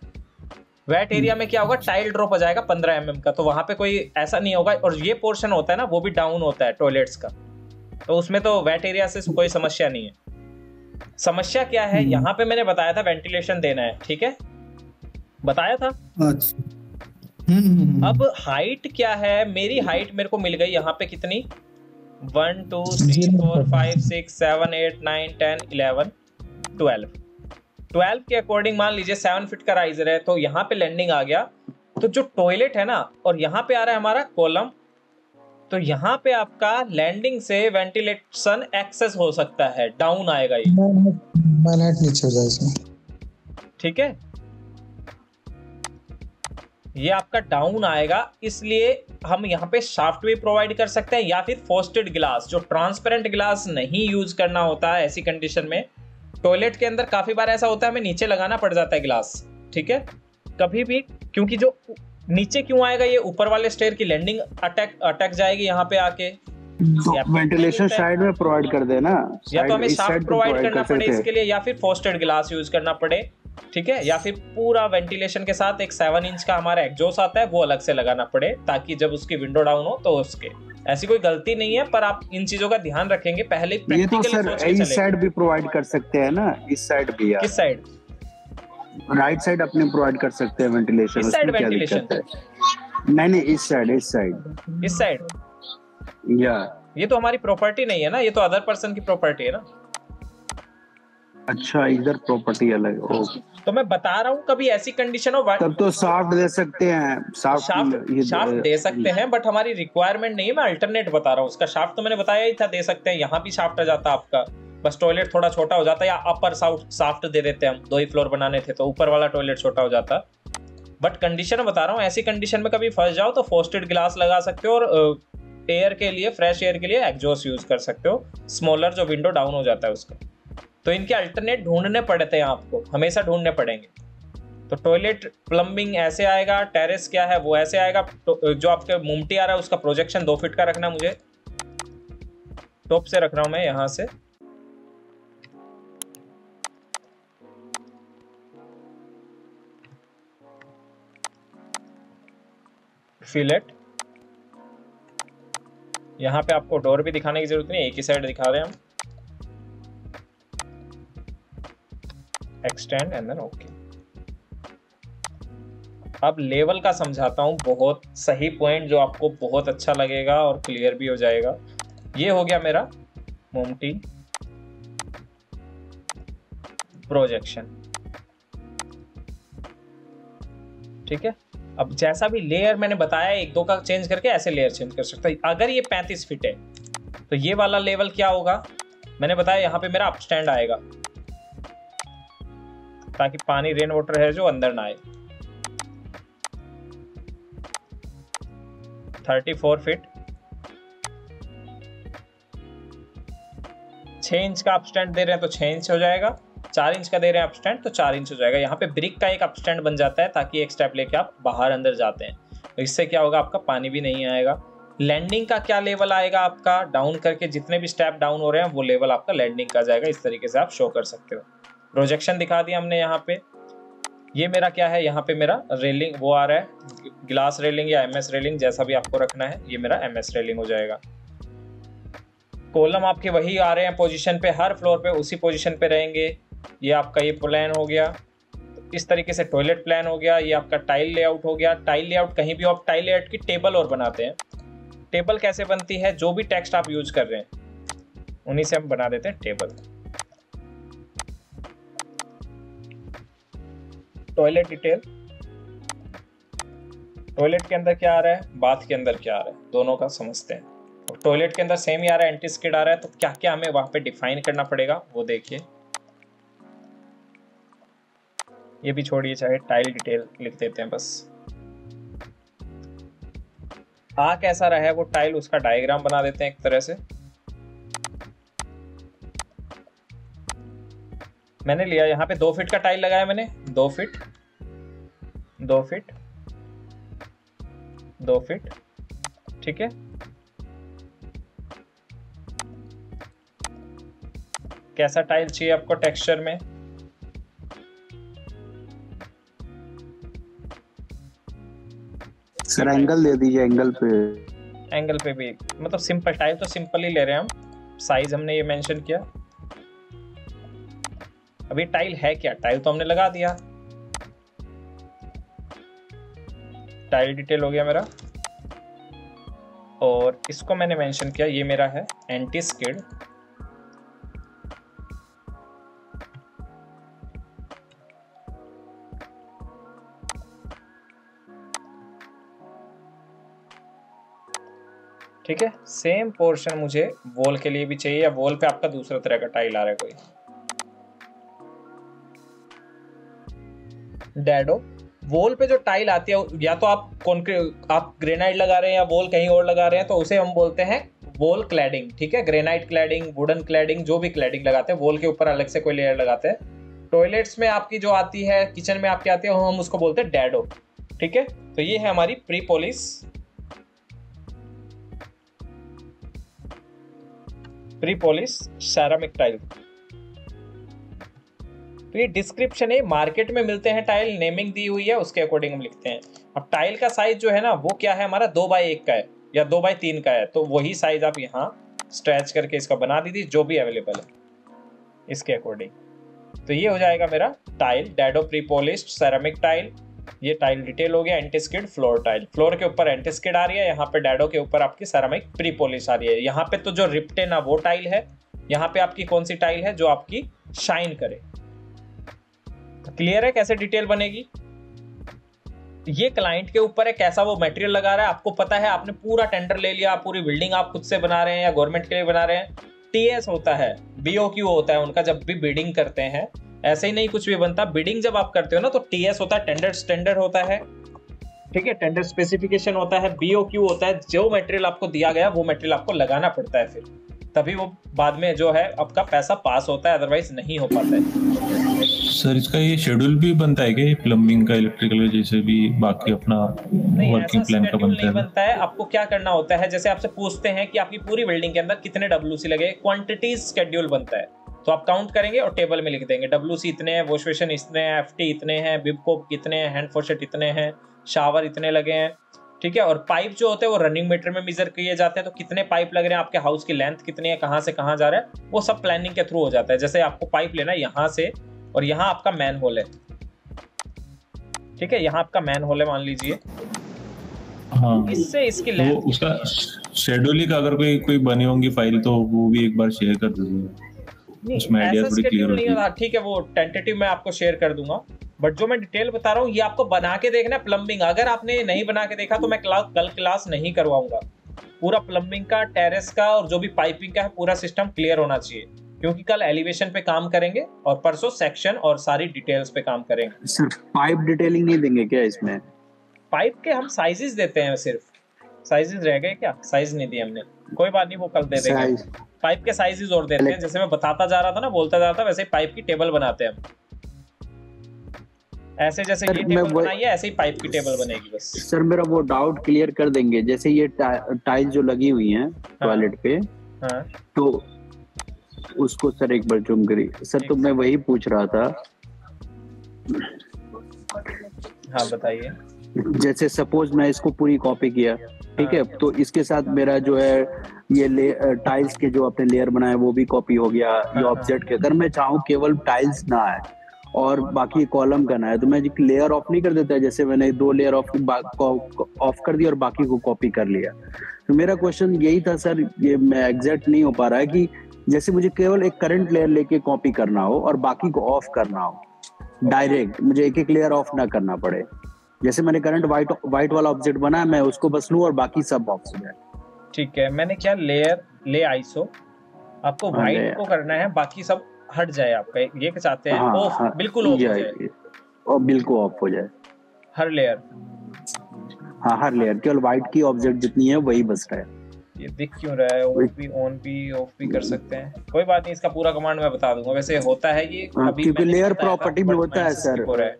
Speaker 2: वेट एरिया में क्या होगा? टाइल ड्रॉप आ जाएगा पंद्रह एम का। तो वहाँ पे कोई ऐसा नहीं होगा। और ये पोर्शन होता है ना वो भी डाउन होता है टॉयलेट्स का। तो उसमें तो वेट एरिया से कोई समस्या नहीं है। समस्या क्या है? यहाँ पे मैंने बताया था वेंटिलेशन देना है ठीक है? बताया था?
Speaker 12: अच्छा। हम्म, हम्म, हम्म।
Speaker 2: अब हाइट क्या है? मेरी हाइट मेरे को मिल गई यहाँ पे कितनी? One two three four five six seven eight nine ten eleven twelve twelve के अकॉर्डिंग मान लीजिए सेवन फिट का राइजर है तो यहाँ पे लैंडिंग आ गया। तो जो टॉयलेट है ना और यहाँ पे आ रहा है हमारा कॉलम तो यहाँ पे आपका लैंडिंग से वेंटिलेशन एक्सेस हो सकता है डाउन आएगा ये।
Speaker 3: नीचे हो जाए इसमें।
Speaker 2: ठीक है? ये आपका डाउन आएगा इसलिए हम यहाँ पे शाफ्ट भी प्रोवाइड कर सकते हैं या फिर फोस्टेड ग्लास जो ट्रांसपेरेंट ग्लास नहीं यूज़ करना होता है ऐसी कंडीशन में। टॉयलेट के अंदर काफ़ी बार ऐसा होता है हमें नीचे लगाना पड़ जाता है ग्लास ठीक है? कभी भी क्योंकि जो नीचे क्यों आएगा ये ऊपर वाले स्टेयर की लैंडिंग अटैक अटक जाएगी यहाँ पे आके। फिर
Speaker 4: वेंटिलेशन साइड में प्रोवाइड कर देना।
Speaker 2: या तो हमें
Speaker 4: पे
Speaker 2: प्रोवाइड करना पड़े इसके लिए या फिर फोस्टेड ग्लास यूज़ करना पड़े ठीक है? या फिर पूरा वेंटिलेशन के साथ एक सेवन इंच का हमारा एग्जॉस्ट आता है वो अलग से लगाना पड़े ताकि जब उसकी विंडो डाउन हो तो उसके। ऐसी कोई गलती नहीं है पर आप इन चीज़ों का ध्यान रखेंगे पहले
Speaker 4: ये तो सर इस साइड भी प्रोवाइड कर सकते हैं ना? इस साइड भी यार।
Speaker 2: किस साइड
Speaker 4: राइट साइड अपने प्रोवाइड कर सकते हैं वेंटिलेशन
Speaker 2: इस?
Speaker 4: दिक्कत है? नहीं नहीं इस साइड इस साइड
Speaker 2: इस साइड
Speaker 4: या
Speaker 2: ये तो हमारी प्रॉपर्टी नहीं है ना ये तो अदर पर्सन की प्रॉपर्टी है ना।
Speaker 4: अच्छा इधर प्रॉपर्टी अलग ओ
Speaker 2: तो मैं बता रहा हूँ कभी ऐसी कंडीशन हो
Speaker 4: तब तो साफ्ट दे सकते हैं। साफ्ट
Speaker 2: शाफ्ट शाफ्ट दे सकते हैं बट हमारी रिक्वायरमेंट नहीं है मैं अल्टरनेट बता रहा हूँ। उसका शाफ्ट तो मैंने बताया ही था दे सकते हैं यहाँ भी शाफ्ट आ जाता आपका। बस टॉयलेट थोड़ा छोटा हो जाता या अपर साफ्ट दे देते हम दो ही फ्लोर बनाने थे तो ऊपर वाला टॉयलेट छोटा हो जाता। बट कंडीशन बता रहा हूँ ऐसी कंडीशन में कभी फंस जाओ तो फोस्टेड ग्लास लगा सकते हो और एयर के लिए फ्रेश एयर के लिए एग्जॉस्ट यूज़ कर सकते हो। स्मॉलर जो विंडो डाउन हो जाता है उसका। तो इनके अल्टरनेट ढूँढने पड़ते हैं आपको, हमेशा ढूँढने पड़ेंगे। तो टॉयलेट प्लम्बिंग ऐसे आएगा टेरेस क्या है वो ऐसे आएगा तो जो आपके मुमटी आ रहा है उसका प्रोजेक्शन दो फीट का रखना मुझे। टॉप से रख रहा हूँ मैं यहाँ से। फिलेट यहाँ पे आपको डोर भी दिखाने की ज़रूरत नहीं, एक ही साइड दिखा रहे हैं हम। Extend and then okay. अब लेवल का समझाता हूँ, बहुत सही पॉइंट जो आपको बहुत अच्छा लगेगा और क्लियर भी हो जाएगा। ये हो गया मेरा मोमटी प्रोजेक्शन ठीक है? अब जैसा भी लेयर मैंने बताया, एक दो का चेंज करके ऐसे लेयर चेंज कर सकता है। अगर ये 35 फिट है तो ये वाला लेवल क्या होगा? मैंने बताया, यहाँ पे मेरा अपस्टैंड आएगा। ताकि पानी रेन वाटर है जो अंदर ना आए। 34 फीट छह इंच का अपस्टैंड दे रहे हैं तो छह इंच हो जाएगा। चार इंच का दे रहे हैं अपस्टैंड तो चार इंच हो जाएगा। यहाँ पे ब्रिक का एक अपस्टैंड बन जाता है ताकि एक स्टेप लेके आप बाहर अंदर जाते हैं। तो इससे क्या होगा? आपका पानी भी नहीं आएगा। लैंडिंग का क्या लेवल आएगा आपका? डाउन करके जितने भी स्टेप डाउन हो रहे हैं, वो लेवल आपका लैंडिंग का जाएगा। इस तरीके से आप शो कर सकते हो। प्रोजेक्शन दिखा दिया हमने यहाँ पे। ये मेरा क्या है? यहाँ पे मेरा रेलिंग वो आ रहा है। ग्लास रेलिंग या एमएस रेलिंग जैसा भी आपको रखना है, ये मेरा एमएस रेलिंग हो जाएगा। कॉलम आपके वही आ रहे हैं पोजीशन पे, हर फ्लोर पे उसी पोजीशन पे रहेंगे। ये आपका ये प्लान हो गया। इस तरीके से टॉयलेट प्लान हो गया। ये आपका टाइल लेआउट हो गया। टाइल लेआउट कहीं भी आप टाइल लेआउट की टेबल और बनाते हैं। टेबल कैसे बनती है? जो भी टेक्स्ट आप यूज़ कर रहे हैं, उन्हीं से हम बना देते हैं टेबल टॉयलेट डिटेल टॉयलेट के अंदर क्या आ रहा है? बाथ के अंदर क्या आ रहा है? दोनों का समझते हैं। टॉयलेट के अंदर सेम ही आ रहा है एंटी स्किड आ रहा है तो क्या क्या हमें वहाँ पे डिफाइन करना पड़ेगा? वो देखिए। ये भी छोड़िए, चाहे टाइल डिटेल लिख देते हैं बस। आ कैसा रहा है वो टाइल उसका डायग्राम बना देते हैं एक तरह से। मैंने लिया, यहाँ पे दो फीट का टाइल लगाया मैंने। दो फिट दो फिट दो फिट ठीक है? कैसा टाइल चाहिए आपको टेक्सचर में?
Speaker 4: सर एंगल दे दीजिए एंगल पे।
Speaker 2: एंगल पे भी। मतलब सिंपल टाइल तो सिंपल ही ले रहे हैं हम। साइज़ हमने ये मेंशन किया। अभी टाइल है क्या? टाइल तो हमने लगा दिया। टाइल डिटेल हो गया मेरा। और इसको मैंने मेंशन किया, ये मेरा है एंटी स्किड ठीक है? सेम पोर्शन मुझे वॉल के लिए भी चाहिए या वॉल पे आपका दूसरा तरह का टाइल आ रहा है कोई? डैडो, वॉल पे जो टाइल आती है, या तो आप कॉन्क्रीट आप ग्रेनाइट लगा रहे हैं या वॉल कहीं और लगा रहे हैं तो उसे हम बोलते हैं वॉल क्लैडिंग ठीक है? ग्रेनाइट क्लैडिंग वुडन क्लैडिंग जो भी क्लैडिंग लगाते हैं, वॉल के ऊपर अलग से कोई लेयर लगाते हैं। टॉयलेट्स में आपकी जो आती है किचन में आपकी आती है, हम उसको बोलते हैं डैडो, ठीक है? तो ये है हमारी pre polish pre polish ceramic tile तो ये डिस्क्रिप्शन है मार्केट में मिलते हैं टाइल नेमिंग दी हुई है, उसके अकॉर्डिंग हम लिखते हैं। अब टाइल का साइज़ जो है ना, वो क्या है हमारा? दो बाई एक का है, या दो बाई तीन का है तो वही साइज़ आप यहाँ स्ट्रेच करके इसका बना दीजिए, जो भी अवेलेबल है, इसके अकॉर्डिंग तो ये हो जाएगा मेरा tile dado pre polish ceramic tile ये टाइल डिटेल हो गया एंटीस्किड फ्लोर टाइल फ्लोर के ऊपर एंटीस्किड आ रही है, यहाँ पे डैडो के ऊपर आपकी सैरामिक प्री आ रही है। यहाँ पे तो जो रिप्टे ना वो टाइल है, यहाँ पे आपकी कौन सी टाइल है, जो आपकी शाइन करे। क्लियर है कैसे डिटेल बनेगी? ये क्लाइंट के ऊपर है, कैसा वो मटेरियल लगा रहा है, आपको पता है, आपने पूरा टेंडर ले लिया, पूरी बिल्डिंग आप खुद से बना रहे हैं या गवर्नमेंट के लिए बना रहे हैं। टीएस होता है बीओक्यू होता है, उनका जब भी बिडिंग करते हैं, ऐसे ही नहीं कुछ भी बनता। बिडिंग जब आप करते हो ना तो टीएस होता है टेंडर स्टैंडर्ड होता है। ठीक है टेंडर स्पेसिफिकेशन होता है बीओक्यू होता है, जो मटेरियल आपको दिया गया, वो मटेरियल आपको लगाना पड़ता है फिर। तभी वो बाद में जो है आपका पैसा पास होता है अदरवाइज़ नहीं हो पाता है।
Speaker 8: सर इसका ये शेड्यूल भी बनता है क्या? प्लम्बिंग का इलेक्ट्रिकल जैसे भी बाकी अपना वर्किंग प्लान का बनता है
Speaker 2: बनता है। आपको क्या करना होता है जैसे आपसे पूछते हैं कि आपकी पूरी बिल्डिंग के अंदर कितने डब्ल्यू लगे क्वांटिटी शेड्यूल बनता है। तो आप काउंट करेंगे और टेबल में लिख देंगे डब्ल्यू इतने हैं वॉश बेसिन इतने हैं एफ़ इतने हैं बिबकोप कितने हैं हैंड फॉशेट इतने हैं शावर इतने लगे हैं। ठीक है? और पाइप जो होते हैं वो रनिंग मीटर में मेजर किए जाते हैं तो कितने पाइप लग रहे हैं आपके हाउस की लेंथ कितनी है कहाँ से कहाँ जा रहा है वो सब प्लानिंग के थ्रू हो जाता है। जैसे आपको पाइप लेना है यहाँ से और यहाँ आपका मैन होल है। ठीक है? यहाँ आपका मैन होल है मान लीजिए।
Speaker 8: हाँ।
Speaker 2: इससे इसकी
Speaker 8: तो उसका का अगर कोई कोई बनी होंगी फ़ाइल तो वो भी एक बार शेयर कर उसमें आइडिया थोड़ी क्लियर होता
Speaker 2: ठीक है वो टेंटेटिव मैं आपको शेयर कर दूँगा। बट जो मैं डिटेल बता रहा हूँ ये आपको बना के देखना है प्लम्बिंग अगर आपने नहीं बना के देखा तो मैं क्लास कल क्लास नहीं करवाऊँगा। पूरा प्लम्बिंग का टेरेस का और जो भी पाइपिंग का है पूरा सिस्टम क्लियर होना चाहिए। क्योंकि कल एलिवेशन पे काम करेंगे और परसों सेक्शन और सारी डिटेल्स पे काम करेंगे।
Speaker 4: सर पाइप डिटेलिंग नहीं देंगे क्या इसमें?
Speaker 2: पाइप के हम साइजेस देते हैं सिर्फ़। साइजेस रह गए क्या? साइज़ नहीं दिए हमने। कोई बात नहीं वो कल दे देंगे। पाइप के साइजेस और देते हैं। जैसे मैं बताता जा रहा था ना बोलता जा रहा था वैसे पाइप की टेबल बनाते हैं हम। ऐसे जैसे
Speaker 4: सर,
Speaker 2: ये टेबल बनाई है ऐसे ही पाइप की टेबल बनेगी बस।
Speaker 4: सर मेरा वो डाउट क्लियर कर देंगे। जैसे ये टाइल जो लगी हुई है टॉयलेट पे
Speaker 2: हाँ।
Speaker 4: तो उसको सर एक बार जूम करी सर तो मैं वही पूछ रहा था।
Speaker 2: हाँ बताइए।
Speaker 4: जैसे सपोज़ मैं इसको पूरी कॉपी किया ठीक है? तो इसके साथ मेरा जो है ये ले टाइल्स के जो अपने लेयर बनाए वो भी कॉपी हो गया ये ऑब्जेक्ट के। अगर मैं चाहूँ केवल टाइल्स ना आए और बाकी कॉलम करना है। तो मैं लेयर ऑफ़ नहीं कर देता जैसे मैंने दो लेयर ऑफ़ ऑफ़ कर दिया और बाकी को कॉपी कर लिया। तो मेरा क्वेश्चन यही था सर ये मैं एग्जैक्ट नहीं हो पा रहा है कि जैसे मुझे केवल एक करंट लेयर लेके कॉपी करना हो और बाकी को ऑफ़ करना हो। डायरेक्ट मुझे एक एक लेयर ऑफ़ ना करना पड़े। जैसे मैंने करंट व्हाइट व्हाइट वाला ऑब्जेक्ट बनाया मैं उसको बस लूँ और बाकी सब ऑफ़ हो जाए।
Speaker 2: ठीक है मैंने क्या लेयर ले आईसो आपको
Speaker 4: हाँ,
Speaker 2: व्हाइट को करना है बाकी सब हट जाए आपका ये क्या चाहते हैं?
Speaker 4: हाँ,
Speaker 2: ऑफ़
Speaker 4: हाँ,
Speaker 2: बिल्कुल ऑफ़ हो जाए।
Speaker 4: और बिल्कुल ऑफ़ हो जाए।
Speaker 2: हर लेयर
Speaker 4: हाँ हर लेयर केवल व्हाइट की ऑब्जेक्ट जितनी है वही बस रहे
Speaker 2: ये दिख क्यों रहा है? ऑफ़ भी ऑन भी ऑफ़ भी कर सकते हैं। कोई बात नहीं इसका पूरा कमांड मैं बता दूँगा। वैसे होता है ये
Speaker 4: हाँ,
Speaker 2: अभी
Speaker 4: क्योंकि लेयर प्रॉपर्टी में होता है सर
Speaker 2: हो रहा है।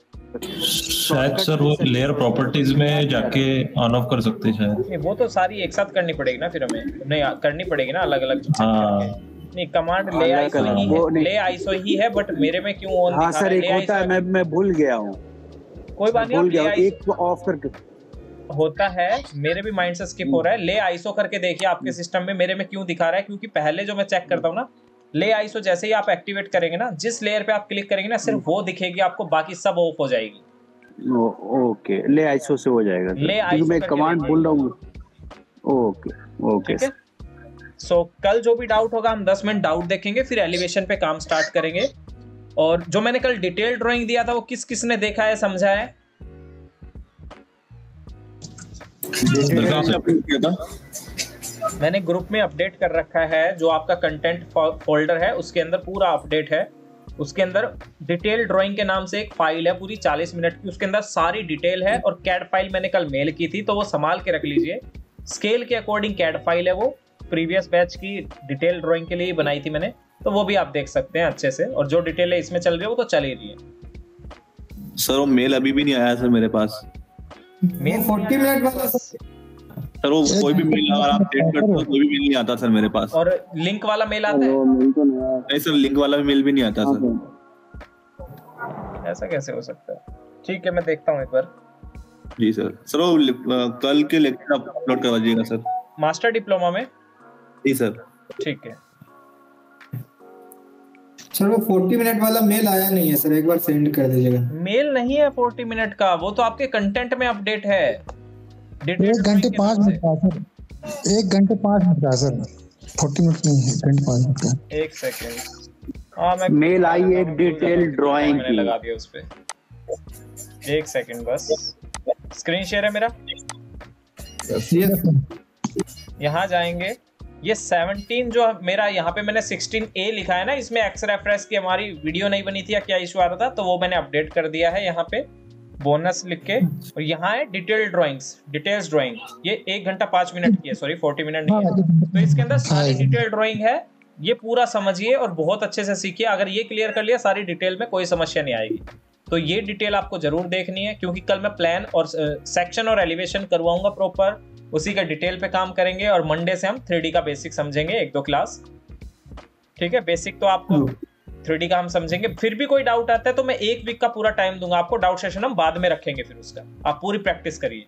Speaker 8: शायद सर वो लेयर प्रॉपर्टीज़ में जाके ऑन ऑफ़ कर सकते हैं
Speaker 2: वो तो सारी एक साथ करनी पड़ेगी ना फिर हमें। नहीं करनी पड़ेगी ना अलग अलग
Speaker 8: हाँ।
Speaker 2: नहीं कमांड ले आईसो ही है। ले आईसो ही है बट मेरे में क्यों ऑन
Speaker 4: हाँ सर
Speaker 2: है?
Speaker 4: एक होता है मैं मैं भूल गया हूँ।
Speaker 2: कोई बात नहीं
Speaker 4: भूल
Speaker 2: आप
Speaker 4: गया हूँ एक ऑफ़ करके।
Speaker 2: होता है मेरे भी माइंड से स्किप हो रहा है। ले आईसो करके देखिए आपके सिस्टम में मेरे में क्यों दिखा रहा है? क्योंकि पहले जो मैं चेक करता हूँ ना ले आईसो जैसे ही आप एक्टिवेट करेंगे ना जिस लेयर पे आप क्लिक करेंगे ना सिर्फ़ वो दिखेगी आपको बाकी सब ऑफ़ हो जाएगी।
Speaker 4: ओ, ओके ले आईसो से हो जाएगा
Speaker 2: ले ISO
Speaker 4: मैं कमांड। भूल रहा हूँ। ओके ओके
Speaker 2: सो कल जो भी डाउट होगा, हम 10 मिनट डाउट देखेंगे, फिर एलिवेशन पे काम स्टार्ट करेंगे। और जो मैंने कल डिटेल ड्राइंग दिया था, वो किस किस ने देखा है, समझा है? मैंने ग्रुप में अपडेट कर रखा है, जो आपका कंटेंट फोल्डर है, उसके अंदर पूरा अपडेट है। उसके अंदर डिटेल ड्राइंग के नाम से एक फ़ाइल है, पूरी 40 मिनट की। उसके अंदर सारी डिटेल है, और कैड फ़ाइल मैंने कल मेल की थी तो वो संभाल के रख लीजिए। स्केल के अकॉर्डिंग कैड फ़ाइल है वो। प्रीवियस बैच की डिटेल ड्राइंग के लिए ही बनाई थी मैंने तो वो भी आप देख सकते हैं अच्छे से। और जो डिटेल है इसमें चल रही है वो तो चल ही रही है।
Speaker 14: सर वो मेल अभी भी नहीं आया सर मेरे पास।
Speaker 2: मेल
Speaker 12: फोर्टी मिनट वाला
Speaker 14: सर। वो कोई भी मेल अगर आप सेट करते हो कोई भी मेल नहीं आता सर मेरे पास।
Speaker 2: और लिंक वाला मेल आता है?
Speaker 14: नहीं सर लिंक वाला भी मेल भी नहीं आता सर।
Speaker 2: ऐसा कैसे हो सकता है? ठीक है मैं देखता हूँ एक बार।
Speaker 14: जी सर। सर वो कल के लेक्चर अपलोड करवा दीजिएगा सर।
Speaker 2: मास्टर डिप्लोमा में?
Speaker 14: जी सर।
Speaker 2: ठीक है।
Speaker 12: सर वो फोर्टी मिनट वाला मेल आया नहीं है सर। एक बार सेंड कर दीजिएगा।
Speaker 2: मेल नहीं है 40 मिनट का वो तो आपके कंटेंट में अपडेट है।
Speaker 3: एक घंटे पाँच मिनट का सर। एक घंटे पाँच मिनट का सर। फोर्टी मिनट नहीं है एक घंटे पाँच मिनट का।
Speaker 2: एक सेकंड। हाँ मैं
Speaker 4: मेल आई एक डिटेल ड्राइंग की
Speaker 2: लगा दिया उस पे एक सेकंड बस। स्क्रीन शेयर है मेरा? यहाँ जाएँगे। ये 17 जो मेरा यहाँ पे मैंने 16A लिखा है ना इसमें एक्स रेफरेंस की हमारी वीडियो नहीं बनी थी या क्या इशू आ रहा था तो वो मैंने अपडेट कर दिया है यहाँ पे बोनस लिख के। और यहाँ है डिटेल ड्राइंग्स डिटेल्स ड्राइंग ये एक घंटा पाँच मिनट की है सॉरी फोर्टी मिनट नहीं है तो इसके अंदर सारी डिटेल ड्राइंग है ये पूरा समझिए और बहुत अच्छे से सीखिए। अगर ये क्लियर कर लिया सारी डिटेल में कोई समस्या नहीं आएगी। तो ये डिटेल आपको ज़रूर देखनी है क्योंकि कल मैं प्लान और सेक्शन और एलिवेशन करवाऊँगा प्रॉपर उसी का डिटेल पे काम करेंगे और मंडे से हम थ्री का बेसिक समझेंगे एक दो क्लास ठीक है? बेसिक तो आपको थ्री का हम समझेंगे। फिर भी कोई डाउट आता है तो मैं एक वीक का पूरा टाइम दूँगा। आपको डाउट सेशन हम बाद में रखेंगे फिर उसका। आप पूरी प्रैक्टिस करिए।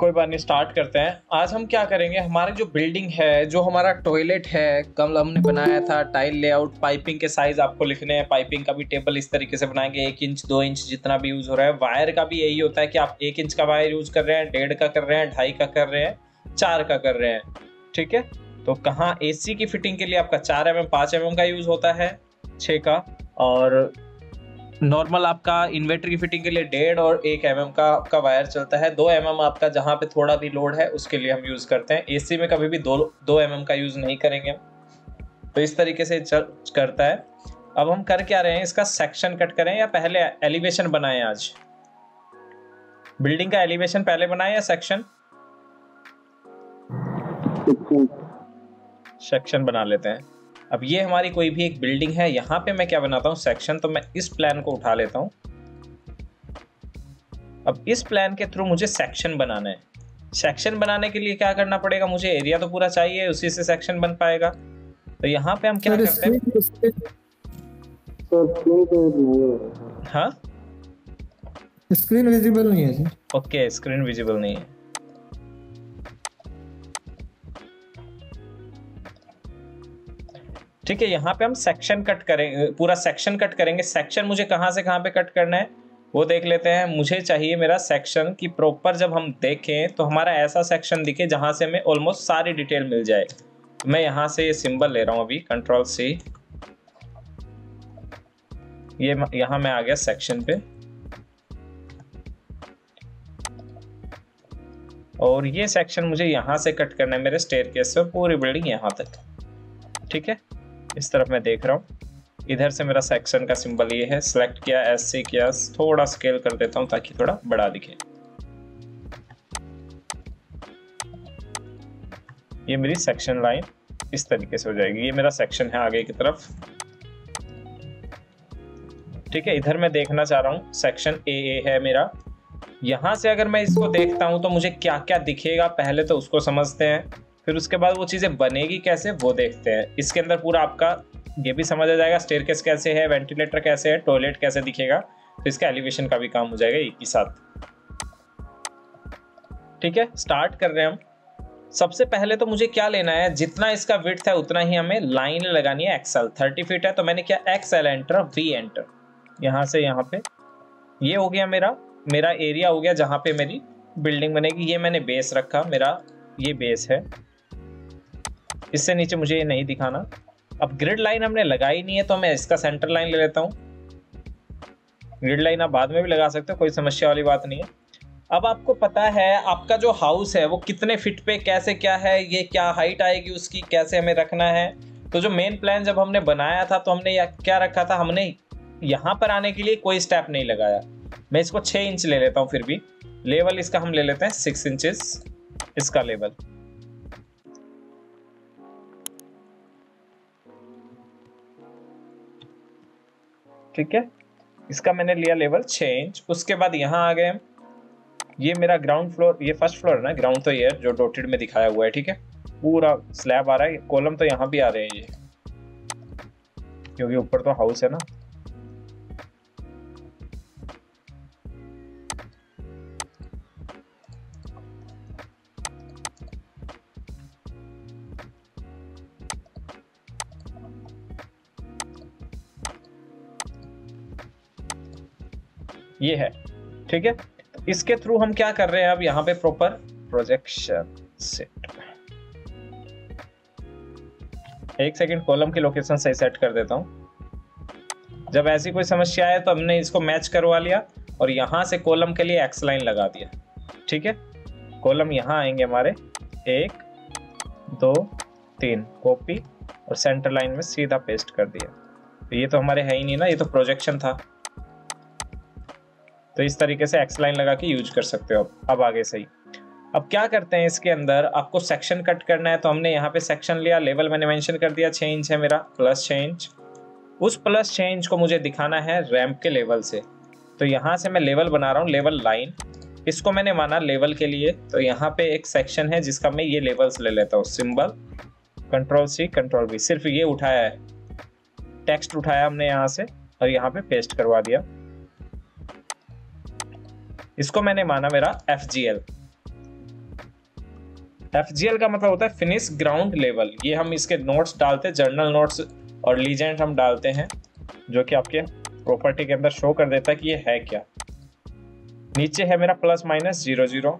Speaker 2: कोई बात नहीं स्टार्ट करते हैं। आज हम क्या करेंगे? हमारी जो बिल्डिंग है, जो हमारा टॉयलेट है, कल हमने बनाया था टाइल लेआउट पाइपिंग के साइज़ आपको लिखने हैं। पाइपिंग का भी टेबल इस तरीके से बनाएँगे, एक इंच दो इंच जितना भी यूज़ हो रहा है। वायर का भी यही होता है कि आप एक इंच का वायर यूज़ कर रहे हैं, डेढ़ का कर रहे हैं, ढाई का कर रहे हैं, चार का कर रहे हैं। ठीक है? तो कहाँ ए की फिटिंग के लिए आपका चार एम एम पाँच एम एम का यूज़ होता है छः का। और नॉर्मल आपका इन्वर्टर की फिटिंग के लिए डेढ़ और एक एम mm का आपका वायर चलता है। दो एम mm आपका जहाँ पे थोड़ा भी लोड है उसके लिए हम यूज़ करते हैं। एसी में कभी भी दो दो एम mm का यूज़ नहीं करेंगे तो इस तरीके से चल करता है। अब हम कर क्या रहे हैं इसका सेक्शन कट करें या पहले एलिवेशन बनाएँ आज? बिल्डिंग का एलिवेशन पहले बनाए या सेक्शन सेक्शन बना लेते हैं। अब ये हमारी कोई भी एक बिल्डिंग है यहाँ पे मैं क्या बनाता हूँ? सेक्शन तो मैं इस प्लान को उठा लेता हूँ। अब इस प्लान के थ्रू मुझे सेक्शन बनाना है। सेक्शन बनाने के लिए क्या करना पड़ेगा? मुझे एरिया तो पूरा चाहिए उसी से सेक्शन बन पाएगा। तो यहाँ पे हम क्या करते हैं? हाँ।
Speaker 12: स्क्रीन विजिबल नहीं है
Speaker 2: ओके स्क्रीन विजिबल नहीं है। ठीक है, यहाँ पे हम सेक्शन कट करेंगे पूरा सेक्शन कट करेंगे। सेक्शन मुझे कहाँ से कहाँ पे कट करना है? वो देख लेते हैं। मुझे चाहिए मेरा सेक्शन की प्रॉपर जब हम देखें तो हमारा ऐसा सेक्शन दिखे जहाँ से हमें ऑलमोस्ट सारी डिटेल मिल जाए। मैं यहाँ से ये सिंबल ले रहा हूँ अभी कंट्रोल सी ये यहाँ मैं आ गया सेक्शन पे। और ये सेक्शन मुझे यहाँ से कट करना है, मेरे स्टेयर केस से पूरी बिल्डिंग यहाँ तक। ठीक है? इस तरफ़ मैं देख रहा हूँ। इधर से मेरा सेक्शन का सिंबल ये है। सिलेक्ट किया एस सी किया। थोड़ा स्केल कर देता हूँ ताकि थोड़ा बड़ा दिखे। ये मेरी सेक्शन लाइन इस तरीके से हो जाएगी। ये मेरा सेक्शन है आगे की तरफ़। ठीक है, इधर मैं देखना चाह रहा हूँ। सेक्शन ए ए है मेरा। यहाँ से अगर मैं इसको देखता हूँ तो मुझे क्या क्या दिखेगा? पहले तो उसको समझते हैं। फिर उसके बाद वो चीज़ें बनेगी कैसे, वो देखते हैं। इसके अंदर पूरा आपका, ये भी समझ आ जाएगा स्टेयर कैसे है वेंटिलेटर कैसे है टॉयलेट कैसे दिखेगा तो इसका एलिवेशन का भी काम हो जाएगा एक ही साथ। ठीक है स्टार्ट कर रहे हैं हम। सबसे पहले तो मुझे क्या लेना है, जितना इसका विथ है, उतना ही हमें लाइन लगानी है एक्सएल थर्टी फीट है तो मैंने क्या एक्सएल एंटर वी एंटर यहाँ से यहाँ पे। ये हो गया मेरा मेरा एरिया हो गया जहाँ पे मेरी बिल्डिंग बनेगी। ये मैंने बेस रखा, मेरा, ये बेस है। इससे नीचे मुझे ये नहीं दिखाना। अब ग्रिड लाइन हमने लगाई नहीं है तो मैं इसका सेंटर लाइन ले लेता हूँ। ग्रिड लाइन आप बाद में भी लगा सकते हो, कोई समस्या वाली बात नहीं है। अब आपको पता है, आपका जो हाउस है, वो कितने फिट पे, कैसे क्या है, ये क्या हाइट आएगी उसकी, कैसे हमें रखना है? तो जो मेन प्लान जब हमने बनाया था तो हमने क्या रखा था? हमने यहाँ पर आने के लिए कोई स्टेप नहीं लगाया। मैं इसको छः इंच ले लेता हूँ फिर भी। लेवल इसका हम ले लेते हैं सिक्स इंचेस इसका लेवल ठीक है? इसका मैंने लिया लेवल इंच उसके बाद यहाँ आ गए हम। ये मेरा ग्राउंड फ्लोर ये फ़र्स्ट फ्लोर है ना? ग्राउंड तो ये है, जो डोटेड में दिखाया हुआ है, ठीक है? पूरा स्लैब आ रहा है कॉलम तो यहाँ भी आ रहे हैं ये। क्योंकि ऊपर तो हाउस है ना? ये है, ठीक है? इसके थ्रू हम क्या कर रहे हैं अब? यहाँ पे प्रॉपर प्रोजेक्शन सेट एक सेकंड कॉलम की लोकेशन सही सेट कर देता हूँ। जब ऐसी कोई समस्या आए तो हमने इसको मैच करवा लिया और यहाँ से कॉलम के लिए एक्स लाइन लगा दिया, ठीक है? कॉलम यहाँ आएँगे हमारे। एक, दो, तीन कॉपी और सेंटर लाइन में सीधा पेस्ट कर दिया। तो ये तो हमारे है ही नहीं ना, ये तो प्रोजेक्शन था। तो इस तरीके से एक्स लाइन लगा के यूज़ कर सकते हो अब आगे सही अब क्या करते हैं इसके अंदर? आपको सेक्शन कट करना है तो हमने यहाँ पे सेक्शन लिया लेवल मैंने मेंशन कर दिया छः इंच है मेरा प्लस छः इंच उस प्लस छः इंच को मुझे दिखाना है रैम्प के लेवल से। तो यहाँ से मैं लेवल बना रहा हूँ लेवल लाइन इसको मैंने माना लेवल के लिए तो यहाँ पे एक सेक्शन है जिसका मैं ये लेवल्स ले लेता हूँ symbol control C control B सिर्फ़ ये उठाया है। टेक्स्ट उठाया हमने यहाँ से, और यहाँ पे पेस्ट करवा दिया। इसको मैंने माना मेरा एफ़ जी एल एफ़ का मतलब होता है फिनिश ग्राउंड लेवल ये हम इसके नोट्स डालते हैं जर्नल नोट्स और लीजेंड हम डालते हैं, जो कि आपके प्रॉपर्टी के अंदर शो कर देता है कि ये है क्या। नीचे है मेरा प्लस माइनस ज़ीरो ज़ीरो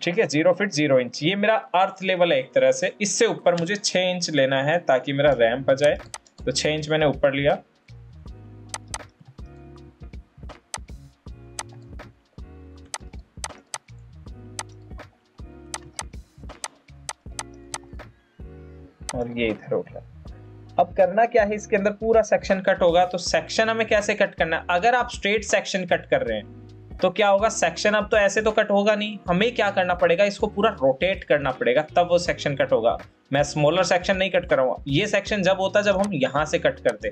Speaker 2: ठीक है ज़ीरो फिट ज़ीरो इंच ये मेरा अर्थ लेवल है एक तरह से। इससे ऊपर मुझे छह इंच लेना है ताकि मेरा रैम आ जाए। तो छह इंच मैंने ऊपर लिया। और ये इधर हो। गया अब करना क्या है, इसके अंदर पूरा सेक्शन कट होगा तो सेक्शन हमें कैसे कट करना है? अगर आप स्ट्रेट सेक्शन कट कर रहे हैं तो क्या होगा? सेक्शन अब तो ऐसे तो कट होगा नहीं। हमें क्या करना पड़ेगा? इसको पूरा रोटेट करना पड़ेगा, तब वो सेक्शन कट होगा। मैं स्मॉलर सेक्शन नहीं कट कराऊँगा। ये सेक्शन जब होता जब हम यहाँ से कट करते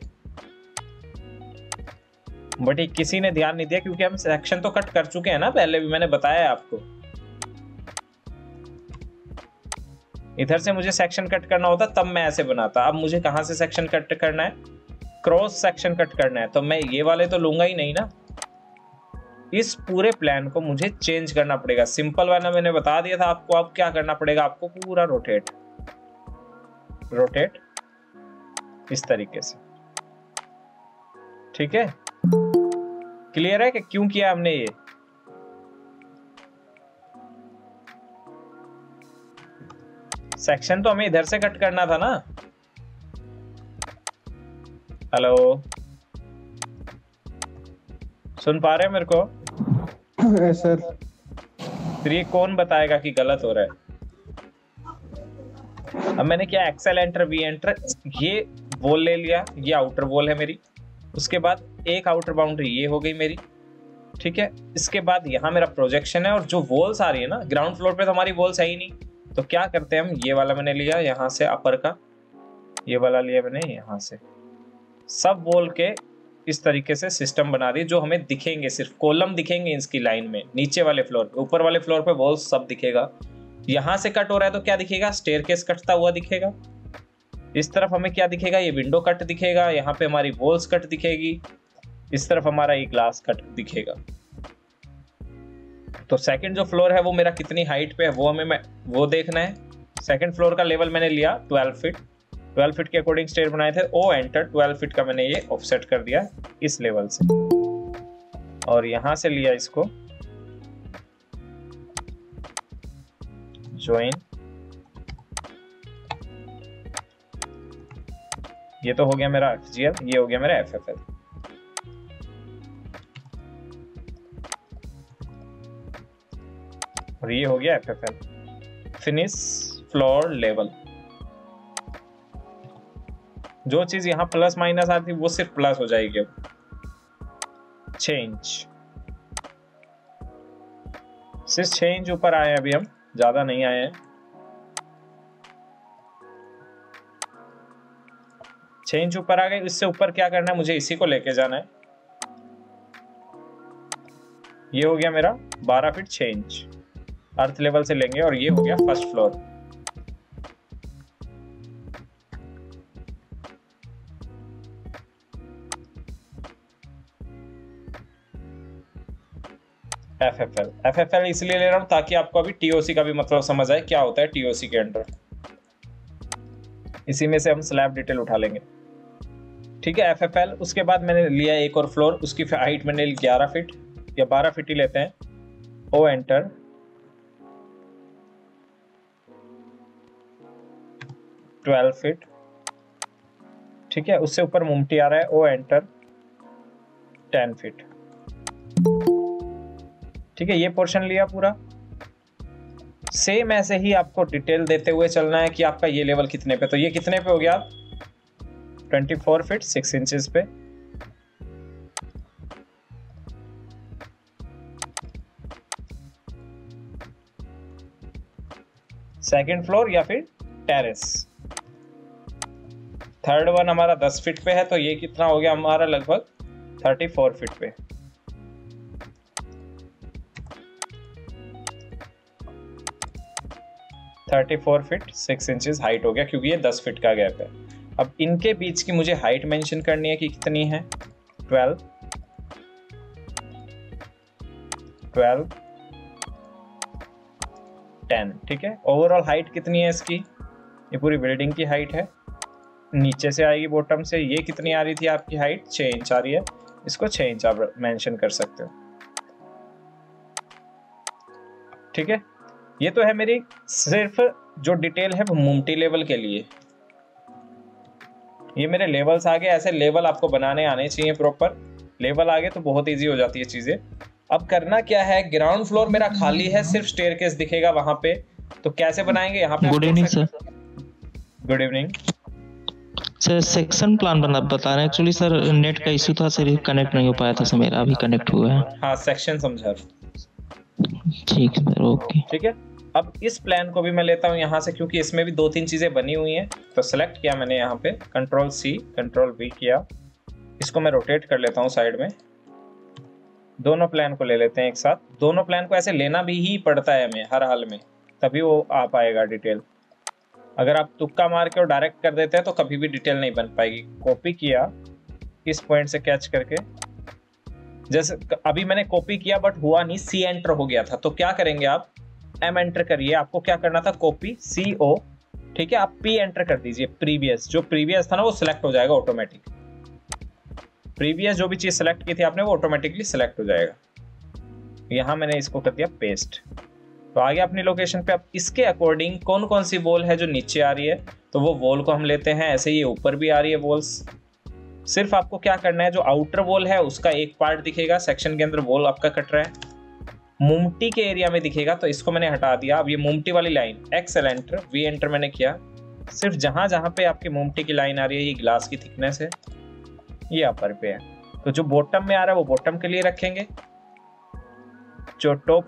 Speaker 2: बट ये किसी ने ध्यान नहीं दिया, क्योंकि हम सेक्शन तो कट कर चुके हैं ना, पहले भी मैंने बताया आपको। इधर से मुझे सेक्शन कट करना होता, तब मैं ऐसे बनाता। अब मुझे कहाँ से सेक्शन कट करना है? क्रॉस सेक्शन कट करना है। तो मैं ये वाले तो लूँगा ही नहीं ना। इस पूरे प्लान को मुझे चेंज करना पड़ेगा। सिंपल वाला मैंने बता दिया था आपको। अब क्या करना पड़ेगा? आपको पूरा रोटेट रोटेट इस तरीके से। ठीक है? क्लियर है कि क्यों किया हमने ये? सेक्शन तो हमें इधर से कट करना था ना? हेलो सुन पा रहे हैं मेरे को?
Speaker 15: सर
Speaker 2: फिर ये कौन बताएगा कि गलत हो रहा है? अब मैंने क्या एक्सेल एंटर वी एंटर ये वॉल ले लिया ये आउटर वॉल है मेरी। उसके बाद एक आउटर बाउंड्री ये हो गई मेरी। ठीक है? इसके बाद यहाँ मेरा प्रोजेक्शन है और जो वॉल्स आ रही है ना ग्राउंड फ्लोर पे तो हमारी वॉल्स है ही नहीं। तो क्या करते हैं हम? ये वाला मैंने लिया, यहाँ से अपर का। ये वाला लिया मैंने, यहाँ से। सब वॉल के इस तरीके से सिस्टम बना दी, जो हमें दिखेंगे सिर्फ़। कॉलम दिखेंगे इसकी लाइन में, नीचे वाले फ्लोर पे, ऊपर वाले फ्लोर पे वॉल्स सब दिखेगा। यहाँ से कट हो रहा है तो क्या दिखेगा? स्टेयर केस कटता हुआ दिखेगा। इस तरफ़ हमें क्या दिखेगा? ये विंडो कट दिखेगा, यहाँ पे हमारी वॉल्स कट दिखेगी। इस तरफ़ हमारा ये ग्लास कट दिखेगा। तो सेकंड जो फ्लोर है वो मेरा कितनी हाइट पे है, वो हमें वो देखना है। सेकंड फ्लोर का लेवल मैंने लिया 12 फीट 12 फीट के अकॉर्डिंग स्टेयर बनाए थे। ओ एंटर 12 फीट का मैंने ये ऑफसेट कर दिया इस लेवल से। और यहाँ से लिया इसको। ज्वाइन ये तो हो गया मेरा एफ़ ये हो गया मेरा एफ़ और ये हो गया एफ़ फिनिश फ्लोर लेवल जो चीज़ यहाँ प्लस माइनस आती वो सिर्फ़ प्लस हो जाएगी अब. चेंज सिर्फ़ छह इंच ऊपर आए अभी हम, ज़्यादा नहीं आए हैं. छह इंच ऊपर आ गए इससे ऊपर क्या करना है, मुझे इसी को लेके जाना है. ये हो गया मेरा 12 फीट छह इंच अर्थ लेवल से लेंगे और ये हो गया first floor F F L F F L इसलिए ले रहा हूँ ताकि आपको अभी टीओसी का भी मतलब समझ आए क्या होता है टीओसी के अंडर इसी में से हम स्लैब डिटेल उठा लेंगे। ठीक है एफ़ एफ़ एल उसके बाद मैंने लिया एक और फ्लोर उसकी हाइट मैंने ग्यारह फीट या बारह फीट ही लेते हैं। O enter twelve feet. ठीक है, उससे ऊपर मुमटी आ रहा है, ओ एंटर टेन फीट। ठीक है, ये पोर्शन लिया पूरा। सेम ऐसे ही आपको डिटेल देते हुए चलना है कि आपका ये लेवल कितने पे। तो ये कितने पे हो गया? आप 24 फीट 6 इंचेस पे। सेकंड फ्लोर या फिर टेरेस। थर्ड वन हमारा 10 फीट पे है तो ये कितना हो गया हमारा लगभग 34 फीट पे। Thirty four feet six inches height हो गया, क्योंकि ये दस फिट का गैप है। अब इनके बीच की मुझे हाइट मेंशन करनी है कि कितनी है? ट्वेल्व ट्वेल्व टेन ठीक है? ओवरऑल हाइट कितनी है इसकी? ये पूरी बिल्डिंग की हाइट है। नीचे से आएगी बॉटम से। ये कितनी आ रही थी आपकी हाइट छः इंच आ रही है। इसको छः इंच आप मेंशन कर सकते हो। ठीक है? ये तो है मेरी सिर्फ़ जो डिटेल है वो मुमटी लेवल के लिए। ये मेरे लेवल्स आ गए। ऐसे लेवल आपको बनाने आने चाहिए प्रॉपर लेवल आ गए तो बहुत इजी हो जाती है चीज़ें। अब करना क्या है? ग्राउंड फ्लोर मेरा खाली है। सिर्फ़ स्टेयर दिखेगा वहाँ पे। तो कैसे बनाएँगे? यहाँ पे
Speaker 10: good evening sir
Speaker 2: good evening
Speaker 10: sir section plan बना बता रहे हैं। एक्चुअली सर नेट का इशू था सर कनेक्ट नहीं हो पाया था सर मेरा अभी कनेक्ट हुआ है।
Speaker 2: हाँ सेक्शन समझा।
Speaker 10: ठीक है सर ओके
Speaker 2: ठीक है? अब इस प्लान को भी मैं लेता हूँ यहाँ से क्योंकि इसमें भी दो तीन चीज़ें बनी हुई हैं। तो सेलेक्ट किया मैंने यहाँ पे कंट्रोल सी कंट्रोल वी किया। इसको मैं रोटेट कर लेता हूँ साइड में। दोनों प्लान को ले लेते हैं एक साथ। दोनों प्लान को ऐसे लेना भी ही पड़ता है हमें हर हाल में। तभी वो आ पाएगा डिटेल अगर आप तुक्का मार के और डायरेक्ट कर देते हैं तो कभी भी डिटेल नहीं बन पाएगी। कॉपी किया, इस पॉइंट से कैच करके। जैसे अभी मैंने कॉपी किया बट हुआ नहीं सी एंटर हो गया था। तो क्या करेंगे आप? एम एंटर करिए। आपको क्या करना था? कॉपी सी ओ ठीक है? आप पी एंटर कर दीजिए प्रीवियस जो प्रीवियस था ना, वो सिलेक्ट हो जाएगा ऑटोमेटिक प्रीवियस जो भी चीज़ सेलेक्ट की थी आपने, वो ऑटोमेटिकली सिलेक्ट हो जाएगा। यहाँ मैंने इसको कर दिया पेस्ट तो आगे अपनी लोकेशन पे अब इसके अकॉर्डिंग कौन कौन सी वॉल है जो नीचे आ रही है तो वो वॉल को हम लेते हैं। ऐसे ही ऊपर भी आ रही है वॉल्स सिर्फ़ आपको क्या करना है, जो आउटर वॉल है, उसका एक पार्ट दिखेगा। सेक्शन के अंदर वॉल आपका कट रहा है। मुमटी के एरिया में दिखेगा तो इसको मैंने हटा दिया। अब ये मुमटी वाली line X L enter V enter मैंने किया। सिर्फ़ जहाँ जहाँ पे आपकी मुमटी की लाइन आ रही है, ये ग्लास की थिकनेस है। ये अपर पे है। तो जो बॉटम में आ रहा है, वो बॉटम के लिए रखेंगे। जो टॉप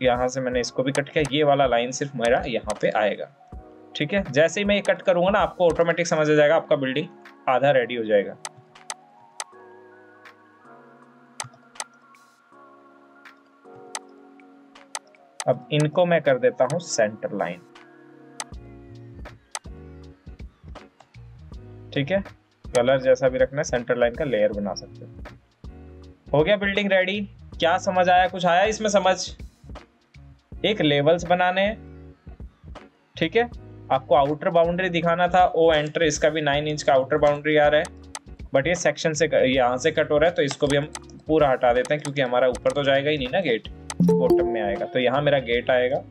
Speaker 2: यहाँ से मैंने इसको भी कट किया। ये वाला लाइन सिर्फ़ मेरा यहाँ पे आएगा। ठीक है? जैसे ही मैं ये कट करूँगा ना, आपको ऑटोमेटिक समझ आ जाएगा, आपका बिल्डिंग आधा रेडी हो जाएगा। अब इनको मैं कर देता हूँ सेंटर लाइन ठीक है? कलर जैसा भी रखना है सेंटर लाइन का लेयर बना सकते हो। हो गया बिल्डिंग रेडी क्या समझ आया? कुछ आया इसमें समझ? एक लेवल्स बनाने हैं। ठीक है? आपको आउटर बाउंड्री दिखाना था ओ एंटर इसका भी नाइन इंच का आउटर बाउंड्री आ रहा है। बट ये सेक्शन से, यहाँ से कट हो रहा है तो इसको भी हम पूरा हटा देते हैं, क्योंकि हमारा ऊपर तो जाएगा ही नहीं ना गेट बॉटम में आएगा। तो यहाँ मेरा गेट आएगा।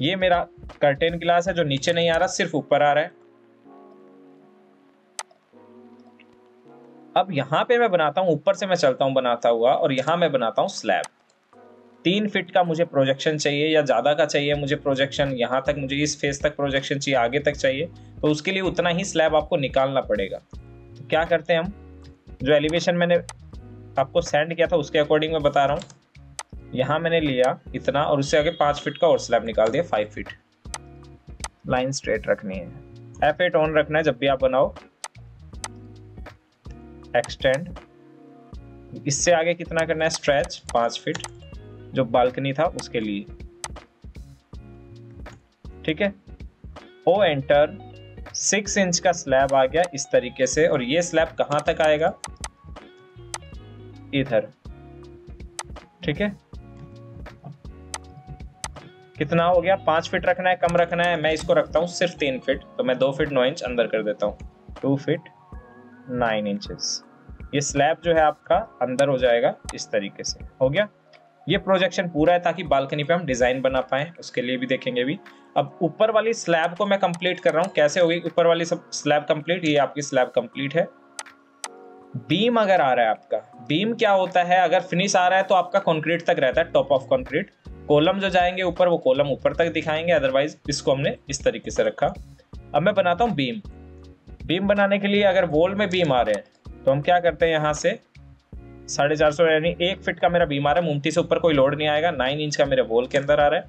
Speaker 2: ये मेरा कर्टेन ग्लास है, जो नीचे नहीं आ रहा, सिर्फ़ ऊपर आ रहा है। अब यहाँ पे मैं बनाता हूँ, ऊपर से मैं चलता हूँ बनाता हुआ, और यहाँ मैं बनाता हूँ स्लैब तीन फिट का मुझे प्रोजेक्शन चाहिए या ज़्यादा का चाहिए मुझे प्रोजेक्शन यहाँ तक मुझे इस फेस तक प्रोजेक्शन चाहिए, आगे तक चाहिए। तो उसके लिए उतना ही स्लैब आपको निकालना पड़ेगा। तो क्या करते हैं हम? जो एलिवेशन मैंने आपको सेंड किया था, उसके अकॉर्डिंग मैं बता रहा हूँ। यहाँ मैंने लिया इतना और उससे आगे पाँच फिट का और स्लैब निकाल दिया फाइव फिट लाइन स्ट्रेट रखनी है। एफ़ एट ऑन रखना है जब भी आप बनाओ। एक्सटेंड इससे आगे कितना करना है? स्ट्रेच पाँच फिट जो बालकनी था उसके लिए। ठीक है? ओ एंटर सिक्स इंच का स्लैब आ गया इस तरीके से, और ये स्लैब कहाँ तक आएगा? इधर। ठीक है? कितना हो गया? पाँच फीट रखना है, कम रखना है। मैं इसको रखता हूँ सिर्फ़ तीन फीट तो मैं दो फीट नौ इंच अंदर कर देता हूँ। टू फीट नाइन इंचेस ये स्लैब जो है आपका अंदर हो जाएगा इस तरीके से। हो गया? ये प्रोजेक्शन पूरा है ताकि बालकनी पे हम डिज़ाइन बना पाए, उसके लिए भी देखेंगे भी अब ऊपर वाली स्लैब को मैं कंप्लीट कर रहा हूँ। कैसे होगी? ऊपर वाली सब स्लैब कंप्लीट ये आपकी स्लैब कंप्लीट है। बीम अगर आ रहा है आपका बीम क्या होता है? अगर फिनिश आ रहा है तो आपका कंक्रीट तक रहता है टॉप ऑफ़ कंक्रीट कॉलम जो जाएँगे ऊपर, वो कॉलम ऊपर तक दिखाएँगे अदरवाइज़ इसको हमने इस तरीके से रखा। अब मैं बनाता हूँ बीम बीम बनाने के लिए अगर वॉल में बीम आ रहे हैं तो हम क्या करते हैं यहाँ से? साढ़े चार सौ यानी एक फिट का मेरा बीम आ रहा है मुमटी से ऊपर कोई लोड नहीं आएगा नाइन इंच का मेरे वॉल के अंदर आ रहा है।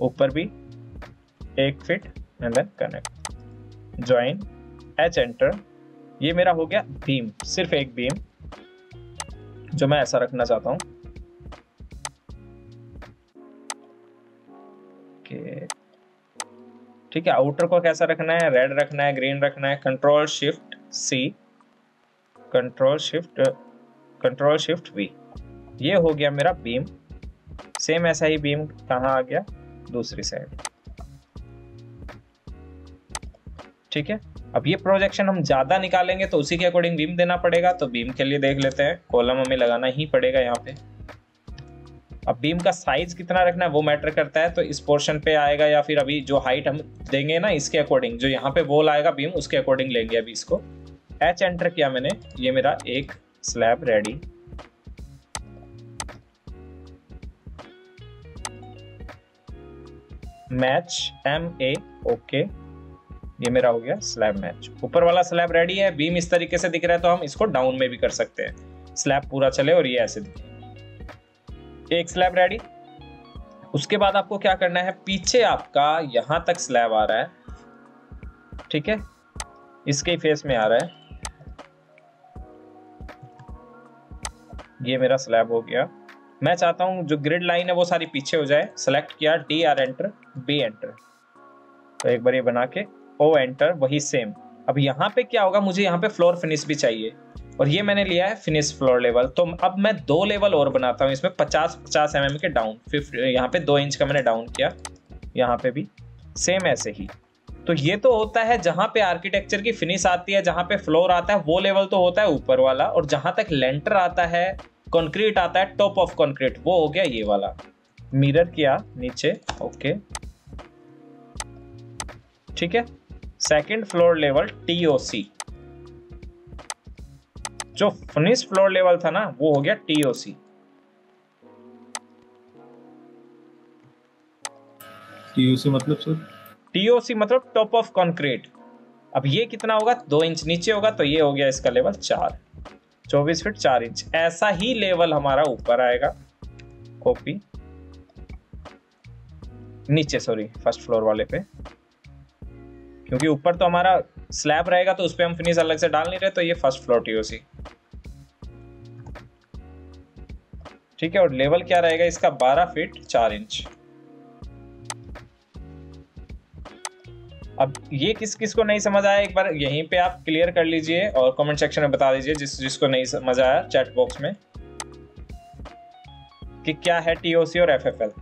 Speaker 2: ऊपर भी एक feet and then connect join H enter ये मेरा हो गया बीम सिर्फ़ एक बीम जो मैं ऐसा रखना चाहता हूँ। ठीक है आउटर को कैसा रखना है? रेड रखना है ग्रीन रखना है control shift C control shift control shift V ये हो गया मेरा बीम सेम ऐसा ही बीम कहाँ आ गया? दूसरी साइड ठीक है? अब ये प्रोजेक्शन हम ज़्यादा निकालेंगे तो उसी के अकॉर्डिंग बीम देना पड़ेगा तो बीम के लिए देख लेते हैं। कॉलम हमें लगाना ही पड़ेगा यहाँ पे। अब बीम का साइज़ कितना रखना है, वो मैटर करता है तो इस पोर्शन पे आएगा या फिर अभी जो हाइट हम देंगे ना, इसके अकॉर्डिंग जो यहाँ पे वॉल आएगा बीम उसके अकॉर्डिंग लेंगे अभी इसको। एच एंटर किया मैंने, ये मेरा एक slab ready match M A okay ये मेरा हो गया स्लैब मैच ऊपर वाला स्लैब रेडी है बीम इस तरीके से दिख रहा है तो हम इसको डाउन में भी कर सकते हैं. स्लैब पूरा चले और ये ऐसे दिखे एक स्लैब रेडी उसके बाद आपको क्या करना है, पीछे आपका यहाँ तक स्लैब आ रहा है. ठीक है? इसके फेस में आ रहा है. ये मेरा स्लैब हो गया। मैं चाहता हूँ जो ग्रिड लाइन है वो सारी पीछे हो जाए। सेलेक्ट किया D R enter B enter तो एक बार ये बना के ओ एंटर वही सेम अब यहाँ पे क्या होगा? मुझे यहाँ पे फ्लोर फिनिश भी चाहिए। और ये मैंने लिया है फिनिश फ्लोर लेवल तो अब मैं दो लेवल और बनाता हूँ। इसमें 50 50 एम के डाउन फिफ्ट यहाँ पे दो इंच का मैंने डाउन किया। यहाँ पे भी सेम ऐसे ही। तो ये तो होता है जहाँ पे आर्किटेक्चर की फिनिश आती है, जहाँ पे फ्लोर आता है, वो लेवल तो होता है ऊपर वाला और जहाँ तक लेंटर आता है कंक्रीट आता है टॉप ऑफ़ कंक्रीट वो हो गया ये वाला। मिरर किया नीचे ओके ठीक है? सेकंड फ्लोर लेवल टीओसी जो फिनिश फ्लोर लेवल था ना, वो हो गया टीओसी
Speaker 8: टीयूसी मतलब सर
Speaker 2: टीओसी मतलब टॉप ऑफ़ कंक्रीट अब ये कितना होगा? दो इंच नीचे होगा तो ये हो गया इसका लेवल चार। चौबीस फीट चार इंच ऐसा ही लेवल हमारा ऊपर आएगा। कॉपी नीचे सॉरी फ़र्स्ट फ्लोर वाले पे। क्योंकि ऊपर तो हमारा स्लैब रहेगा तो उस पर हम फिनिश अलग से डाल नहीं रहे तो ये फ़र्स्ट फ्लोर टीओसी ठीक है, और लेवल क्या रहेगा? इसका 12 फीट 4 इंच अब ये किस किस को नहीं समझ आया? एक बार यहीं पे आप क्लियर कर लीजिए और कमेंट सेक्शन में बता दीजिए जिस, जिसको नहीं समझ आया चैट बॉक्स में कि क्या है टीओसी और एफएफएल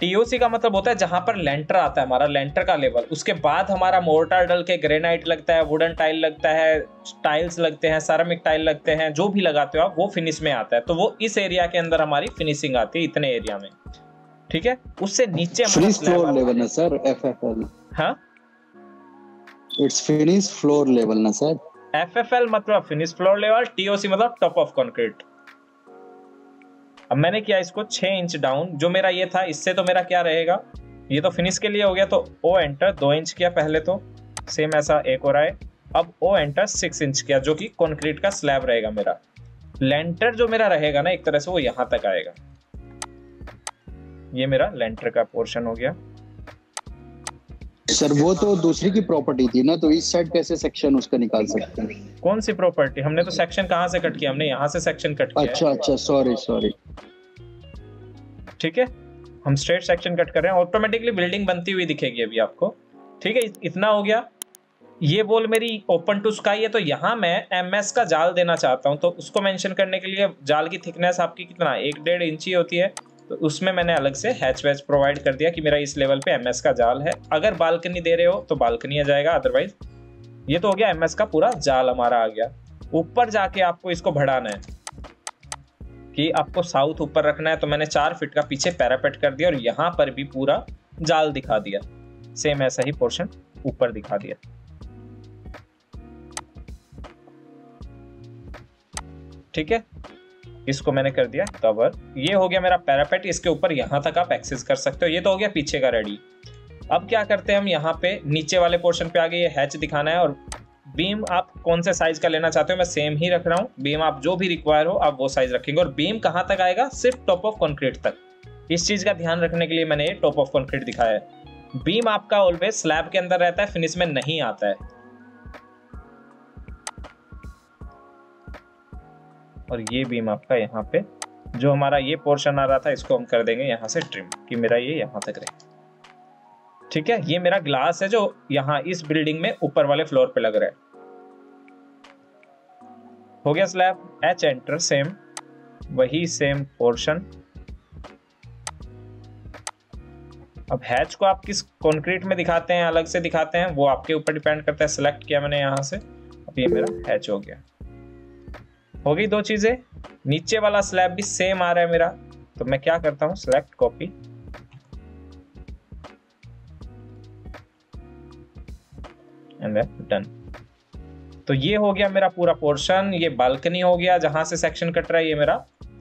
Speaker 2: टीओसी का मतलब होता है जहाँ पर लेंटर आता है, हमारा लेंटर का लेवल उसके बाद हमारा मोर्टार डल के ग्रेनाइट लगता है वुडन टाइल लगता है टाइल्स लगते हैं सारामिक टाइल लगते हैं, जो भी लगाते हो आप, वो फिनिश में आता है। तो वो इस एरिया के अंदर हमारी फिनिशिंग आती है, इतने एरिया में। ठीक है? उससे नीचे
Speaker 4: फिनिश फ्लोर लेवल ना सर एफएफएल
Speaker 2: हाँ?
Speaker 4: इट्स फिनिश फ्लोर लेवल ना सर
Speaker 2: एफएफएल मतलब फिनिश फ्लोर लेवल टीओसी मतलब टॉप ऑफ़ कंक्रीट अब मैंने किया इसको छह इंच डाउन जो मेरा ये था इससे तो मेरा क्या रहेगा? ये तो फिनिश के लिए हो गया तो ओ एंटर दो इंच किया पहले तो। सेम ऐसा एक और आए अब ओ एंटर सिक्स इंच किया जो कि कंक्रीट का स्लैब रहेगा मेरा। लेंटर जो मेरा रहेगा ना एक तरह से वो यहाँ तक आएगा। ये मेरा लेंटर का पोर्शन हो गया।
Speaker 4: सर वो तो दूसरी की प्रॉपर्टी थी ना तो इस साइड कैसे सेक्शन उसका निकाल सकते हैं?
Speaker 2: कौन सी प्रॉपर्टी हमने तो सेक्शन कहाँ से कट किया? हमने यहाँ से सेक्शन कट किया
Speaker 4: अच्छा अच्छा सॉरी सॉरी
Speaker 2: ठीक है? हम स्ट्रेट सेक्शन कट कर रहे हैं। ऑटोमेटिकली बिल्डिंग बनती हुई दिखेगी अभी आपको। ठीक है? इतना हो गया। ये बोल मेरी ओपन टू स्काई है तो यहाँ मैं एम का जाल देना चाहता हूँ। तो उसको मेंशन करने के लिए जाल की थिकनेस आपकी कितना? एक डेढ़ इंची होती है। तो उसमें मैंने अलग से हैच वैच प्रोवाइड कर दिया कि मेरा इस लेवल पे एमएस का जाल है। अगर बालकनी दे रहे हो तो बालकनी आ जाएगा अदरवाइज़ ये तो हो गया एमएस का पूरा जाल हमारा आ गया। ऊपर जाके आपको इसको बढ़ाना है कि आपको साउथ ऊपर रखना है तो मैंने चार फीट का पीछे पैरापेट कर दिया और यहाँ पर भी पूरा जाल दिखा दिया। सेम ऐसा ही पोर्शन ऊपर दिखा दिया। ठीक है? इसको मैंने कर दिया कवर ये हो गया मेरा पैरापेट इसके ऊपर यहाँ तक आप एक्सेस कर सकते हो। ये तो हो गया पीछे का रेडी अब क्या करते हैं हम यहाँ पे, नीचे वाले पोर्शन पे आगे ये हैच दिखाना है और बीम आप कौन से साइज़ का लेना चाहते हो, मैं सेम ही रख रहा हूँ। बीम आप जो भी रिक्वायर हो, आप वो साइज़ रखेंगे और बीम कहाँ तक आएगा? सिर्फ़ टॉप ऑफ़ कॉन्क्रीट तक। इस चीज़ का ध्यान रखने के लिए मैंने ये टॉप ऑफ़ कॉन्क्रीट दिखाया है। बीम आपका ऑलवेज स्लैब के अंदर रहता है फिनिश में नहीं आता है। और ये बीम आपका यहाँ पे, जो हमारा ये पोर्शन आ रहा था, इसको हम कर देंगे यहाँ से ट्रिम कि मेरा ये यहाँ तक रहे। ठीक है? ये मेरा ग्लास है जो यहाँ इस बिल्डिंग में ऊपर वाले फ्लोर पे लग रहा है। हो गया स्लैब एच एंटर सेम वही सेम पोर्शन अब हैच को आप किस कंक्रीट में दिखाते हैं, अलग से दिखाते हैं, वो आपके ऊपर डिपेंड करता है सिलेक्ट किया मैंने यहाँ से। अब ये मेरा हैच हो गया। हो गई दो चीज़ें। नीचे वाला स्लैब भी सेम आ रहा है मेरा। तो मैं क्या करता हूँ? सिलेक्ट कॉपी एंड डन तो ये हो गया मेरा पूरा पोर्शन ये बालकनी हो गया जहाँ से सेक्शन कट रहा है, ये मेरा।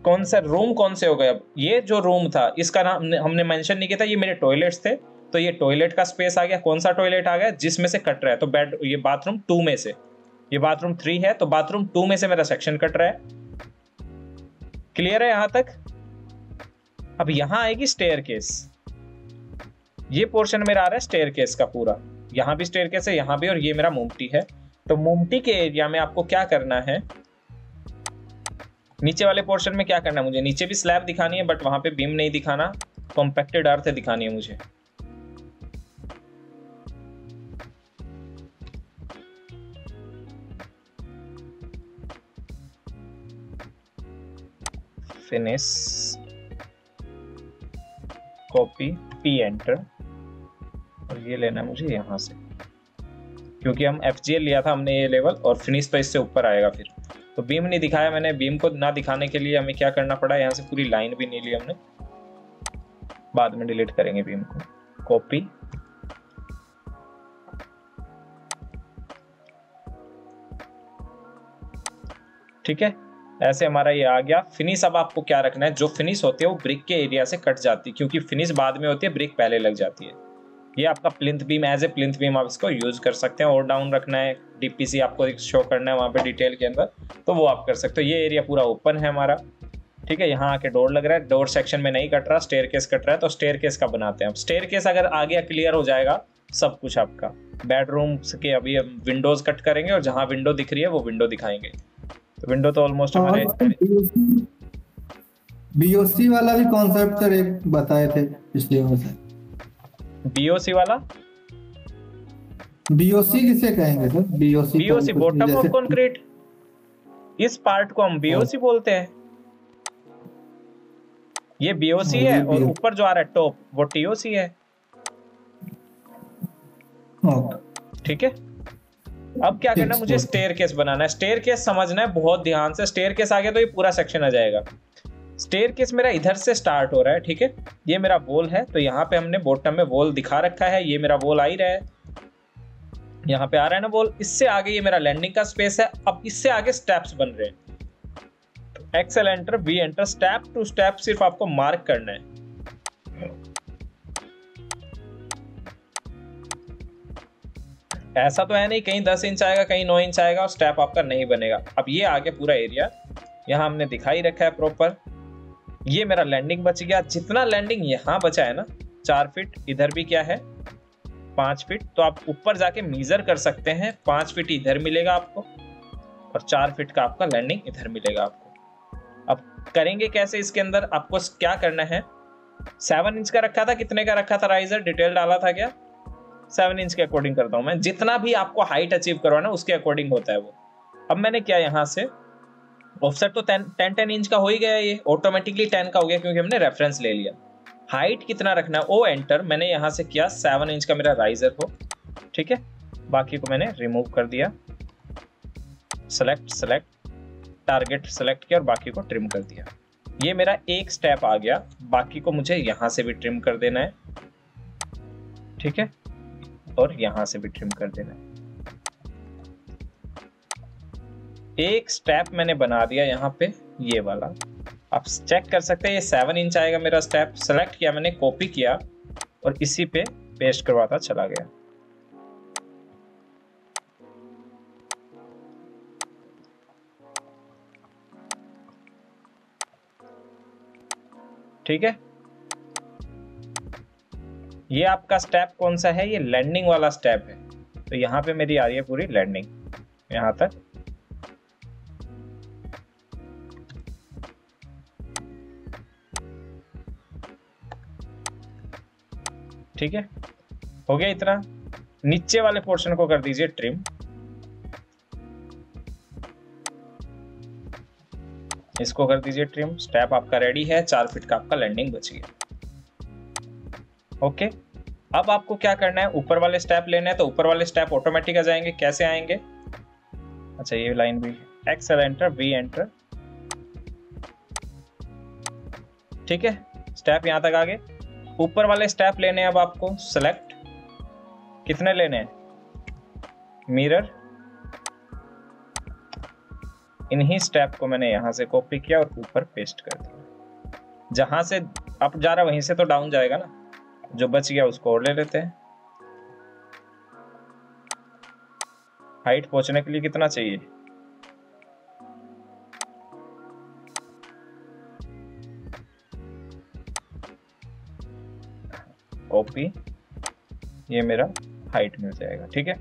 Speaker 2: कौन सा रूम कौन से हो गए अब ये जो रूम था, इसका नाम हमने मेंशन नहीं किया था, ये मेरे टॉयलेट्स थे। तो ये टॉयलेट का स्पेस आ गया। कौन सा टॉयलेट आ गया? जिसमें से कट रहा है। तो बेड ये बाथरूम टू में से। ये बाथरूम थ्री है तो बाथरूम टू में से मेरा सेक्शन कट रहा है। क्लियर है यहाँ तक? अब यहाँ आएगी स्टेयर केस ये पोर्शन मेरा आ रहा है स्टेयर केस का पूरा। यहाँ भी स्टेयर केस है, यहाँ भी, और ये मेरा मोमटी है। तो मोमटी के एरिया में आपको क्या करना है? नीचे वाले पोर्शन में क्या करना है मुझे? नीचे भी स्लैब दिखानी है बट वहाँ पे बीम नहीं दिखाना। कॉम्पैक्टेड अर्थ दिखानी है मुझे। फिनिश कॉपी पी एंटर और ये लेना मुझे यहाँ से। क्योंकि हम एफ़ लिया था हमने ये लेवल और फिनिश तो इससे ऊपर आएगा फिर। तो बीम नहीं दिखाया मैंने। बीम को ना दिखाने के लिए हमें क्या करना पड़ा? यहाँ से पूरी लाइन भी नहीं ली हमने। बाद में डिलीट करेंगे बीम को। कॉपी ठीक है? ऐसे हमारा ये आ गया। फिनिश अब आपको क्या रखना है? जो फिनिश होती है, वो ब्रिक के एरिया से कट जाती है, क्योंकि फिनिश बाद में होती है ब्रिक पहले लग जाती है। ये आपका plinth beam as a plinth beam आप इसको यूज़ कर सकते हैं, और डाउन रखना है डीपीसी आपको शो करना है वहाँ पे डिटेल के अंदर तो वो आप कर सकते हो। ये एरिया पूरा ओपन है हमारा। ठीक है, यहाँ आके डोर लग रहा है। डोर सेक्शन में नहीं कट रहा स्टेयर केस कट रहा है तो स्टेयर केस का बनाते हैं स्टेयर केस अगर आगे क्लियर हो जाएगा, सब कुछ आपका। बेडरूम के अभी विंडोज़ कट करेंगे, और जहाँ विंडो दिख रही है, वो विंडो दिखाएँगे। विंडो तो ऑलमोस्ट हमारे
Speaker 12: बीओसी वाला भी कॉन्सेप्ट सर एक बताए थे पिछले बार
Speaker 2: बीओसी वाला?
Speaker 12: बीओसी किसे कहेंगे sir? BOC
Speaker 2: BOC bottom of concrete इस पार्ट को हम बीओसी बोलते हैं। ये बीओसी है और ऊपर जो आ रहा है टॉप वो टीओसी है। ठीक है? अब क्या करना मुझे स्टेयर केस बनाना है। स्टेयर केस समझना है बहुत ध्यान से। स्टेयर केस आ गया तो ये पूरा सेक्शन आ जाएगा। स्टेयर केस मेरा इधर से स्टार्ट हो रहा है ठीक है? ये मेरा वॉल है तो यहाँ पे हमने बॉटम में वॉल दिखा रखा है। ये मेरा वॉल आ ही रहा है। यहाँ पे आ रहा है ना वॉल इससे आगे ये मेरा लैंडिंग का स्पेस है। अब इससे आगे स्टेप्स बन रहे हैं। XL enter B enter step to step सिर्फ़ आपको मार्क करना है। ऐसा तो है नहीं, कहीं दस इंच आएगा, कहीं नौ इंच आएगा और स्टेप आपका नहीं बनेगा। अब ये आगे पूरा एरिया यहाँ हमने दिखाई रखा है प्रॉपर ये मेरा लैंडिंग बच गया। जितना लैंडिंग यहाँ बचा है ना, चार फीट इधर भी क्या है? पाँच फीट तो आप ऊपर जाके मीजर कर सकते हैं, पाँच फीट इधर मिलेगा आपको और चार फीट का आपका लैंडिंग इधर मिलेगा आपको। अब करेंगे कैसे इसके अंदर? आपको क्या करना है? सेवन इंच का रखा था, कितने का रखा था राइजर डिटेल डाला था क्या? सेवन इंच के अकॉर्डिंग करता हूँ मैं। जितना भी आपको हाइट अचीव करवाना उसके अकॉर्डिंग होता है वो। अब मैंने क्या यहाँ से ऑफसेट तो टेन टेन इंच का हो ही गया ये। ऑटोमेटिकली टेन का हो गया क्योंकि हमने रेफरेंस ले लिया। हाइट कितना रखना है? ओ एंटर मैंने यहाँ से किया सेवन इंच का मेरा राइजर हो। ठीक है? बाकी को मैंने रिमूव कर दिया। सेलेक्ट सेलेक्ट टारगेट सेलेक्ट किया और बाकी को ट्रिम कर दिया। ये मेरा एक स्टेप आ गया। बाकी को मुझे यहाँ से भी ट्रिम कर देना है। ठीक है? और यहाँ से भी ट्रिम कर देना। है एक स्टेप मैंने बना दिया यहाँ पे, ये वाला। आप चेक कर सकते हैं, ये सेवन इंच आएगा मेरा स्टेप सेलेक्ट किया मैंने कॉपी किया और इसी पे पेस्ट करवाता चला गया। ठीक है? ये आपका स्टेप कौन सा है? ये लैंडिंग वाला स्टेप है। तो यहाँ पे मेरी आ रही है पूरी लैंडिंग यहाँ तक। ठीक है? हो गया इतना। नीचे वाले पोर्शन को कर दीजिए ट्रिम इसको कर दीजिए ट्रिम स्टेप आपका रेडी है। चार फीट का आपका लैंडिंग बच गया। ओके? अब आपको क्या करना है? ऊपर वाले स्टेप लेने हैं तो ऊपर वाले स्टेप ऑटोमेटिक आ जाएँगे। कैसे आएँगे? अच्छा ये लाइन भी एक्सएल एंटर वी एंटर ठीक है? स्टेप यहाँ तक आगे ऊपर वाले स्टेप लेने हैं अब आपको। सेलेक्ट कितने लेने हैं? मिरर इन्हीं स्टेप को मैंने यहाँ से कॉपी किया और ऊपर पेस्ट कर दिया। जहाँ से अप जा रहा वहीं से तो डाउन जाएगा ना? जो बच गया उसको और ले लेते हैं। हाइट पहुँचने के लिए कितना चाहिए? ओपी, ये मेरा हाइट मिल जाएगा, ठीक है?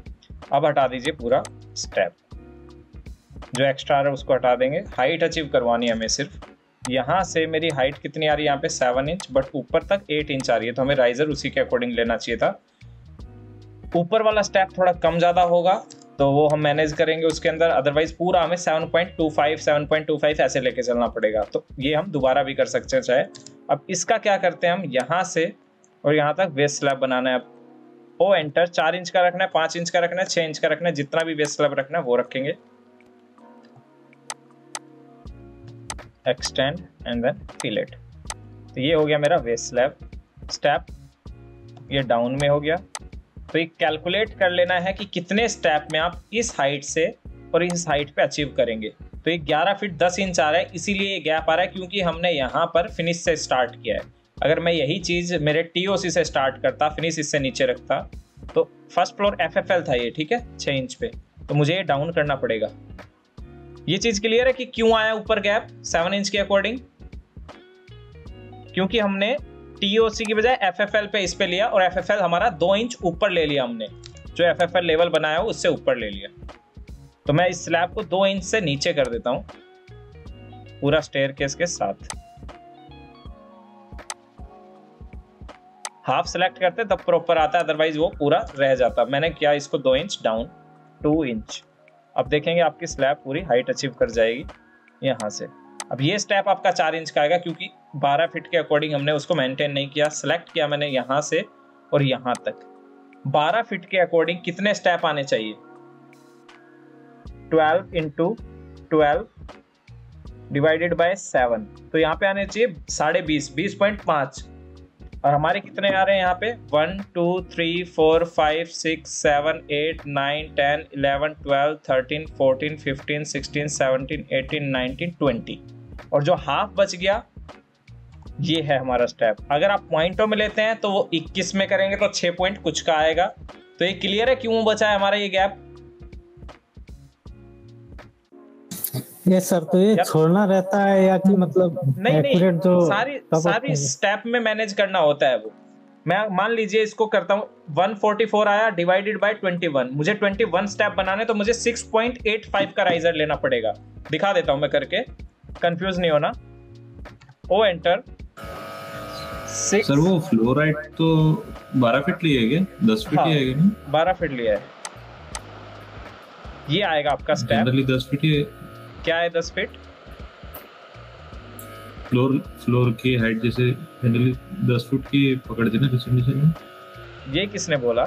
Speaker 2: अब हटा दीजिए पूरा स्टेप जो एक्स्ट्रा है उसको हटा देंगे। हाइट अचीव करवानी है हमें सिर्फ़। यहाँ से मेरी हाइट कितनी आ रही है? यहाँ पे सेवन इंच बट ऊपर तक एट इंच आ रही है तो हमें राइजर उसी के अकॉर्डिंग लेना चाहिए था। ऊपर वाला स्टेप थोड़ा कम ज़्यादा होगा तो वो हम मैनेज करेंगे उसके अंदर। अदरवाइज़ पूरा हमें 7.25 7.25 ऐसे लेके चलना पड़ेगा। तो ये हम दोबारा भी कर सकते हैं चाहे। अब इसका क्या करते हैं हम? यहाँ से और यहाँ तक वेस्ट स्लैब बनाना है। अब ओ एंटर चार इंच का रखना है, पाँच इंच का रखना है छः इंच का रखना है, जितना भी वेस्ट स्लैब रखना है, वो रखेंगे। एक्सटेंड एंड देन फिलेट तो ये हो गया मेरा वेस्ट स्लैब स्टेप ये डाउन में हो गया. तो ये कैलकुलेट कर लेना है कि कितने स्टेप में आप इस हाइट से और इस हाइट पे अचीव करेंगे. तो ये 11 फीट 10 इंच आ रहा है, इसीलिए ये गैप आ रहा है क्योंकि हमने यहाँ पर फिनिश से स्टार्ट किया है. अगर मैं यही चीज़ मेरे टी से स्टार्ट करता फिनिश इससे नीचे रखता तो फ़र्स्ट फ्लोर एफ़ था ये, ठीक है? छः इंच पे. तो मुझे ये डाउन करना पड़ेगा. ये चीज़ क्लियर है कि क्यों आया ऊपर गैप सेवन इंच के अकॉर्डिंग क्योंकि हमने टीओसी की बजाय एफएफएल पे इस पे लिया और एफएफएल हमारा दो इंच ऊपर ले लिया हमने। जो एफएफएल लेवल बनाया हो, उससे ऊपर ले लिया। तो मैं इस स्लैब को दो इंच से नीचे कर देता हूँ। पूरा स्टेयर केस के साथ। हाफ़ सेलेक्ट करते, तब प्रॉपर आता है अदरवाइज़ वो पूरा रह जाता। मैंने किया इसको दो इंच डाउन टू इंच अब देखेंगे आपकी स्लैब पूरी हाइट अचीव कर जाएगी यहाँ से। अब ये स्टेप आपका चार इंच का आएगा क्योंकि 12 फीट के अकॉर्डिंग हमने उसको मेंटेन नहीं किया सेलेक्ट किया मैंने यहाँ से और यहाँ तक। 12 फिट के अकॉर्डिंग कितने स्टेप आने चाहिए? 12 into twelve divided by seven तो यहाँ पे आने चाहिए साढ़े बीस बीस पॉइंट पाँच। और हमारे कितने आ रहे हैं यहाँ पे? One two three four five six seven eight nine ten eleven twelve thirteen fourteen fifteen sixteen seventeen eighteen nineteen twenty और जो हाफ़ बच गया, ये है हमारा स्टेप अगर आप पॉइंटों में लेते हैं तो वो 21 में करेंगे तो 6 पॉइंट कुछ का आएगा। तो ये क्लियर है क्यों बचा है हमारा ये गैप
Speaker 13: ये सर तो ये छोड़ना रहता है या कि मतलब
Speaker 2: नहीं नहीं
Speaker 13: जो
Speaker 2: सारी सारी स्टेप में मैनेज करना होता है वो। मैं मान लीजिए इसको करता हूँ 144 आया डिवाइडेड बाय 21 मुझे 21 स्टेप बनाने तो मुझे 6.85 का राइजर लेना पड़ेगा। दिखा देता हूँ मैं करके। कंफ्यूज नहीं होना। ओ एंटर
Speaker 8: सर वो फ्लोराइड तो 12 फीट लिए क्या? 10 फीट ही आएगा ना
Speaker 2: बारह फीट लिया है। ये आएगा आपका स्टेप
Speaker 8: जनरली 10 फीट ही
Speaker 2: क्या है दस फीट
Speaker 8: फ्लोर फ्लोर की हाइट जैसे जनरली 10 फुट की पकड़ते हैं ना डिस्ट्रीब्यूशन में
Speaker 2: ये किसने बोला?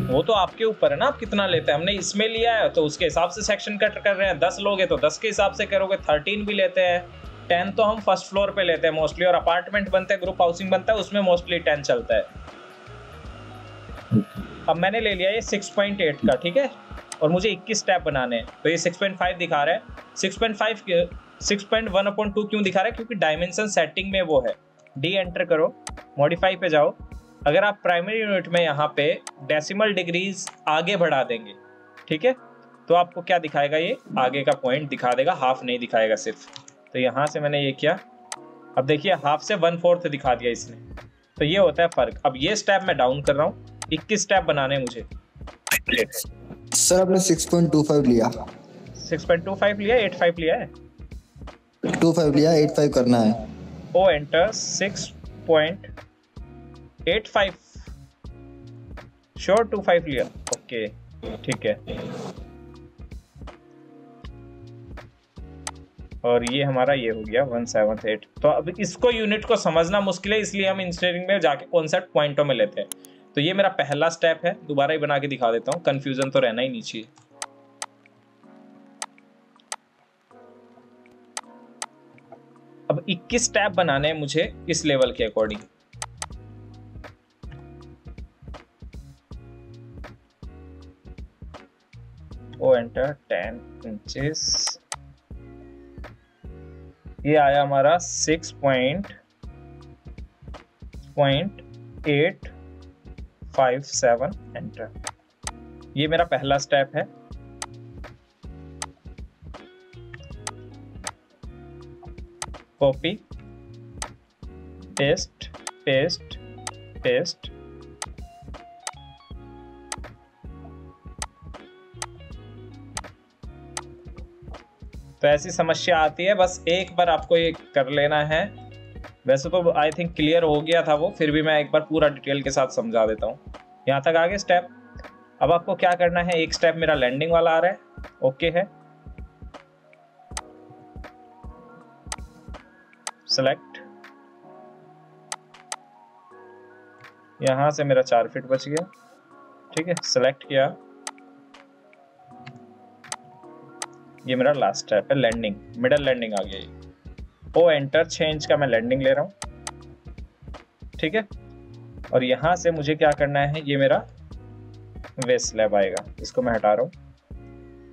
Speaker 2: वो तो आपके ऊपर है ना आप कितना लेते हैं? हमने इसमें लिया है तो उसके हिसाब से सेक्शन कट कर रहे हैं। दस लोग हैं तो दस के हिसाब से करोगे थर्टीन भी लेते हैं। टेन तो हम फ़र्स्ट फ्लोर पे लेते हैं मोस्टली और अपार्टमेंट बनते हैं ग्रुप हाउसिंग बनता है उसमें मोस्टली टेन चलता है। अब मैंने ले लिया ये 6.8 का, ठीक है? और मुझे 21 स्टेप बनाने हैं। तो ये 6.5 दिखा रहा है। 6.5 के 6.1 अपॉन टू क्यों दिखा रहा है? क्योंकि डायमेंशन सेटिंग में वो है। डी एंटर करो मॉडिफाई पे जाओ। अगर आप प्राइमरी यूनिट में यहाँ पे डेसिमल डिग्रीज आगे बढ़ा देंगे, ठीक है? तो आपको क्या दिखाएगा ये? आगे का पॉइंट दिखा देगा हाफ़ नहीं दिखाएगा सिर्फ़। तो यहाँ से मैंने ये किया। अब देखिए हाफ़ से वन फोर्थ दिखा दिया इसने। तो ये होता है फ़र्क। अब ये स्टेप मैं डाउन कर रहा हूँ। इक्कीस स्टेप बनाने मुझे।
Speaker 15: सर आपने 6.25 लिया।
Speaker 2: 6.25 लिया 85 लिया है?
Speaker 15: 25 लिया 85 करना है।
Speaker 2: ओ एंटर 6.85 श्योर 25 लिया। ओके ठीक है। और ये हमारा ये हो गया वन सेवन एट तो अब इसको यूनिट को समझना मुश्किल है इसलिए हम इंजीनियरिंग में जाके कॉन्सेप्ट पॉइंटों में लेते हैं। तो ये मेरा पहला स्टेप है। दोबारा ही बना के दिखा देता हूँ। कंफ्यूजन तो रहना ही नहीं चाहिए। अब 21 स्टेप बनाने हैं मुझे इस लेवल के अकॉर्डिंग ओ एंटर 10 इंचेस ये आया हमारा six point point eight five, seven, enter. ये मेरा पहला स्टेप है। Copy, paste paste paste. तो ऐसी समस्या आती है, बस एक बार आपको ये कर लेना है। वैसे तो आई थिंक क्लियर हो गया था वो, फिर भी मैं एक बार पूरा डिटेल के साथ समझा देता हूँ। यहाँ तक आगे स्टेप अब आपको क्या करना है? एक स्टेप मेरा लैंडिंग वाला आ रहा है। ओके है। सेलेक्ट यहाँ से मेरा चार फीट बच गया। ठीक है सेलेक्ट किया। ये मेरा लास्ट स्टेप है लैंडिंग मिडल लैंडिंग आ गया ओ एंटर चेंज का मैं लैंडिंग ले रहा हूँ। ठीक है? और यहाँ से मुझे क्या करना है? ये मेरा वेस्ट स्लैब आएगा। इसको मैं हटा रहा हूँ।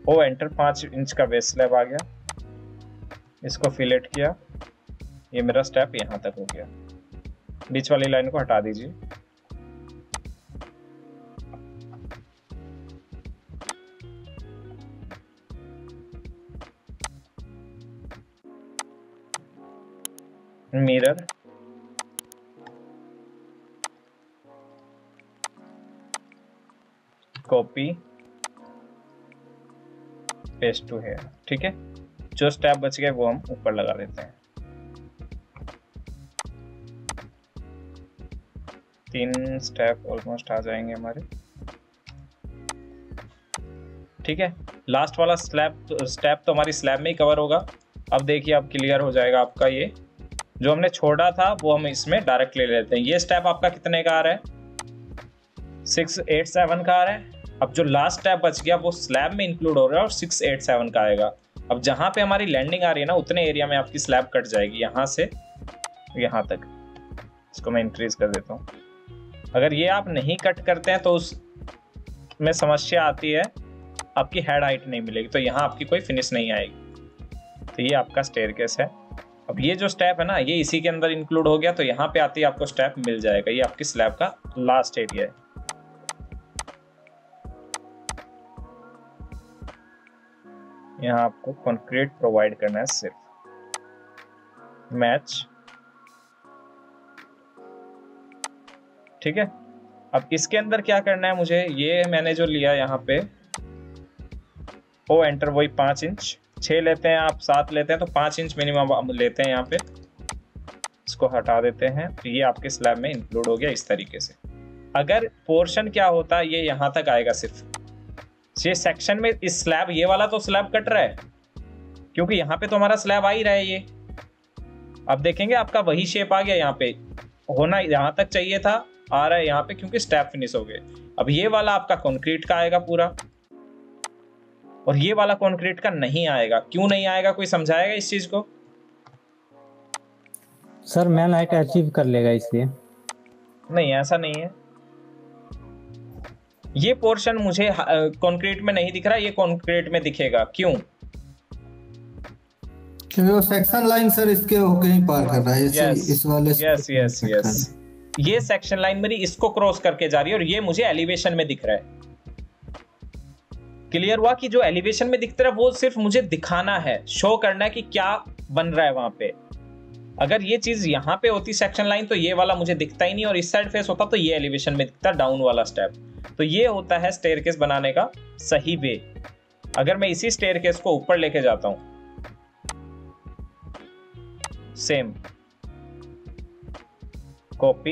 Speaker 2: ओ एंटर पाँच इंच का वेस्ट स्लैब आ गया। इसको फिलेट किया। ये मेरा स्टेप यहाँ तक हो गया। बीच वाली लाइन को हटा दीजिए। Mirror copy paste to here ठीक है? जो स्टेप बच गया वो हम ऊपर लगा देते हैं। तीन स्टेप ऑलमोस्ट आ जाएँगे हमारे। ठीक है? लास्ट वाला स्लैब स्टेप तो हमारी स्लैब में ही कवर होगा। अब देखिए अब क्लियर हो जाएगा आपका ये। जो हमने छोड़ा था, वो हम इसमें डायरेक्ट ले लेते हैं। ये स्टेप आपका कितने का आ रहा है? सिक्स एट सेवन का आ रहा है। अब जो लास्ट स्टेप बच गया, वो स्लैब में इंक्लूड हो रहा है और सिक्स एट सेवन का आएगा। अब जहाँ पे हमारी लैंडिंग आ रही है ना, उतने एरिया में आपकी स्लैब कट जाएगी। यहाँ से, यहाँ तक। इसको मैं इंक्रीज कर देता हूँ। अगर ये आप नहीं कट करते हैं तो उस में समस्या आती है, आपकी हेड हाइट नहीं मिलेगी। तो यहाँ आपकी कोई फिनिश नहीं आएगी। तो ये आपका स्टेयर है। अब ये जो स्टेप है ना, ये इसी के अंदर इंक्लूड हो गया तो यहाँ पे आते ही आपको स्टेप मिल जाएगा। ये आपकी स्लैब का लास्ट एरिया है। यहाँ आपको कंक्रीट प्रोवाइड करना है सिर्फ़। मैच ठीक है? अब इसके अंदर क्या करना है मुझे? ये मैंने जो लिया यहाँ पे ओ एंटर वही पाँच इंच छः लेते हैं, आप सात लेते हैं तो पाँच इंच मिनिमम लेते हैं यहाँ पे। इसको हटा देते हैं तो ये आपके स्लैब में इंक्लूड हो गया इस तरीके से। अगर पोर्शन क्या होता है ये यहाँ तक आएगा सिर्फ़। ये सेक्शन में इस स्लैब ये वाला तो स्लैब कट रहा है। क्योंकि यहाँ पे तो हमारा स्लैब आ ही रहा है ये। अब देखेंगे आपका वही शेप आ गया यहाँ पे। होना यहाँ तक चाहिए था, आ रहा है यहाँ पे, क्योंकि स्टैप फिनिश हो गए। अब ये वाला आपका कंक्रीट का आएगा पूरा। और ये वाला कॉन्क्रीट का नहीं आएगा। क्यों नहीं आएगा? कोई समझाएगा इस चीज़ को?
Speaker 13: सर मैन हाइट अचीव कर लेगा इसलिए।
Speaker 2: नहीं ऐसा नहीं है। ये पोर्शन मुझे कंक्रीट में नहीं दिख रहा ये कंक्रीट में दिखेगा। क्यों?
Speaker 12: क्योंकि वो सेक्शन लाइन सर इसके होके ही पार कर रहा है। इस,
Speaker 2: Yes,
Speaker 12: इस वाले
Speaker 2: यस यस यस ये सेक्शन लाइन मेरी इसको क्रॉस करके जा रही है और ये मुझे एलिवेशन में दिख रहा है। क्लियर हुआ कि जो एलिवेशन में दिखता है वो सिर्फ़ मुझे दिखाना है शो करना है कि क्या बन रहा है वहाँ पे। अगर ये चीज़ यहाँ पे होती सेक्शन लाइन तो ये वाला मुझे दिखता ही नहीं और इस साइड फेस होता तो ये एलिवेशन में दिखता डाउन वाला स्टेप तो ये होता है स्टेयर बनाने का सही वे अगर मैं इसी स्टेयर को ऊपर लेके जाता हूँ। सेम कॉपी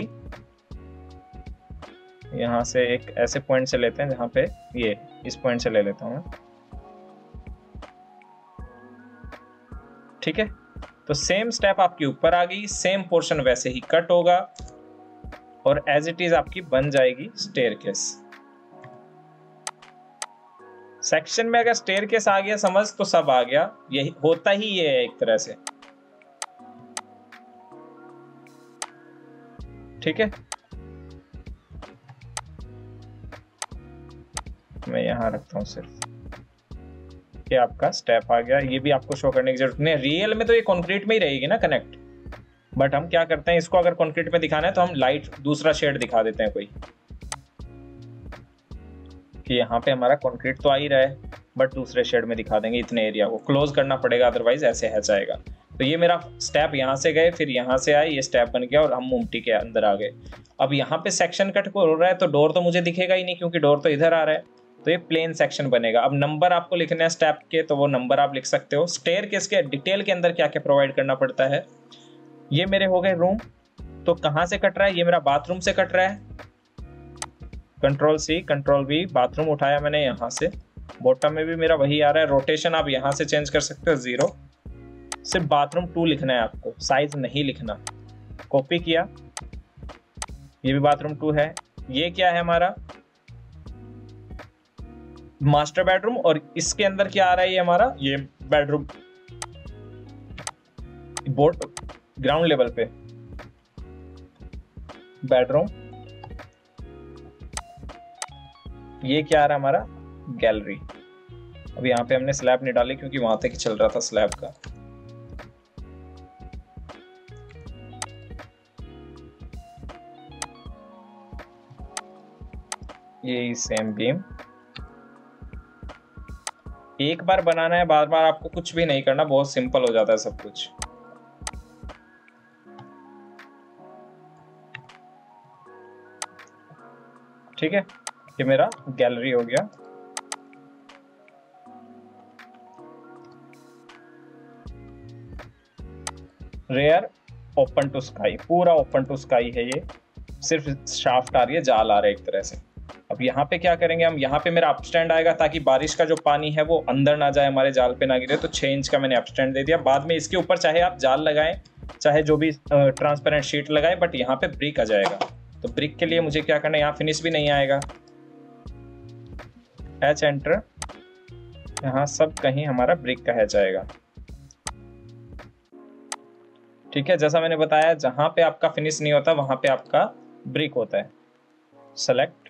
Speaker 2: यहाँ से एक ऐसे पॉइंट से लेते हैं जहाँ पे ये इस पॉइंट से ले लेता हूँ ठीक है? तो सेम स्टेप आपकी ऊपर आ गई सेम पोर्शन वैसे ही कट होगा और एज इट इज़ आपकी बन जाएगी स्टेयर केस सेक्शन में अगर स्टेयर केस आ गया, समझ तो सब आ गया। यही होता ही ये है एक तरह से। ठीक है? मैं यहाँ रखता हूँ सिर्फ़। ये आपका स्टेप आ गया। ये भी आपको शो करने की ज़रूरत नहीं रियल में तो ये कॉन्क्रीट में ही रहेगी ना कनेक्ट बट हम क्या करते हैं, इसको अगर कॉन्क्रीट में दिखाना है तो हम लाइट दूसरा शेड दिखा देते हैं कोई। कि यहाँ पे हमारा कॉन्क्रीट तो आ ही रहा है बट दूसरे शेड में दिखा देंगे इतने एरिया को। क्लोज करना पड़ेगा अदरवाइज़ ऐसे है जाएगा तो ये मेरा स्टेप यहाँ से गए, फिर यहाँ से आए, ये स्टेप बन गया और हम मुमटी के अंदर आ गए। अब यहाँ पे सेक्शन कट हो रहा है तो डोर तो मुझे दिखेगा ही नहीं, क्योंकि डोर तो इधर आ रहा है। तो ये प्लेन सेक्शन बनेगा। अब नंबर आपको लिखने हैं स्टेप के तो वो नंबर आप लिख सकते हो। स्टेयर के इसके डिटेल के अंदर क्या क्या प्रोवाइड करना पड़ता है? ये मेरे हो गए रूम तो कहाँ से कट रहा है? ये मेरा बाथरूम से कट रहा है। Control C control V bathroom उठाया मैंने यहाँ से। बॉटम में भी मेरा वही आ रहा है। रोटेशन आप यहाँ से चेंज कर सकते हो ज़ीरो सिर्फ़ बाथरूम टू लिखना है आपको। साइज़ नहीं लिखना। कॉपी किया। ये भी बाथरूम टू है। ये क्या है हमारा? मास्टर बेडरूम और इसके अंदर क्या आ रहा है ये हमारा? ये बेडरूम। बोर्ड ग्राउंड लेवल पे। बेडरूम। ये क्या आ रहा है हमारा? गैलरी। अब यहाँ पे हमने स्लैब नहीं डाली क्योंकि वहाँ तक चल रहा था स्लैब का। ये सेम बीम एक बार बनाना है, बार बार आपको कुछ भी नहीं करना, बहुत सिंपल हो जाता है सब कुछ। ठीक है? ये मेरा गैलरी हो गया। रेयर ओपन टू स्काई पूरा ओपन टू स्काई है ये। सिर्फ़ शाफ्ट आ रही है, जाल आ रहा है एक तरह से। अब यहाँ पे क्या करेंगे हम? यहाँ पे मेरा अपस्टैंड आएगा ताकि बारिश का जो पानी है वो अंदर ना जाए, हमारे जाल पे ना गिरे। तो छः इंच का मैंने अपस्टैंड दे दिया। बाद में इसके ऊपर चाहे आप जाल लगाएँ, चाहे जो भी ट्रांसपेरेंट शीट लगाएँ बट यहाँ पे ब्रिक आ जाएगा। तो ब्रिक के लिए मुझे क्या करना है? यहाँ फिनिश भी नहीं आएगा। एच एंटर यहाँ सब कहीं हमारा ब्रिक का है जाएगा। ठीक है, जैसा मैंने बताया, जहाँ पे आपका फिनिश नहीं होता, वहाँ पे आपका ब्रिक होता है। सेलेक्ट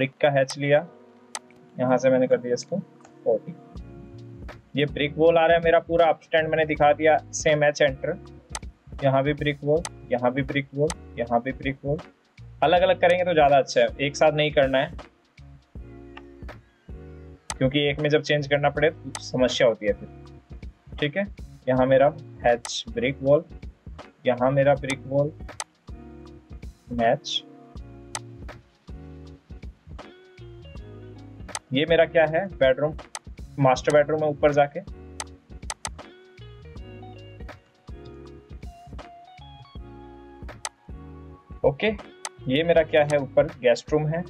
Speaker 2: ब्रिक का हैच लिया। यहाँ से मैंने कर दिया इसको फोर्टी ये ब्रिक वॉल आ रहा है मेरा पूरा अपस्टैंड मैंने दिखा दिया सेम एच एंटर यहाँ भी ब्रिक वॉल यहाँ भी ब्रिक वॉल यहाँ भी ब्रिक वॉल अलग अलग करेंगे तो ज़्यादा अच्छा है। एक साथ नहीं करना है। क्योंकि एक में जब चेंज करना पड़े तो समस्या होती है फिर। ठीक है? यहाँ मेरा हैच ब्रिक वॉल यहाँ मेरा ब्रिक वॉल मैच ये मेरा क्या है? बेडरूम मास्टर बेडरूम है ऊपर जाके। ओके ये मेरा क्या है? ऊपर गेस्ट रूम है।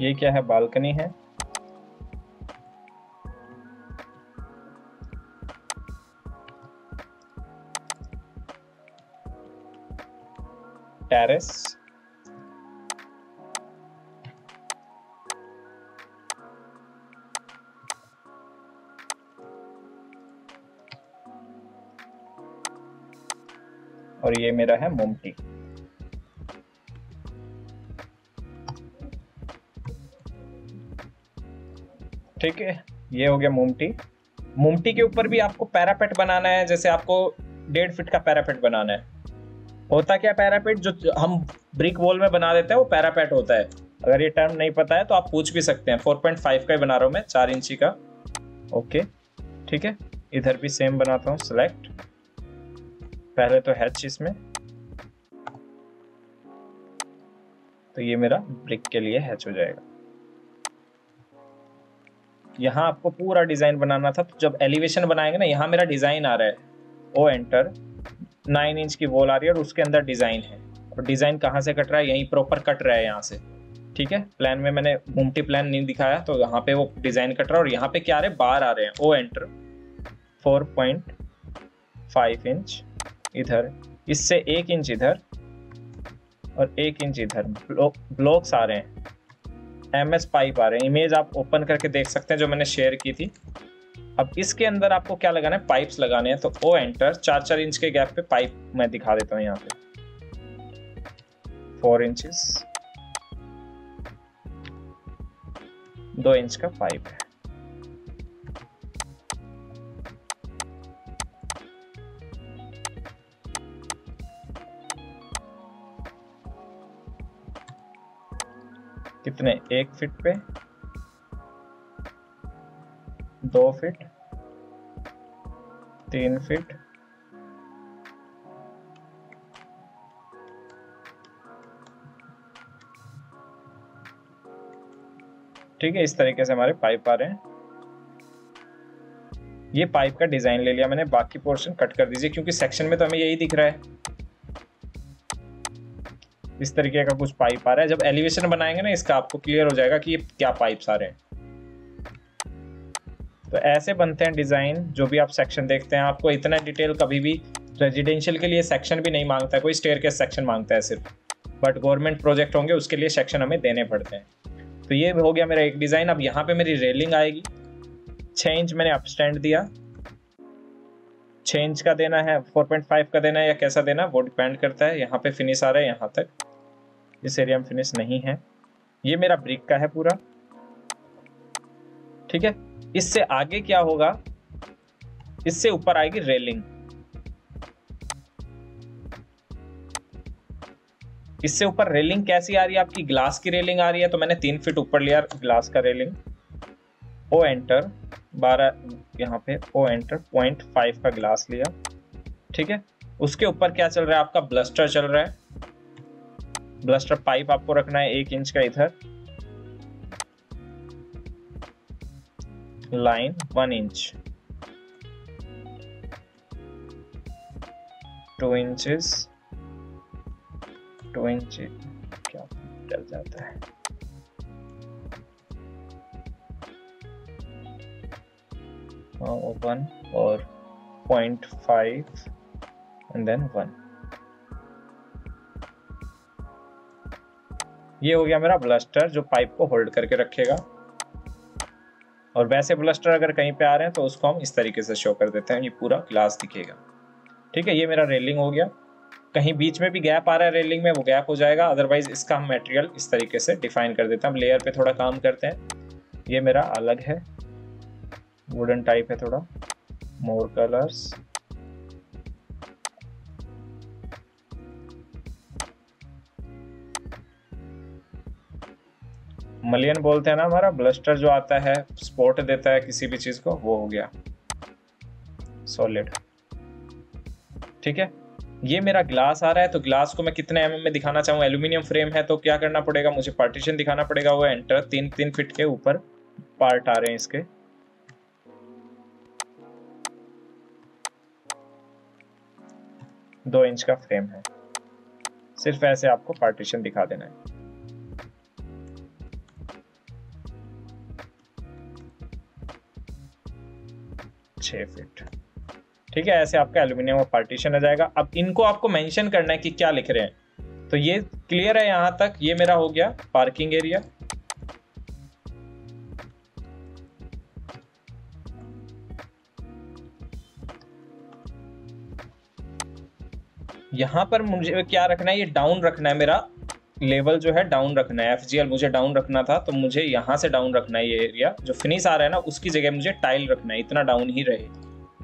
Speaker 2: ये क्या है? बालकनी है। टेरेस और ये मेरा है मोमटी। ठीक है, ये हो गया मोमटी। मोमटी के ऊपर भी आपको पैरापेट बनाना है, जैसे आपको डेढ़ फिट का पैरापेट बनाना है। होता क्या पैरापेट? जो हम ब्रिक वॉल में बना देते हैं, वो पैरापेट होता है। अगर ये टर्म नहीं पता है तो आप पूछ भी सकते हैं। 4.5 का ही बना रहा हूँ मैं, चार इंची का। ओके, ठीक है। इधर भी सेम बनाता हूँ सेलेक्ट पहले तो हैच इसमें। तो ये मेरा ब्रिक के लिए हैच हो जाएगा। यहाँ आपको पूरा डिज़ाइन बनाना था तो जब एलिवेशन बनाएँगे ना, यहाँ मेरा डिज़ाइन आ रहा है। ओ एंटर नाइन इंच की वॉल आ रही है और उसके अंदर डिज़ाइन है। और डिज़ाइन कहाँ से कट रहा है? यहीं प्रॉपर कट रहा है यहाँ से। ठीक है? प्लान में मैंने मुमटी प्लान नहीं दिखाया तो यहाँ पे वो डिज़ाइन कट रहा है और यहाँ पे क्या आ रहे बार आ रहे हैं। O enter four point five inch इधर। इससे एक इंच इधर और एक इंच इधर। ब्लॉक ब्लॉक्स आ रहे हैं। एम एस पाइप आ रहे हैं। इमेज आप ओपन करके देख सकते हैं, जो मैंने शेयर की थी। अब इसके अंदर आपको क्या लगाना है? पाइप्स लगाने हैं। तो ओ, एंटर। चार चार इंच के गैप पे पाइप मैं दिखा देता हूँ यहाँ पे। Four inches. दो इंच का पाइप है। कितने? एक फिट पे। दो फीट। तीन फीट ठीक है, इस तरीके से हमारे पाइप आ रहे हैं। ये पाइप का डिज़ाइन ले लिया मैंने, बाकी पोर्शन कट कर दीजिए, क्योंकि सेक्शन में तो हमें यही दिख रहा है। इस तरीके का कुछ पाइप आ रहा है। जब एलिवेशन बनाएँगे ना, इसका आपको क्लियर हो जाएगा कि ये क्या पाइप्स आ रहे हैं। तो ऐसे बनते हैं डिज़ाइन, जो भी आप सेक्शन देखते हैं, आपको इतना डिटेल कभी भी रेजिडेंशियल के लिए सेक्शन भी नहीं माँगता, कोई स्टेयर के सेक्शन माँगता है सिर्फ़। बट गवर्नमेंट प्रोजेक्ट होंगे, उसके लिए सेक्शन हमें देने पड़ते हैं। तो ये हो गया मेरा एक डिज़ाइन अब यहाँ पे मेरी रेलिंग आएगी। छः इंच मैंने अपस्टैंड दिया। छः इंच का देना है 4.5 का देना है, या कैसा देना है, वो डिपेंड करता है। यहाँ पे फिनिश आ रहा है, यहाँ तक। इस एरिया में फिनिश नहीं है। ये मेरा ब्रिक का है पूरा। ठीक है? इससे आगे क्या होगा? इससे ऊपर आएगी रेलिंग। इससे ऊपर रेलिंग कैसी आ रही है? आपकी ग्लास की रेलिंग आ रही है तो मैंने तीन फीट ऊपर लिया ग्लास का रेलिंग। ओ एंटर बारह, यहाँ पे ओ एंटर पॉइंट फाइव का ग्लास लिया। ठीक है? उसके ऊपर क्या चल रहा है? आपका ब्लस्टर चल रहा है। ब्लस्टर पाइप आपको रखना है एक इंच का इधर। Line one inch two inches two inch क्या डल जाता है? वन और point five and then one ये हो गया मेरा ब्लस्टर जो पाइप को होल्ड करके रखेगा। और वैसे ब्लस्टर अगर कहीं पे आ रहे हैं तो उसको हम इस तरीके से शो कर देते हैं। ये पूरा ग्लास दिखेगा। ठीक है, ये मेरा रेलिंग हो गया। कहीं बीच में भी गैप आ रहा है रेलिंग में, वो गैप हो जाएगा। अदरवाइज़ इसका हम मटेरियल इस तरीके से डिफाइन कर देते हैं। हम लेयर पे थोड़ा काम करते हैं। ये मेरा अलग है। वुडन टाइप है थोड़ा। मोर कलर्स मलियन बोलते हैं ना हमारा, ब्लस्टर जो आता है स्पॉट देता है किसी भी चीज़ को, वो हो गया। सॉलिड ठीक है? ये मेरा ग्लास आ रहा है तो ग्लास को मैं कितने एम में दिखाना चाहूँ? एल्यूमिनियम फ्रेम है तो क्या करना पड़ेगा? मुझे पार्टीशन दिखाना पड़ेगा, वो एंटर तीन तीन फिट के ऊपर पार्ट आ रहे हैं इसके। दो इंच का फ्रेम है। सिर्फ़ ऐसे आपको पार्टीशन दिखा देना है। छः फीट ठीक है, ऐसे आपका एल्यूमिनियम का पार्टीशन आ जाएगा। अब इनको आपको मेंशन करना है कि क्या लिख रहे हैं। तो ये क्लियर है यहाँ तक? ये मेरा हो गया पार्किंग एरिया यहाँ पर मुझे क्या रखना है? ये डाउन रखना है मेरा। लेवल जो है डाउन रखना है। एफजीएल मुझे डाउन रखना था तो मुझे यहाँ से डाउन रखना है ये एरिया जो फिनिश आ रहा है ना, उसकी जगह मुझे टाइल रखना है, इतना डाउन ही रहे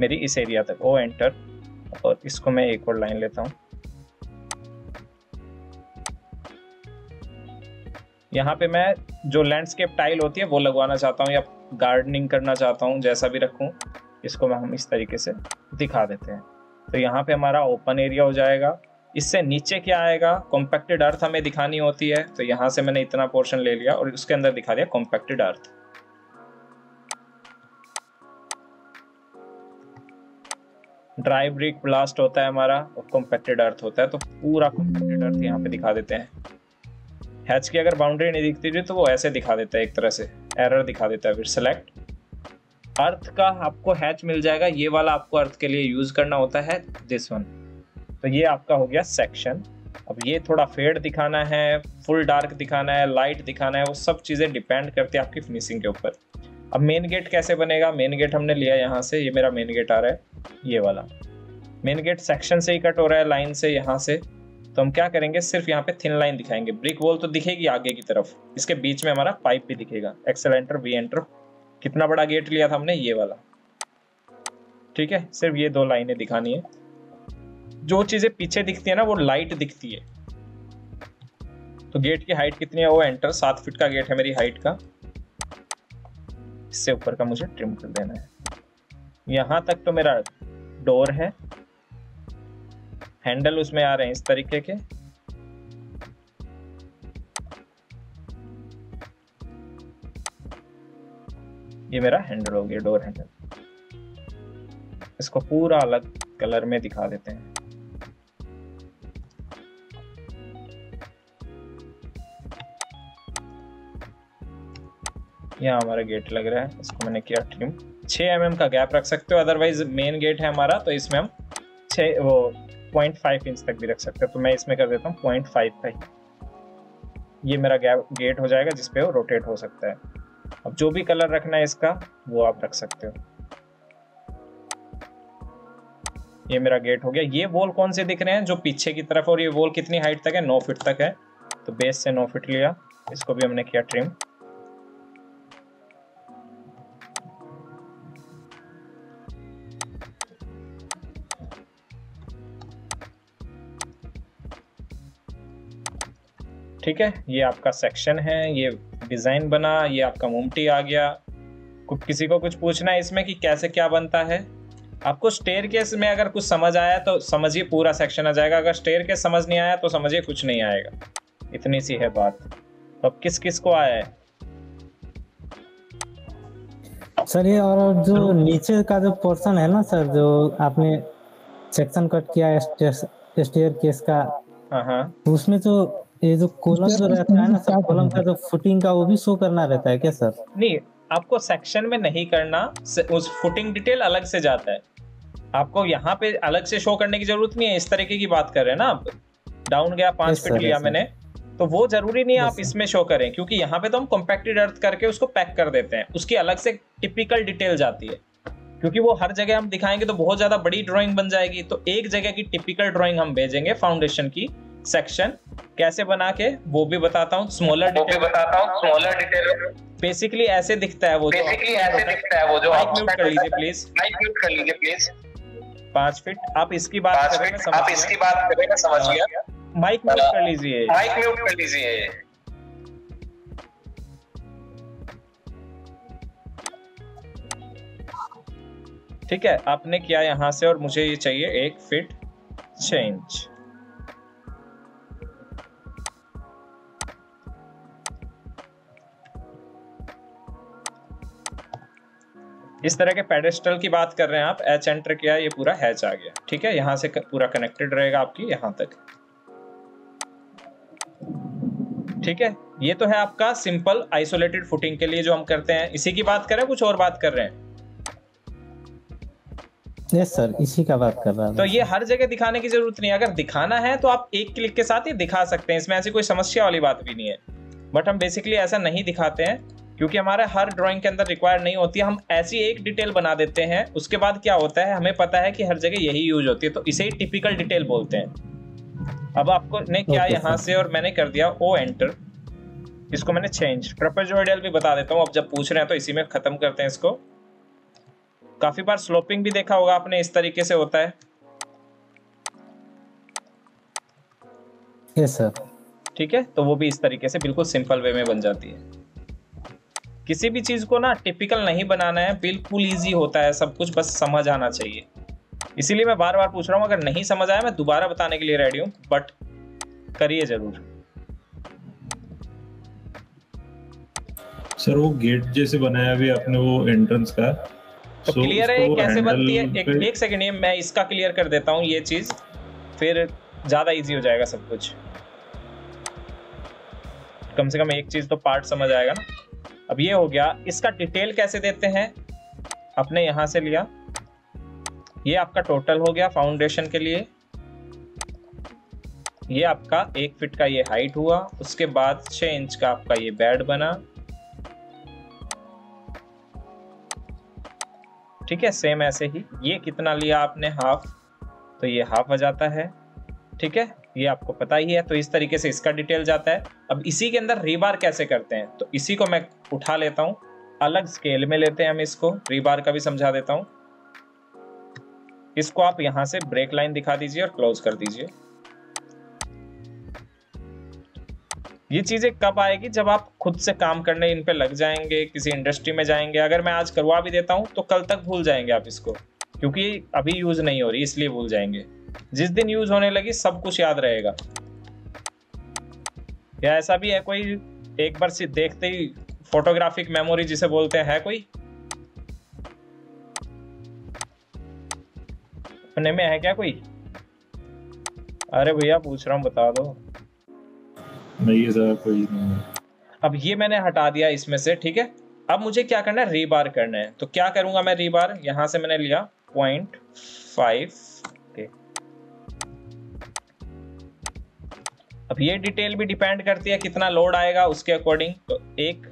Speaker 2: मेरी इस एरिया तक। ओ एंटर और इसको मैं एक और लाइन लेता हूँ। यहाँ पे मैं जो लैंडस्केप टाइल होती है, वो लगवाना चाहता हूँ या गार्डनिंग करना चाहता हूँ, जैसा भी रखूँ, इसको मैं हम इस तरीके से दिखा देते हैं। तो यहाँ पे हमारा ओपन एरिया हो जाएगा। इससे नीचे क्या आएगा? कॉम्पैक्टेड अर्थ हमें दिखानी होती है तो यहाँ से मैंने इतना पोर्शन ले लिया और उसके अंदर दिखा दिया compacted earth dry brick ballast होता है हमारा और कॉम्पैक्टेड अर्थ होता है तो पूरा कॉम्पैक्टेड अर्थ यहाँ पे दिखा देते हैं। हैच की अगर बाउंड्री नहीं दिखती थी तो वो ऐसे दिखा देता है एक तरह से। एरर दिखा देता है फिर सेलेक्ट अर्थ का आपको हैच मिल जाएगा, ये वाला आपको अर्थ के लिए यूज़ करना होता है दिस वन तो ये आपका हो गया सेक्शन अब ये थोड़ा फेड दिखाना है फुल डार्क दिखाना है लाइट दिखाना है, वो सब चीज़ें डिपेंड करती है आपकी फिनिशिंग के ऊपर. अब मेन गेट कैसे बनेगा? मेन गेट हमने लिया यहाँ से, ये मेरा मेन गेट आ रहा है, ये वाला. मेन गेट सेक्शन से ही कट हो रहा है लाइन से यहाँ से. तो हम क्या करेंगे? सिर्फ़ यहाँ पे थिन लाइन दिखाएँगे. ब्रिक वॉल तो दिखेगी आगे की तरफ़. इसके बीच में हमारा पाइप भी दिखेगा. एक्सेल एंटर वी एंटर कितना बड़ा गेट लिया था हमने? ये वाला. ठीक है? सिर्फ़ ये दो लाइनें दिखानी है. जो चीज़ें पीछे दिखती है ना, वो लाइट दिखती है। तो गेट की हाइट कितनी है? वो एंटर सात फीट का गेट है मेरी हाइट का। इससे ऊपर का मुझे ट्रिम कर देना है। यहाँ तक तो मेरा डोर है। हैंडल उसमें आ रहे हैं इस तरीके के। ये मेरा हैंडल हो गया डोर हैंडल इसको पूरा अलग कलर में दिखा देते हैं। यहाँ हमारा गेट लग रहा है, इसको मैंने किया ट्रिम 6 एम mm का गैप रख सकते हो अदरवाइज़ मेन गेट है हमारा तो इसमें हम छः वो पॉइंट फाइव इंच तक भी रख सकते हो। तो मैं इसमें कर देता हूँ पॉइंट फाइव का ये मेरा गैप गेट हो जाएगा, जिसपे वो रोटेट हो सकता है। अब जो भी कलर रखना है इसका, वो आप रख सकते हो। ये मेरा गेट हो गया। ये वॉल कौन से दिख रहे हैं? जो पीछे की तरफ़, और ये वॉल कितनी हाइट तक है? नौ फीट तक है। तो बेस से नौ फीट लिया। इसको भी हमने किया ट्रिम ठीक है? ये आपका सेक्शन है ये डिज़ाइन बना ये आपका मुमटी आ गया। किसी को कुछ पूछना है इसमें कि कैसे क्या बनता है? आपको स्टेयर केस में अगर कुछ समझ आया तो समझिए पूरा सेक्शन आ जाएगा। अगर स्टेयर केस समझ नहीं आया तो समझिए कुछ नहीं आएगा। इतनी सी है बात। तो अब किस किस को आया है?
Speaker 13: सर ये और जो नीचे का जो पोर्शन है ना सर जो आपने सेक्शन कट किया स्टेयर केस का
Speaker 2: हाँ हाँ।
Speaker 13: उसमें जो ये जो कॉलम जो रहता है ना सर कॉलम का जो फुटिंग का वो भी शो करना रहता है क्या सर?
Speaker 2: नहीं आपको सेक्शन में नहीं करना उस फुटिंग डिटेल अलग से जाता है। आपको यहाँ पे अलग से शो करने की ज़रूरत नहीं है इस तरीके की बात कर रहे हैं ना आप। डाउन गया पाँच फीट लिया मैंने तो वो ज़रूरी नहीं है आप इसमें शो करें क्योंकि यहाँ पे तो हम कॉम्पैक्टेड अर्थ करके उसको पैक कर देते हैं। उसकी अलग से टिपिकल डिटेल जाती है। क्योंकि वो हर जगह हम दिखाएँगे तो बहुत ज़्यादा बड़ी ड्राइंग बन जाएगी तो एक जगह की टिपिकल ड्राइंग हम भेजेंगे फाउंडेशन की। सेक्शन कैसे बना के वो भी बताता हूँ स्मॉलर डिटेल बताता हूँ स्मॉलर डिटेल बेसिकली ऐसे दिखता है वो बेसिकली ऐसे दिखता है वो जो माइक म्यूट कर लीजिए प्लीज़ माइक म्यूट कर लीजिए प्लीज़ पाँच फीट आप इसकी बात कर रहे हैं आप इसकी बात कर रहे हैं। समझिए माइक म्यूट कर लीजिए। माइक म्यूट कर लीजिए। ठीक है आपने किया यहाँ से और मुझे ये चाहिए एक फिट छह इस तरह के पेडेस्टल की बात कर रहे हैं आप एच एंटर किया ये पूरा हैच आ गया। ठीक है? यहाँ से पूरा कनेक्टेड रहेगा आपकी यहाँ तक। ठीक है? ये तो है आपका सिंपल आइसोलेटेड फुटिंग के लिए जो हम करते हैं। इसी की बात कर रहे हैं कुछ और बात कर रहे हैं?
Speaker 13: यस सर इसी का बात कर रहा
Speaker 2: तो ये हर जगह दिखाने की ज़रूरत नहीं है। अगर दिखाना है तो आप एक क्लिक के साथ ही दिखा सकते हैं। इसमें ऐसी कोई समस्या वाली बात भी नहीं है। बट हम बेसिकली ऐसा नहीं दिखाते हैं। क्योंकि हमारे हर ड्राइंग के अंदर रिक्वायर नहीं होती हम ऐसी एक डिटेल बना देते हैं उसके बाद क्या होता है हमें पता है कि हर जगह यही यूज़ होती है तो इसे ही टिपिकल डिटेल बोलते हैं। अब आपको ने क्या okay, यहाँ से और मैंने कर दिया ओ एंटर इसको मैंने चेंज ट्रपेजोइडल भी बता देता हूँ अब जब पूछ रहे हैं तो इसी में खत्म करते हैं इसको। काफ़ी बार स्लोपिंग भी देखा होगा आपने इस तरीके से होता है।
Speaker 13: यस सर
Speaker 2: ठीक है? तो वो भी इस तरीके से बिल्कुल सिंपल वे में बन जाती है। किसी भी चीज़ को ना टिपिकल नहीं बनाना है बिल्कुल ईजी होता है सब कुछ बस समझ आना चाहिए। इसीलिए मैं बार बार पूछ रहा हूँ अगर नहीं समझ आया मैं दोबारा बताने के लिए रेडी हूँ बट करिए ज़रूर।
Speaker 8: सर वो गेट जैसे बनाया भी आपने वो एंट्रेंस का
Speaker 2: तो so, क्लियर है कैसे बनती है? एक, एक सेकंड ये मैं इसका क्लियर कर देता हूँ ये चीज़ फिर ज़्यादा इजी हो जाएगा सब कुछ। कम से कम एक चीज़ तो पार्ट समझ आएगा ना। अब ये हो गया, इसका डिटेल कैसे देते हैं? अपने यहाँ से लिया। ये आपका टोटल हो गया फाउंडेशन के लिए। ये आपका एक फिट का ये हाइट हुआ, उसके बाद छह इंच का आपका ये बेड बना। ठीक है सेम ऐसे ही। ये कितना लिया आपने? हाफ़ तो ये हाफ़ आ जाता है। ठीक है? ये आपको पता ही है तो इस तरीके से इसका डिटेल जाता है। अब इसी के अंदर रीबार कैसे करते हैं? तो इसी को मैं उठा लेता हूँ। अलग स्केल में लेते हैं हम इसको। रीबार का भी समझा देता हूँ। इसको आप यहाँ से ब्रेक लाइन दिखा दीजिए और क्लोज कर दीजिए। ये चीज़ें कब आएगी? जब आप खुद से काम करने इन पे लग जाएँगे, किसी इंडस्ट्री में जाएँगे। अगर मैं आज करवा भी देता हूँ तो कल तक भूल जाएँगे आप इसको। क्योंकि अभी यूज़ नहीं हो रही, इसलिए भूल जाएँगे। जिस दिन यूज़ होने लगी सब कुछ याद रहेगा। या ऐसा भी है कोई एक बार से देखते ही फोटोग्राफिक मेमोरी जिसे बोलते हैं है कोई? अपने में है क्या कोई? अरे भैया पूछ रहा हूँ बता दो।
Speaker 8: नहीं सर कोई नहीं
Speaker 2: अब ये मैंने हटा दिया इसमें से ठीक है? अब मुझे क्या करना है? रीबार करना है। तो क्या करूँगा मैं रीबार यहाँ से मैंने लिया पॉइंट फाइव अब ये डिटेल भी डिपेंड करती है कितना लोड आएगा उसके अकॉर्डिंग। तो एक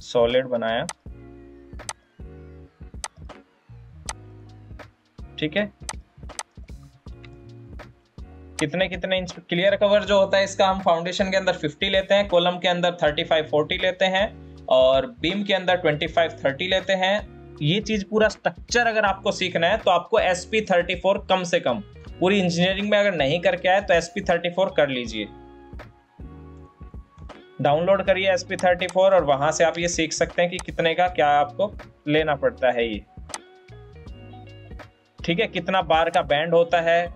Speaker 2: सॉलिड बनाया। ठीक है? कितने कितने इंच क्लियर कवर जो होता है इसका, हम फाउंडेशन के अंदर 50 लेते हैं, कॉलम के अंदर 35 40 लेते हैं, और बीम के अंदर 25 30 लेते हैं ये चीज़ पूरा स्ट्रक्चर अगर आपको सीखना है तो आपको एस पी थर्टी फोर कम से कम। पूरी इंजीनियरिंग में अगर नहीं करके आए तो एस पी थर्टी फोर कर लीजिए। डाउनलोड करिए एस पी थर्टी फोर और वहाँ से आप ये सीख सकते हैं कि कितने का क्या आपको लेना पड़ता है ये। ठीक है, कितना बार का बैंड होता है,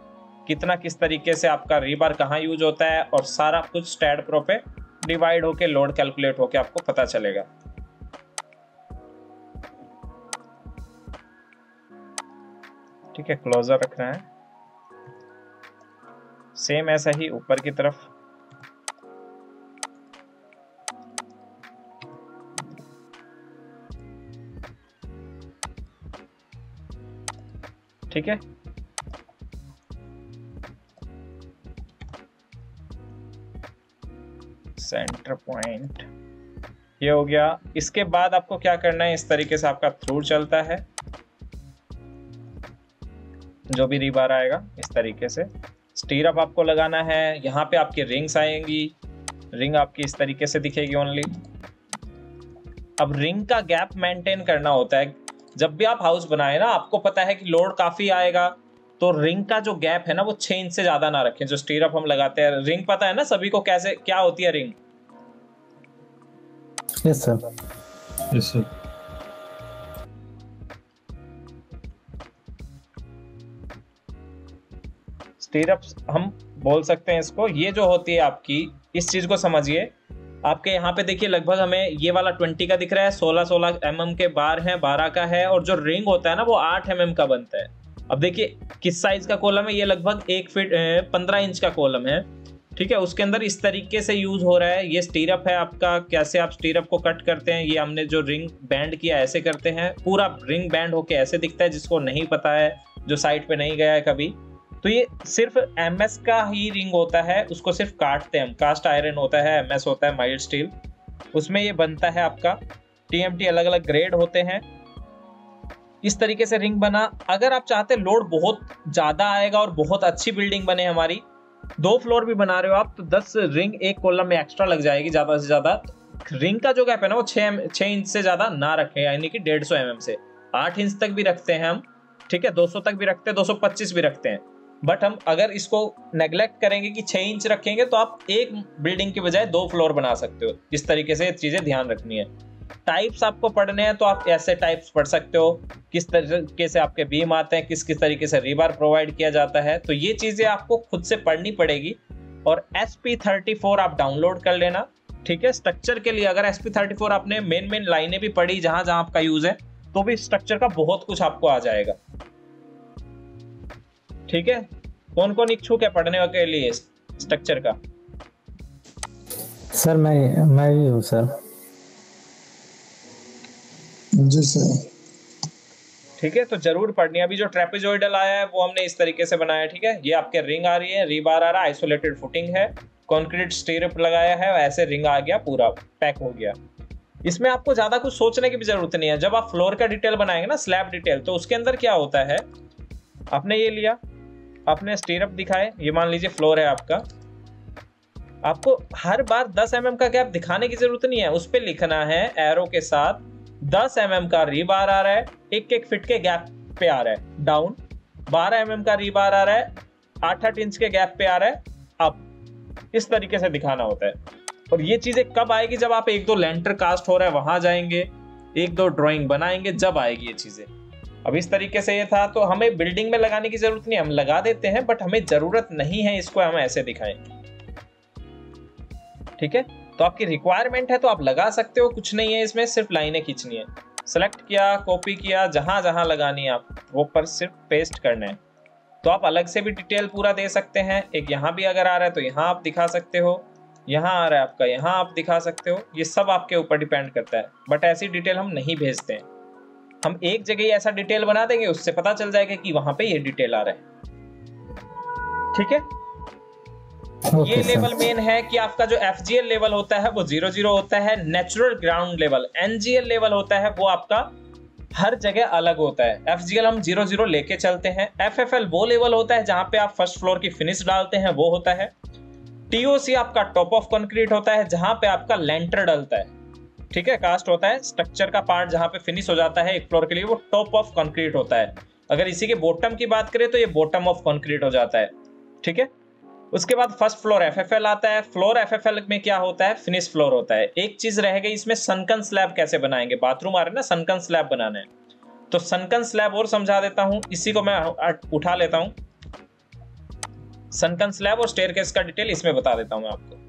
Speaker 2: कितना किस तरीके से आपका रीबार कहाँ यूज़ होता है, और सारा कुछ स्टैड प्रो पे डिवाइड होके लोड कैलकुलेट होके आपको पता चलेगा। ठीक है क्लोजर रखना है। सेम ऐसा ही ऊपर की तरफ़। ठीक है। सेंटर पॉइंट ये हो गया। इसके बाद आपको क्या करना है? इस तरीके से आपका थ्रू चलता है। जो भी रिबार आएगा इस तरीके से। स्टीरअप आपको लगाना है यहाँ पे आपकी रिंग्स आएँगी। रिंग आपकी इस तरीके से दिखेगी ओनली अब रिंग का गैप मेंटेन करना होता है। जब भी आप हाउस बनाए ना आपको पता है कि लोड काफ़ी आएगा। तो रिंग का जो गैप है ना वो छह इंच से ज़्यादा ना रखें। जो स्टीरअप हम लगाते हैं। रिंग पता है ना सभी को कैसे क्या होती है ring
Speaker 13: yes sir
Speaker 8: yes sir
Speaker 2: stirrups हम बोल सकते हैं इसको। ये जो होती है आपकी, इस चीज़ को समझिए। आपके यहाँ पे देखिए, लगभग हमें ये वाला 20 का दिख रहा है 16 16 एम के बार है 12 का है, और जो रिंग होता है ना, वो आठ एम का बनता है। अब देखिए, किस साइज़ का कॉलम है? ये लगभग एक फीट पंद्रह इंच का कॉलम है। ठीक है, उसके अंदर इस तरीके से यूज़ हो रहा है। ये स्टीरअप है आपका, कैसे आप स्टीरअप को कट करते हैं, ये हमने जो रिंग बैंड किया, ऐसे करते हैं। पूरा रिंग बैंड होके ऐसे दिखता है, जिसको नहीं पता है, जो साइट पे नहीं गया है कभी। तो ये सिर्फ़ एमएस का ही रिंग होता है, उसको सिर्फ़ काटते हैं हम। कास्ट आयरन होता है एमएस होता है माइल्ड स्टील उसमें ये बनता है आपका। टीएमटी अलग अलग ग्रेड होते हैं। इस तरीके से रिंग बना। अगर आप चाहते लोड बहुत ज़्यादा आएगा और बहुत अच्छी बिल्डिंग बने हमारी, दो फ्लोर भी बना रहे हो आप तो दस रिंग एक कॉलम में एक्स्ट्रा लग जाएगी ज़्यादा से ज़्यादा। रिंग का जो गैप है ना, वो छह छह इंच से ज़्यादा ना रखें, यानी कि डेढ़ सौ एम से। आठ इंच तक भी रखते हैं हम, ठीक है? 200 तक भी रखते हैं 225 भी रखते हैं। बट हम अगर इसको नेग्लेक्ट करेंगे कि छह इंच रखेंगे तो आप एक बिल्डिंग के बजाय दो फ्लोर बना सकते हो। इस तरीके से चीज़ें ध्यान रखनी है। टाइप्स आपको पढ़ने हैं तो आप ऐसे टाइप्स पढ़ सकते हो। किस तरीके से आपके बीम आते हैं, किस किस तरीके से रिबार प्रोवाइड किया जाता है। तो ये चीज़ें आपको खुद से पढ़नी पड़ेगी। और एस थर्टी फोर आप डाउनलोड कर लेना, ठीक है? स्ट्रक्चर के लिए अगर एस पी थर्टी फोर आपने मेन मेन लाइनें भी पढ़ी, जहाँ जहाँ आपका यूज़ है तो भी स्ट्रक्चर का बहुत कुछ आपको आ जाएगा। ठीक है? कौन कौन इच्छुक है पढ़ने के लिए स्ट्रक्चर का?
Speaker 13: सर मैं मैं भी हूँ सर।
Speaker 3: जी सर।
Speaker 2: ठीक है तो ज़रूर पढ़नी अभी जो ट्रेपेजोइडल आया है वो हमने इस तरीके से बनाया ठीक है? ये आपके रिंग आ रही है रीबार आ रहा है आइसोलेटेड फुटिंग है। कंक्रीट स्टीरअप लगाया है ऐसे रिंग आ गया पूरा पैक हो गया। इसमें आपको ज़्यादा कुछ सोचने की भी ज़रूरत नहीं है। जब आप फ्लोर का डिटेल बनाएँगे ना स्लैब डिटेल तो उसके अंदर क्या होता है? आपने ये लिया। आपने स्टेरअप दिखाए, ये मान लीजिए फ्लोर है आपका। आपको हर बार 10 एम mm का गैप दिखाने की ज़रूरत नहीं है, उस पर लिखना है एरो के साथ 10 एम mm का रीबार आ रहा है, एक एक फिट के गैप पे आ रहा है डाउन 12 एम mm का रीबार आ रहा है, आठ आठ इंच के गैप पे आ रहा है अप इस तरीके से दिखाना होता है। और ये चीज़ें कब आएगी? जब आप एक दो लेंटर कास्ट हो रहा है, वहाँ जाएँगे, एक दो ड्राइंग बनाएँगे, जब आएगी ये चीज़ें। अब इस तरीके से ये था तो हमें बिल्डिंग में लगाने की ज़रूरत नहीं, हम लगा देते हैं बट हमें ज़रूरत नहीं है इसको हम ऐसे दिखाएँ। ठीक है? तो आपकी रिक्वायरमेंट है तो आप लगा सकते हो, कुछ नहीं है इसमें, सिर्फ़ लाइनें खींचनी है। सेलेक्ट किया कॉपी किया, जहाँ जहाँ लगानी है आप, वो पर सिर्फ़ पेस्ट करना है। तो आप अलग से भी डिटेल पूरा दे सकते हैं, एक यहाँ भी अगर आ रहा है तो यहाँ आप दिखा सकते हो, यहाँ आ रहा है आपका, यहाँ आप दिखा सकते हो, ये सब आपके ऊपर डिपेंड करता है बट ऐसी डिटेल हम नहीं भेजते हैं। हम एक जगह ही ऐसा डिटेल बना देंगे उससे पता चल जाएगा कि वहाँ पे ये डिटेल आ रहा है। ठीक है? ये लेवल मेन है कि आपका जो एफ़ लेवल होता है वो ज़ीरो ज़ीरो होता है। Natural ground level NGL level होता है वो आपका हर जगह अलग होता है। एफजीएल हम ज़ीरो ज़ीरो लेके चलते हैं। एफएफएल वो लेवल होता है जहाँ पे आप फ़र्स्ट फ्लोर की फिनिश डालते हैं वो होता है। टीओसी आपका टॉप ऑफ़ कंक्रीट होता है जहाँ पे आपका लेंटर डलता है। ठीक है कास्ट होता है स्ट्रक्चर का पार्ट जहाँ पे फिनिश हो जाता है एक फ्लोर के लिए वो टॉप ऑफ़ कंक्रीट होता है। अगर इसी के बॉटम की बात करें तो ये बॉटम ऑफ़ कंक्रीट हो जाता है। ठीक है? उसके बाद फ़र्स्ट फ्लोर एफएफएल आता है। फ्लोर एफएफएल में क्या होता है? फिनिश फ्लोर होता है। एक चीज़ रह गई, इसमें सनकन स्लैब कैसे बनाएँगे? बाथरूम आ रहे ना सनकन स्लैब बनाना तो सनकन स्लैब और समझा देता हूँ, इसी को मैं उठा लेता हूँ। सनकन स्लैब और स्टेयर का डिटेल इसमें बता देता हूँ मैं आपको।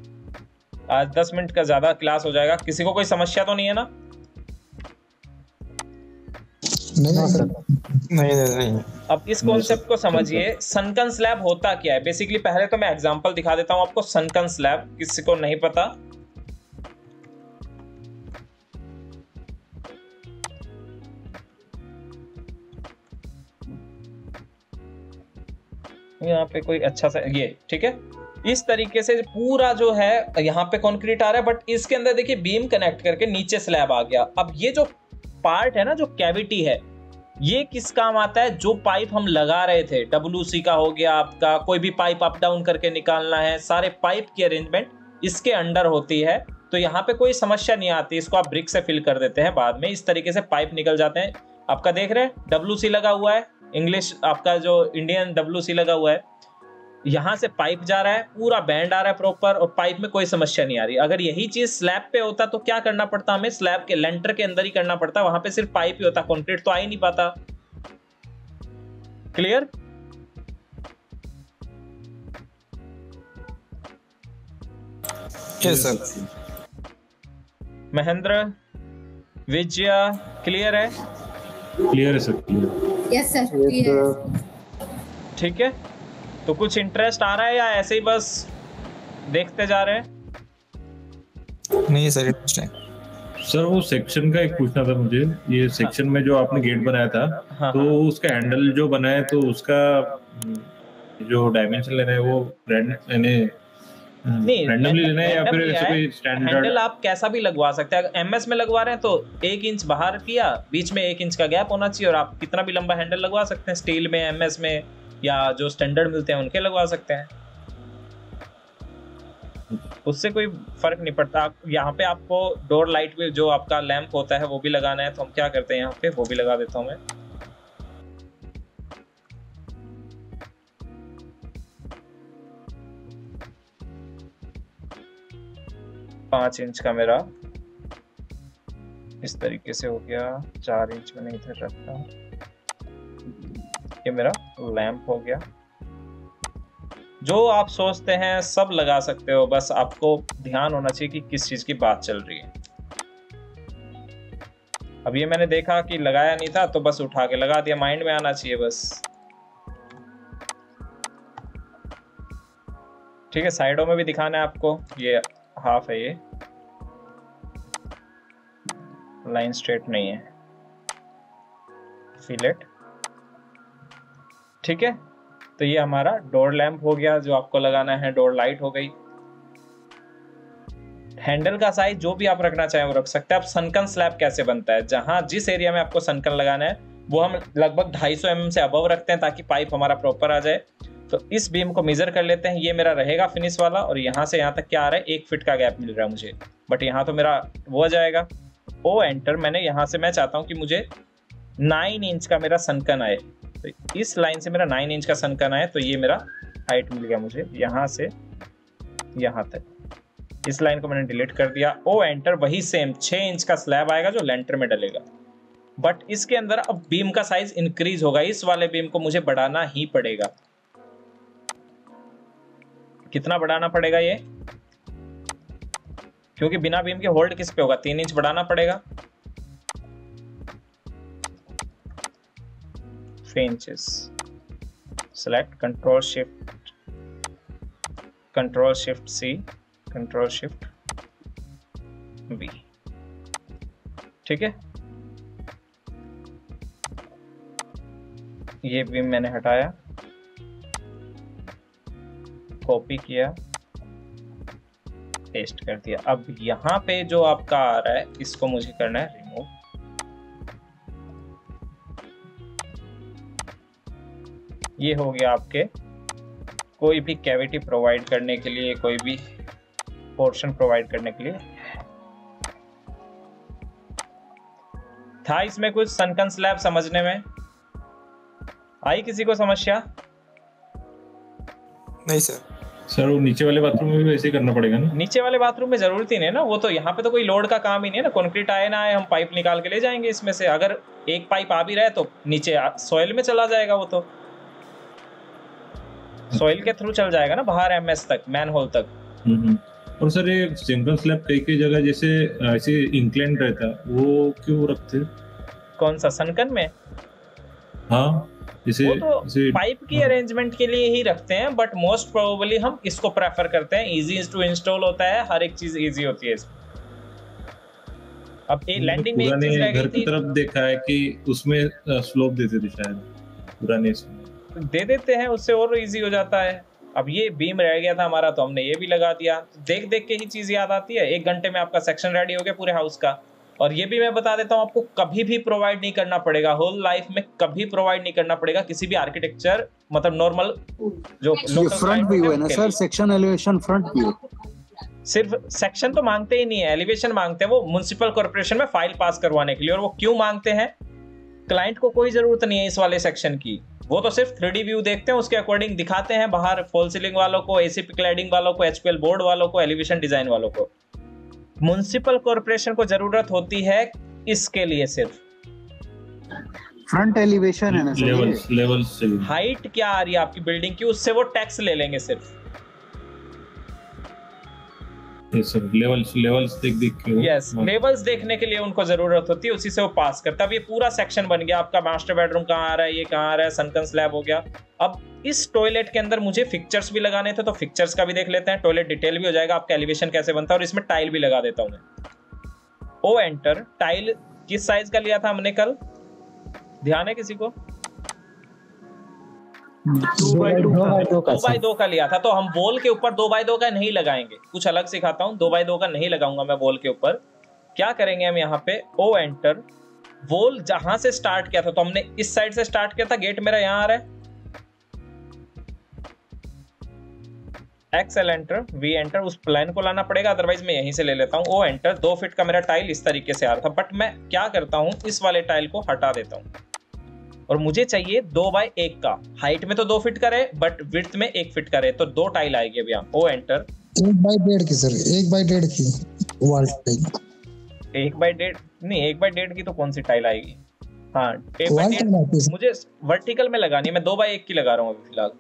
Speaker 2: आज दस मिनट का ज़्यादा क्लास हो जाएगा। किसी को कोई समस्या तो नहीं है ना?
Speaker 3: नहीं
Speaker 15: नहीं नहीं नहीं
Speaker 2: अब इस कॉन्सेप्ट को समझिए सनकन स्लैब होता क्या है? बेसिकली पहले तो मैं एग्जांपल दिखा देता हूँ आपको सनकन स्लैब किसी को नहीं पता। यहाँ पे कोई अच्छा सा ये ठीक है? इस तरीके से पूरा जो है, यहाँ पे कंक्रीट आ रहा है बट इसके अंदर देखिए बीम कनेक्ट करके नीचे स्लैब आ गया। अब ये जो पार्ट है ना, जो कैविटी है, ये किस काम आता है? जो पाइप हम लगा रहे थे डब्ल्यू का हो गया आपका, कोई भी पाइप अप डाउन करके निकालना है, सारे पाइप की अरेंजमेंट इसके अंडर होती है। तो यहाँ पे कोई समस्या नहीं आती, इसको आप ब्रिक से फिल कर देते हैं बाद में। इस तरीके से पाइप निकल जाते हैं। आपका देख रहे हैं डब्ल्यू लगा हुआ है। इंग्लिश आपका जो इंडियन डब्ल्यू लगा हुआ है। यहाँ से पाइप जा रहा है पूरा बैंड आ रहा है प्रॉपर और पाइप में कोई समस्या नहीं आ रही। अगर यही चीज़ स्लैब पे होता तो क्या करना पड़ता हमें? स्लैब के लेंटर के अंदर ही करना पड़ता वहाँ पे सिर्फ़ पाइप ही होता कॉन्क्रीट तो आ ही नहीं पाता। क्लियर महेंद्र विजया क्लियर है?
Speaker 8: क्लियर है सर क्लियर
Speaker 11: यस सर
Speaker 2: ठीक है? तो कुछ इंटरेस्ट आ रहा है या ऐसे ही बस देखते जा रहे हैं?
Speaker 15: नहीं सर इंटरेस्ट है
Speaker 8: सर वो सेक्शन का एक पूछना था मुझे। ये सेक्शन में जो आपने गेट बनाया था
Speaker 2: हाँ,
Speaker 8: तो उसका हैंडल जो बना है तो उसका जो डायमेंशन लेना है वो
Speaker 2: नहीं
Speaker 8: रैंडमली लेना है या फिर ऐसे
Speaker 2: है।
Speaker 8: कोई स्टैंडर्ड
Speaker 2: हैंडल आप कैसा भी लगवा सकते हैं। एमएस में लगवा रहे हैं तो एक इंच बाहर किया बीच में एक इंच का गैप होना चाहिए और आप कितना भी लंबा हैंडल लगवा सकते हैं स्टील में एमएस में। या जो स्टैंडर्ड मिलते हैं, उनके लगवा सकते हैं। उससे कोई फ़र्क नहीं पड़ता। यहाँ पे आपको डोर लाइट भी जो आपका लैंप होता है, वो भी लगाना है तो हम क्या करते हैं यहाँ पे? वो भी लगा देता हूँ मैं। पाँच इंच का मेरा। इस तरीके से हो गया। चार इंच मैंने इधर रखा। ये मेरा लैंप हो गया। जो आप सोचते हैं, सब लगा सकते हो, बस आपको ध्यान होना चाहिए कि किस चीज़ की बात चल रही है। अब ये मैंने देखा कि लगाया नहीं था तो बस उठा के लगा दिया, माइंड में आना चाहिए बस। ठीक है, साइडों में भी दिखाना है आपको, ये हाफ़ है ये। लाइन स्ट्रेट नहीं है। फिलेट ठीक है? तो ये हमारा डोर लैंप हो गया, जो आपको लगाना है डोर लाइट हो गई। हैंडल का साइज़ जो भी आप रखना चाहें, वो रख सकते हैं। आप सनकन स्लैब कैसे बनता है? जहाँ जिस एरिया में आपको सनकन लगाना है, वो हम लगभग 250 mm से अबव रखते हैं, ताकि पाइप हमारा प्रॉपर आ जाए। तो इस बीम को मेजर कर लेते हैं। ये मेरा रहेगा फिनिश वाला, और यहाँ से यहाँ तक क्या आ रहा है? एक फिट का गैप मिल रहा है मुझे। बट यहाँ तो मेरा वो जाएगा। ओ एंटर मैंने यहाँ से, मैं चाहता हूँ कि मुझे नाइन इंच का मेरा सनकन आए। तो इस लाइन से मेरा नाइन इंच का सनकन आए तो ये मेरा हाइट मिल गया मुझे यहाँ से, यहाँ तक। इस लाइन को मैंने डिलीट कर दिया। ओ एंटर वही सेम छः इंच का स्लैब आएगा जो लेंटर में डलेगा। बट इसके अंदर अब बीम का साइज़ इंक्रीज होगा। इस वाले बीम को मुझे बढ़ाना ही पड़ेगा। कितना बढ़ाना पड़ेगा ये? क्योंकि बिना बीम के होल्ड किस पे होगा? तीन इंच बढ़ाना पड़ेगा। Inches select control shift control shift C control shift B ठीक है? ये भी मैंने हटाया। कॉपी किया। पेस्ट कर दिया। अब यहाँ पे जो आपका आ रहा है, इसको मुझे करना है ये हो गया आपके कोई भी कैविटी प्रोवाइड करने के लिए कोई भी पोर्शन प्रोवाइड करने के लिए। था इसमें कुछ सनकन स्लैब समझने में? आई किसी को समस्या?
Speaker 15: नहीं सर।
Speaker 8: सर वो नीचे वाले बाथरूम में भी वैसे ही करना पड़ेगा ना?
Speaker 2: नीचे वाले बाथरूम में ज़रूरत ही नहीं है ना वो तो यहाँ पे तो कोई लोड का काम ही नहीं है ना कंक्रीट आए ना आए हम पाइप निकाल के ले जाएँगे इसमें से। अगर एक पाइप आ भी रहा है तो नीचे सॉइल में चला जाएगा वो तो। सॉइल के थ्रू चल जाएगा ना बाहर एमएस तक मैन होल तक।
Speaker 8: हम्म। और सर ये सिंगल स्लैब कई कई जगह जैसे ऐसे इंक्लाइन रहता वो क्यों रखते
Speaker 2: कौन सा सनकन में?
Speaker 8: हाँ जैसे
Speaker 2: वो तो
Speaker 8: जैसे
Speaker 2: पाइप की अरेंजमेंट हाँ। के लिए ही रखते हैं बट मोस्ट प्रोबेबली हम इसको प्रेफर करते हैं। इजी टू इंस्टॉल होता है हर एक चीज़ इजी होती है इसमें। अब ये लैंडिंग में एक चीज़ रह गई
Speaker 8: की
Speaker 2: थी।
Speaker 8: तरफ़ देखा है कि उसमें स्लोप देते थे शायद पुराने इसमें।
Speaker 2: दे देते हैं उससे और इजी हो जाता है। अब ये बीम रह गया था हमारा तो हमने ये भी लगा दिया। देख देख के ही चीज़ याद आती है। एक घंटे में आपका सेक्शन रेडी हो गया पूरे हाउस का। और ये भी मैं बता देता हूँ आपको कभी भी प्रोवाइड नहीं करना पड़ेगा। होल लाइफ में कभी प्रोवाइड नहीं करना पड़ेगा किसी भी आर्किटेक्चर मतलब नॉर्मल जो
Speaker 4: फ्रंट
Speaker 2: भी
Speaker 4: व्यू
Speaker 2: होते
Speaker 4: है ना sir section elevation front view
Speaker 2: सिर्फ़ सेक्शन तो मांगते ही नहीं है एलिवेशन मांगते हैं वो म्यूनसिपल कॉर्पोरेशन में फ़ाइल पास करवाने के लिए और वो क्यों मांगते हैं? क्लाइंट को कोई ज़रूरत नहीं है इस वाले सेक्शन की। वो तो सिर्फ़ थ्री व्यू देखते हैं उसके अकॉर्डिंग दिखाते हैं बाहर फॉल सीलिंग वालों को एसीपी क्लैडिंग वालों को एचपीएल बोर्ड वालों को एलिवेशन डिज़ाइन वालों को। म्यूनसिपल कॉर्पोरेशन को ज़रूरत होती है इसके लिए सिर्फ़।
Speaker 4: फ्रंट एलिवेशन है ना
Speaker 8: लेवल लेवल से
Speaker 2: हाइट क्या आ रही है आपकी बिल्डिंग की उससे वो टैक्स ले लेंगे सिर्फ़।
Speaker 8: लेवल्स लेवल्स देख देख के
Speaker 2: यस
Speaker 8: हाँ।
Speaker 2: लेवल्स देखने के लिए उनको ज़रूरत होती है उसी से वो पास करता अब ये पूरा सेक्शन बन गया आपका मास्टर बेडरूम कहाँ आ रहा है ये कहाँ आ रहा है सनकन स्लैब हो गया। अब इस टॉयलेट के अंदर मुझे फिक्चर्स भी लगाने थे तो फिक्चर्स का भी देख लेते हैं। टॉयलेट डिटेल भी हो जाएगा आपका एलिवेशन कैसे बनता है और इसमें टाइल भी लगा देता हूँ मैं। ओ एंटर टाइल किस साइज़ का लिया था हमने कल? ध्यान है किसी को?
Speaker 13: दो बाई दो का
Speaker 2: दो बाई दो का लिया था तो हम वॉल के ऊपर दो बाई दो का नहीं लगाएँगे। कुछ अलग सिखाता हूँ दो बाई दो का नहीं लगाऊँगा मैं वॉल के ऊपर। क्या करेंगे हम यहाँ पे? ओ एंटर वॉल जहाँ से स्टार्ट किया था तो हमने इस साइड से स्टार्ट किया था गेट मेरा यहाँ आ रहा है। एक्सएल एंटर वी एंटर उस प्लान को लाना पड़ेगा अदरवाइज़ मैं यहीं से ले लेता हूँ। ओ एंटर दो फिट का मेरा टाइल इस तरीके से आ रहा था बट मैं क्या करता हूँ इस वाले टाइल को हटा देता हूँ। और मुझे चाहिए दो बाय एक का। हाइट में तो दो फिट का रहे बट विड्थ में एक फीट का रहे तो दो टाइल आएगी अभी यहाँ ओ एंटर
Speaker 3: एक बाई डेढ़ की सर एक बाई डेढ़ की वॉल टाइल
Speaker 2: एक बाय डेढ़ नहीं एक बाय डेढ़ की तो कौन सी टाइल आएगी? हाँ एक बाय डेढ़। मुझे वर्टिकल में लगानी है मैं दो बाय एक की लगा रहा हूँ अभी फ़िलहाल।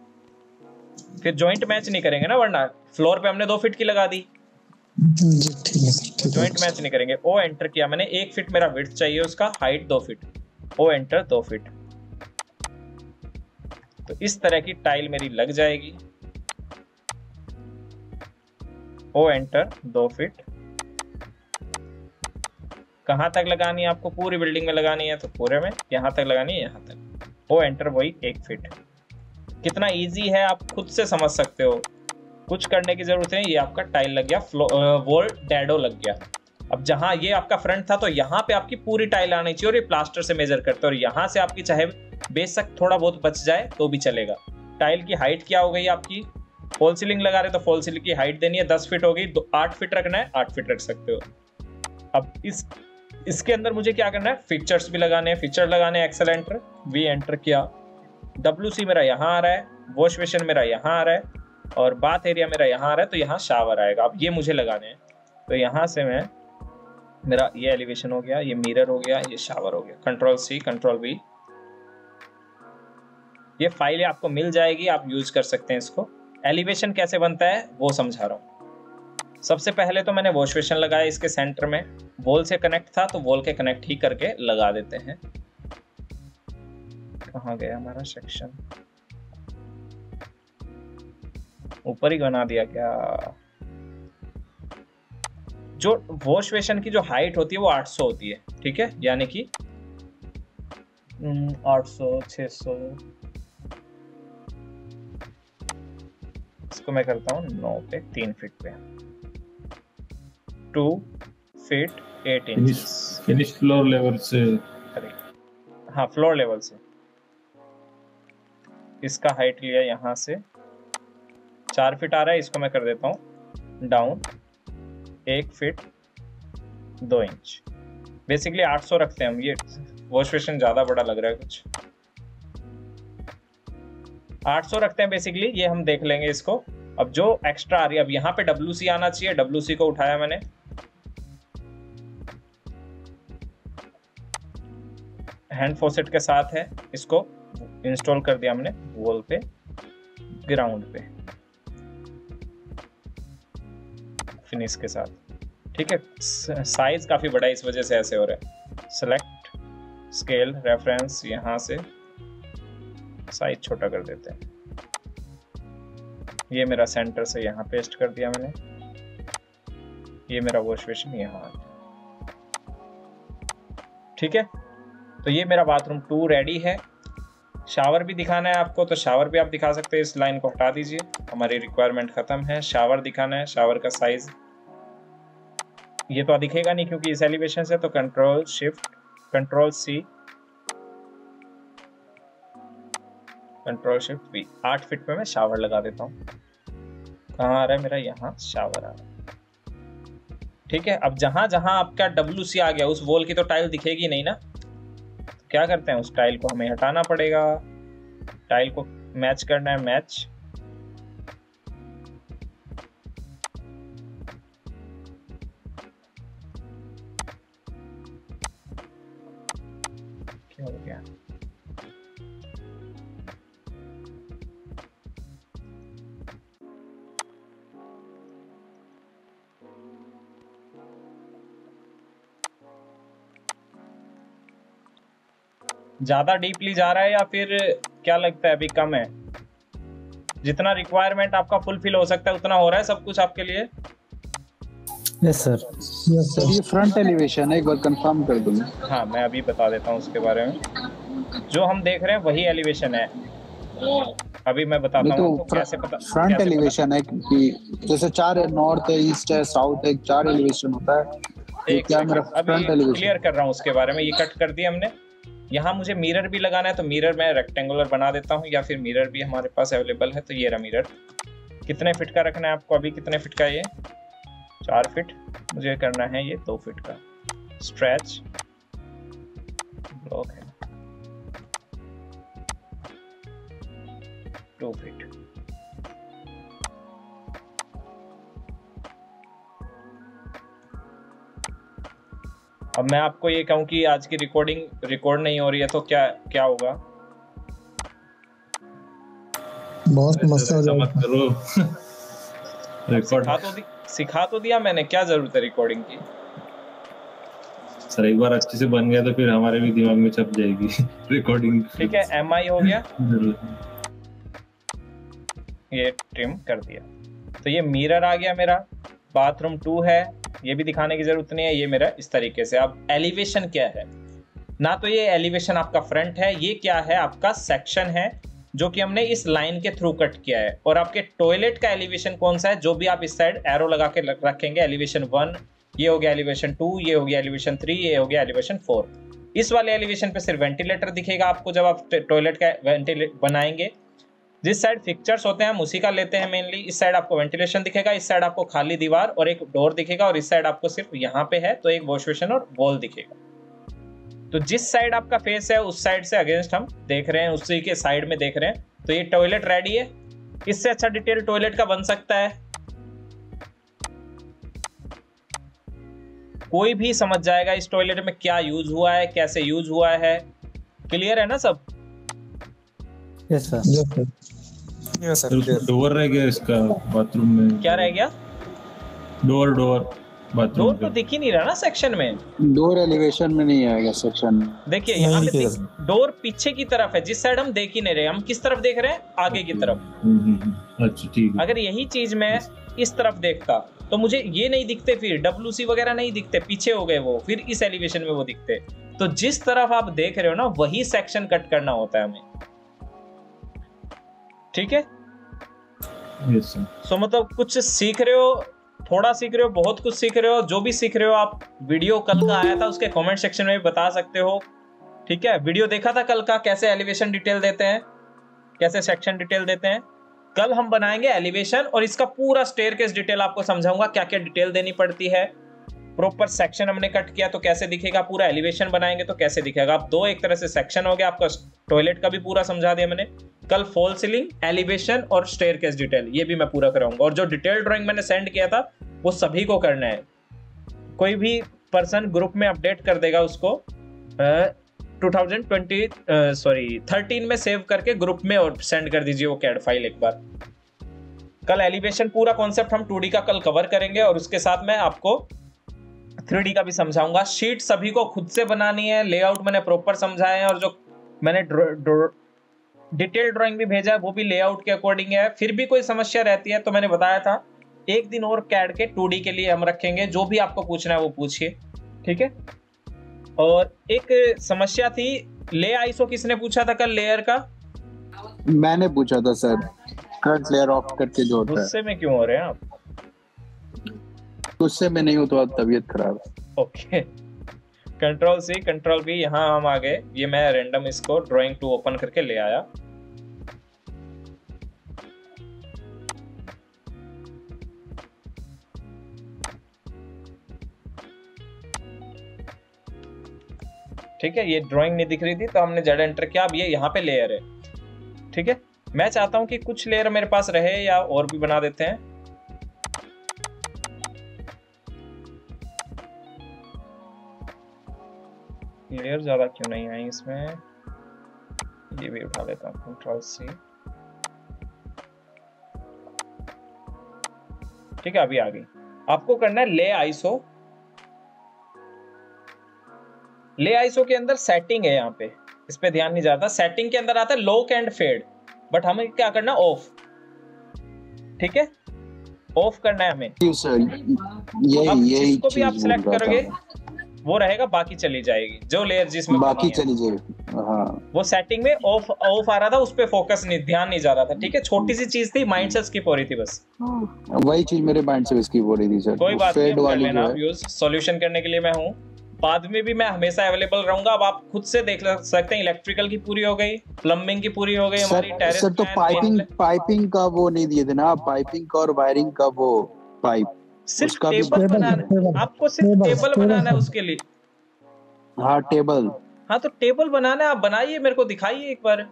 Speaker 2: फिर जॉइंट मैच नहीं करेंगे ना वरना फ्लोर पे हमने दो फिट की लगा दी।
Speaker 3: जी ठीक सर ठीक
Speaker 2: जॉइंट मैच नहीं करेंगे। ओ एंटर किया मैंने एक फिट मेरा विड्थ चाहिए उसका हाइट दो फिट ओ एंटर दो फीट तो इस तरह की टाइल मेरी लग जाएगी। ओ एंटर दो फीट कहाँ तक लगानी है आपको? पूरी बिल्डिंग में लगानी है तो पूरे में। यहाँ तक लगानी है, यहाँ तक। ओ एंटर वही एक फिट कितना इजी है, आप खुद से समझ सकते हो। कुछ करने की ज़रूरत नहीं, ये आपका टाइल लग गया वॉल डैडो लग गया। अब जहाँ ये आपका फ्रंट था तो यहाँ पे आपकी पूरी टाइल आनी चाहिए और ये प्लास्टर से मेजर करते हो। और यहाँ से आपकी चाहे बेशक थोड़ा बहुत बच जाए तो भी चलेगा। टाइल की हाइट क्या हो गई आपकी? फॉल सीलिंग लगा रहे तो फॉल सीलिंग की हाइट देनी है, दस फीट हो गई तो आठ फीट रखना है, आठ फीट रख सकते हो। अब इस, इसके अंदर मुझे क्या करना है? फीचर्स भी लगाने हैं, फीचर लगाने एक्सेल एंटर वी एंटर किया। डब्ल्यू सी मेरा यहाँ आ रहा है वॉश बेसिन मेरा यहाँ आ रहा है, और बाथ एरिया मेरा यहाँ आ रहा है तो यहाँ शावर आएगा। अब ये मुझे लगाने हैं तो यहाँ से मैं, मेरा ये एलिवेशन हो गया, ये मिरर हो गया, ये शावर हो गया। कंट्रोल सी कंट्रोल वी ये फाइलें आपको मिल जाएगी आप यूज़ कर सकते हैं इसको। एलिवेशन कैसे बनता है वो समझा रहा हूँ। सबसे पहले तो मैंने वॉश लगाया इसके सेंटर में। वॉल से कनेक्ट था तो वॉल के कनेक्ट ही करके लगा देते हैं। कहाँ गया हमारा सेक्शन ऊपर ही बना दिया क्या? जो वॉश की जो हाइट होती है वो 800 होती है ठीक है? यानी कि हम्म, 800 600 इसको मैं करता हूँ 9 पे 3 फीट पे। 2 feet 8 inch
Speaker 8: finish floor level से।
Speaker 2: हाँ फ्लोर लेवल से। इसका हाइट लिया यहाँ से। चार फीट आ रहा है इसको मैं कर देता हूँ डाउन एक फीट दो इंच बेसिकली 800 रखते हैं हम ये वॉश बेसिन ज़्यादा बड़ा लग रहा है कुछ। 800 रखते हैं बेसिकली ये हम देख लेंगे इसको। अब जो एक्स्ट्रा आ रही है, अब यहाँ पे डब्ल्यूसी आना चाहिए। डब्ल्यूसी को उठाया मैंने। हैंड फोसेट के साथ है। इसको इंस्टॉल कर दिया हमने वॉल पे ग्राउंड पे। फिनिश के साथ। ठीक है? साइज़ काफ़ी बड़ा है, इस वजह से ऐसे हो रहा है। सेलेक्ट स्केल रेफरेंस यहाँ से। साइज़ छोटा कर देते हैं। ये मेरा सेंटर से यहाँ पेस्ट कर दिया मैंने। ये मेरा वॉश बेसिन यहाँ ठीक है? तो ये मेरा बाथरूम टू रेडी है। शावर भी दिखाना है आपको तो शावर भी आप दिखा सकते हैं। इस लाइन को हटा दीजिए। हमारी रिक्वायरमेंट खत्म है। शावर दिखाना है। शावर का साइज़ ये तो दिखेगा नहीं क्योंकि इस एलिवेशन से तो control shift control C control shift V आठ फिट पे मैं शावर लगा देता हूँ। कहाँ आ रहा है मेरा? यहाँ शावर आ रहा है। ठीक है, अब जहाँ जहाँ आपका डब्ल्यू सी आ गया, उस वॉल की तो टाइल दिखेगी नहीं ना? क्या करते हैं? उस टाइल को हमें हटाना पड़ेगा। टाइल को मैच करना है मैच ज़्यादा डीपली जा रहा है या फिर क्या लगता है अभी कम है? जितना रिक्वायरमेंट आपका फुलफिल हो सकता है उतना हो रहा है सब कुछ आपके लिए?
Speaker 13: यस सर यस
Speaker 4: सर ये फ्रंट एलिवेशन है एक बार कंफर्म कर दूँ।
Speaker 2: हाँ मैं अभी बता देता हूँ उसके बारे में। जो हम देख रहे हैं वही एलिवेशन है। अभी मैं बताता
Speaker 4: नहीं
Speaker 2: हूँ
Speaker 4: तो
Speaker 2: आपको कैसे पता
Speaker 4: फ्रंट एलिवेशन है कि जैसे चार है नॉर्थ है ईस्ट है साउथ है चार एलिवेशन होता है।
Speaker 2: एक
Speaker 4: क्या मेरा फ्रंट एलिवेशन
Speaker 2: क्लियर कर रहा हूँ उसके बारे में ये कट कर दिया हमने। यहाँ मुझे मिरर भी लगाना है तो मिरर मैं रेक्टेंगुलर बना देता हूँ, या फिर मिरर भी हमारे पास अवेलेबल है तो ये रहा मिरर कितने फिट का रखना है आपको अभी? कितने फिट का ये? चार फिट मुझे करना है ये दो फिट का। स्ट्रेच ब्लॉक है। टू फीट अब मैं आपको ये कहूँ कि आज की रिकॉर्डिंग रिकॉर्ड नहीं हो रही है तो क्या क्या होगा?
Speaker 3: बहुत
Speaker 8: मत करो। रिकॉर्ड
Speaker 2: सिखा तो सिखा तो दिया मैंने क्या ज़रूरत है रिकॉर्डिंग की?
Speaker 8: सर एक बार अच्छे से बन गया तो फिर हमारे भी दिमाग में छप जाएगी रिकॉर्डिंग
Speaker 2: ठीक है एम आई हो गया। ये ट्रिम कर दिया। तो ये मिरर आ गया मेरा। बाथरूम टू है। ये भी दिखाने की ज़रूरत नहीं है, ये मेरा इस तरीके से। अब एलिवेशन क्या है? ना तो ये एलिवेशन आपका फ्रंट है, ये क्या है? आपका सेक्शन है, जो कि हमने इस लाइन के थ्रू कट किया है। और आपके टॉयलेट का एलिवेशन कौन सा है? जो भी आप इस साइड एरो लगा के रखेंगे एलिवेशन वन ये हो गया एलिवेशन टू ये हो गया एलिवेशन थ्री ये हो गया एलिवेशन फोर इस वाले एलिवेशन पे सिर्फ़ वेंटिलेटर दिखेगा आपको जब आप टॉयलेट का वेंटिलेट बनाएँगे। जिस साइड फिक्चर्स होते हैं हम उसी का लेते हैं मेनली इस साइड आपको वेंटिलेशन दिखेगा इस साइड आपको खाली दीवार और एक डोर दिखेगा और इस साइड आपको सिर्फ़ यहाँ पे है तो एक वॉश बेसिन और वॉल दिखेगा। तो जिस साइड आपका फेस है उस साइड से अगेंस्ट हम देख रहे हैं उसी के साइड में देख रहे हैं। तो ये टॉयलेट रेडी है। इससे अच्छा डिटेल टॉयलेट का बन सकता है। कोई भी समझ जाएगा इस टॉयलेट में क्या यूज़ हुआ है कैसे यूज़ हुआ है। क्लियर है ना सब?
Speaker 13: Yes sir
Speaker 15: yes
Speaker 8: sir door रह गया इसका बाथरूम में।
Speaker 2: क्या रह गया?
Speaker 8: डोर डोर
Speaker 2: डोर तो दिख ही नहीं रहा ना सेक्शन में।
Speaker 4: डोर एलिवेशन में नहीं आएगा सेक्शन
Speaker 2: देखिए यहाँ पे डोर पीछे की तरफ़ है जिस साइड हम देख ही नहीं रहे हम किस तरफ़ देख रहे हैं? आगे की तरफ़।
Speaker 8: अच्छा ठीक है।
Speaker 2: अगर यही चीज़ मैं इस तरफ़ देखता तो मुझे ये नहीं दिखते फिर डब्ल्यू वगैरह नहीं दिखते पीछे हो गए वो फिर इस एलिवेशन में वो दिखते। तो जिस तरफ़ आप देख रहे हो ना वही सेक्शन कट करना होता है हमें। ठीक है?
Speaker 8: सर
Speaker 2: सो मतलब कुछ सीख रहे हो थोड़ा सीख रहे हो बहुत कुछ सीख रहे हो जो भी सीख रहे हो आप वीडियो कल का आया था उसके कमेंट सेक्शन में भी बता सकते हो। ठीक है? वीडियो देखा था कल का कैसे एलिवेशन डिटेल देते हैं? कैसे सेक्शन डिटेल देते हैं? कल हम बनाएँगे एलिवेशन और इसका पूरा स्टेयर केस डिटेल आपको समझाऊँगा क्या क्या डिटेल देनी पड़ती है। प्रॉपर सेक्शन हमने कट किया तो कैसे दिखेगा? पूरा एलिवेशन बनाएँगे तो कैसे दिखेगा? आप दो एक तरह से सेक्शन हो गया आपका टॉयलेट का भी पूरा समझा दिया मैंने। कल फॉल सीलिंग एलिवेशन और स्टेयर केस डिटेल ये भी मैं पूरा कराऊँगा। और जो डिटेल ड्राइंग मैंने सेंड किया था, वो सभी को करना है। कोई भी पर्सन ग्रुप में अपडेट कर देगा उसको two thousand twenty sorry thirteen में सेव करके ग्रुप में और सेंड कर दीजिए वो कैड फ़ाइल एक बार। कल एलिवेशन पूरा कॉन्सेप्ट हम 2D का कल कवर करेंगे और उसके साथ मैं आपको 3D का भी समझाऊँगा। शीट सभी को खुद से बनानी है। लेआउट मैंने प्रॉपर समझाए हैं और जो मैंने डिटेल ड्राइंग भी भेजा है वो भी लेआउट के अकॉर्डिंग है। फिर भी कोई समस्या रहती है तो मैंने बताया था। एक दिन और कैड के 2D के लिए हम रखेंगे। जो भी आपको पूछना है वो पूछिए। ठीक है? और एक समस्या थी ले आईसो किसने पूछा था कल लेयर का?
Speaker 4: मैंने पूछा था सर। करंट लेयर ऑफ़ करके जो होता है।
Speaker 2: गुस्से में क्यों हो रहे हैं आप?
Speaker 4: गुस्से में नहीं हो तो तबीयत खराब है।
Speaker 2: Okay control C control B यहाँ हम आ गए। ये मैं रैंडम इसको ड्राइंग टू ओपन करके ले आया। ठीक है, ये ड्राइंग नहीं दिख रही थी तो हमने जेड एंटर किया। अब ये यहाँ पे लेयर है। ठीक है? मैं चाहता हूँ कि कुछ लेयर मेरे पास रहे या और भी बना देते हैं। लेयर ज़्यादा क्यों नहीं आई इसमें? ये भी उठा लेता हूँ कंट्रोल सी ठीक है अभी आ गई। आपको करना है ले आईसो। ले आईसो के अंदर सेटिंग है यहाँ पे। इस पे ध्यान नहीं जाता सेटिंग के अंदर आता है लोक एंड फेड बट हमें क्या करना ऑफ़ ठीक है? ऑफ़ करना है हमें।
Speaker 4: सर यही यही
Speaker 2: जिसको भी आप
Speaker 4: चीज़
Speaker 2: सिलेक्ट करोगे। वो रहेगा बाकी चली जाएगी। जो लेयर जिसमें
Speaker 4: बाकी चली जाएगी। हाँ।
Speaker 2: वो सेटिंग में ऑफ़ ऑफ़ आ रहा था उस पे फोकस नहीं ध्यान नहीं जा रहा था ठीक है? छोटी सी चीज़ थी माइंड से स्किप हो रही थी बस।
Speaker 4: वही चीज़ मेरे माइंड से इसकी हो रही थी सर
Speaker 2: कोई बात नहीं
Speaker 4: है।
Speaker 2: यूज़ सॉल्यूशन करने के लिए मैं हूँ। बाद में भी मैं हमेशा अवेलेबल रहूँगा अब आप खुद से देख सकते हैं इलेक्ट्रिकल की पूरी हो गई प्लम्बिंग की पूरी हो गई हमारी टेरेस
Speaker 4: सर तो पाइपिंग पाइपिंग का वो नहीं दिए थे ना पाइपिंग का और वायरिंग का वो पाइप
Speaker 2: सिर्फ़ टेबल बनाना आपको सिर्फ़ टेबल बनाना है उसके लिए।
Speaker 4: हाँ टेबल।
Speaker 2: हाँ तो टेबल बनाना है आप बनाइए मेरे को दिखाइए एक बार।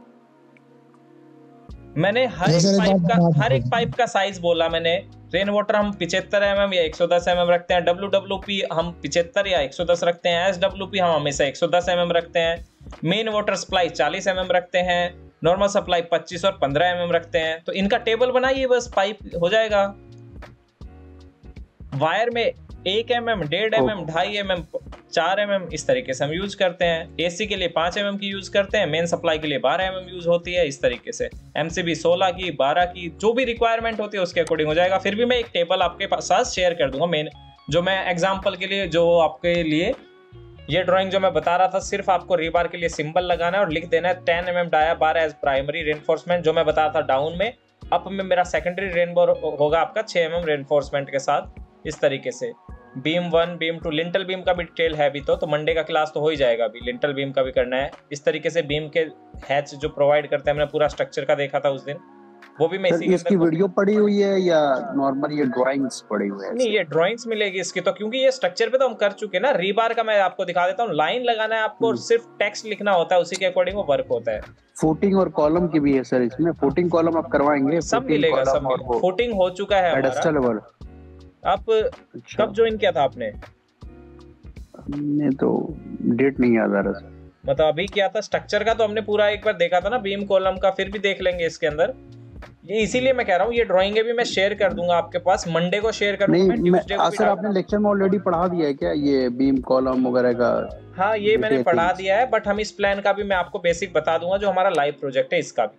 Speaker 2: मैंने हर एक पाइप का हर एक पाइप का साइज़ बोला मैंने। रेन वाटर हम पिछहत्तर एम एम या 110 एम एम रखते हैं। डब्ल्यू डब्ल्यू पी हम पिछहत्तर या 110 रखते हैं। एस डब्ल्यू पी हम हमेशा 110 एम एम रखते हैं। Main water supply 40 M M रखते हैं। नॉर्मल सप्लाई 25 और 15 एम एम रखते हैं। तो इनका टेबल बनाइए बस पाइप हो जाएगा। वायर में एक एम एम डेढ़ एम एम ढाई एम एम चार एम एम इस तरीके से हम यूज़ करते हैं। एसी के लिए पाँच एम एम की यूज़ करते हैं मेन सप्लाई के लिए बारह एम एम यूज़ होती है इस तरीके से। एमसीबी सोलह की बारह की जो भी रिक्वायरमेंट होती है उसके अकॉर्डिंग हो जाएगा। फिर भी मैं एक टेबल आपके साथ शेयर कर दूँगा मेन जो मैं एग्ज़ाम्पल के लिए जो आपके लिए ये ड्राइंग जो मैं बता रहा था सिर्फ़ आपको रीबार के लिए सिंबल लगाना है और लिख देना है टेन एम एम डाया बारह एज प्राइमरी रेनफोर्समेंट जो मैं बता रहा था डाउन में। अप में मेरा सेकेंडरी रेनबो होगा आपका छह एम एम रेनफोर्समेंट के साथ। इस तरीके से। Beam one beam two lintel beam का भी डिटेल है अभी तो तो मंडे का क्लास तो हो ही जाएगा अभी। लिंटल बीम का भी करना है। इस तरीके से बीम के हैच जो प्रोवाइड करते हैं मैंने पूरा स्ट्रक्चर का देखा था उस दिन। वो भी मैं इसी
Speaker 4: इसकी वीडियो पड़ी हुई है या नॉर्मल ये ड्राइंग्स पड़ी हुई है?
Speaker 2: नहीं ये ड्राइंग्स मिलेगी इसकी तो क्योंकि ये स्ट्रक्चर पे तो हम कर चुके हैं ना। रीबार का मैं आपको दिखा देता हूँ। लाइन लगाना है आपको सिर्फ़ टेक्स्ट लिखना होता है उसी के अकॉर्डिंग वो वर्क होता है।
Speaker 4: फुटिंग और कॉलम की भी है सर इसमें। फुटिंग कॉलम आप करवाएँगे
Speaker 2: सब मिलेगा सब फुटिंग हो चुका है हमारा। आप कब ज्वाइन किया था आपने?
Speaker 4: नहीं तो डेट नहीं याद आ रहा सर
Speaker 2: मतलब अभी क्या था स्ट्रक्चर का तो हमने पूरा एक बार देखा था ना बीम कॉलम का फिर भी देख लेंगे इसके अंदर। ये इसीलिए मैं कह रहा हूँ ये ड्राइंगे भी मैं शेयर कर दूँगा आपके पास। मंडे को शेयर करूँगा मैं
Speaker 4: नहीं मैं
Speaker 2: ट्यूसडे को
Speaker 4: आ,
Speaker 2: भी
Speaker 4: सर आपने लेक्चर में ऑलरेडी पढ़ा दिया है क्या ये बीम कॉलम वगैरह का?
Speaker 2: हाँ ये मैंने पढ़ा दिया है बट हम इस प्लान का भी मैं आपको बेसिक बता दूँगा जो हमारा लाइव प्रोजेक्ट है इसका भी।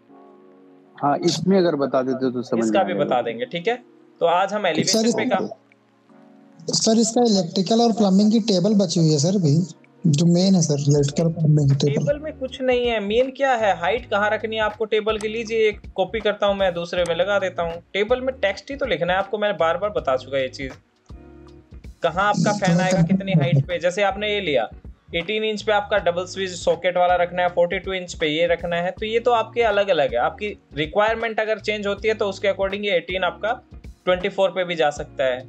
Speaker 4: हाँ इसमें अगर बता देते तो समझ
Speaker 2: इसका भी बता देंगे ठीक है? तो आज हम एलिवेशन पे काम
Speaker 3: सर इसका इलेक्ट्रिकल और प्लम्बिंग की टेबल बची हुई है सर भी जो मेन है सर इलेक्ट्रिकल प्लम्बिंग की टेबल
Speaker 2: टेबल में कुछ नहीं है। मेन क्या है? हाइट कहाँ रखनी है आपको टेबल की लीजिए एक कॉपी करता हूँ मैं दूसरे में लगा देता हूँ। टेबल में टेक्स्ट ही तो लिखना है। आपको मैंने बार बार बता चुका ये चीज़। कहाँ आपका फ़ैन आएगा कितनी हाइट पे? जैसे आपने ये लिया 18 इंच पे आपका डबल स्विच सॉकेट वाला रखना है 42 इंच पे ये रखना है। तो ये तो आपके अलग अलग है। आपकी रिक्वायरमेंट अगर चेंज होती है तो उसके अकॉर्डिंग ये 18 आपका 24 पे भी जा सकता है।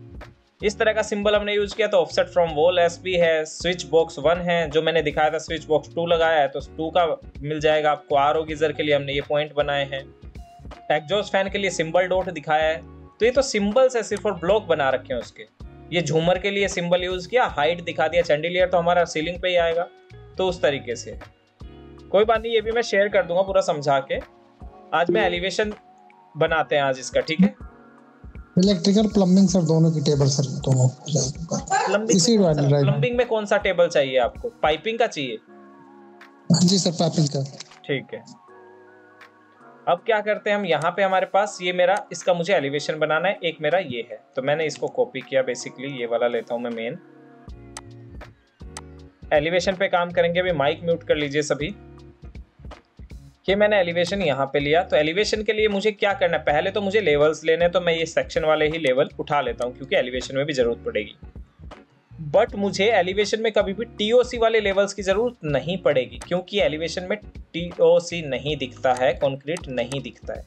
Speaker 2: इस तरह का सिंबल हमने यूज़ किया तो ऑफसेट फ्रॉम वॉल एसपी है स्विच बॉक्स वन है जो मैंने दिखाया था स्विच बॉक्स टू लगाया है तो टू का मिल जाएगा आपको आर ओ गीजर के लिए हमने ये पॉइंट बनाए हैं। एग्जॉस्ट फ़ैन के लिए सिंबल डॉट दिखाया है। तो ये तो सिंबल्स है सिर्फ़ और ब्लॉक बना रखे हैं उसके। ये झूमर के लिए सिंबल यूज़ किया हाइट दिखा दिया चैंडिलियर तो हमारा सीलिंग पे ही आएगा तो उस तरीके से। कोई बात नहीं ये भी मैं शेयर कर दूँगा पूरा समझा के। आज मैं एलिवेशन बनाते हैं आज इसका ठीक है?
Speaker 3: इलेक्ट्रिकल प्लम्बिंग सर दोनों की टेबल सर दोनों
Speaker 2: प्लम्बिंग
Speaker 3: इसी
Speaker 2: प्लम्बिंग में कौन सा टेबल चाहिए आपको? पाइपिंग का चाहिए?
Speaker 3: जी सर पाइपिंग का।
Speaker 2: ठीक है। अब क्या करते हैं हम? यहाँ पे हमारे पास ये मेरा इसका मुझे एलिवेशन बनाना है एक मेरा ये है। तो मैंने इसको कॉपी किया बेसिकली ये वाला लेता हूँ मैं मेन एलिवेशन पे काम करेंगे अभी माइक म्यूट कर लीजिए सभी। ये मैंने एलिवेशन यहाँ पे लिया। तो एलिवेशन के लिए मुझे क्या करना है? पहले तो मुझे लेवल्स लेने तो मैं ये सेक्शन वाले ही लेवल उठा लेता हूँ, क्योंकि एलिवेशन में भी ज़रूरत पड़ेगी। बट मुझे एलिवेशन में कभी भी टीओसी वाले लेवल्स की ज़रूरत नहीं पड़ेगी, क्योंकि एलिवेशन में टीओसी नहीं दिखता है कॉन्क्रीट नहीं दिखता है।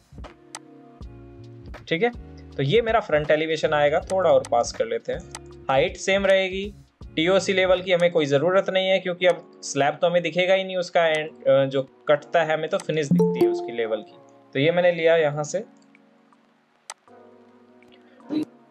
Speaker 2: ठीक है? तो ये मेरा फ्रंट एलिवेशन आएगा, थोड़ा और पास कर लेते हैं। हाइट सेम रहेगी। टीओसी लेवल की हमें कोई ज़रूरत नहीं है, क्योंकि अब स्लैब तो हमें दिखेगा ही नहीं उसका एंड जो कटता है हमें तो फिनिश दिखती है उसकी लेवल की। तो ये मैंने लिया यहाँ से।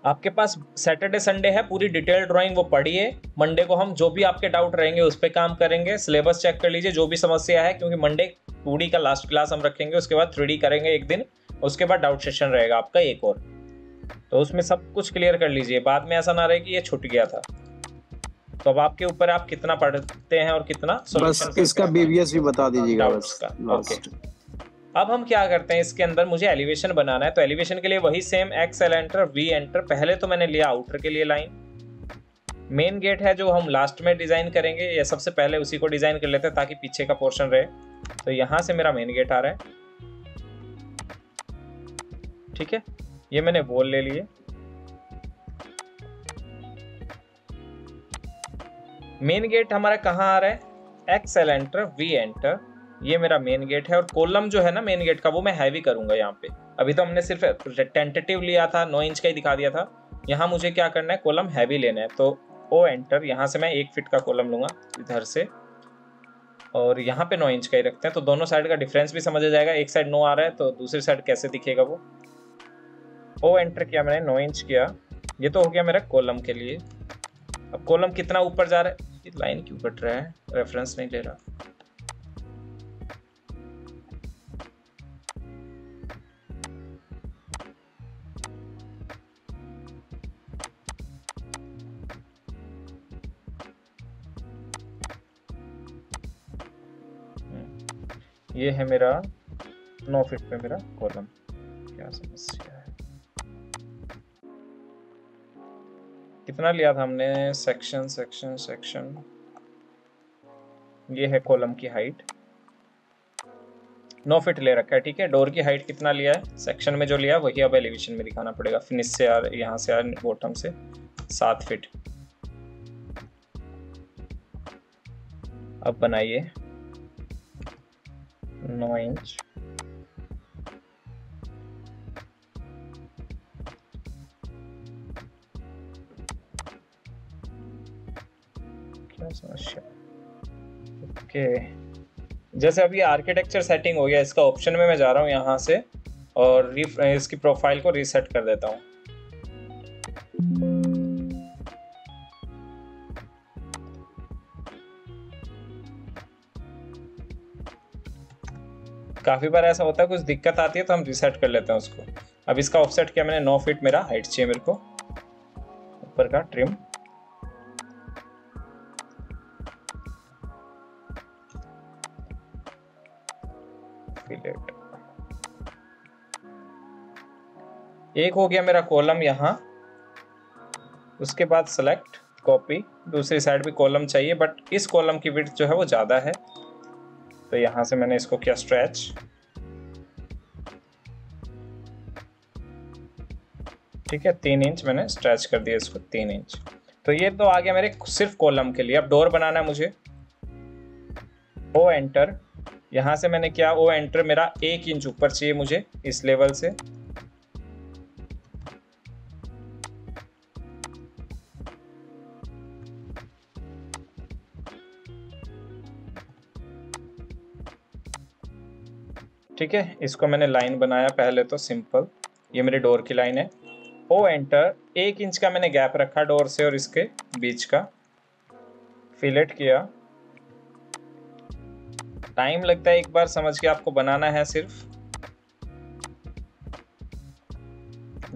Speaker 2: आपके पास सैटरडे संडे है, पूरी डिटेल ड्राइंग वो पढ़िए। मंडे को हम जो भी आपके डाउट रहेंगे उस पर काम करेंगे। सिलेबस चेक कर लीजिए, जो भी समस्या है, क्योंकि मंडे टू का लास्ट क्लास हम रखेंगे, उसके बाद थ्री करेंगे एक दिन, उसके बाद डाउट सेशन रहेगा आपका एक और। तो उसमें सब कुछ क्लियर कर लीजिए। बाद में ऐसा ना रहे कि ये छूट गया था। तो अब आपके ऊपर आप कितना पढ़ते हैं और कितना
Speaker 4: बस इसका बीवीएस भी बता दीजिएगा बस
Speaker 2: का,
Speaker 4: लास्ट
Speaker 2: अब हम क्या करते हैं? इसके अंदर मुझे एलिवेशन बनाना है तो एलिवेशन के लिए वही same X L enter V enter पहले तो मैंने लिया आउटर के लिए लाइन मेन गेट है जो हम लास्ट में डिज़ाइन करेंगे या सबसे पहले उसी को डिज़ाइन कर लेते हैं ताकि पीछे का पोर्शन रहे। तो यहाँ से मेरा मेन गेट आ रहा है। ठीक है? ये मैंने वॉल ले लिए। मेन गेट हमारा कहाँ आ रहा है? X L enter V enter ये मेरा मेन गेट है और कॉलम जो है ना मेन गेट का वो मैं हैवी करूँगा यहाँ पे। अभी तो हमने सिर्फ़ टेंटेटिव लिया था नौ इंच का ही दिखा दिया था। यहाँ मुझे क्या करना है? कॉलम हैवी लेना है। तो ओ एंटर यहाँ से मैं एक फिट का कॉलम लूँगा इधर से। और यहाँ पे नौ इंच का ही रखते हैं। तो दोनों साइड का डिफरेंस भी समझ जाएगा। एक साइड नौ आ रहा है तो दूसरी साइड कैसे दिखेगा वो? ओ एंटर किया मैंने नौ इंच किया। ये तो हो गया मेरा कॉलम के लिए। अब कॉलम कितना ऊपर जा रहा है? ये लाइन क्यों कट रहा है? रेफरेंस नहीं ले रहा। हम्म। ये है मेरा नौ फिट पे मेरा कॉलम। क्या समस्या है? कितना लिया था हमने? सेक्शन सेक्शन सेक्शन ये है कॉलम की हाइट नौ फिट ले रखा है, ठीक है? डोर की हाइट कितना लिया है? सेक्शन में जो लिया, वही अब एलिवेशन में दिखाना पड़ेगा। फिनिश से आ, यहाँ से आ बॉटम से. सात फिट अब बनाइए. नौ इंच समस्या ओके जैसे अभी आर्किटेक्चर सेटिंग हो गया, इसका ऑप्शन में मैं जा रहा हूँ यहाँ से और इसकी प्रोफ़ाइल को रीसेट कर देता हूँ। काफ़ी बार ऐसा होता है, कुछ दिक्कत आती है तो हम रिसेट कर लेते हैं उसको। अब इसका ऑफसेट किया मैंने, नौ फीट मेरा हाइट चाहिए मेरे को। ऊपर का ट्रिम फिलेट एक हो गया मेरा कॉलम यहाँ। उसके बाद सेलेक्ट कॉपी दूसरी साइड भी कॉलम चाहिए बट इस कॉलम की विड्थ जो है वो ज़्यादा है। तो यहाँ से मैंने इसको किया स्ट्रेच ठीक है, तीन इंच मैंने स्ट्रेच कर दिया इसको, तीन इंच तो ये तो आ गया मेरे सिर्फ़ कॉलम के लिए। अब डोर बनाना है मुझे। ओ एंटर यहाँ से मैंने क्या, वो एंटर मेरा एक इंच ऊपर चाहिए मुझे, इस लेवल से। ठीक है, इसको मैंने लाइन बनाया पहले तो सिंपल ये मेरे डोर की लाइन है। ओ एंटर एक इंच का मैंने गैप रखा डोर से और इसके बीच का। फिलेट किया। टाइम लगता है एक बार समझ के आपको बनाना है सिर्फ़।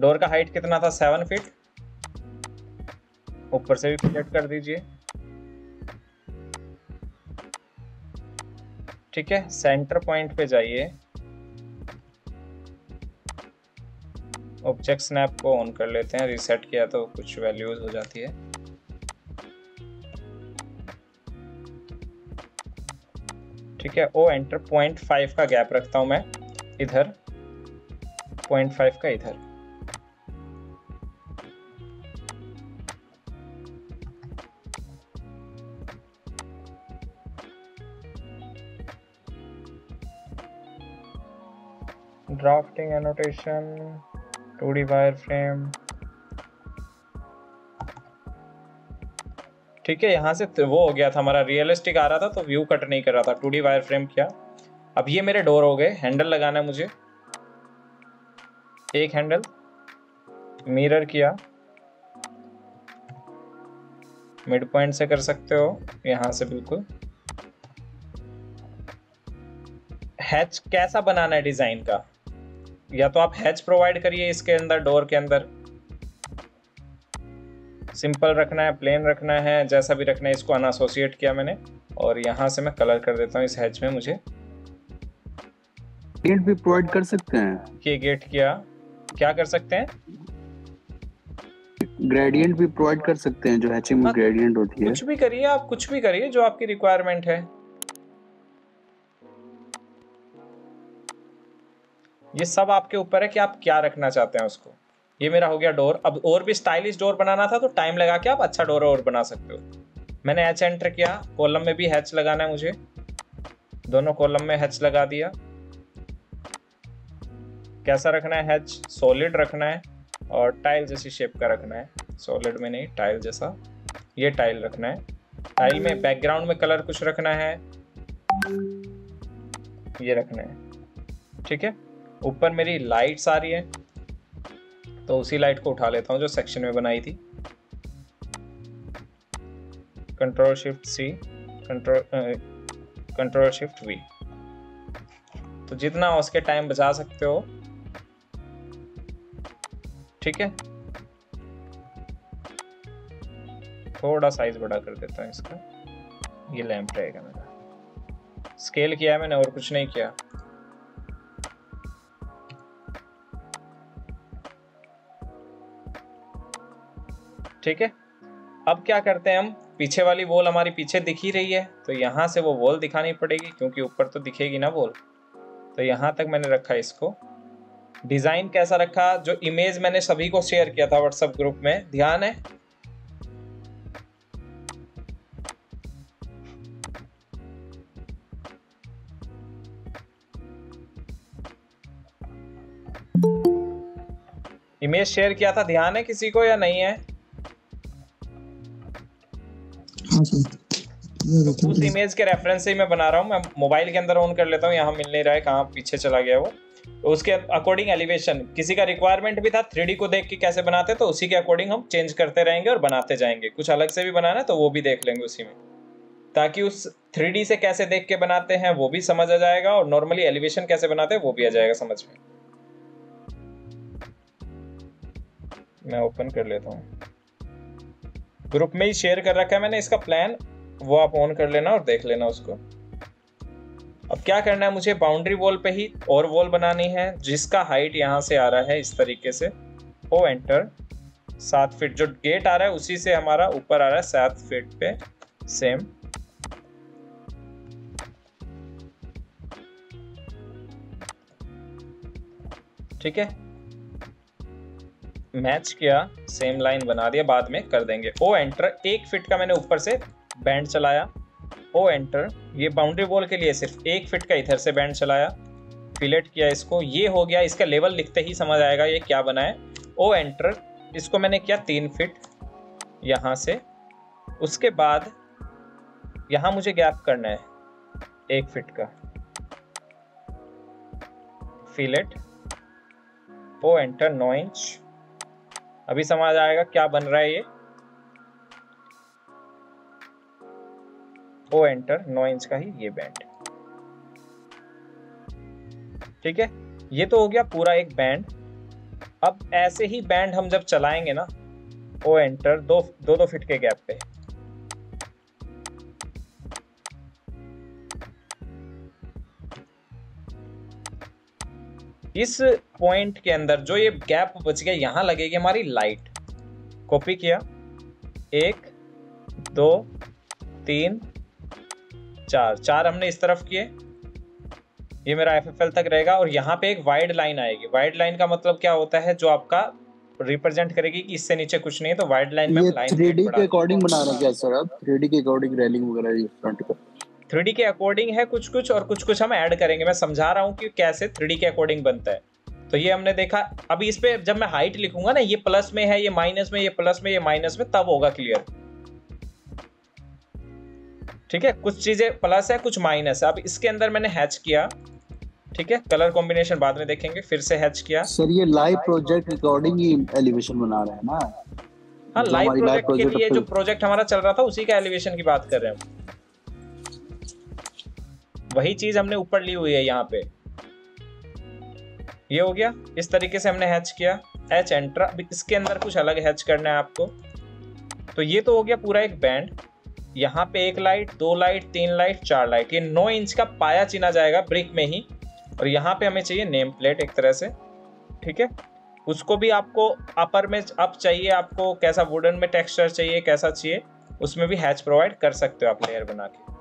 Speaker 2: डोर का हाइट कितना था? Seven feet. ऊपर से भी फिलेट कर दीजिए। ठीक है, सेंटर पॉइंट पे जाइए। ऑब्जेक्ट स्नैप को ऑन कर लेते हैं। रीसेट किया तो कुछ वैल्यूज़ हो जाती है। ठीक है, ओ एंटर पॉइंट फाइव का गैप रखता हूँ मैं, इधर पॉइंट फाइव का इधर। ड्राफ्टिंग एनोटेशन 2D वायर ठीक है, यहाँ से वो हो गया था, हमारा रियलिस्टिक आ रहा था तो व्यू कट नहीं कर रहा था। टू डी वायर फ्रेम किया। अब ये मेरे डोर हो गए। हैंडल लगाना है मुझे। एक हैंडल मिरर किया। मिड पॉइंट से कर सकते हो। यहाँ से बिल्कुल। हैच कैसा बनाना है डिज़ाइन का? या तो आप हैच प्रोवाइड करिए इसके अंदर डोर के अंदर। सिंपल रखना है प्लेन रखना है जैसा भी रखना है इसको अनएसोसिएट किया मैंने। और यहाँ से मैं कलर कर देता हूँ इस हैच में मुझे।
Speaker 4: गेट भी प्रोवाइड कर सकते हैं?
Speaker 2: ये गेट किया। क्या कर सकते हैं?
Speaker 4: ग्रेडियंट भी प्रोवाइड कर सकते हैं जो हैचिंग में ग्रेडियंट होती है।
Speaker 2: कुछ भी करिए आप कुछ भी करिए जो आपकी रिक्वायरमेंट है। ये सब आपके ऊपर है कि आप क्या रखना चाहते हैं उसको। ये मेरा हो गया डोर। अब और भी स्टाइलिश डोर बनाना था तो टाइम लगा के आप अच्छा डोर और बना सकते हो। मैंने हैच एंटर किया, कॉलम में भी हैच लगाना है मुझे। दोनों कॉलम में हैच लगा दिया। कैसा रखना है हैच? सॉलिड रखना है और टाइल जैसी शेप का रखना है। सॉलिड में नहीं, टाइल जैसा। ये टाइल रखना है। टाइल में बैकग्राउंड में कलर कुछ रखना है। ये रखना है। ठीक है? ऊपर मेरी लाइट्स आ रही है। तो उसी लाइट को उठा लेता हूँ जो सेक्शन में बनाई थी। Control shift C control control shift V तो जितना उसके टाइम बचा सकते हो, ठीक है? थोड़ा साइज़ बड़ा कर देता हूँ इसका। ये लैंप रहेगा मेरा। स्केल किया है मैंने और कुछ नहीं किया। ठीक है? अब क्या करते हैं हम? पीछे वाली वॉल हमारी पीछे दिख ही रही है तो यहाँ से वो वॉल दिखानी पड़ेगी, क्योंकि ऊपर तो दिखेगी ना वॉल तो यहाँ तक मैंने रखा इसको। डिज़ाइन कैसा रखा? जो इमेज मैंने सभी को शेयर किया था व्हाट्सएप ग्रुप में, ध्यान है? इमेज शेयर किया था? ध्यान है किसी को या नहीं है? तो उस इमेज के रेफरेंस से ही मैं बना रहा हूँ। मैं मोबाइल के अंदर ऑन कर लेता हूँ। यहाँ मिल नहीं रहा है कहाँ पीछे चला गया वो। तो उसके अकॉर्डिंग एलिवेशन किसी का रिक्वायरमेंट भी था थ्री को देख के कैसे बनाते तो उसी के अकॉर्डिंग हम चेंज करते रहेंगे और बनाते जाएँगे। कुछ अलग से भी बनाना है तो वो भी देख लेंगे उसी में। ताकि उस थ्री से कैसे देख के बनाते हैं वो भी समझ आ जाएगा और नॉर्मली एलिवेशन कैसे बनाते हैं वो भी आ जाएगा समझ में। मैं ओपन कर लेता हूँ। ग्रुप में ही शेयर कर रखा है मैंने इसका प्लान वो आप ऑन कर लेना और देख लेना उसको। अब क्या करना है, मुझे बाउंड्री वॉल पे ही और वॉल बनानी है, जिसका हाइट यहाँ से आ रहा है इस तरीके से। ओ एंटर सात फीट जो गेट आ रहा है, उसी से हमारा ऊपर आ रहा है सात फीट पे। सेम ठीक है? मैच किया सेम लाइन बना दिया, बाद में कर देंगे। ओ एंटर एक फिट का मैंने ऊपर से बैंड चलाया। ओ एंटर ये बाउंड्री वॉल के लिए सिर्फ़ एक फिट का इधर से बैंड चलाया। फिलेट किया इसको, ये हो गया, इसका लेवल लिखते ही समझ आएगा ये क्या बना है। ओ एंटर इसको मैंने किया तीन फिट यहाँ से। उसके बाद, यहाँ मुझे गैप करना है, एक फिट का। फिलेट ओ एंटर नौ इंच अभी समझ आएगा क्या बन रहा है ये। ओ एंटर नौ इंच का ही ये बैंड ठीक है? ये तो हो गया पूरा एक बैंड अब ऐसे ही बैंड हम जब चलाएँगे ना ओ एंटर दो दो दो फिट के गैप पे। इस पॉइंट के अंदर जो ये गैप बच गया यहाँ लगेगी हमारी लाइट कॉपी किया। एक दो तीन चार। चार हमने इस तरफ़ किए। ये मेरा एफएफएल तक रहेगा और यहाँ पे एक वाइड लाइन आएगी। वाइड लाइन का मतलब क्या होता है? जो आपका रिप्रेजेंट करेगी कि इससे नीचे कुछ नहीं है तो वाइड लाइन में लाइन
Speaker 4: के अकॉर्डिंग बना रहे हैं क्या सर आप? 3D के अकॉर्डिंग रेलिंग वगैरह ये फ्रंट का।
Speaker 2: थ्री के अकॉर्डिंग है कुछ कुछ और कुछ कुछ हम ऐड करेंगे। मैं समझा रहा हूँ कि कैसे थ्री के अकॉर्डिंग बनता है। तो ये हमने देखा अभी इस पे जब मैं हाइट लिखूँगा ना ये प्लस में है ये माइनस में ये प्लस में ये माइनस में तब होगा क्लियर ठीक है? कुछ चीज़ें प्लस है कुछ माइनस है। अब इसके अंदर मैंने हैच किया। ठीक है? कलर कॉम्बिनेशन बाद में देखेंगे फिर से हैच किया।
Speaker 4: सर ये लाइव प्रोजेक्ट अकॉर्डिंग ही एलिवेशन बना रहे हैं ना?
Speaker 2: हाँ लाइव प्रोजेक्ट के लिए जो प्रोजेक्ट हमारा चल रहा था उसी का एलिवेशन की बात कर रहे हैं हम। वही चीज़ हमने ऊपर ली हुई है यहाँ पे। ये हो गया। इस तरीके से हमने हैच किया। एच एंटर इसके अंदर कुछ अलग हैच करना है आपको। तो ये तो हो गया पूरा एक बैंड यहाँ पे एक लाइट दो लाइट तीन लाइट चार लाइट ये नौ इंच का पाया चिना जाएगा ब्रिक में ही। और यहाँ पे हमें चाहिए नेम प्लेट एक तरह से। ठीक है? उसको भी आपको अपर में अप चाहिए आपको कैसा वुडन में टेक्सचर चाहिए, कैसा चाहिए, उसमें भी हैच प्रोवाइड कर सकते हो आप लेयर बना के।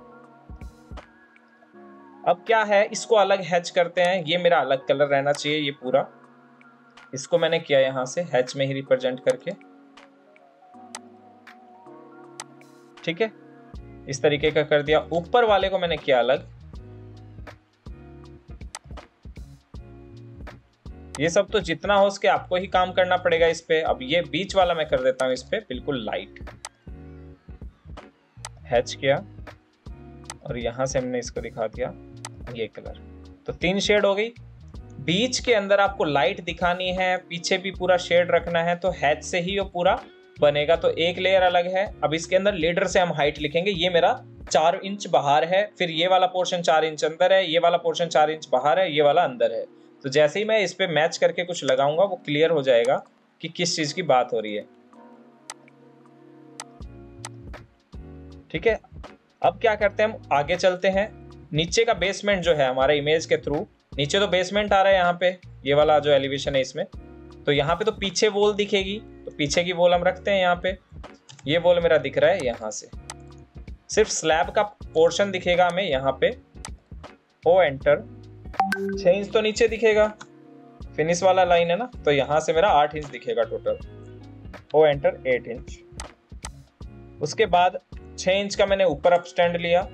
Speaker 2: अब क्या है? इसको अलग हैच करते हैं। ये मेरा अलग कलर रहना चाहिए, ये पूरा। इसको मैंने किया यहाँ से हैच में ही रिप्रेजेंट करके। ठीक है? इस तरीके का कर दिया। ऊपर वाले को मैंने किया अलग। ये सब तो जितना हो सके आपको ही काम करना पड़ेगा इस पे। अब ये बीच वाला मैं कर देता हूँ इस पे, बिल्कुल लाइट हैच किया। और यहाँ से हमने इसको दिखा दिया। ये कलर तो तीन शेड हो गई। बीच के अंदर आपको लाइट दिखानी है, पीछे भी पूरा शेड रखना है तो हैच से ही वो पूरा बनेगा। तो एक लेयर अलग है। अब इसके अंदर लीडर से हम हाइट लिखेंगे। ये मेरा चार इंच बाहर है। फिर ये वाला पोर्शन चार इंच अंदर है, ये वाला पोर्शन चार इंच बाहर है, ये वाला अंदर है। तो जैसे ही मैं इस पे मैच करके कुछ लगाऊँगा, वो क्लियर हो जाएगा कि किस चीज़ की बात हो रही है। ठीक है? अब क्या करते हैं? हम आगे चलते हैं। नीचे का बेसमेंट जो है हमारे इमेज के थ्रू नीचे तो बेसमेंट आ रहा है यहाँ पे, ये वाला जो एलिवेशन है इसमें। तो यहाँ पे तो पीछे वॉल दिखेगी तो पीछे की वॉल हम रखते हैं यहाँ पे। ये वॉल मेरा दिख रहा है यहाँ से। सिर्फ़ स्लैब का पोर्शन दिखेगा हमें यहाँ पे। ओ एंटर छह इंच तो नीचे दिखेगा। फिनिश वाला लाइन है ना तो यहाँ से मेरा आठ इंच दिखेगा total O enter eight inch उसके बाद छह इंच का मैंने ऊपर अप स्टैंड लिया।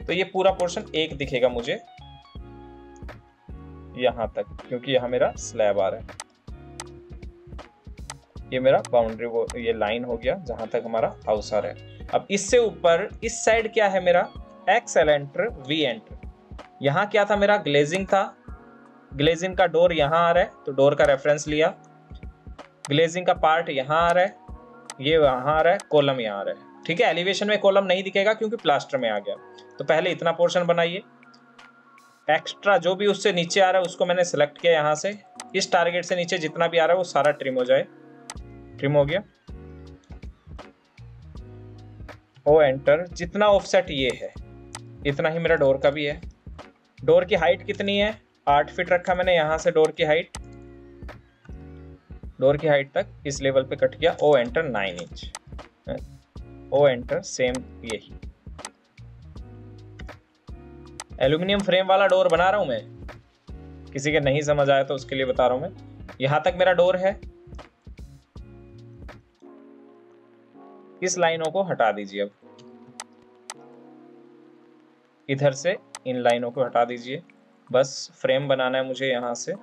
Speaker 2: तो ये पूरा पोर्शन एक दिखेगा मुझे। यहाँ तक, क्योंकि यहाँ मेरा स्लैब आ रहा है। ये मेरा बाउंड्री वो, ये लाइन हो गया जहाँ तक हमारा हाउस आ रहा है। अब इससे ऊपर, इस साइड क्या है मेरा? X L enter V enter यहाँ क्या था मेरा? ग्लेजिंग था। ग्लेजिंग का डोर यहाँ आ रहा है तो डोर का रेफरेंस लिया। ग्लेजिंग का पार्ट यहाँ आ रहा है, ये वहाँ आ रहा है कॉलम यहाँ आ रहा है। ठीक है एलिवेशन में कॉलम नहीं दिखेगा क्योंकि प्लास्टर में आ गया। तो पहले इतना पोर्शन बनाइए। एक्स्ट्रा जो भी उससे नीचे आ रहा है, उसको मैंने सेलेक्ट किया यहाँ से। इस टारगेट से नीचे जितना भी आ रहा है, वो सारा ट्रिम हो जाए। ट्रिम हो गया। ओ एंटर जितना ऑफसेट ये है, इतना ही मेरा डोर का भी है। डोर की हाइट कितनी है? आठ फीट रखा मैंने यहाँ से डोर की हाइट डोर की हाइट तक इस लेवल पे कट गया O enter nine inch O enter same यही एल्यूमिनियम फ्रेम वाला डोर बना रहा हूँ मैं। किसी के नहीं समझ आया तो उसके लिए बता रहा हूँ मैं। यहाँ तक मेरा डोर है। इस लाइनों को हटा दीजिए अब। इधर से इन लाइनों को हटा दीजिए। बस फ्रेम बनाना है मुझे यहाँ से।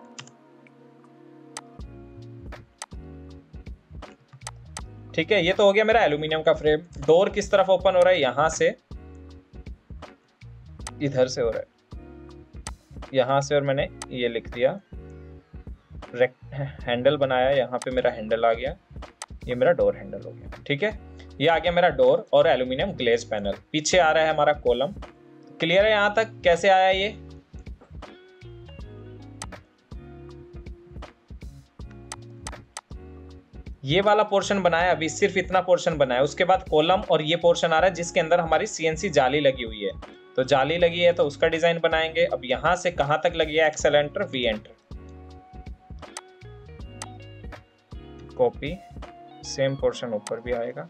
Speaker 2: ठीक है, ये तो हो गया मेरा एल्यूमिनियम का फ्रेम डोर किस तरफ़ ओपन हो रहा है? यहाँ से. इधर से हो रहा है. यहाँ से और मैंने ये लिख दिया. हैंडल बनाया, यहाँ पे मेरा हैंडल आ गया. ये मेरा डोर हैंडल हो गया. ठीक है? ये आ गया मेरा डोर और एल्यूमिनियम ग्लेज पैनल पीछे आ रहा है हमारा कॉलम क्लियर है यहाँ तक? कैसे आया ये? ये वाला पोर्शन बनाया, अभी सिर्फ़ इतना पोर्शन बनाया। उसके बाद कोलम और ये पोर्शन आ रहा है, जिसके अंदर हमारी सीएनसी जाली लगी हुई है। तो जाली लगी है तो उसका डिज़ाइन बनाएँगे। अब यहाँ से कहाँ तक लगी है XL enter V enter copy same portion ऊपर भी आएगा।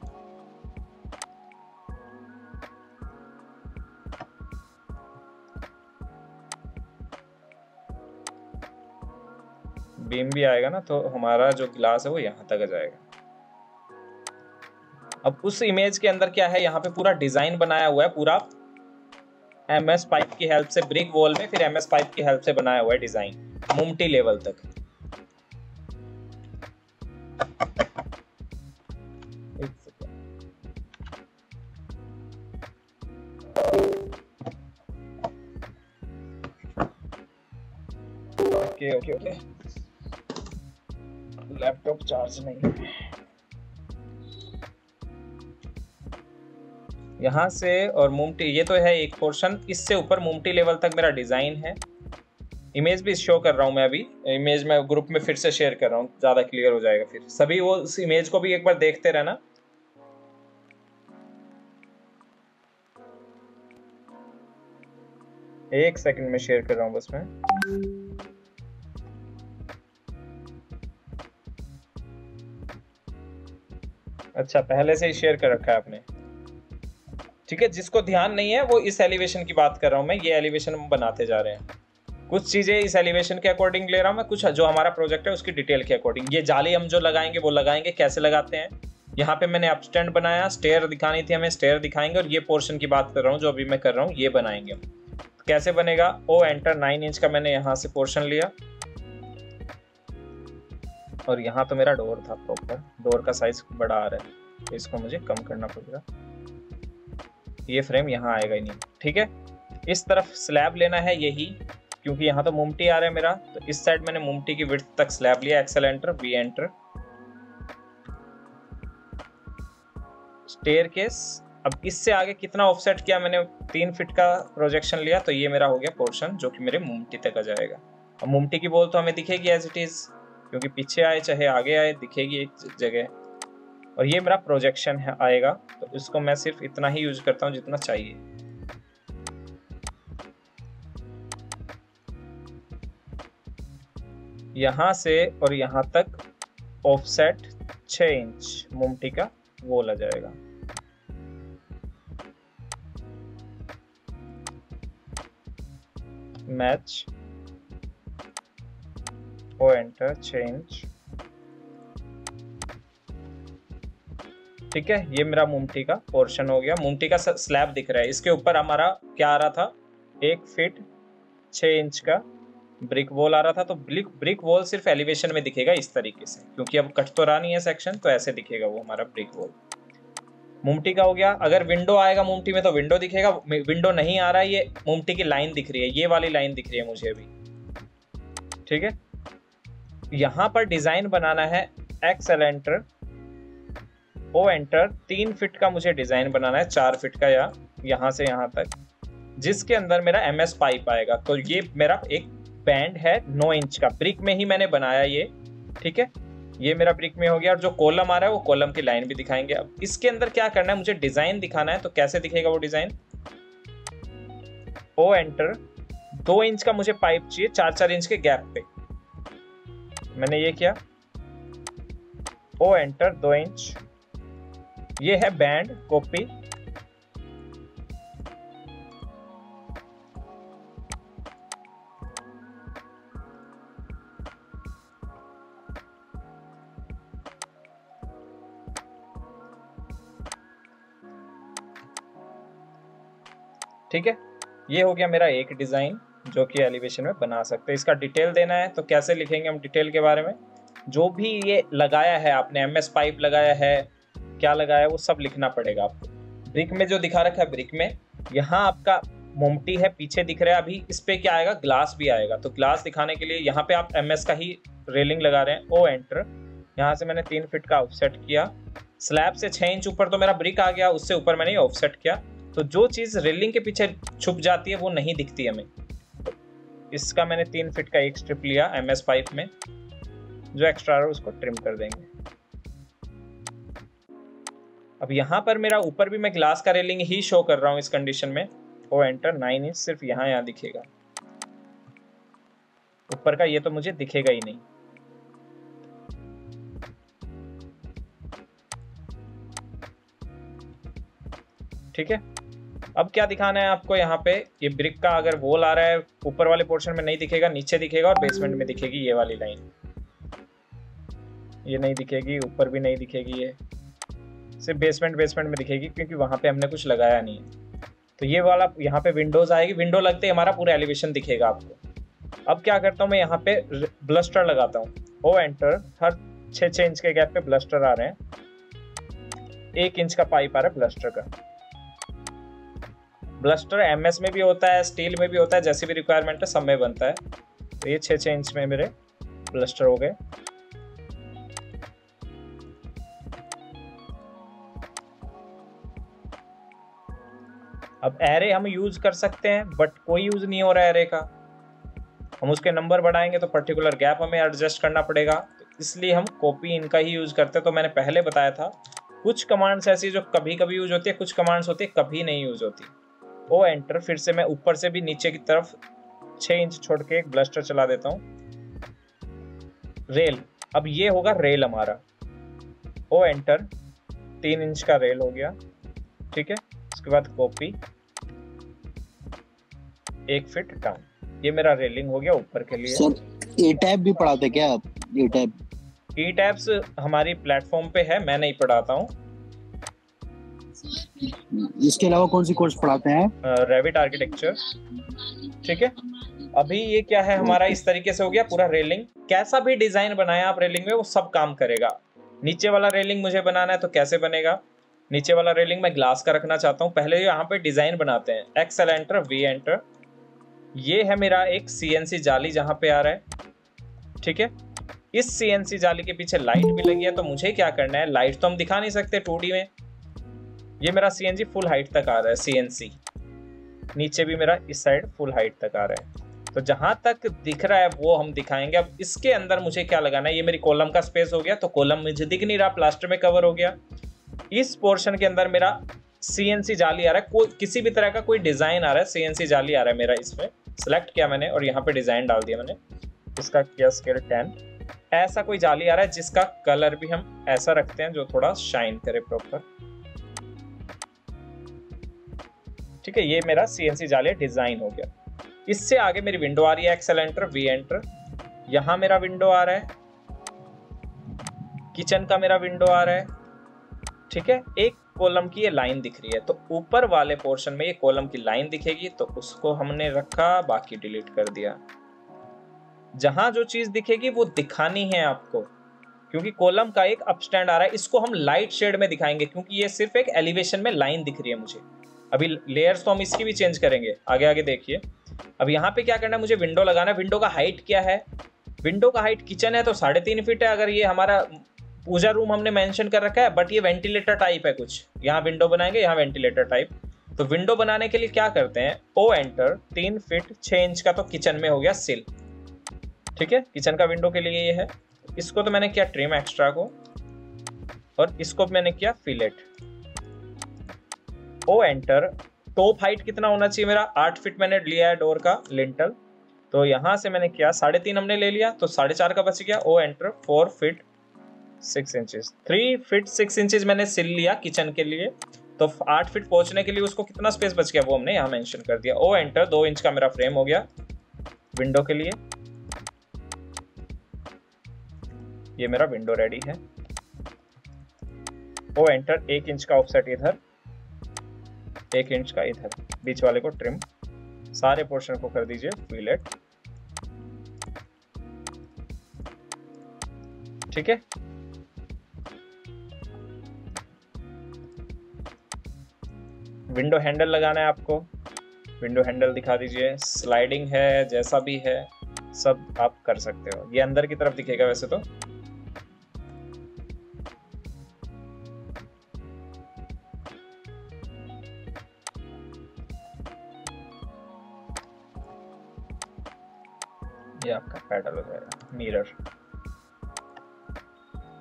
Speaker 2: बीम भी आएगा ना तो हमारा जो ग्लास है वो यहाँ तक आ जाएगा। अब उस इमेज के अंदर क्या है? यहाँ पे पूरा डिज़ाइन बनाया हुआ है, पूरा एम एस पाइप की हेल्प से ब्रिक वॉल में, फिर एम एस पाइप की हेल्प से बनाया हुआ है डिज़ाइन मुमटी लेवल तक। ओके ओके ओके चार्ज नहीं है। यहाँ से और मोमटी ये तो है एक पोर्शन इससे ऊपर मोमटी लेवल तक मेरा डिज़ाइन है। इमेज भी शो कर रहा हूँ मैं अभी। इमेज में ग्रुप में फिर से शेयर कर रहा हूँ। ज़्यादा क्लियर हो जाएगा फिर। सभी वो उस इमेज को भी एक बार देखते रहना। एक सेकंड में शेयर कर रहा हूँ बस मैं। अच्छा पहले से ही शेयर कर रखा है आपने। ठीक है, जिसको ध्यान नहीं है, वो इस एलिवेशन की बात कर रहा हूँ मैं। ये एलिवेशन हम बनाते जा रहे हैं। कुछ चीज़ें इस एलिवेशन के अकॉर्डिंग ले रहा हूँ मैं, कुछ जो हमारा प्रोजेक्ट है, उसकी डिटेल के अकॉर्डिंग ये जाली हम जो लगाएँगे, वो लगाएँगे, कैसे लगाते हैं? यहाँ पे मैंने अपस्टैंड बनाया स्टेयर दिखानी थी हमें स्टेयर दिखाएँगे और ये पोर्शन की बात कर रहा हूँ, जो अभी मैं कर रहा हूँ, ये बनाएँगे कैसे बनेगा? ओ एंटर नाइन इंच का मैंने यहाँ से पोर्शन लिया। और यहाँ तो मेरा डोर था प्रॉपर डोर का साइज़ बड़ा आ रहा है। तो इसको मुझे कम करना पड़ेगा। ये फ्रेम यहाँ आएगा ही नहीं। ठीक है? इस तरफ़ स्लैब लेना है यही। क्योंकि यहाँ तो मुमटी आ रहा है मेरा। तो इस साइड मैंने मुमटी की विड्थ तक स्लैब लिया। XL enter V enter staircase अब इससे आगे कितना ऑफसेट किया मैंने? तीन फिट का प्रोजेक्शन लिया। तो ये मेरा हो गया पोर्शन जो कि मेरे मुमटी तक आ जाएगा। अब मुमटी की बोल तो हमें दिखेगी एज इट इज़ क्योंकि पीछे आए, चाहे आगे आए, दिखेगी एक जगह। और ये मेरा प्रोजेक्शन है, आएगा। तो इसको मैं सिर्फ़ इतना ही यूज़ करता हूँ जितना चाहिए। यहाँ से और यहाँ तक ऑफसेट छ इंच मुमटी का वो लग जाएगा। मैच ओ एंटर चेंज ठीक है, ये मेरा मुमटी का पोर्शन हो गया। मुमटी का स्लैब दिख रहा है। इसके ऊपर हमारा क्या आ रहा था? एक फिट छ इंच का ब्रिक वॉल आ रहा था। तो ब्रिक ब्रिक वॉल सिर्फ़ एलिवेशन में दिखेगा इस तरीके से। क्योंकि अब कट तो रहा नहीं है सेक्शन तो ऐसे दिखेगा वो हमारा ब्रिक वॉल मुमटी का हो गया। अगर विंडो आएगा मुमटी में तो विंडो दिखेगा। विंडो नहीं आ रहा है, ये मुमटी की लाइन दिख रही है। ये वाली लाइन दिख रही है मुझे अभी। ठीक है? यहाँ पर डिज़ाइन बनाना है X L enter O enter तीन फिट का मुझे डिज़ाइन बनाना है, चार फिट का या यहाँ से यहाँ तक। जिसके अंदर मेरा एम एस पाइप आएगा। तो ये मेरा एक बैंड है, नौ इंच का। ब्रिक में ही मैंने बनाया ये, ठीक है? ये मेरा ब्रिक में हो गया और जो कॉलम आ रहा है, वो कॉलम की लाइन भी दिखाएँगे। अब इसके अंदर क्या करना है, मुझे डिज़ाइन दिखाना है तो कैसे दिखेगा वो डिज़ाइन? ओ एंटर दो इंच का मुझे पाइप चाहिए, चार चार इंच के गैप पे। मैंने ये किया। ओ एंटर दो इंच ये है बैंड कॉपी ठीक है? ये हो गया मेरा एक डिज़ाइन जो कि एलिवेशन में बना सकते हैं। इसका डिटेल देना है तो कैसे लिखेंगे हम डिटेल के बारे में? जो भी ये लगाया है आपने एम एस पाइप लगाया है, क्या लगाया है, वो सब लिखना पड़ेगा आपको। ब्रिक में जो दिखा रखा है ब्रिक में, यहाँ आपका मोमटी है, पीछे दिख रहा है अभी, इस पे क्या आएगा ग्लास भी आएगा। तो ग्लास दिखाने के लिए यहाँ पे आप एमएस का ही रेलिंग लगा रहे हैं। ओ एंटर यहाँ से मैंने तीन फिट का ऑफसेट किया। स्लैब से छः इंच ऊपर तो मेरा ब्रिक आ गया, उससे ऊपर मैंने ऑफसेट किया। तो जो चीज़ रेलिंग के पीछे छुप जाती है, वो नहीं दिखती हमें। इसका मैंने तीन फिट का एक स्ट्रिप लिया एम एस पाइप में। जो एक्स्ट्रा है उसको ट्रिम कर देंगे। अब यहाँ पर मेरा ऊपर भी मैं ग्लास का रेलिंग ही शो कर रहा हूँ इस कंडीशन में। ओ, एंटर, नाइन इंच, सिर्फ़ यहाँ यहाँ दिखेगा। ऊपर का ये तो मुझे दिखेगा ही नहीं। ठीक है? अब क्या दिखाना है आपको यहाँ पे? ये ब्रिक का अगर वोल आ रहा है, ऊपर वाले पोर्शन में नहीं दिखेगा, नीचे दिखेगा और बेसमेंट में दिखेगी ये वाली लाइन ये नहीं दिखेगी, ऊपर भी नहीं दिखेगी ये. सिर्फ़ बेसमेंट बेसमेंट में दिखेगी, क्योंकि वहाँ पे हमने कुछ लगाया नहीं है. तो ये वाला यहाँ पे विंडोज़ आएगी. विंडो लगते ही हमारा पूरा एलिवेशन दिखेगा आपको. अब क्या करता हूँ मैं यहाँ पे ब्लस्टर लगाता हूँ. ओ एंटर हर छः छः इंच के गैप पे ब्लस्टर आ रहे हैं. एक इंच का पाइप आ रहा है ब्लस्टर का. ब्लस्टर एमएस में भी होता है, स्टील में भी होता है, जैसी भी रिक्वायरमेंट है, सब में बनता है। तो ये छः छः इंच में मेरे ब्लस्टर हो गए। अब एरे हम यूज़ कर सकते हैं बट कोई यूज़ नहीं हो रहा है एरे का। हम उसके नंबर बढ़ाएँगे तो पर्टिकुलर गैप हमें एडजस्ट करना पड़ेगा। तो इसलिए हम कॉपी इनका ही यूज़ करते हैं तो मैंने पहले बताया था। कुछ कमांड्स ऐसी जो कभी कभी यूज़ होती है, कुछ कमांड्स होती है, कभी नहीं यूज़ होती। ओ एंटर फिर से मैं ऊपर से भी नीचे की तरफ़ छः इंच छोड़ के एक ब्लस्टर चला देता हूँ। रेल अब ये होगा रेल हमारा। ओ एंटर तीन इंच का रेल हो गया। ठीक है? उसके बाद कॉपी एक फिट डाउन ये मेरा रेलिंग हो गया ऊपर के लिए।
Speaker 4: सर ए टैब भी पढ़ाते क्या आप? ए टैब
Speaker 2: ई टैब्स हमारी प्लेटफॉर्म पे है मैं नहीं पढ़ाता हूँ।
Speaker 4: इसके अलावा कौन सी कोर्स पढ़ाते हैं?
Speaker 2: रेविट आर्किटेक्चर ठीक है? अभी ये क्या है हमारा? इस तरीके से हो गया पूरा रेलिंग कैसा भी डिज़ाइन बनाया आप रेलिंग में, वो सब काम करेगा। नीचे वाला रेलिंग मुझे बनाना है तो कैसे बनेगा? नीचे वाला रेलिंग मैं ग्लास का रखना चाहता हूँ। पहले यहाँ पे डिज़ाइन बनाते हैं। एक्सएल एंटर वी एंटर ये है मेरा एक सीएनसी जाली जहाँ पे आ रहा है। ठीक है? इस सीएनसी जाली के पीछे लाइट भी लगी है तो मुझे क्या करना है? लाइट तो हम दिखा नहीं सकते टू में। ये मेरा सी फुल हाइट तक आ रहा है सीएनसी नीचे भी मेरा इस साइड फुल हाइट तक आ रहा है। तो जहाँ तक दिख रहा है, वो हम दिखाएँगे। अब इसके अंदर मुझे क्या लगाना है? ये मेरी कॉलम का स्पेस हो गया तो कॉलम मुझे दिख नहीं रहा प्लास्टर में कवर हो गया। इस पोर्शन के अंदर मेरा सीएनसी जाली आ रहा है। कोई, किसी भी तरह का कोई डिज़ाइन आ रहा है सीएनसी जाली आ रहा है मेरा इसमें। सेलेक्ट किया मैंने और यहाँ पे डिज़ाइन डाल दिया मैंने। इसका किया स्केल टेन ऐसा कोई जाली आ रहा है जिसका कलर भी हम ऐसा रखते हैं जो थोड़ा शाइन करे प्रॉपर ठीक है, ये मेरा सीएनसी जाली डिज़ाइन हो गया। इससे आगे मेरी विंडो आ रही है एक्सेल एंटर वी एंटर यहाँ मेरा विंडो आ रहा है। किचन का मेरा विंडो आ रहा है। ठीक है, एक कॉलम की ये लाइन दिख रही है तो ऊपर वाले पोर्शन में ये कॉलम की लाइन दिखेगी तो उसको हमने रखा, बाकी डिलीट कर दिया। जहाँ जो चीज़ दिखेगी, वो दिखानी है आपको, क्योंकि कॉलम का एक अपस्टैंड आ रहा है, इसको हम लाइट शेड में दिखाएँगे, क्योंकि ये सिर्फ़ एक एलिवेशन में लाइन दिख रही है मुझे। अभी लेयर्स तो हम इसकी भी चेंज करेंगे। आगे आगे देखिए। अब यहाँ पे क्या करना है, मुझे विंडो लगाना है। विंडो का हाइट क्या है? विंडो का हाइट किचन है तो साढ़े तीन फीट है। अगर ये हमारा पूजा रूम हमने मेंशन कर रखा है बट ये वेंटिलेटर टाइप है कुछ। यहाँ विंडो बनाएँगे, यहाँ वेंटिलेटर टाइप तो विंडो बनाने के लिए क्या करते हैं? ओ एंटर तीन फिट छः इंच का तो किचन में हो गया सिल ठीक है? किचन का विंडो के लिए ये है। इसको तो मैंने किया ट्रिम एक्स्ट्रा को, और इसको मैंने किया fillet O enter. Top height कितना होना चाहिए मेरा? आठ फीट मैंने लिया है डोर का, लिंटल। तो यहाँ से मैंने किया, साढ़े तीन हमने ले लिया तो साढ़े चार का बच गया। O enter, four feet six inches. Three feet six inches मैंने सिल लिया किचन के लिए। तो आठ फीट पहुँचने के लिए उसको कितना स्पेस बच गया वो हमने यहाँ मेंशन कर दिया। ओ एंटर, दो इंच का मेरा फ्रेम हो गया विंडो के लिए। ये मेरा विंडो रेडी है। ओ एंटर, एक इंच का ऑफसेट इधर। एक इंच का इधर बीच वाले को ट्रिम सारे पोर्शन को कर दीजिए फिलेट ठीक है? विंडो हैंडल लगाना है आपको। विंडो हैंडल दिखा दीजिए। स्लाइडिंग है, जैसा भी है, सब आप कर सकते हो। ये अंदर की तरफ़ दिखेगा वैसे तो। ये आपका पैडल हो जाएगा मिरर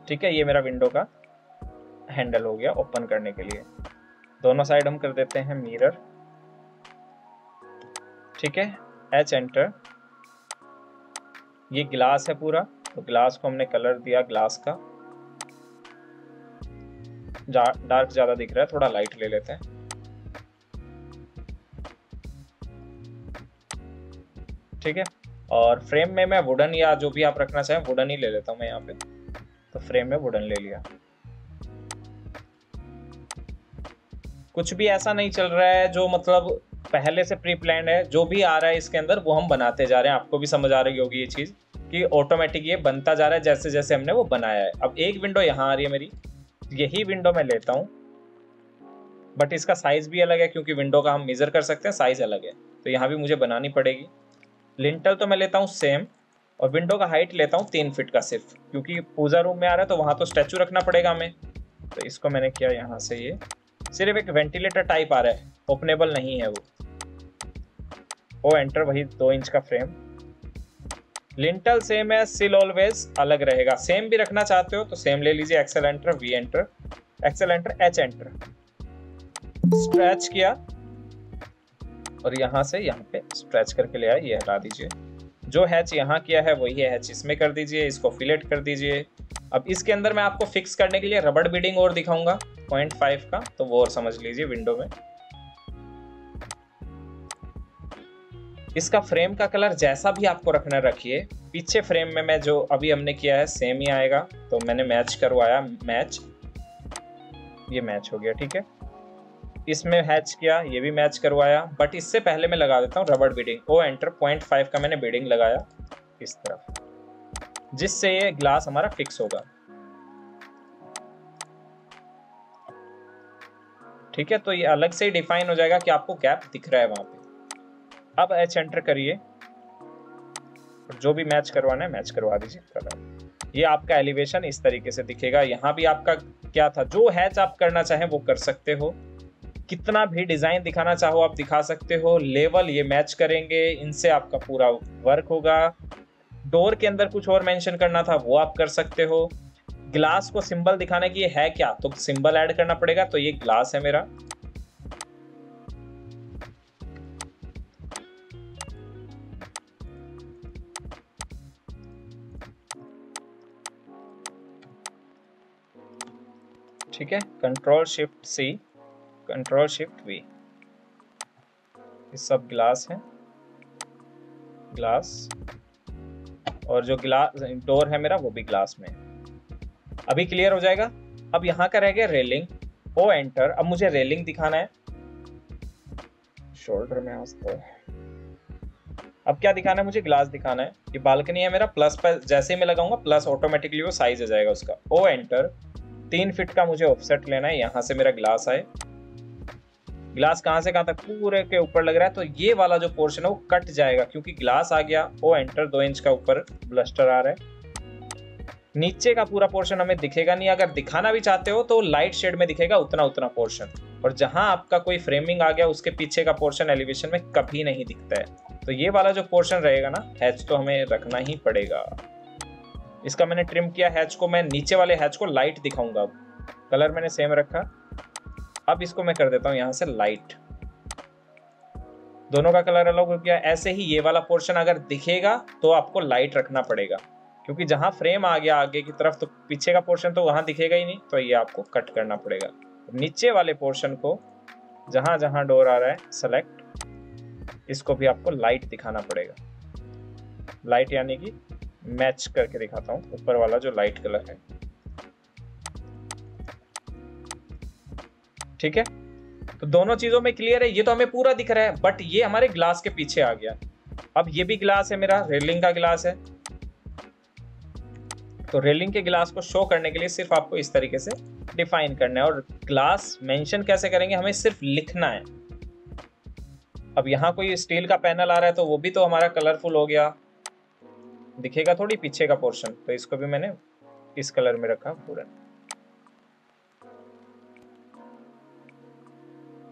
Speaker 2: ठीक है, ये मेरा विंडो का हैंडल हो गया ओपन करने के लिए। दोनों साइड हम कर देते हैं मिरर ठीक है एच एंटर ये ग्लास है पूरा तो ग्लास को हमने कलर दिया ग्लास का। डार्क ज़्यादा दिख रहा है, थोड़ा लाइट ले लेते हैं। ठीक है और फ्रेम में मैं वुडन या जो भी आप रखना चाहें वुडन ही ले लेता हूँ मैं यहाँ पे। तो फ्रेम में वुडन ले लिया। कुछ भी ऐसा नहीं चल रहा है जो मतलब पहले से प्री प्लान है, जो भी आ रहा है इसके अंदर, वो हम बनाते जा रहे हैं। आपको भी समझ आ रही होगी ये चीज़ कि ऑटोमेटिक ये बनता जा रहा है जैसे जैसे हमने वो बनाया है। अब एक विंडो यहाँ आ रही है मेरी। यही विंडो मैं लेता हूँ। बट इसका साइज़ भी अलग है, क्योंकि विंडो का हम मेजर कर सकते हैं साइज़ अलग है। तो यहाँ भी मुझे बनानी पड़ेगी। लिंटल तो मैं लेता हूँ सेम और विंडो का हाइट लेता हूँ तीन फीट का सिर्फ़, क्योंकि पूजा रूम में आ रहा है तो वहाँ तो स्टैचू रखना पड़ेगा हमें। तो इसको मैंने किया यहाँ से ये। सिर्फ़ एक वेंटिलेटर टाइप आ रहा है ओपनेबल नहीं है वो। ओ एंटर वही दो इंच का फ्रेम लिंटल सेम है सिल ऑलवेज अलग रहेगा। सेम भी रखना चाहते हो तो सेम ले लीजिए XL enter V enter XL enter H enter stretch किया। और यहाँ से यहाँ पे स्ट्रेच करके ले आया ये हटा दीजिए। जो हैच यहाँ किया है, वही हैच इसमें कर दीजिए, इसको फिलेट कर दीजिए। अब इसके अंदर मैं आपको फिक्स करने के लिए रबड़ बीडिंग और दिखाऊँगा पॉइंट फाइव का तो वो और समझ लीजिए विंडो में। इसका फ्रेम का कलर जैसा भी आपको रखना रखिए, पीछे फ्रेम में मैं जो अभी हमने किया है सेम ही आएगा। तो मैंने मैच करवाया मैच ये मैच हो गया, ठीक है? इसमें हैच किया, ये भी मैच करवाया। बट इससे पहले मैं लगा देता हूँ रबड़ beading O enter point five का मैंने बीडिंग लगाया इस तरफ़। जिससे ये ग्लास हमारा फिक्स होगा। ठीक है तो ये अलग से ही डिफाइन हो जाएगा कि आपको गैप दिख रहा है वहाँ पे। अब एच एंटर करिए। जो भी मैच करवाना है मैच करवा दीजिए। ये आपका एलिवेशन इस तरीके से दिखेगा। यहाँ भी आपका क्या था? जो हैच आप करना चाहें, वो कर सकते हो। कितना भी डिज़ाइन दिखाना चाहो आप दिखा सकते हो, लेवल ये मैच करेंगे, इनसे आपका पूरा वर्क होगा। डोर के अंदर कुछ और मेंशन करना था, वो आप कर सकते हो। ग्लास को सिंबल दिखाने की है क्या? तो सिंबल ऐड करना पड़ेगा तो ये ग्लास है मेरा। ठीक है? Control shift C control shift V ये सब ग्लास है। ग्लास और जो ग्लास डोर है मेरा, वो भी ग्लास में अभी क्लियर हो जाएगा। अब यहाँ का रह गया रेलिंग ओ एंटर अब मुझे रेलिंग दिखाना है। शोल्डर में आस्ता है अब क्या दिखाना है? मुझे ग्लास दिखाना है। ये बालकनी है मेरा। प्लस पर जैसे ही मैं लगाऊँगा प्लस ऑटोमेटिकली वो साइज़ आ जाएगा उसका। ओ एंटर तीन फिट का मुझे ऑफसेट लेना है। यहाँ से मेरा ग्लास आए। ग्लास कहाँ से, कहाँ तक पूरे के ऊपर लग रहा है तो ये वाला जो पोर्शन है वो कट जाएगा, क्योंकि ग्लास आ गया, वो एंटर दो इंच का ऊपर ब्लस्टर आ रहा है। नीचे का पूरा पोर्शन हमें दिखेगा नहीं, अगर दिखाना भी चाहते हो तो लाइट शेड में दिखेगा उतना उतना पोर्शन और जहाँ आपका कोई फ्रेमिंग आ गया, उसके पीछे का पोर्शन एलिवेशन में कभी नहीं दिखता है। तो ये वाला जो पोर्शन रहेगा ना हैच तो हमें रखना ही पड़ेगा। इसका मैंने ट्रिम किया हैच को मैं नीचे वाले हैच को लाइट दिखाऊँगा अब। कलर मैंने सेम रखा। अब इसको मैं कर देता हूँ यहाँ से लाइट दोनों का कलर अलग हो गया। ऐसे ही ये वाला पोर्शन अगर दिखेगा तो आपको लाइट रखना पड़ेगा। क्योंकि जहाँ फ्रेम आ गया आगे की तरफ़ तो पीछे का पोर्शन तो वहाँ दिखेगा ही नहीं तो ये आपको कट करना पड़ेगा। नीचे वाले पोर्शन को जहाँ जहाँ डोर आ रहा है सेलेक्ट इसको भी आपको लाइट दिखाना पड़ेगा। लाइट यानी कि मैच करके दिखाता हूँ, ऊपर वाला जो लाइट कलर है। ठीक है? तो दोनों चीज़ों में क्लियर है, ये तो हमें पूरा दिख रहा है बट ये हमारे ग्लास के पीछे आ गया। अब ये भी ग्लास है मेरा रेलिंग का ग्लास है। तो रेलिंग के ग्लास को शो करने के लिए सिर्फ़ आपको इस तरीके से डिफाइन करना है, और ग्लास मेंशन कैसे करेंगे, हमें सिर्फ़ लिखना है। अब यहाँ कोई स्टील का पैनल आ रहा है तो वो भी तो हमारा कलरफुल हो गया। दिखेगा थोड़ी पीछे का पोर्शन तो इसको भी मैंने इस कलर में रखा, पूरा।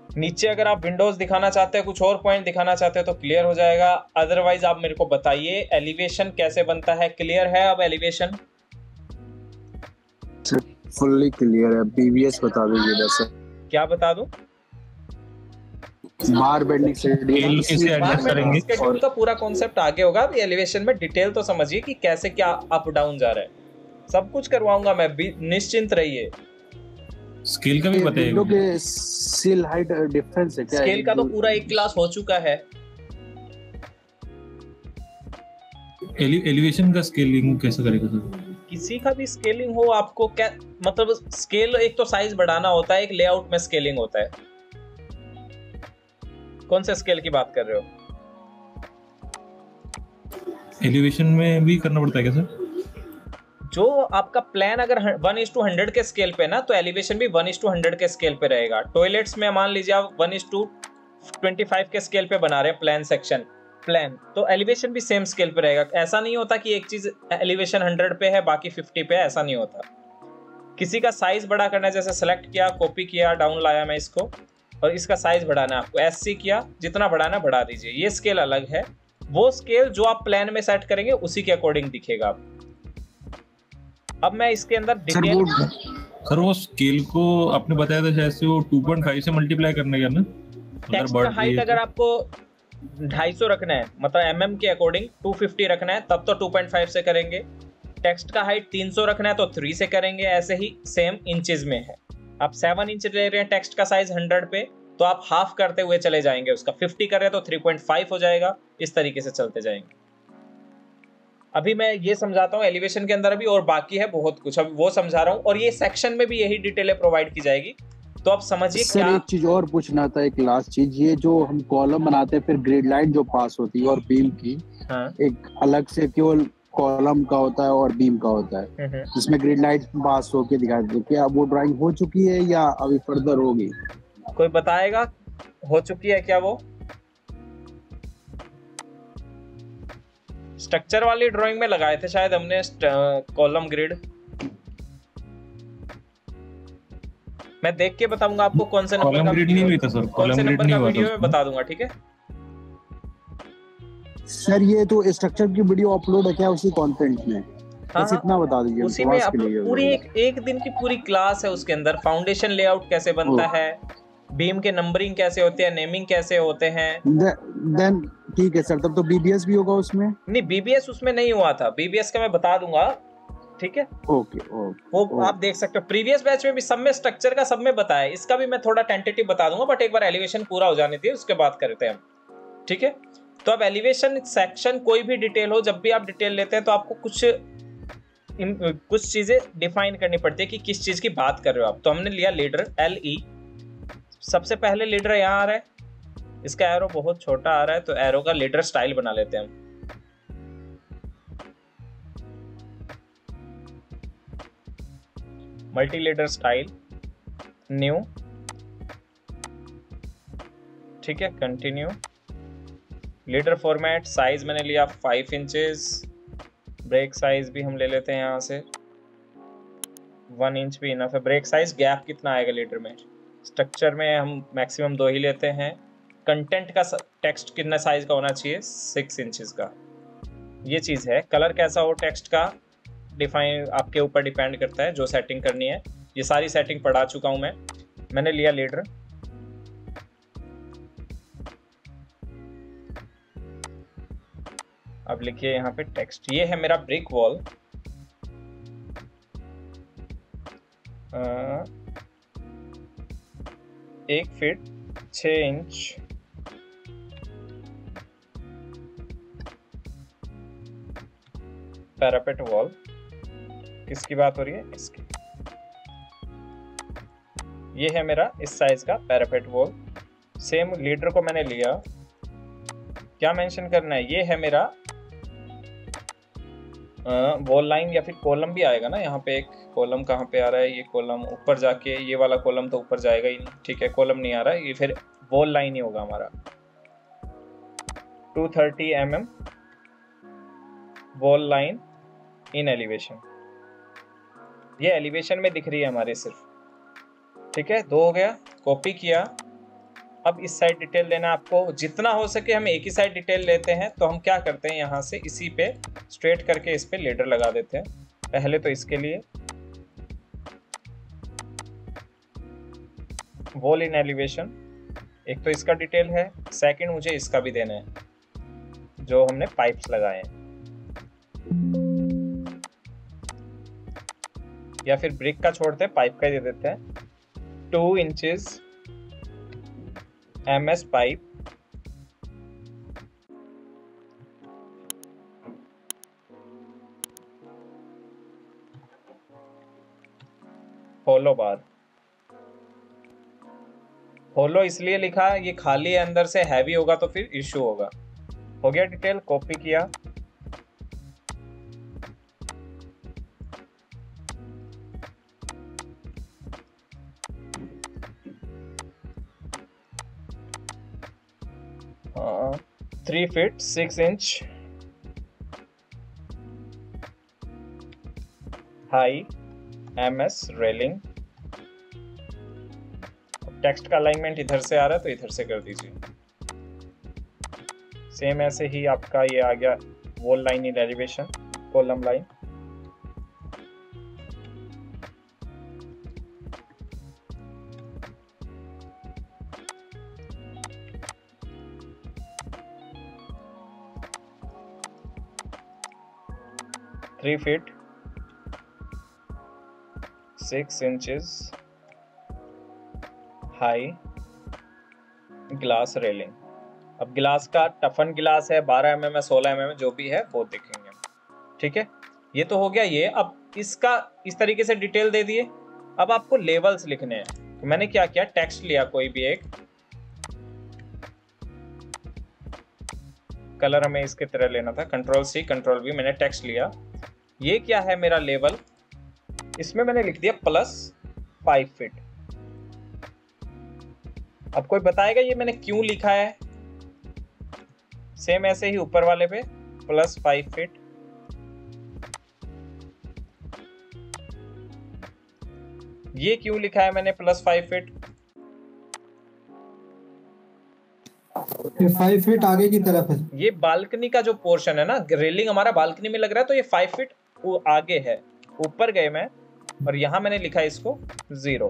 Speaker 2: नीचे अगर आप विंडोज़ दिखाना चाहते हैं कुछ और पॉइंट दिखाना चाहते हैं तो क्लियर हो जाएगा। अदरवाइज़ आप मेरे को बताइए एलिवेशन कैसे बनता है? क्लियर है अब एलिवेशन
Speaker 4: फुल्ली क्लियर है। बीबीएस बता दीजिए बस।
Speaker 2: क्या बता दूँ?
Speaker 4: बार बेंडिंग
Speaker 2: शेड्यूल का पूरा कॉन्सेप्ट आगे होगा। अभी एलिवेशन में डिटेल तो समझिए कि कैसे क्या अप डाउन जा रहा है। सब कुछ करवाऊँगा मैं निश्चिंत रहिए।
Speaker 8: स्केल का भी बताइए
Speaker 4: के सील हाइट डिफरेंस है क्या
Speaker 2: स्केल का तो पूरा एक क्लास हो चुका है।
Speaker 8: एलि, एलिवेशन का स्केलिंग कैसे करेगा सर?
Speaker 2: किसी का भी स्केलिंग हो आपको क्या मतलब स्केल एक तो साइज़ बढ़ाना होता है एक लेआउट में स्केलिंग होता है। कौन से स्केल की बात कर रहे हो?
Speaker 8: एलिवेशन में भी करना पड़ता है क्या सर?
Speaker 2: जो आपका प्लान अगर वन इज़ टू हंड्रेड के स्केल पे ना तो एलिवेशन भी वन इज़ टू हंड्रेड के स्केल पे रहेगा। टॉयलेट्स में मान लीजिए आप one is two twenty five के स्केल पे बना रहे हैं प्लान सेक्शन प्लान तो एलिवेशन भी सेम स्केल पे रहेगा। ऐसा नहीं होता कि एक चीज़ एलिवेशन हंड्रेड पे है, बाकी फिफ्टी पे ऐसा नहीं होता। किसी का साइज़ बड़ा करना है, जैसे सेलेक्ट किया कॉपी किया डाउन लाया मैं इसको, और इसका साइज़ बढ़ाना आपको। एस किया, जितना बढ़ाना बढ़ा दीजिए। ये स्केल अलग है। वो स्केल जो आप प्लान में सेट करेंगे, उसी के अकॉर्डिंग दिखेगा आप अब मैं इसके अंदर डिटेल
Speaker 8: सर वो स्केल को आपने बताया था शायद से वो 2.5 से मल्टीप्लाई करने का ना?
Speaker 2: टेक्स्ट का हाइट अगर आपको 250 रखना है मतलब एम mm के अकॉर्डिंग 250 रखना है तब तो 2.5 से करेंगे। टेक्स्ट का हाइट 300 रखना है तो 3 से करेंगे ऐसे ही सेम इंचेस में है। आप 7 इंच ले रहे हैं टेक्स्ट का साइज़ 100 पे तो आप हाफ़ करते हुए चले जाएँगे। उसका 50 कर रहे हैं तो 3.5 हो जाएगा। इस तरीके से चलते जाएँगे। अभी मैं ये समझाता हूँ एलिवेशन के अंदर अभी और बाकी है बहुत कुछ। अभी वो समझा रहा हूँ और ये सेक्शन में भी यही डिटेलें प्रोवाइड की जाएगी। तो आप समझिए
Speaker 4: क्या एक चीज़ और पूछना था एक लास्ट चीज़। ये जो हम कॉलम बनाते हैं फिर ग्रिड लाइन जो पास होती है और बीम की
Speaker 2: हाँ?
Speaker 4: एक अलग से केवल कॉलम का होता है और बीम का होता है। जिसमें ग्रिड लाइट पास होके दिखा देते क्या वो ड्राइंग हो चुकी है या अभी फर्दर होगी?
Speaker 2: कोई बताएगा? हो चुकी है क्या वो? स्ट्रक्चर वाली ड्राइंग में लगाए थे शायद हमने कॉलम ग्रिड मैं देख के बताऊँगा आपको कौन से नंबर का
Speaker 8: ग्रिड नहीं हुई था सर
Speaker 2: कौन से नंबर का वीडियो में बता दूँगा ठीक है?
Speaker 4: सर ये तो स्ट्रक्चर की वीडियो अपलोड है क्या उसी कंटेंट में?
Speaker 2: हाँ,
Speaker 4: बस इतना बता दीजिए
Speaker 2: उसी में पूरी एक एक दिन की पूरी क्लास है उसके अंदर। फाउंडेशन लेआउट कैसे बनता है? बीम के नंबरिंग कैसे होते हैं नेमिंग कैसे होते हैं?
Speaker 4: देन ठीक है सर तब तो बीबीएस भी होगा उसमें?
Speaker 2: नहीं बीबीएस उसमें नहीं हुआ था। बीबीएस का मैं बता दूँगा ठीक है?
Speaker 4: ओके ओके
Speaker 2: वो ओके. आप देख सकते हो प्रीवियस बैच में भी सब में स्ट्रक्चर का सब में बताया इसका भी मैं थोड़ा टेंटेटिव बता दूँगा बट एक बार एलिवेशन पूरा हो जाने दिए उसके बाद करते हैं हम ठीक है? तो अब एलिवेशन सेक्शन कोई भी डिटेल हो जब भी आप डिटेल लेते हैं तो आपको कुछ कुछ चीज़ें डिफाइन करनी पड़ती है कि किस चीज़ की बात कर रहे हो आप। तो हमने लिया लीडर एल ई सबसे पहले लीडर यहाँ आ रहा है। इसका एरो बहुत छोटा आ रहा है तो एरो का लीडर स्टाइल बना लेते हैं हम। मल्टी लीडर स्टाइल न्यू ठीक है कंटिन्यू लीडर फॉर्मेट साइज़ मैंने लिया फाइव इंचेस ब्रेक साइज़ भी हम ले लेते हैं यहाँ से। वन इंच भी इनफ है। ब्रेक साइज़ गैप कितना आएगा लीडर में? स्ट्रक्चर में हम मैक्सिमम दो ही लेते हैं। कंटेंट का टेक्स्ट कितना साइज़ का होना चाहिए? सिक्स इंचेस का। ये चीज़ है। कलर कैसा हो टेक्स्ट का? डिफाइन आपके ऊपर डिपेंड करता है, जो सेटिंग करनी है। ये सारी सेटिंग पढ़ा चुका हूँ मैं। मैंने लिया लीडर अब लिखिए यहाँ पे टेक्स्ट ये है मेरा ब्रिक वॉल एक फीट छ इंच। Parapet wall. किसकी बात हो रही है? इसकी। ये है मेरा इस साइज़ का पैरापेट वॉल। सेम लीडर को मैंने लिया। क्या मेंशन करना है? ये है मेरा वॉल लाइन या फिर कॉलम भी आएगा ना? यहाँ पे एक कॉलम कहाँ पे आ रहा है? ये कॉलम ऊपर जाके, ये वाला कॉलम तो ऊपर जाएगा ही नहीं। ठीक है कॉलम नहीं आ रहा। है ये फिर वॉल लाइन ही होगा हमारा। 230 thirty M M wall line in elevation ये एलिवेशन में दिख रही है हमारे सिर्फ़। ठीक है, दो हो गया। कॉपी किया। अब इस साइड डिटेल लेना आपको। जितना हो सके हम एक ही साइड डिटेल लेते हैं तो हम क्या करते हैं यहाँ से, इसी पे स्ट्रेट करके इस पे लेडर लगा देते हैं। पहले तो इसके लिए वॉल इन एलिवेशन एक तो इसका डिटेल है सेकंड मुझे इसका भी देना है, जो हमने पाइप्स लगाए हैं। या फिर ब्रिक का छोड़ते पाइप का ही दे देते हैं। Two inches M S pipe hollow bar hollow इसलिए लिखा, ये खाली अंदर से हैवी होगा तो फिर इश्यू होगा। हो गया डिटेल कॉपी किया। Three feet six inch high M S railing text का अलाइनमेंट इधर से आ रहा है तो इधर से कर दीजिए। सेम ऐसे ही आपका ये आ गया वो line in elevation column line three feet, six inches high glass railing अब गिलास का टफन गिलास है 12 एम एम सोलह एम एम जो भी है, वो देखेंगे ठीक है? ये तो हो गया ये। अब इसका इस तरीके से डिटेल दे दिए। अब आपको लेवल्स लिखने हैं। तो मैंने क्या किया? टेक्स्ट लिया कोई भी एक। कलर हमें इसके तरह लेना था। कंट्रोल सी कंट्रोल वी मैंने टेक्स्ट लिया। ये क्या है मेरा लेवल? इसमें मैंने लिख दिया प्लस फाइव फिट अब कोई बताएगा ये मैंने क्यों लिखा है? सेम ऐसे ही ऊपर वाले पे प्लस फाइव फिट ये क्यों लिखा है मैंने plus five feet
Speaker 12: five feet आगे की तरफ़ है।
Speaker 2: ये बालकनी का जो पोर्शन है ना रेलिंग हमारा बालकनी में लग रहा है तो ये फाइव फीट आगे है। ऊपर गए मैं और यहाँ मैंने लिखा इसको zero.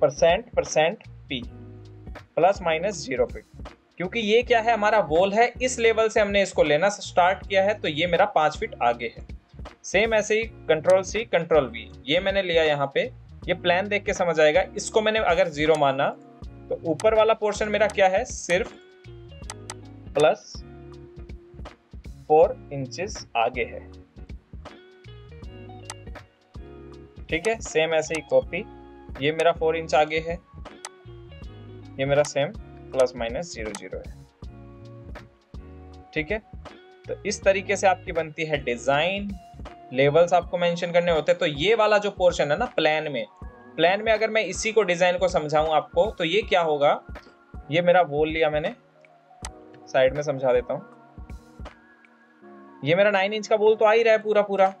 Speaker 2: Percent percent P plus minus zero feet क्योंकि ये क्या है, हमारा वॉल है, इस लेवल से हमने इसको लेना स्टार्ट किया है तो ये मेरा पाँच फीट आगे है। सेम ऐसे ही कंट्रोल सी कंट्रोल वी ये मैंने लिया यहाँ पे। ये प्लान देख के समझ आएगा। इसको मैंने अगर ज़ीरो माना तो ऊपर वाला पोर्शन मेरा क्या है, सिर्फ़ प्लस फोर इंचेस आगे है। ठीक है सेम ऐसे ही कॉपी ये मेरा फोर इंच आगे है। ये मेरा same plus minus zero zero है। ठीक है? तो इस तरीके से आपकी बनती है डिज़ाइन लेवल्स आपको मेंशन करने होते हैं तो ये वाला जो पोर्शन है ना प्लान में। प्लान में अगर मैं इसी को डिज़ाइन को समझाऊं आपको तो ये क्या होगा? ये मेरा वोल लिया मैंने। साइड में समझा देता हूँ। ये मेरा नाइन इंच का बोल तो आ ही रहा है पूरा पूरा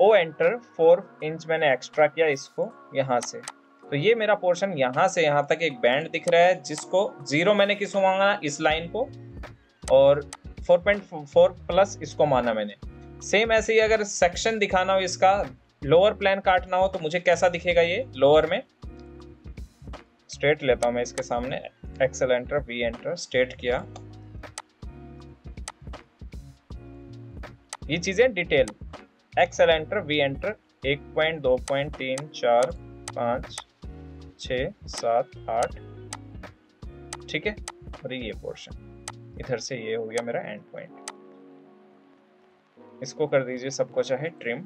Speaker 2: ओ एंटर फोर इंच मैंने एक्स्ट्रा किया इसको यहाँ से। तो ये मेरा पोर्शन यहाँ से, यहाँ तक एक बैंड दिख रहा है, जिसको ज़ीरो मैंने किसको मांगा? इस लाइन को। और 4.4 प्लस इसको माना मैंने। सेम ऐसे ही अगर सेक्शन दिखाना हो इसका लोअर प्लान काटना हो तो मुझे कैसा दिखेगा ये? लोअर में। स्ट्रेट लेता हूँ मैं इसके सामने। XL enter V enter straight किया। ये चीज़ें detail. XL enter V enter एक पॉइंट दो पॉइंट तीन, चार, पाँच छ सात, आठ। ठीक है? और ये पोर्शन इधर से ये हो गया मेरा एंड पॉइंट इसको कर दीजिए सबको चाहे ट्रिम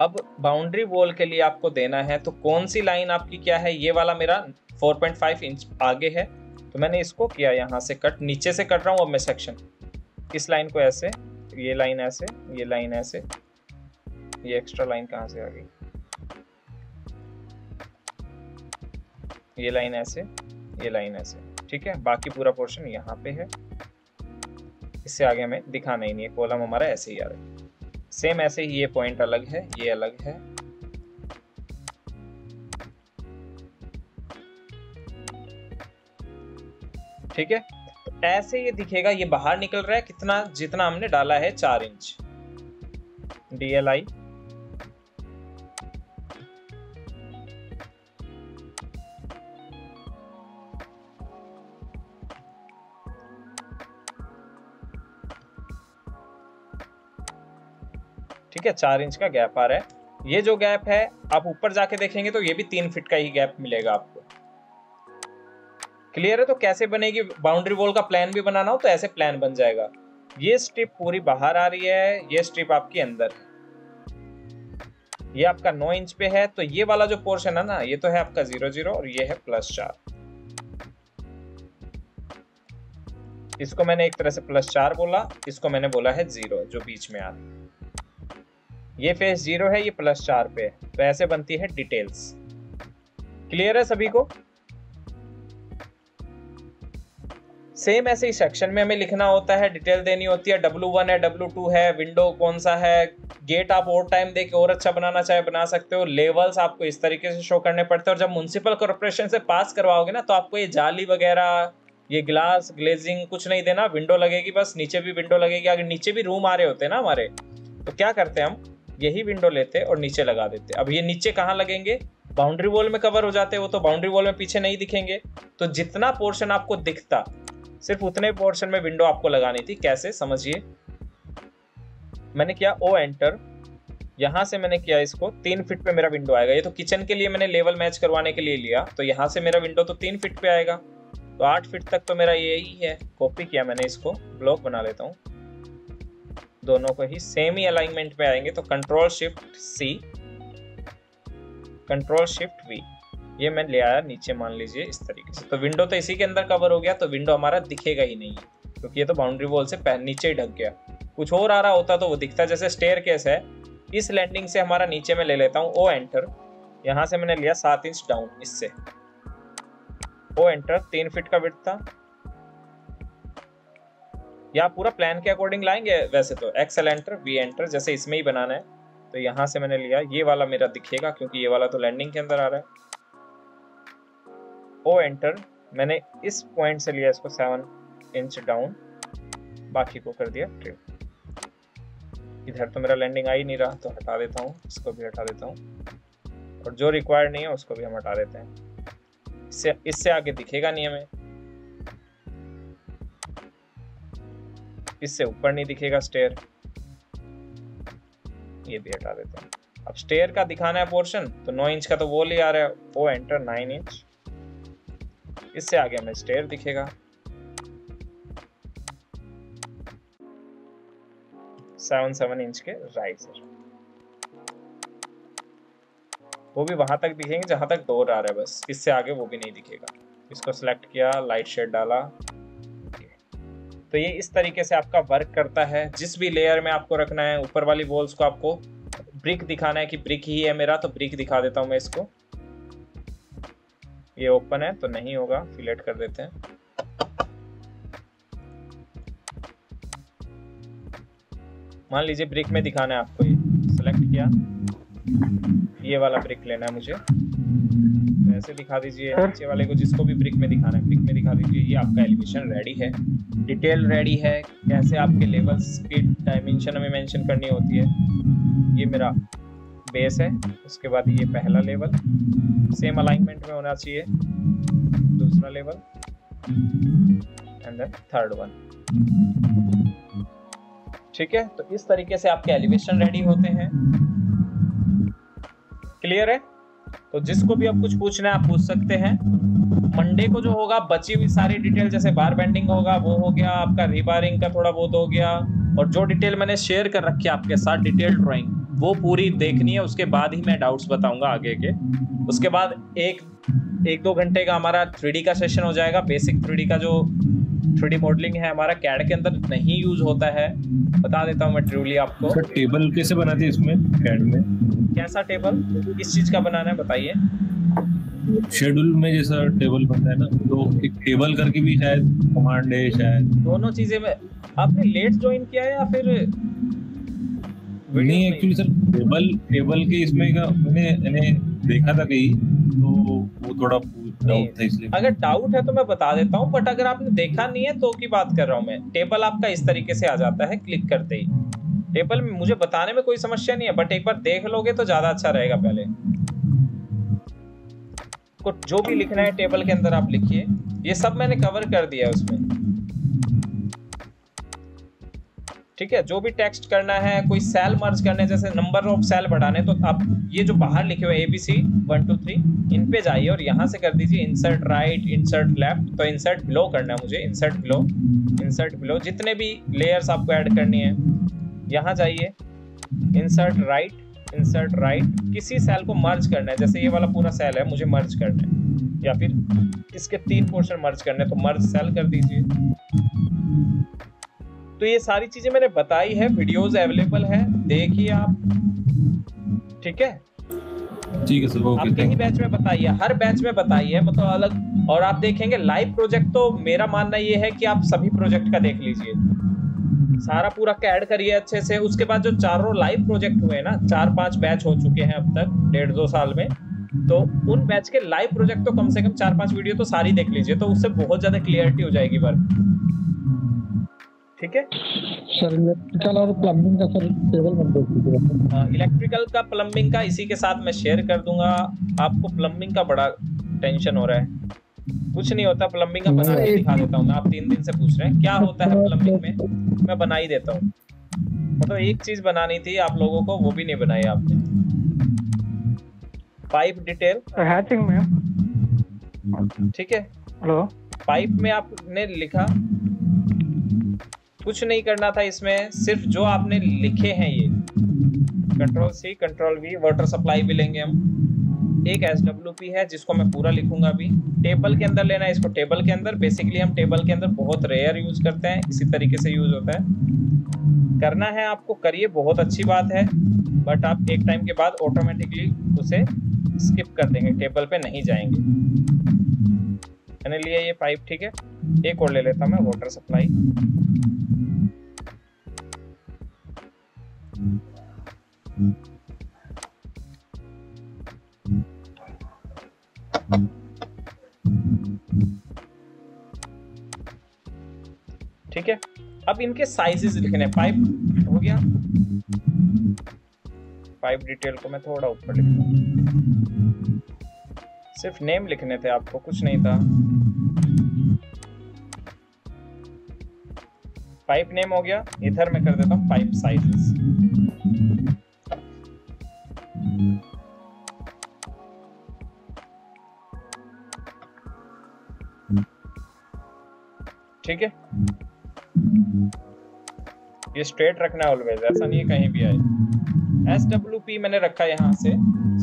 Speaker 2: अब बाउंड्री वॉल के लिए आपको देना है तो कौन सी लाइन आपकी क्या है? ये वाला मेरा 4.5 इंच आगे है। तो मैंने इसको किया यहाँ से कट, नीचे से कट रहा हूँ अब मैं सेक्शन इस लाइन को ऐसे, ये लाइन ऐसे, ये लाइन ऐसे। ये एक्स्ट्रा लाइन कहाँ से आ गई? ये लाइन ऐसे, ये लाइन ऐसे। ठीक है? बाकी पूरा पोर्शन यहाँ पे है। इससे आगे हमें दिखाना ही नहीं है। कॉलम हमारा ऐसे ही आ रहा है। सेम ऐसे ही ये पॉइंट अलग है, ये अलग है। ठीक है? ऐसे ये दिखेगा, ये बाहर निकल रहा है, कितना, जितना हमने डाला है चार इंच। डीएलआई ठीक है, चार इंच का गैप आ रहा है। ये जो गैप है, आप ऊपर जाके देखेंगे तो ये भी तीन फिट का ही गैप मिलेगा आपको। क्लियर है? तो कैसे बनेगी? बाउंड्री वॉल का प्लान भी बनाना हो तो ऐसे प्लान बन जाएगा। ये स्ट्रिप पूरी बाहर आ रही है। ये स्ट्रिप आपकी अंदर है। ये आपका नौ इंच पे है। तो ये वाला जो पोर्शन है ना, ये तो है आपका ज़ीरो ज़ीरो और ये है प्लस चार। इसको मैंने एक तरह से प्लस चार बोला। इसको मैंने बोला है ज़ीरो जो बीच में आ रही ये फेस ज़ीरो है, ये प्लस चार पे तो ऐसे बनती है डिटेल्स क्लियर है सभी को? सेम ऐसे ही सेक्शन में हमें लिखना होता है डिटेल देनी होती है डब्लू वन है डब्लू टू है विंडो कौन सा है गेट आप और टाइम दे के और अच्छा बनाना चाहे, बना सकते हो लेवल्स आपको इस तरीके से शो करने पड़ते हैं और जब म्यूनसिपल कॉर्पोरेशन से पास करवाओगे ना तो आपको ये जाली वगैरह, ये ग्लास ग्लेजिंग कुछ नहीं देना विंडो लगेगी, बस नीचे भी विंडो लगेगी, अगर नीचे भी रूम आ रहे होते हैं ना हमारे तो क्या करते हैं हम, यही विंडो लेते और नीचे लगा देते। अब ये नीचे कहाँ लगेंगे? बाउंड्री वॉल में कवर हो जाते हैं, वो तो बाउंड्री वॉल में पीछे नहीं दिखेंगे। तो जितना पोर्शन आपको दिखता सिर्फ़ उतने पोर्शन में विंडो आपको लगानी थी, कैसे, समझिए? मैंने किया ओ एंटर यहाँ से मैंने किया इसको, तीन फीट पे मेरा विंडो आएगा। ये तो किचन के लिए मैंने लेवल मैच करवाने के लिए लिया तो यहाँ से मेरा विंडो तो तीन फीट पे आएगा। तो आठ फीट तक तो मेरा यही है। कॉपी किया मैंने इसको ब्लॉक बना लेता हूँ। दोनों को ही सेम ही अलाइनमेंट पे आएँगे तो control shift C control shift V ये मैं ले आया नीचे, मान लीजिए, इस तरीके से। तो विंडो तो इसी के अंदर कवर हो गया तो विंडो हमारा दिखेगा ही नहीं, क्योंकि तो ये तो बाउंड्री वॉल से नीचे ही ढक गया। कुछ और आ रहा होता तो वो दिखता, जैसे स्टेयर केस है। इस लैंडिंग से हमारा नीचे में ले लेता हूँ, ओ एंटर यहाँ से मैंने लिया सात इंच डाउन इससे। ओ एंटर तीन फिट का विथ था। या पूरा प्लान के अकॉर्डिंग लाएँगे? वैसे तो एक्सेल एंटर वी एंटर जैसे इसमें ही बनाना है। तो यहाँ से मैंने लिया, ये वाला मेरा दिखेगा, क्योंकि ये वाला तो लैंडिंग के अंदर आ रहा है। ओ एंटर, मैंने इस पॉइंट से लिया इसको सेवन इंच डाउन बाकी को कर दिया ट्रिम इधर तो मेरा लैंडिंग आ ही नहीं रहा तो हटा देता हूँ, इसको भी हटा देता हूँ। और जो रिक्वायर्ड नहीं है, उसको भी हम हटा देते हैं। इससे इससे आगे दिखेगा नहीं हमें। इससे ऊपर नहीं दिखेगा स्टेयर ये भी हटा देते हैं। अब स्टेयर का दिखाना है पोर्शन तो 9 इंच का तो वो ले आ रहा है, वो एंटर 9 इंच इससे आगे हमें स्टेयर दिखेगा। सेवन सेवन इंच के राइट सर वो भी वहाँ तक दिखेंगे, जहाँ तक डोर आ रहा है बस। इससे आगे वो भी नहीं दिखेगा। इसको सिलेक्ट किया लाइट शेड डाला। तो ये इस तरीके से आपका वर्क करता है। जिस भी लेयर में आपको रखना है, ऊपर वाली वॉल्स को आपको ब्रिक दिखाना है कि ब्रिक ही है मेरा तो ब्रिक दिखा देता हूँ मैं इसको। ये ओपन है तो नहीं होगा फिलेट कर देते हैं। मान लीजिए ब्रिक में दिखाना है आपको ये सेलेक्ट किया। ये वाला ब्रिक लेना है मुझे। तो ऐसे दिखा दीजिए नीचे वाले को जिसको भी ब्रिक में दिखाना है ब्रिक में दिखा दीजिए ये आपका एलिवेशन रेडी है। डिटेल रेडी है कैसे आपके लेवल्स की डायमेंशन हमें मेंशन करनी होती है। ये मेरा बेस है, उसके बाद ये पहला लेवल सेम अलाइनमेंट में होना चाहिए, दूसरा level and then third one ठीक है? तो इस तरीके से आपके एलिवेशन रेडी होते हैं। क्लियर है? तो जिसको भी आप कुछ पूछना है, आप पूछ सकते हैं। मंडे को जो होगा, बची हुई सारी डिटेल जैसे बार बेंडिंग होगा, वो हो गया, आपका रिबारिंग का थोड़ा बहुत हो गया, और जो डिटेल मैंने शेयर कर रखी है आपके साथ डिटेल ड्राइंग वो पूरी देखनी है उसके बाद ही मैं डाउट्स बताऊँगा आगे के। उसके बाद एक एक दो घंटे का हमारा थ्री का सेशन हो जाएगा। बेसिक थ्री का जो थ्री मॉडलिंग है हमारा कैड के अंदर नहीं यूज़ होता है। बता देता हूँ मैं ट्रूली आपको।
Speaker 8: सर टेबल कैसे बनाते हैं इसमें कैड में?
Speaker 2: कैसा टेबल किस चीज़ का बनाना है बताइए।
Speaker 8: शेड्यूल में जैसा टेबल बनता है ना तो एक टेबल करके भी शायद कमांड है शायद।
Speaker 2: दोनों चीज़ें में आपने लेट ज्वाइन किया है या फिर
Speaker 8: नहीं एक्चुअली सर टेबल टेबल के इसमें का मैंने मैंने देखा था कहीं तो वो थोड़ा डाउट था इसलिए।
Speaker 2: अगर डाउट है तो मैं बता देता हूँ बट अगर आपने देखा नहीं है तो की बात कर रहा हूँ मैं। टेबल आपका इस तरीके से आ जाता है क्लिक करते ही। टेबल में मुझे बताने में कोई समस्या नहीं है बट एक बार देख लोगे तो ज़्यादा अच्छा रहेगा पहले। को जो भी लिखना है टेबल के अंदर आप लिखिए। ये सब मैंने कवर कर दिया है उसमें। ठीक है? जो भी टेक्स्ट करना है, कोई सेल मर्ज करने, जैसे नंबर ऑफ़ सेल बढ़ाने तो आप ये जो बाहर लिखे हुए एबीसी वन टू थ्री इन पे जाइए और यहाँ से कर दीजिए इंसर्ट राइट इंसर्ट लेफ़्ट तो इंसर्ट बिलो करना है मुझे इंसर्ट बिलो इंसर्ट बिलो जितने भी लेयर्स आपको ऐड करनी है, यहाँ जाइए इंसर्ट राइट इंसर्ट राइट किसी सेल को मर्ज करना है, जैसे ये वाला पूरा सेल है, मुझे मर्ज करना है, या फिर इसके तीन पोर्शन मर्ज करने तो मर्ज सेल कर दीजिए। तो ये सारी चीज़ें मैंने बताई है वीडियोस अवेलेबल है देखिए आप। ठीक है?
Speaker 8: ठीक है सर ओके
Speaker 2: आपके ही बैच में बताइए हर बैच में बताइए मतलब अलग और आप देखेंगे लाइव प्रोजेक्ट तो मेरा मानना ये है कि आप सभी प्रोजेक्ट का देख लीजिए। सारा पूरा कैड करिए अच्छे से। उसके बाद जो चारों लाइव प्रोजेक्ट हुए ना चार पाँच बैच हो चुके हैं अब तक डेढ़ दो साल में। तो उन बैच के लाइव प्रोजेक्ट तो कम से कम चार पाँच वीडियो तो सारी देख लीजिए तो उससे बहुत ज़्यादा क्लियरिटी हो जाएगी वर्क ठीक है?
Speaker 3: सर इलेक्ट्रिकल और प्लम्बिंग का सर टेबल बन दीजिए।
Speaker 2: इलेक्ट्रिकल का प्लम्बिंग का इसी के साथ मैं शेयर कर दूँगा। आपको प्लम्बिंग का बड़ा टेंशन हो रहा है। कुछ नहीं होता प्लम्बिंग का बना के दिखा देता हूँ आप तीन दिन से पूछ रहे हैं क्या होता है प्लम्बिंग में? मैं बना ही देता हूँ। मतलब एक चीज़ बनानी थी आप लोगों को वो भी नहीं बनाई आपने। पाइप डिटेल
Speaker 16: हैचिंग में।
Speaker 2: ठीक है?
Speaker 16: हेलो
Speaker 2: पाइप में आपने लिखा कुछ नहीं करना था इसमें, सिर्फ़ जो आपने लिखे हैं ये। Control C control V water supply भी लेंगे हम। एक एस डब्ल्यू पी है, जिसको मैं पूरा लिखूँगा अभी। टेबल के अंदर लेना है इसको टेबल के अंदर। बेसिकली हम टेबल के अंदर बहुत रेयर यूज़ करते हैं, इसी तरीके से यूज़ होता है। करना है आपको, करिए, बहुत अच्छी बात है। बट आप एक टाइम के बाद ऑटोमेटिकली उसे स्किप कर देंगे टेबल पे नहीं जाएँगे। मैंने लिया ये पाइप ठीक है? एक और ले लेता मैं वाटर सप्लाई ठीक है? अब इनके साइजेस लिखने पाइप हो गया। पाइप डिटेल को मैं थोड़ा ऊपर लिखता हूँ सिर्फ़ नेम लिखने थे आपको, कुछ नहीं था। पाइप नेम हो गया। इधर मैं कर देता हूँ पाइप साइजेस ठीक है? ये स्ट्रेट रखना ऑलवेज ऐसा नहीं है कहीं भी आए। एस डब्ल्यू पी मैंने रखा है यहाँ से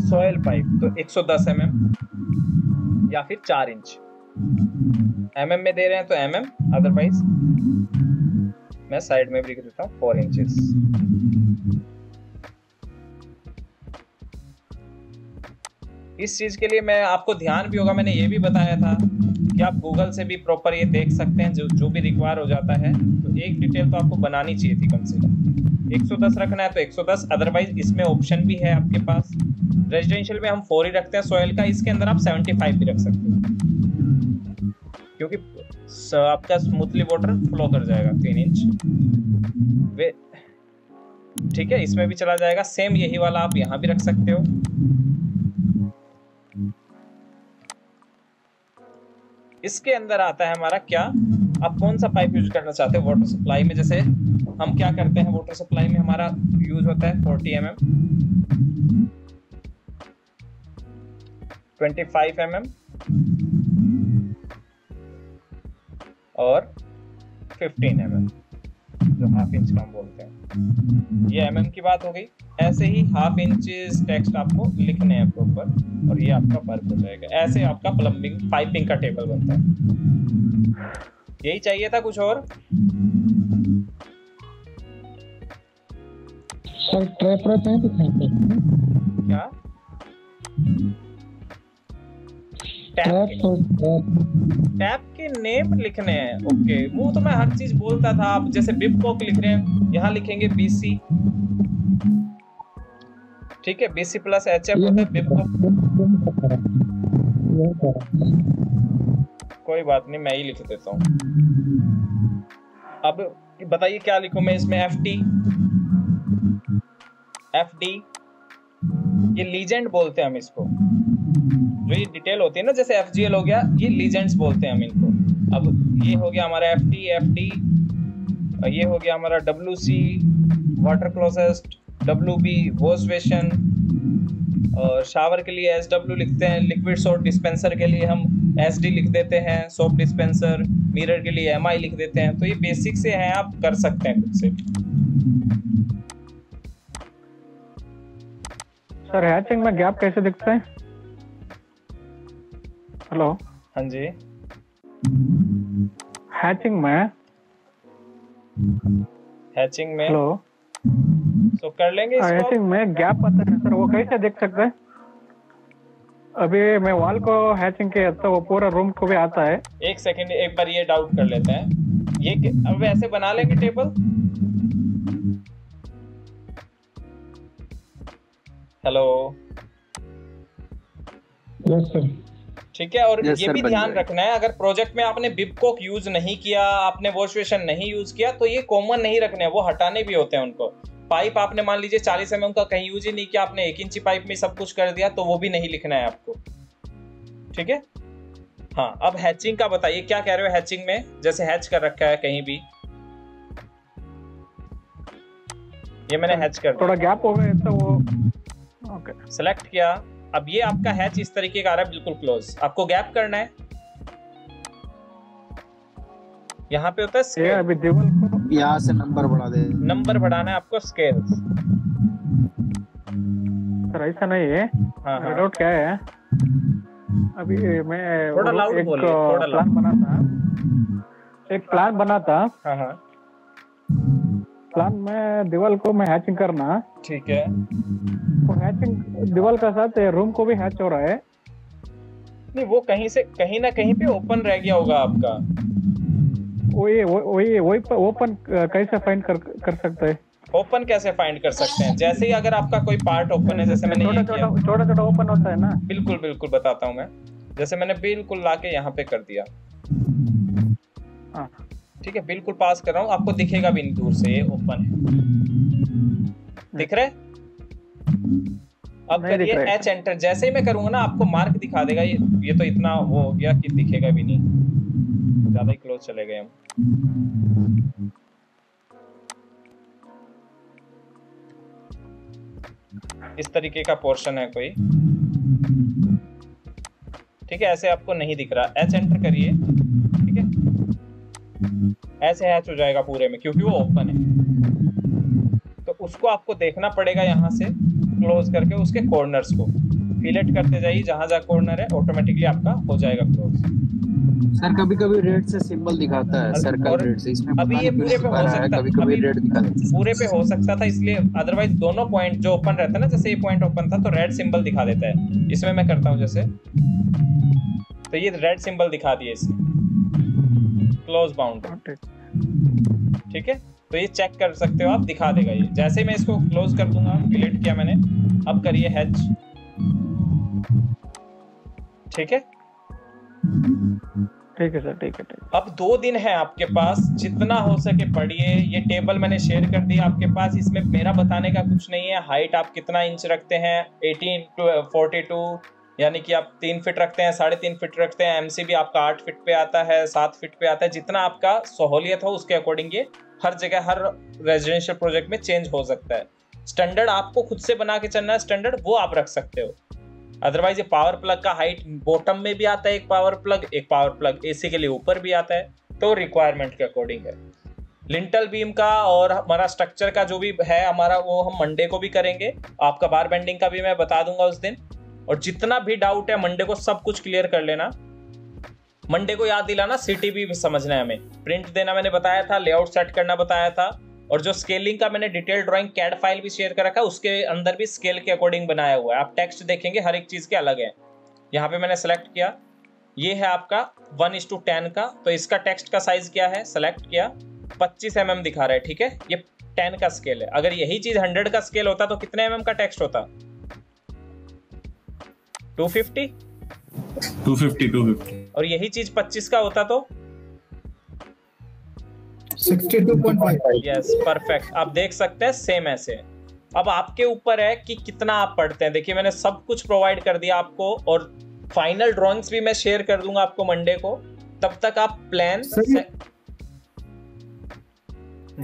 Speaker 2: सॉयल पाइप तो 110 एम mm या फिर चार इंच एम mm में दे रहे हैं तो एम mm, अदरवाइज़ मैं साइड में भी लिख देता हूँ फोर इंचेस इस चीज़ के लिए मैं आपको ध्यान भी होगा, मैंने ये भी बताया था कि आप गूगल से भी प्रॉपर ये देख सकते हैं, जो जो भी रिक्वायर हो जाता है। तो एक डिटेल तो आपको बनानी चाहिए थी कम से कम। 110 रखना है तो 110 अदरवाइज़ इसमें ऑप्शन भी है आपके पास। रेजिडेंशियल में हम फोर ही रखते हैं सोयल का, इसके अंदर आप 75 भी रख सकते हो। क्योंकि आपका स्मूथली वाटर फ्लो कर जाएगा, तीन इंच ठीक है, इसमें भी चला जाएगा। सेम यही वाला आप यहाँ भी रख सकते हो। इसके अंदर आता है हमारा क्या? आप कौन सा पाइप यूज़ करना चाहते हैं वाटर सप्लाई में? जैसे हम क्या करते हैं वाटर सप्लाई में हमारा यूज़ होता है 40 M M twenty five M M और 15 एम एम जो हाफ़ इंच का हम बोलते हैं। ये एम mm की बात हो गई। ऐसे ही हाफ़ इंच टेक्स्ट आपको लिखने हैं प्रॉपर और ये आपका वर्क हो जाएगा। ऐसे आपका प्लम्बिंग पाइपिंग का टेबल बनता है। यही चाहिए था कुछ और?
Speaker 13: सर ट्रैप रहते हैं
Speaker 2: क्या?
Speaker 13: ट्रैप तो
Speaker 2: के नेम लिखने हैं. ओके वो तो मैं हर चीज़ बोलता था. आप जैसे बिपकॉक लिख रहे हैं यहाँ लिखेंगे बीसी ठीक है? बीसी प्लस एच एफ़ होता है बिपकॉक कोई बात नहीं मैं ही लिख देता हूँ. अब बताइए क्या लिखूं मैं इसमें? एफ़ टी एफ़ डी ये लीजेंड बोलते हैं हम इसको. जो डिटेल होती है ना, जैसे एफजीएल हो गया, ये लीजेंड्स बोलते हैं हम इनको। अब ये हो गया हमारा एफ़ टी एफ़ डी ये हो गया हमारा W C water closest W B wash basin और शावर के लिए एस डब्ल्यू लिखते हैं लिक्विड सोप डिस्पेंसर के लिए हम एस डी लिख देते हैं सोप डिस्पेंसर मिरर के लिए एम आई लिख देते हैं तो ये बेसिक से हैं, आप कर सकते हैं खुद से।
Speaker 16: सर हैचिंग में गैप कैसे दिखता है? हेलो
Speaker 2: हाँ जी।
Speaker 16: हैचिंग में?
Speaker 2: हैचिंग में।
Speaker 16: हेलो
Speaker 2: तो कर लेंगे इसको।
Speaker 16: हैचिंग में गैप आता है सर वो कैसे देख सकते हैं? अभी मैं वॉल को हैचिंग के तो वो पूरा रूम को भी आता है।
Speaker 2: एक सेकंड एक बार ये डाउट कर लेते हैं। ये अब ऐसे बना लेंगे टेबल हेलो
Speaker 13: यस सर
Speaker 2: ठीक है? और
Speaker 4: Yes,
Speaker 2: ये भी ध्यान रखना है अगर प्रोजेक्ट में आपने बिबकॉक यूज़ नहीं किया आपने वॉश बेसिन नहीं यूज़ किया तो ये कॉमन नहीं रखने वो हटाने भी होते हैं उनको। पाइप आपने मान लीजिए 40 एम का कहीं यूज़ ही नहीं किया आपने एक इंची पाइप में सब कुछ कर दिया तो वो भी नहीं लिखना है आपको। ठीक है? हाँ अब हैचिंग का बताइए क्या कह रहे हो हैचिंग में? जैसे हैच कर रखा है कहीं भी। ये मैंने हैच कर
Speaker 16: थोड़ा गैप हो गया तो वो ओके
Speaker 2: सेलेक्ट किया। अब ये आपका हैच इस तरीके का आ रहा है बिल्कुल क्लोज आपको गैप करना है। यहाँ पे होता है
Speaker 16: को
Speaker 4: यहाँ से नंबर बढ़ा दे।
Speaker 2: नंबर बढ़ाना है आपको स्केल
Speaker 16: सर ऐसा नहीं है।
Speaker 2: हाँ हाँ।
Speaker 16: डाउट क्या है? अभी मैं
Speaker 2: थोड़ा loud
Speaker 16: एक
Speaker 2: बोलिए, थोड़ा
Speaker 16: प्लान बना था एक प्लान बना था
Speaker 2: हाँ हाँ।
Speaker 16: प्लान में दीवार को मैं हैचिंग करना।
Speaker 2: ठीक है।
Speaker 16: तो हैचिंग दीवार का साथ रूम को भी हैच हो रहा है।
Speaker 2: नहीं वो कहीं से कहीं ना कहीं पे ओपन रह गया होगा आपका।
Speaker 16: वही वही वही ओपन कैसे फाइंड कर कर सकते हैं?
Speaker 2: ओपन कैसे फाइंड कर सकते हैं? जैसे ही अगर आपका कोई पार्ट ओपन है जैसे मैंने
Speaker 16: छोटा छोटा छोटा छोटा ओपन होता है ना?
Speaker 2: बिल्कुल बिल्कुल बताता हूँ मैं। जैसे मैंने बिल्कुल लाके यहाँ पे कर दिया।
Speaker 16: हाँ।
Speaker 2: ठीक है बिल्कुल पास कर रहा हूँ। आपको दिखेगा भी नहीं दूर से ये ओपन है। दिख रहा है? अब करिए एच एंटर जैसे ही मैं करूँगा ना आपको मार्क दिखा देगा। ये ये तो इतना वो हो गया कि दिखेगा भी नहीं। ज़्यादा ही क्लोज चले गए हम। इस तरीके का पोर्शन है कोई। ठीक है ऐसे आपको नहीं दिख रहा। एच एंटर करिए। ऐसे हैच हो जाएगा पूरे में क्योंकि वो ओपन है। तो उसको आपको देखना पड़ेगा यहाँ से क्लोज करके उसके कॉर्नर्स को। फिलेट करते जाइए जहाँ जहाँ कॉर्नर है ऑटोमेटिकली आपका हो जाएगा क्लोज
Speaker 4: सर कभी कभी रेड से सिंबल दिखाता है सर्कल रेड से। इसमें
Speaker 2: अभी ये पूरे पे हो सकता
Speaker 4: कभी कभी रेड दिखाता है।
Speaker 2: पूरे पे हो सकता था इसलिए अदरवाइज़ दोनों पॉइंट जो ओपन रहता है ना जैसे ये पॉइंट ओपन था तो रेड सिंबल दिखा देता है। इसमें मैं करता हूँ जैसे। तो ये रेड सिंबल दिखा दिए इसने। क्लोज बाउंड ठीक है? तो ये चेक कर सकते हो आप दिखा देगा ये। जैसे मैं इसको क्लोज कर दूँगा डिलीट किया मैंने अब करिए हैच ठीक है?
Speaker 16: ठीक है सर ठीक है ठीक
Speaker 2: अब दो दिन है आपके पास जितना हो सके पढ़िए। ये टेबल मैंने शेयर कर दिया आपके पास इसमें मेरा बताने का कुछ नहीं है। हाइट आप कितना इंच रखते हैं? 18 टू फोर्टी टू यानी कि आप तीन फिट रखते हैं, साढ़े तीन फिट रखते हैं एमसीबी आपका आठ फिट पे आता है, सात फिट पे आता है, जितना आपका सहूलियत हो उसके अकॉर्डिंग ये हर जगह, हर रेजिडेंशियल प्रोजेक्ट में चेंज हो सकता है। स्टैंडर्ड आपको खुद से बना के चलना है स्टैंडर्ड वो आप रख सकते हो। अदरवाइज़ ये पावर प्लग का हाइट बॉटम में भी आता है, एक पावर प्लग एक पावर प्लग एसी के लिए ऊपर भी आता है तो रिक्वायरमेंट के अकॉर्डिंग है। लिंटल बीम का और हमारा स्ट्रक्चर का जो भी है, हमारा वो हम मंडे को भी करेंगे। आपका बार बेंडिंग का भी मैं बता दूँगा उस दिन। और जितना भी डाउट है मंडे को सब कुछ क्लियर कर लेना। मंडे को याद दिलाना सिटी भी समझना है हमें। प्रिंट देना मैंने बताया था लेआउट सेट करना बताया था, और जो स्केलिंग का मैंने डिटेल ड्राइंग कैड फ़ाइल भी शेयर कर रखा है, उसके अंदर भी स्केल के अकॉर्डिंग बनाया हुआ है। आप टेक्स्ट देखेंगे, हर एक चीज़ के अलग है। यहाँ पे मैंने सेलेक्ट किया। ये है आपका वन इज़ टू टेन का तो इसका टेक्स्ट का साइज़ क्या है? सेलेक्ट किया। पच्चीस एम दिखा रहा है, ठीक है? ये टेन का स्केल है। अगर यही चीज़ हंड्रेड का स्केल होता तो कितने एम का टेक्स्ट होता? Two fifty?
Speaker 8: 250 250
Speaker 2: और यही चीज़ पच्चीस का होता तो?
Speaker 12: 62.5
Speaker 2: यस परफेक्ट आप देख सकते हैं सेम ऐसे। अब आपके ऊपर है कि कितना आप पढ़ते हैं। देखिए मैंने सब कुछ प्रोवाइड कर दिया आपको और फाइनल ड्राइंग्स भी मैं शेयर कर दूँगा आपको मंडे को। तब तक आप प्लान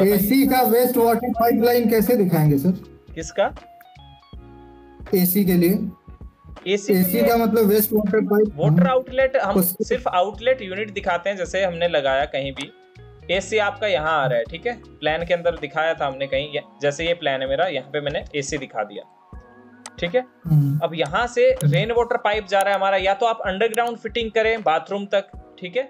Speaker 12: एसी का वेस्ट वाटर पाइपलाइन कैसे दिखाएँगे सर
Speaker 2: किसका?
Speaker 12: एसी के लिए।
Speaker 2: एसी
Speaker 12: एसी का मतलब waste water pipe
Speaker 2: water outlet हम सिर्फ़ आउटलेट यूनिट दिखाते हैं जैसे हमने लगाया कहीं भी। एसी आपका यहाँ आ रहा है ठीक है? प्लान के अंदर दिखाया था हमने कहीं जैसे ये प्लान है मेरा यहाँ पे मैंने एसी दिखा दिया। ठीक है? अब यहाँ से रेन वाटर पाइप जा रहा है हमारा या तो आप अंडरग्राउंड फिटिंग करें बाथरूम तक ठीक है?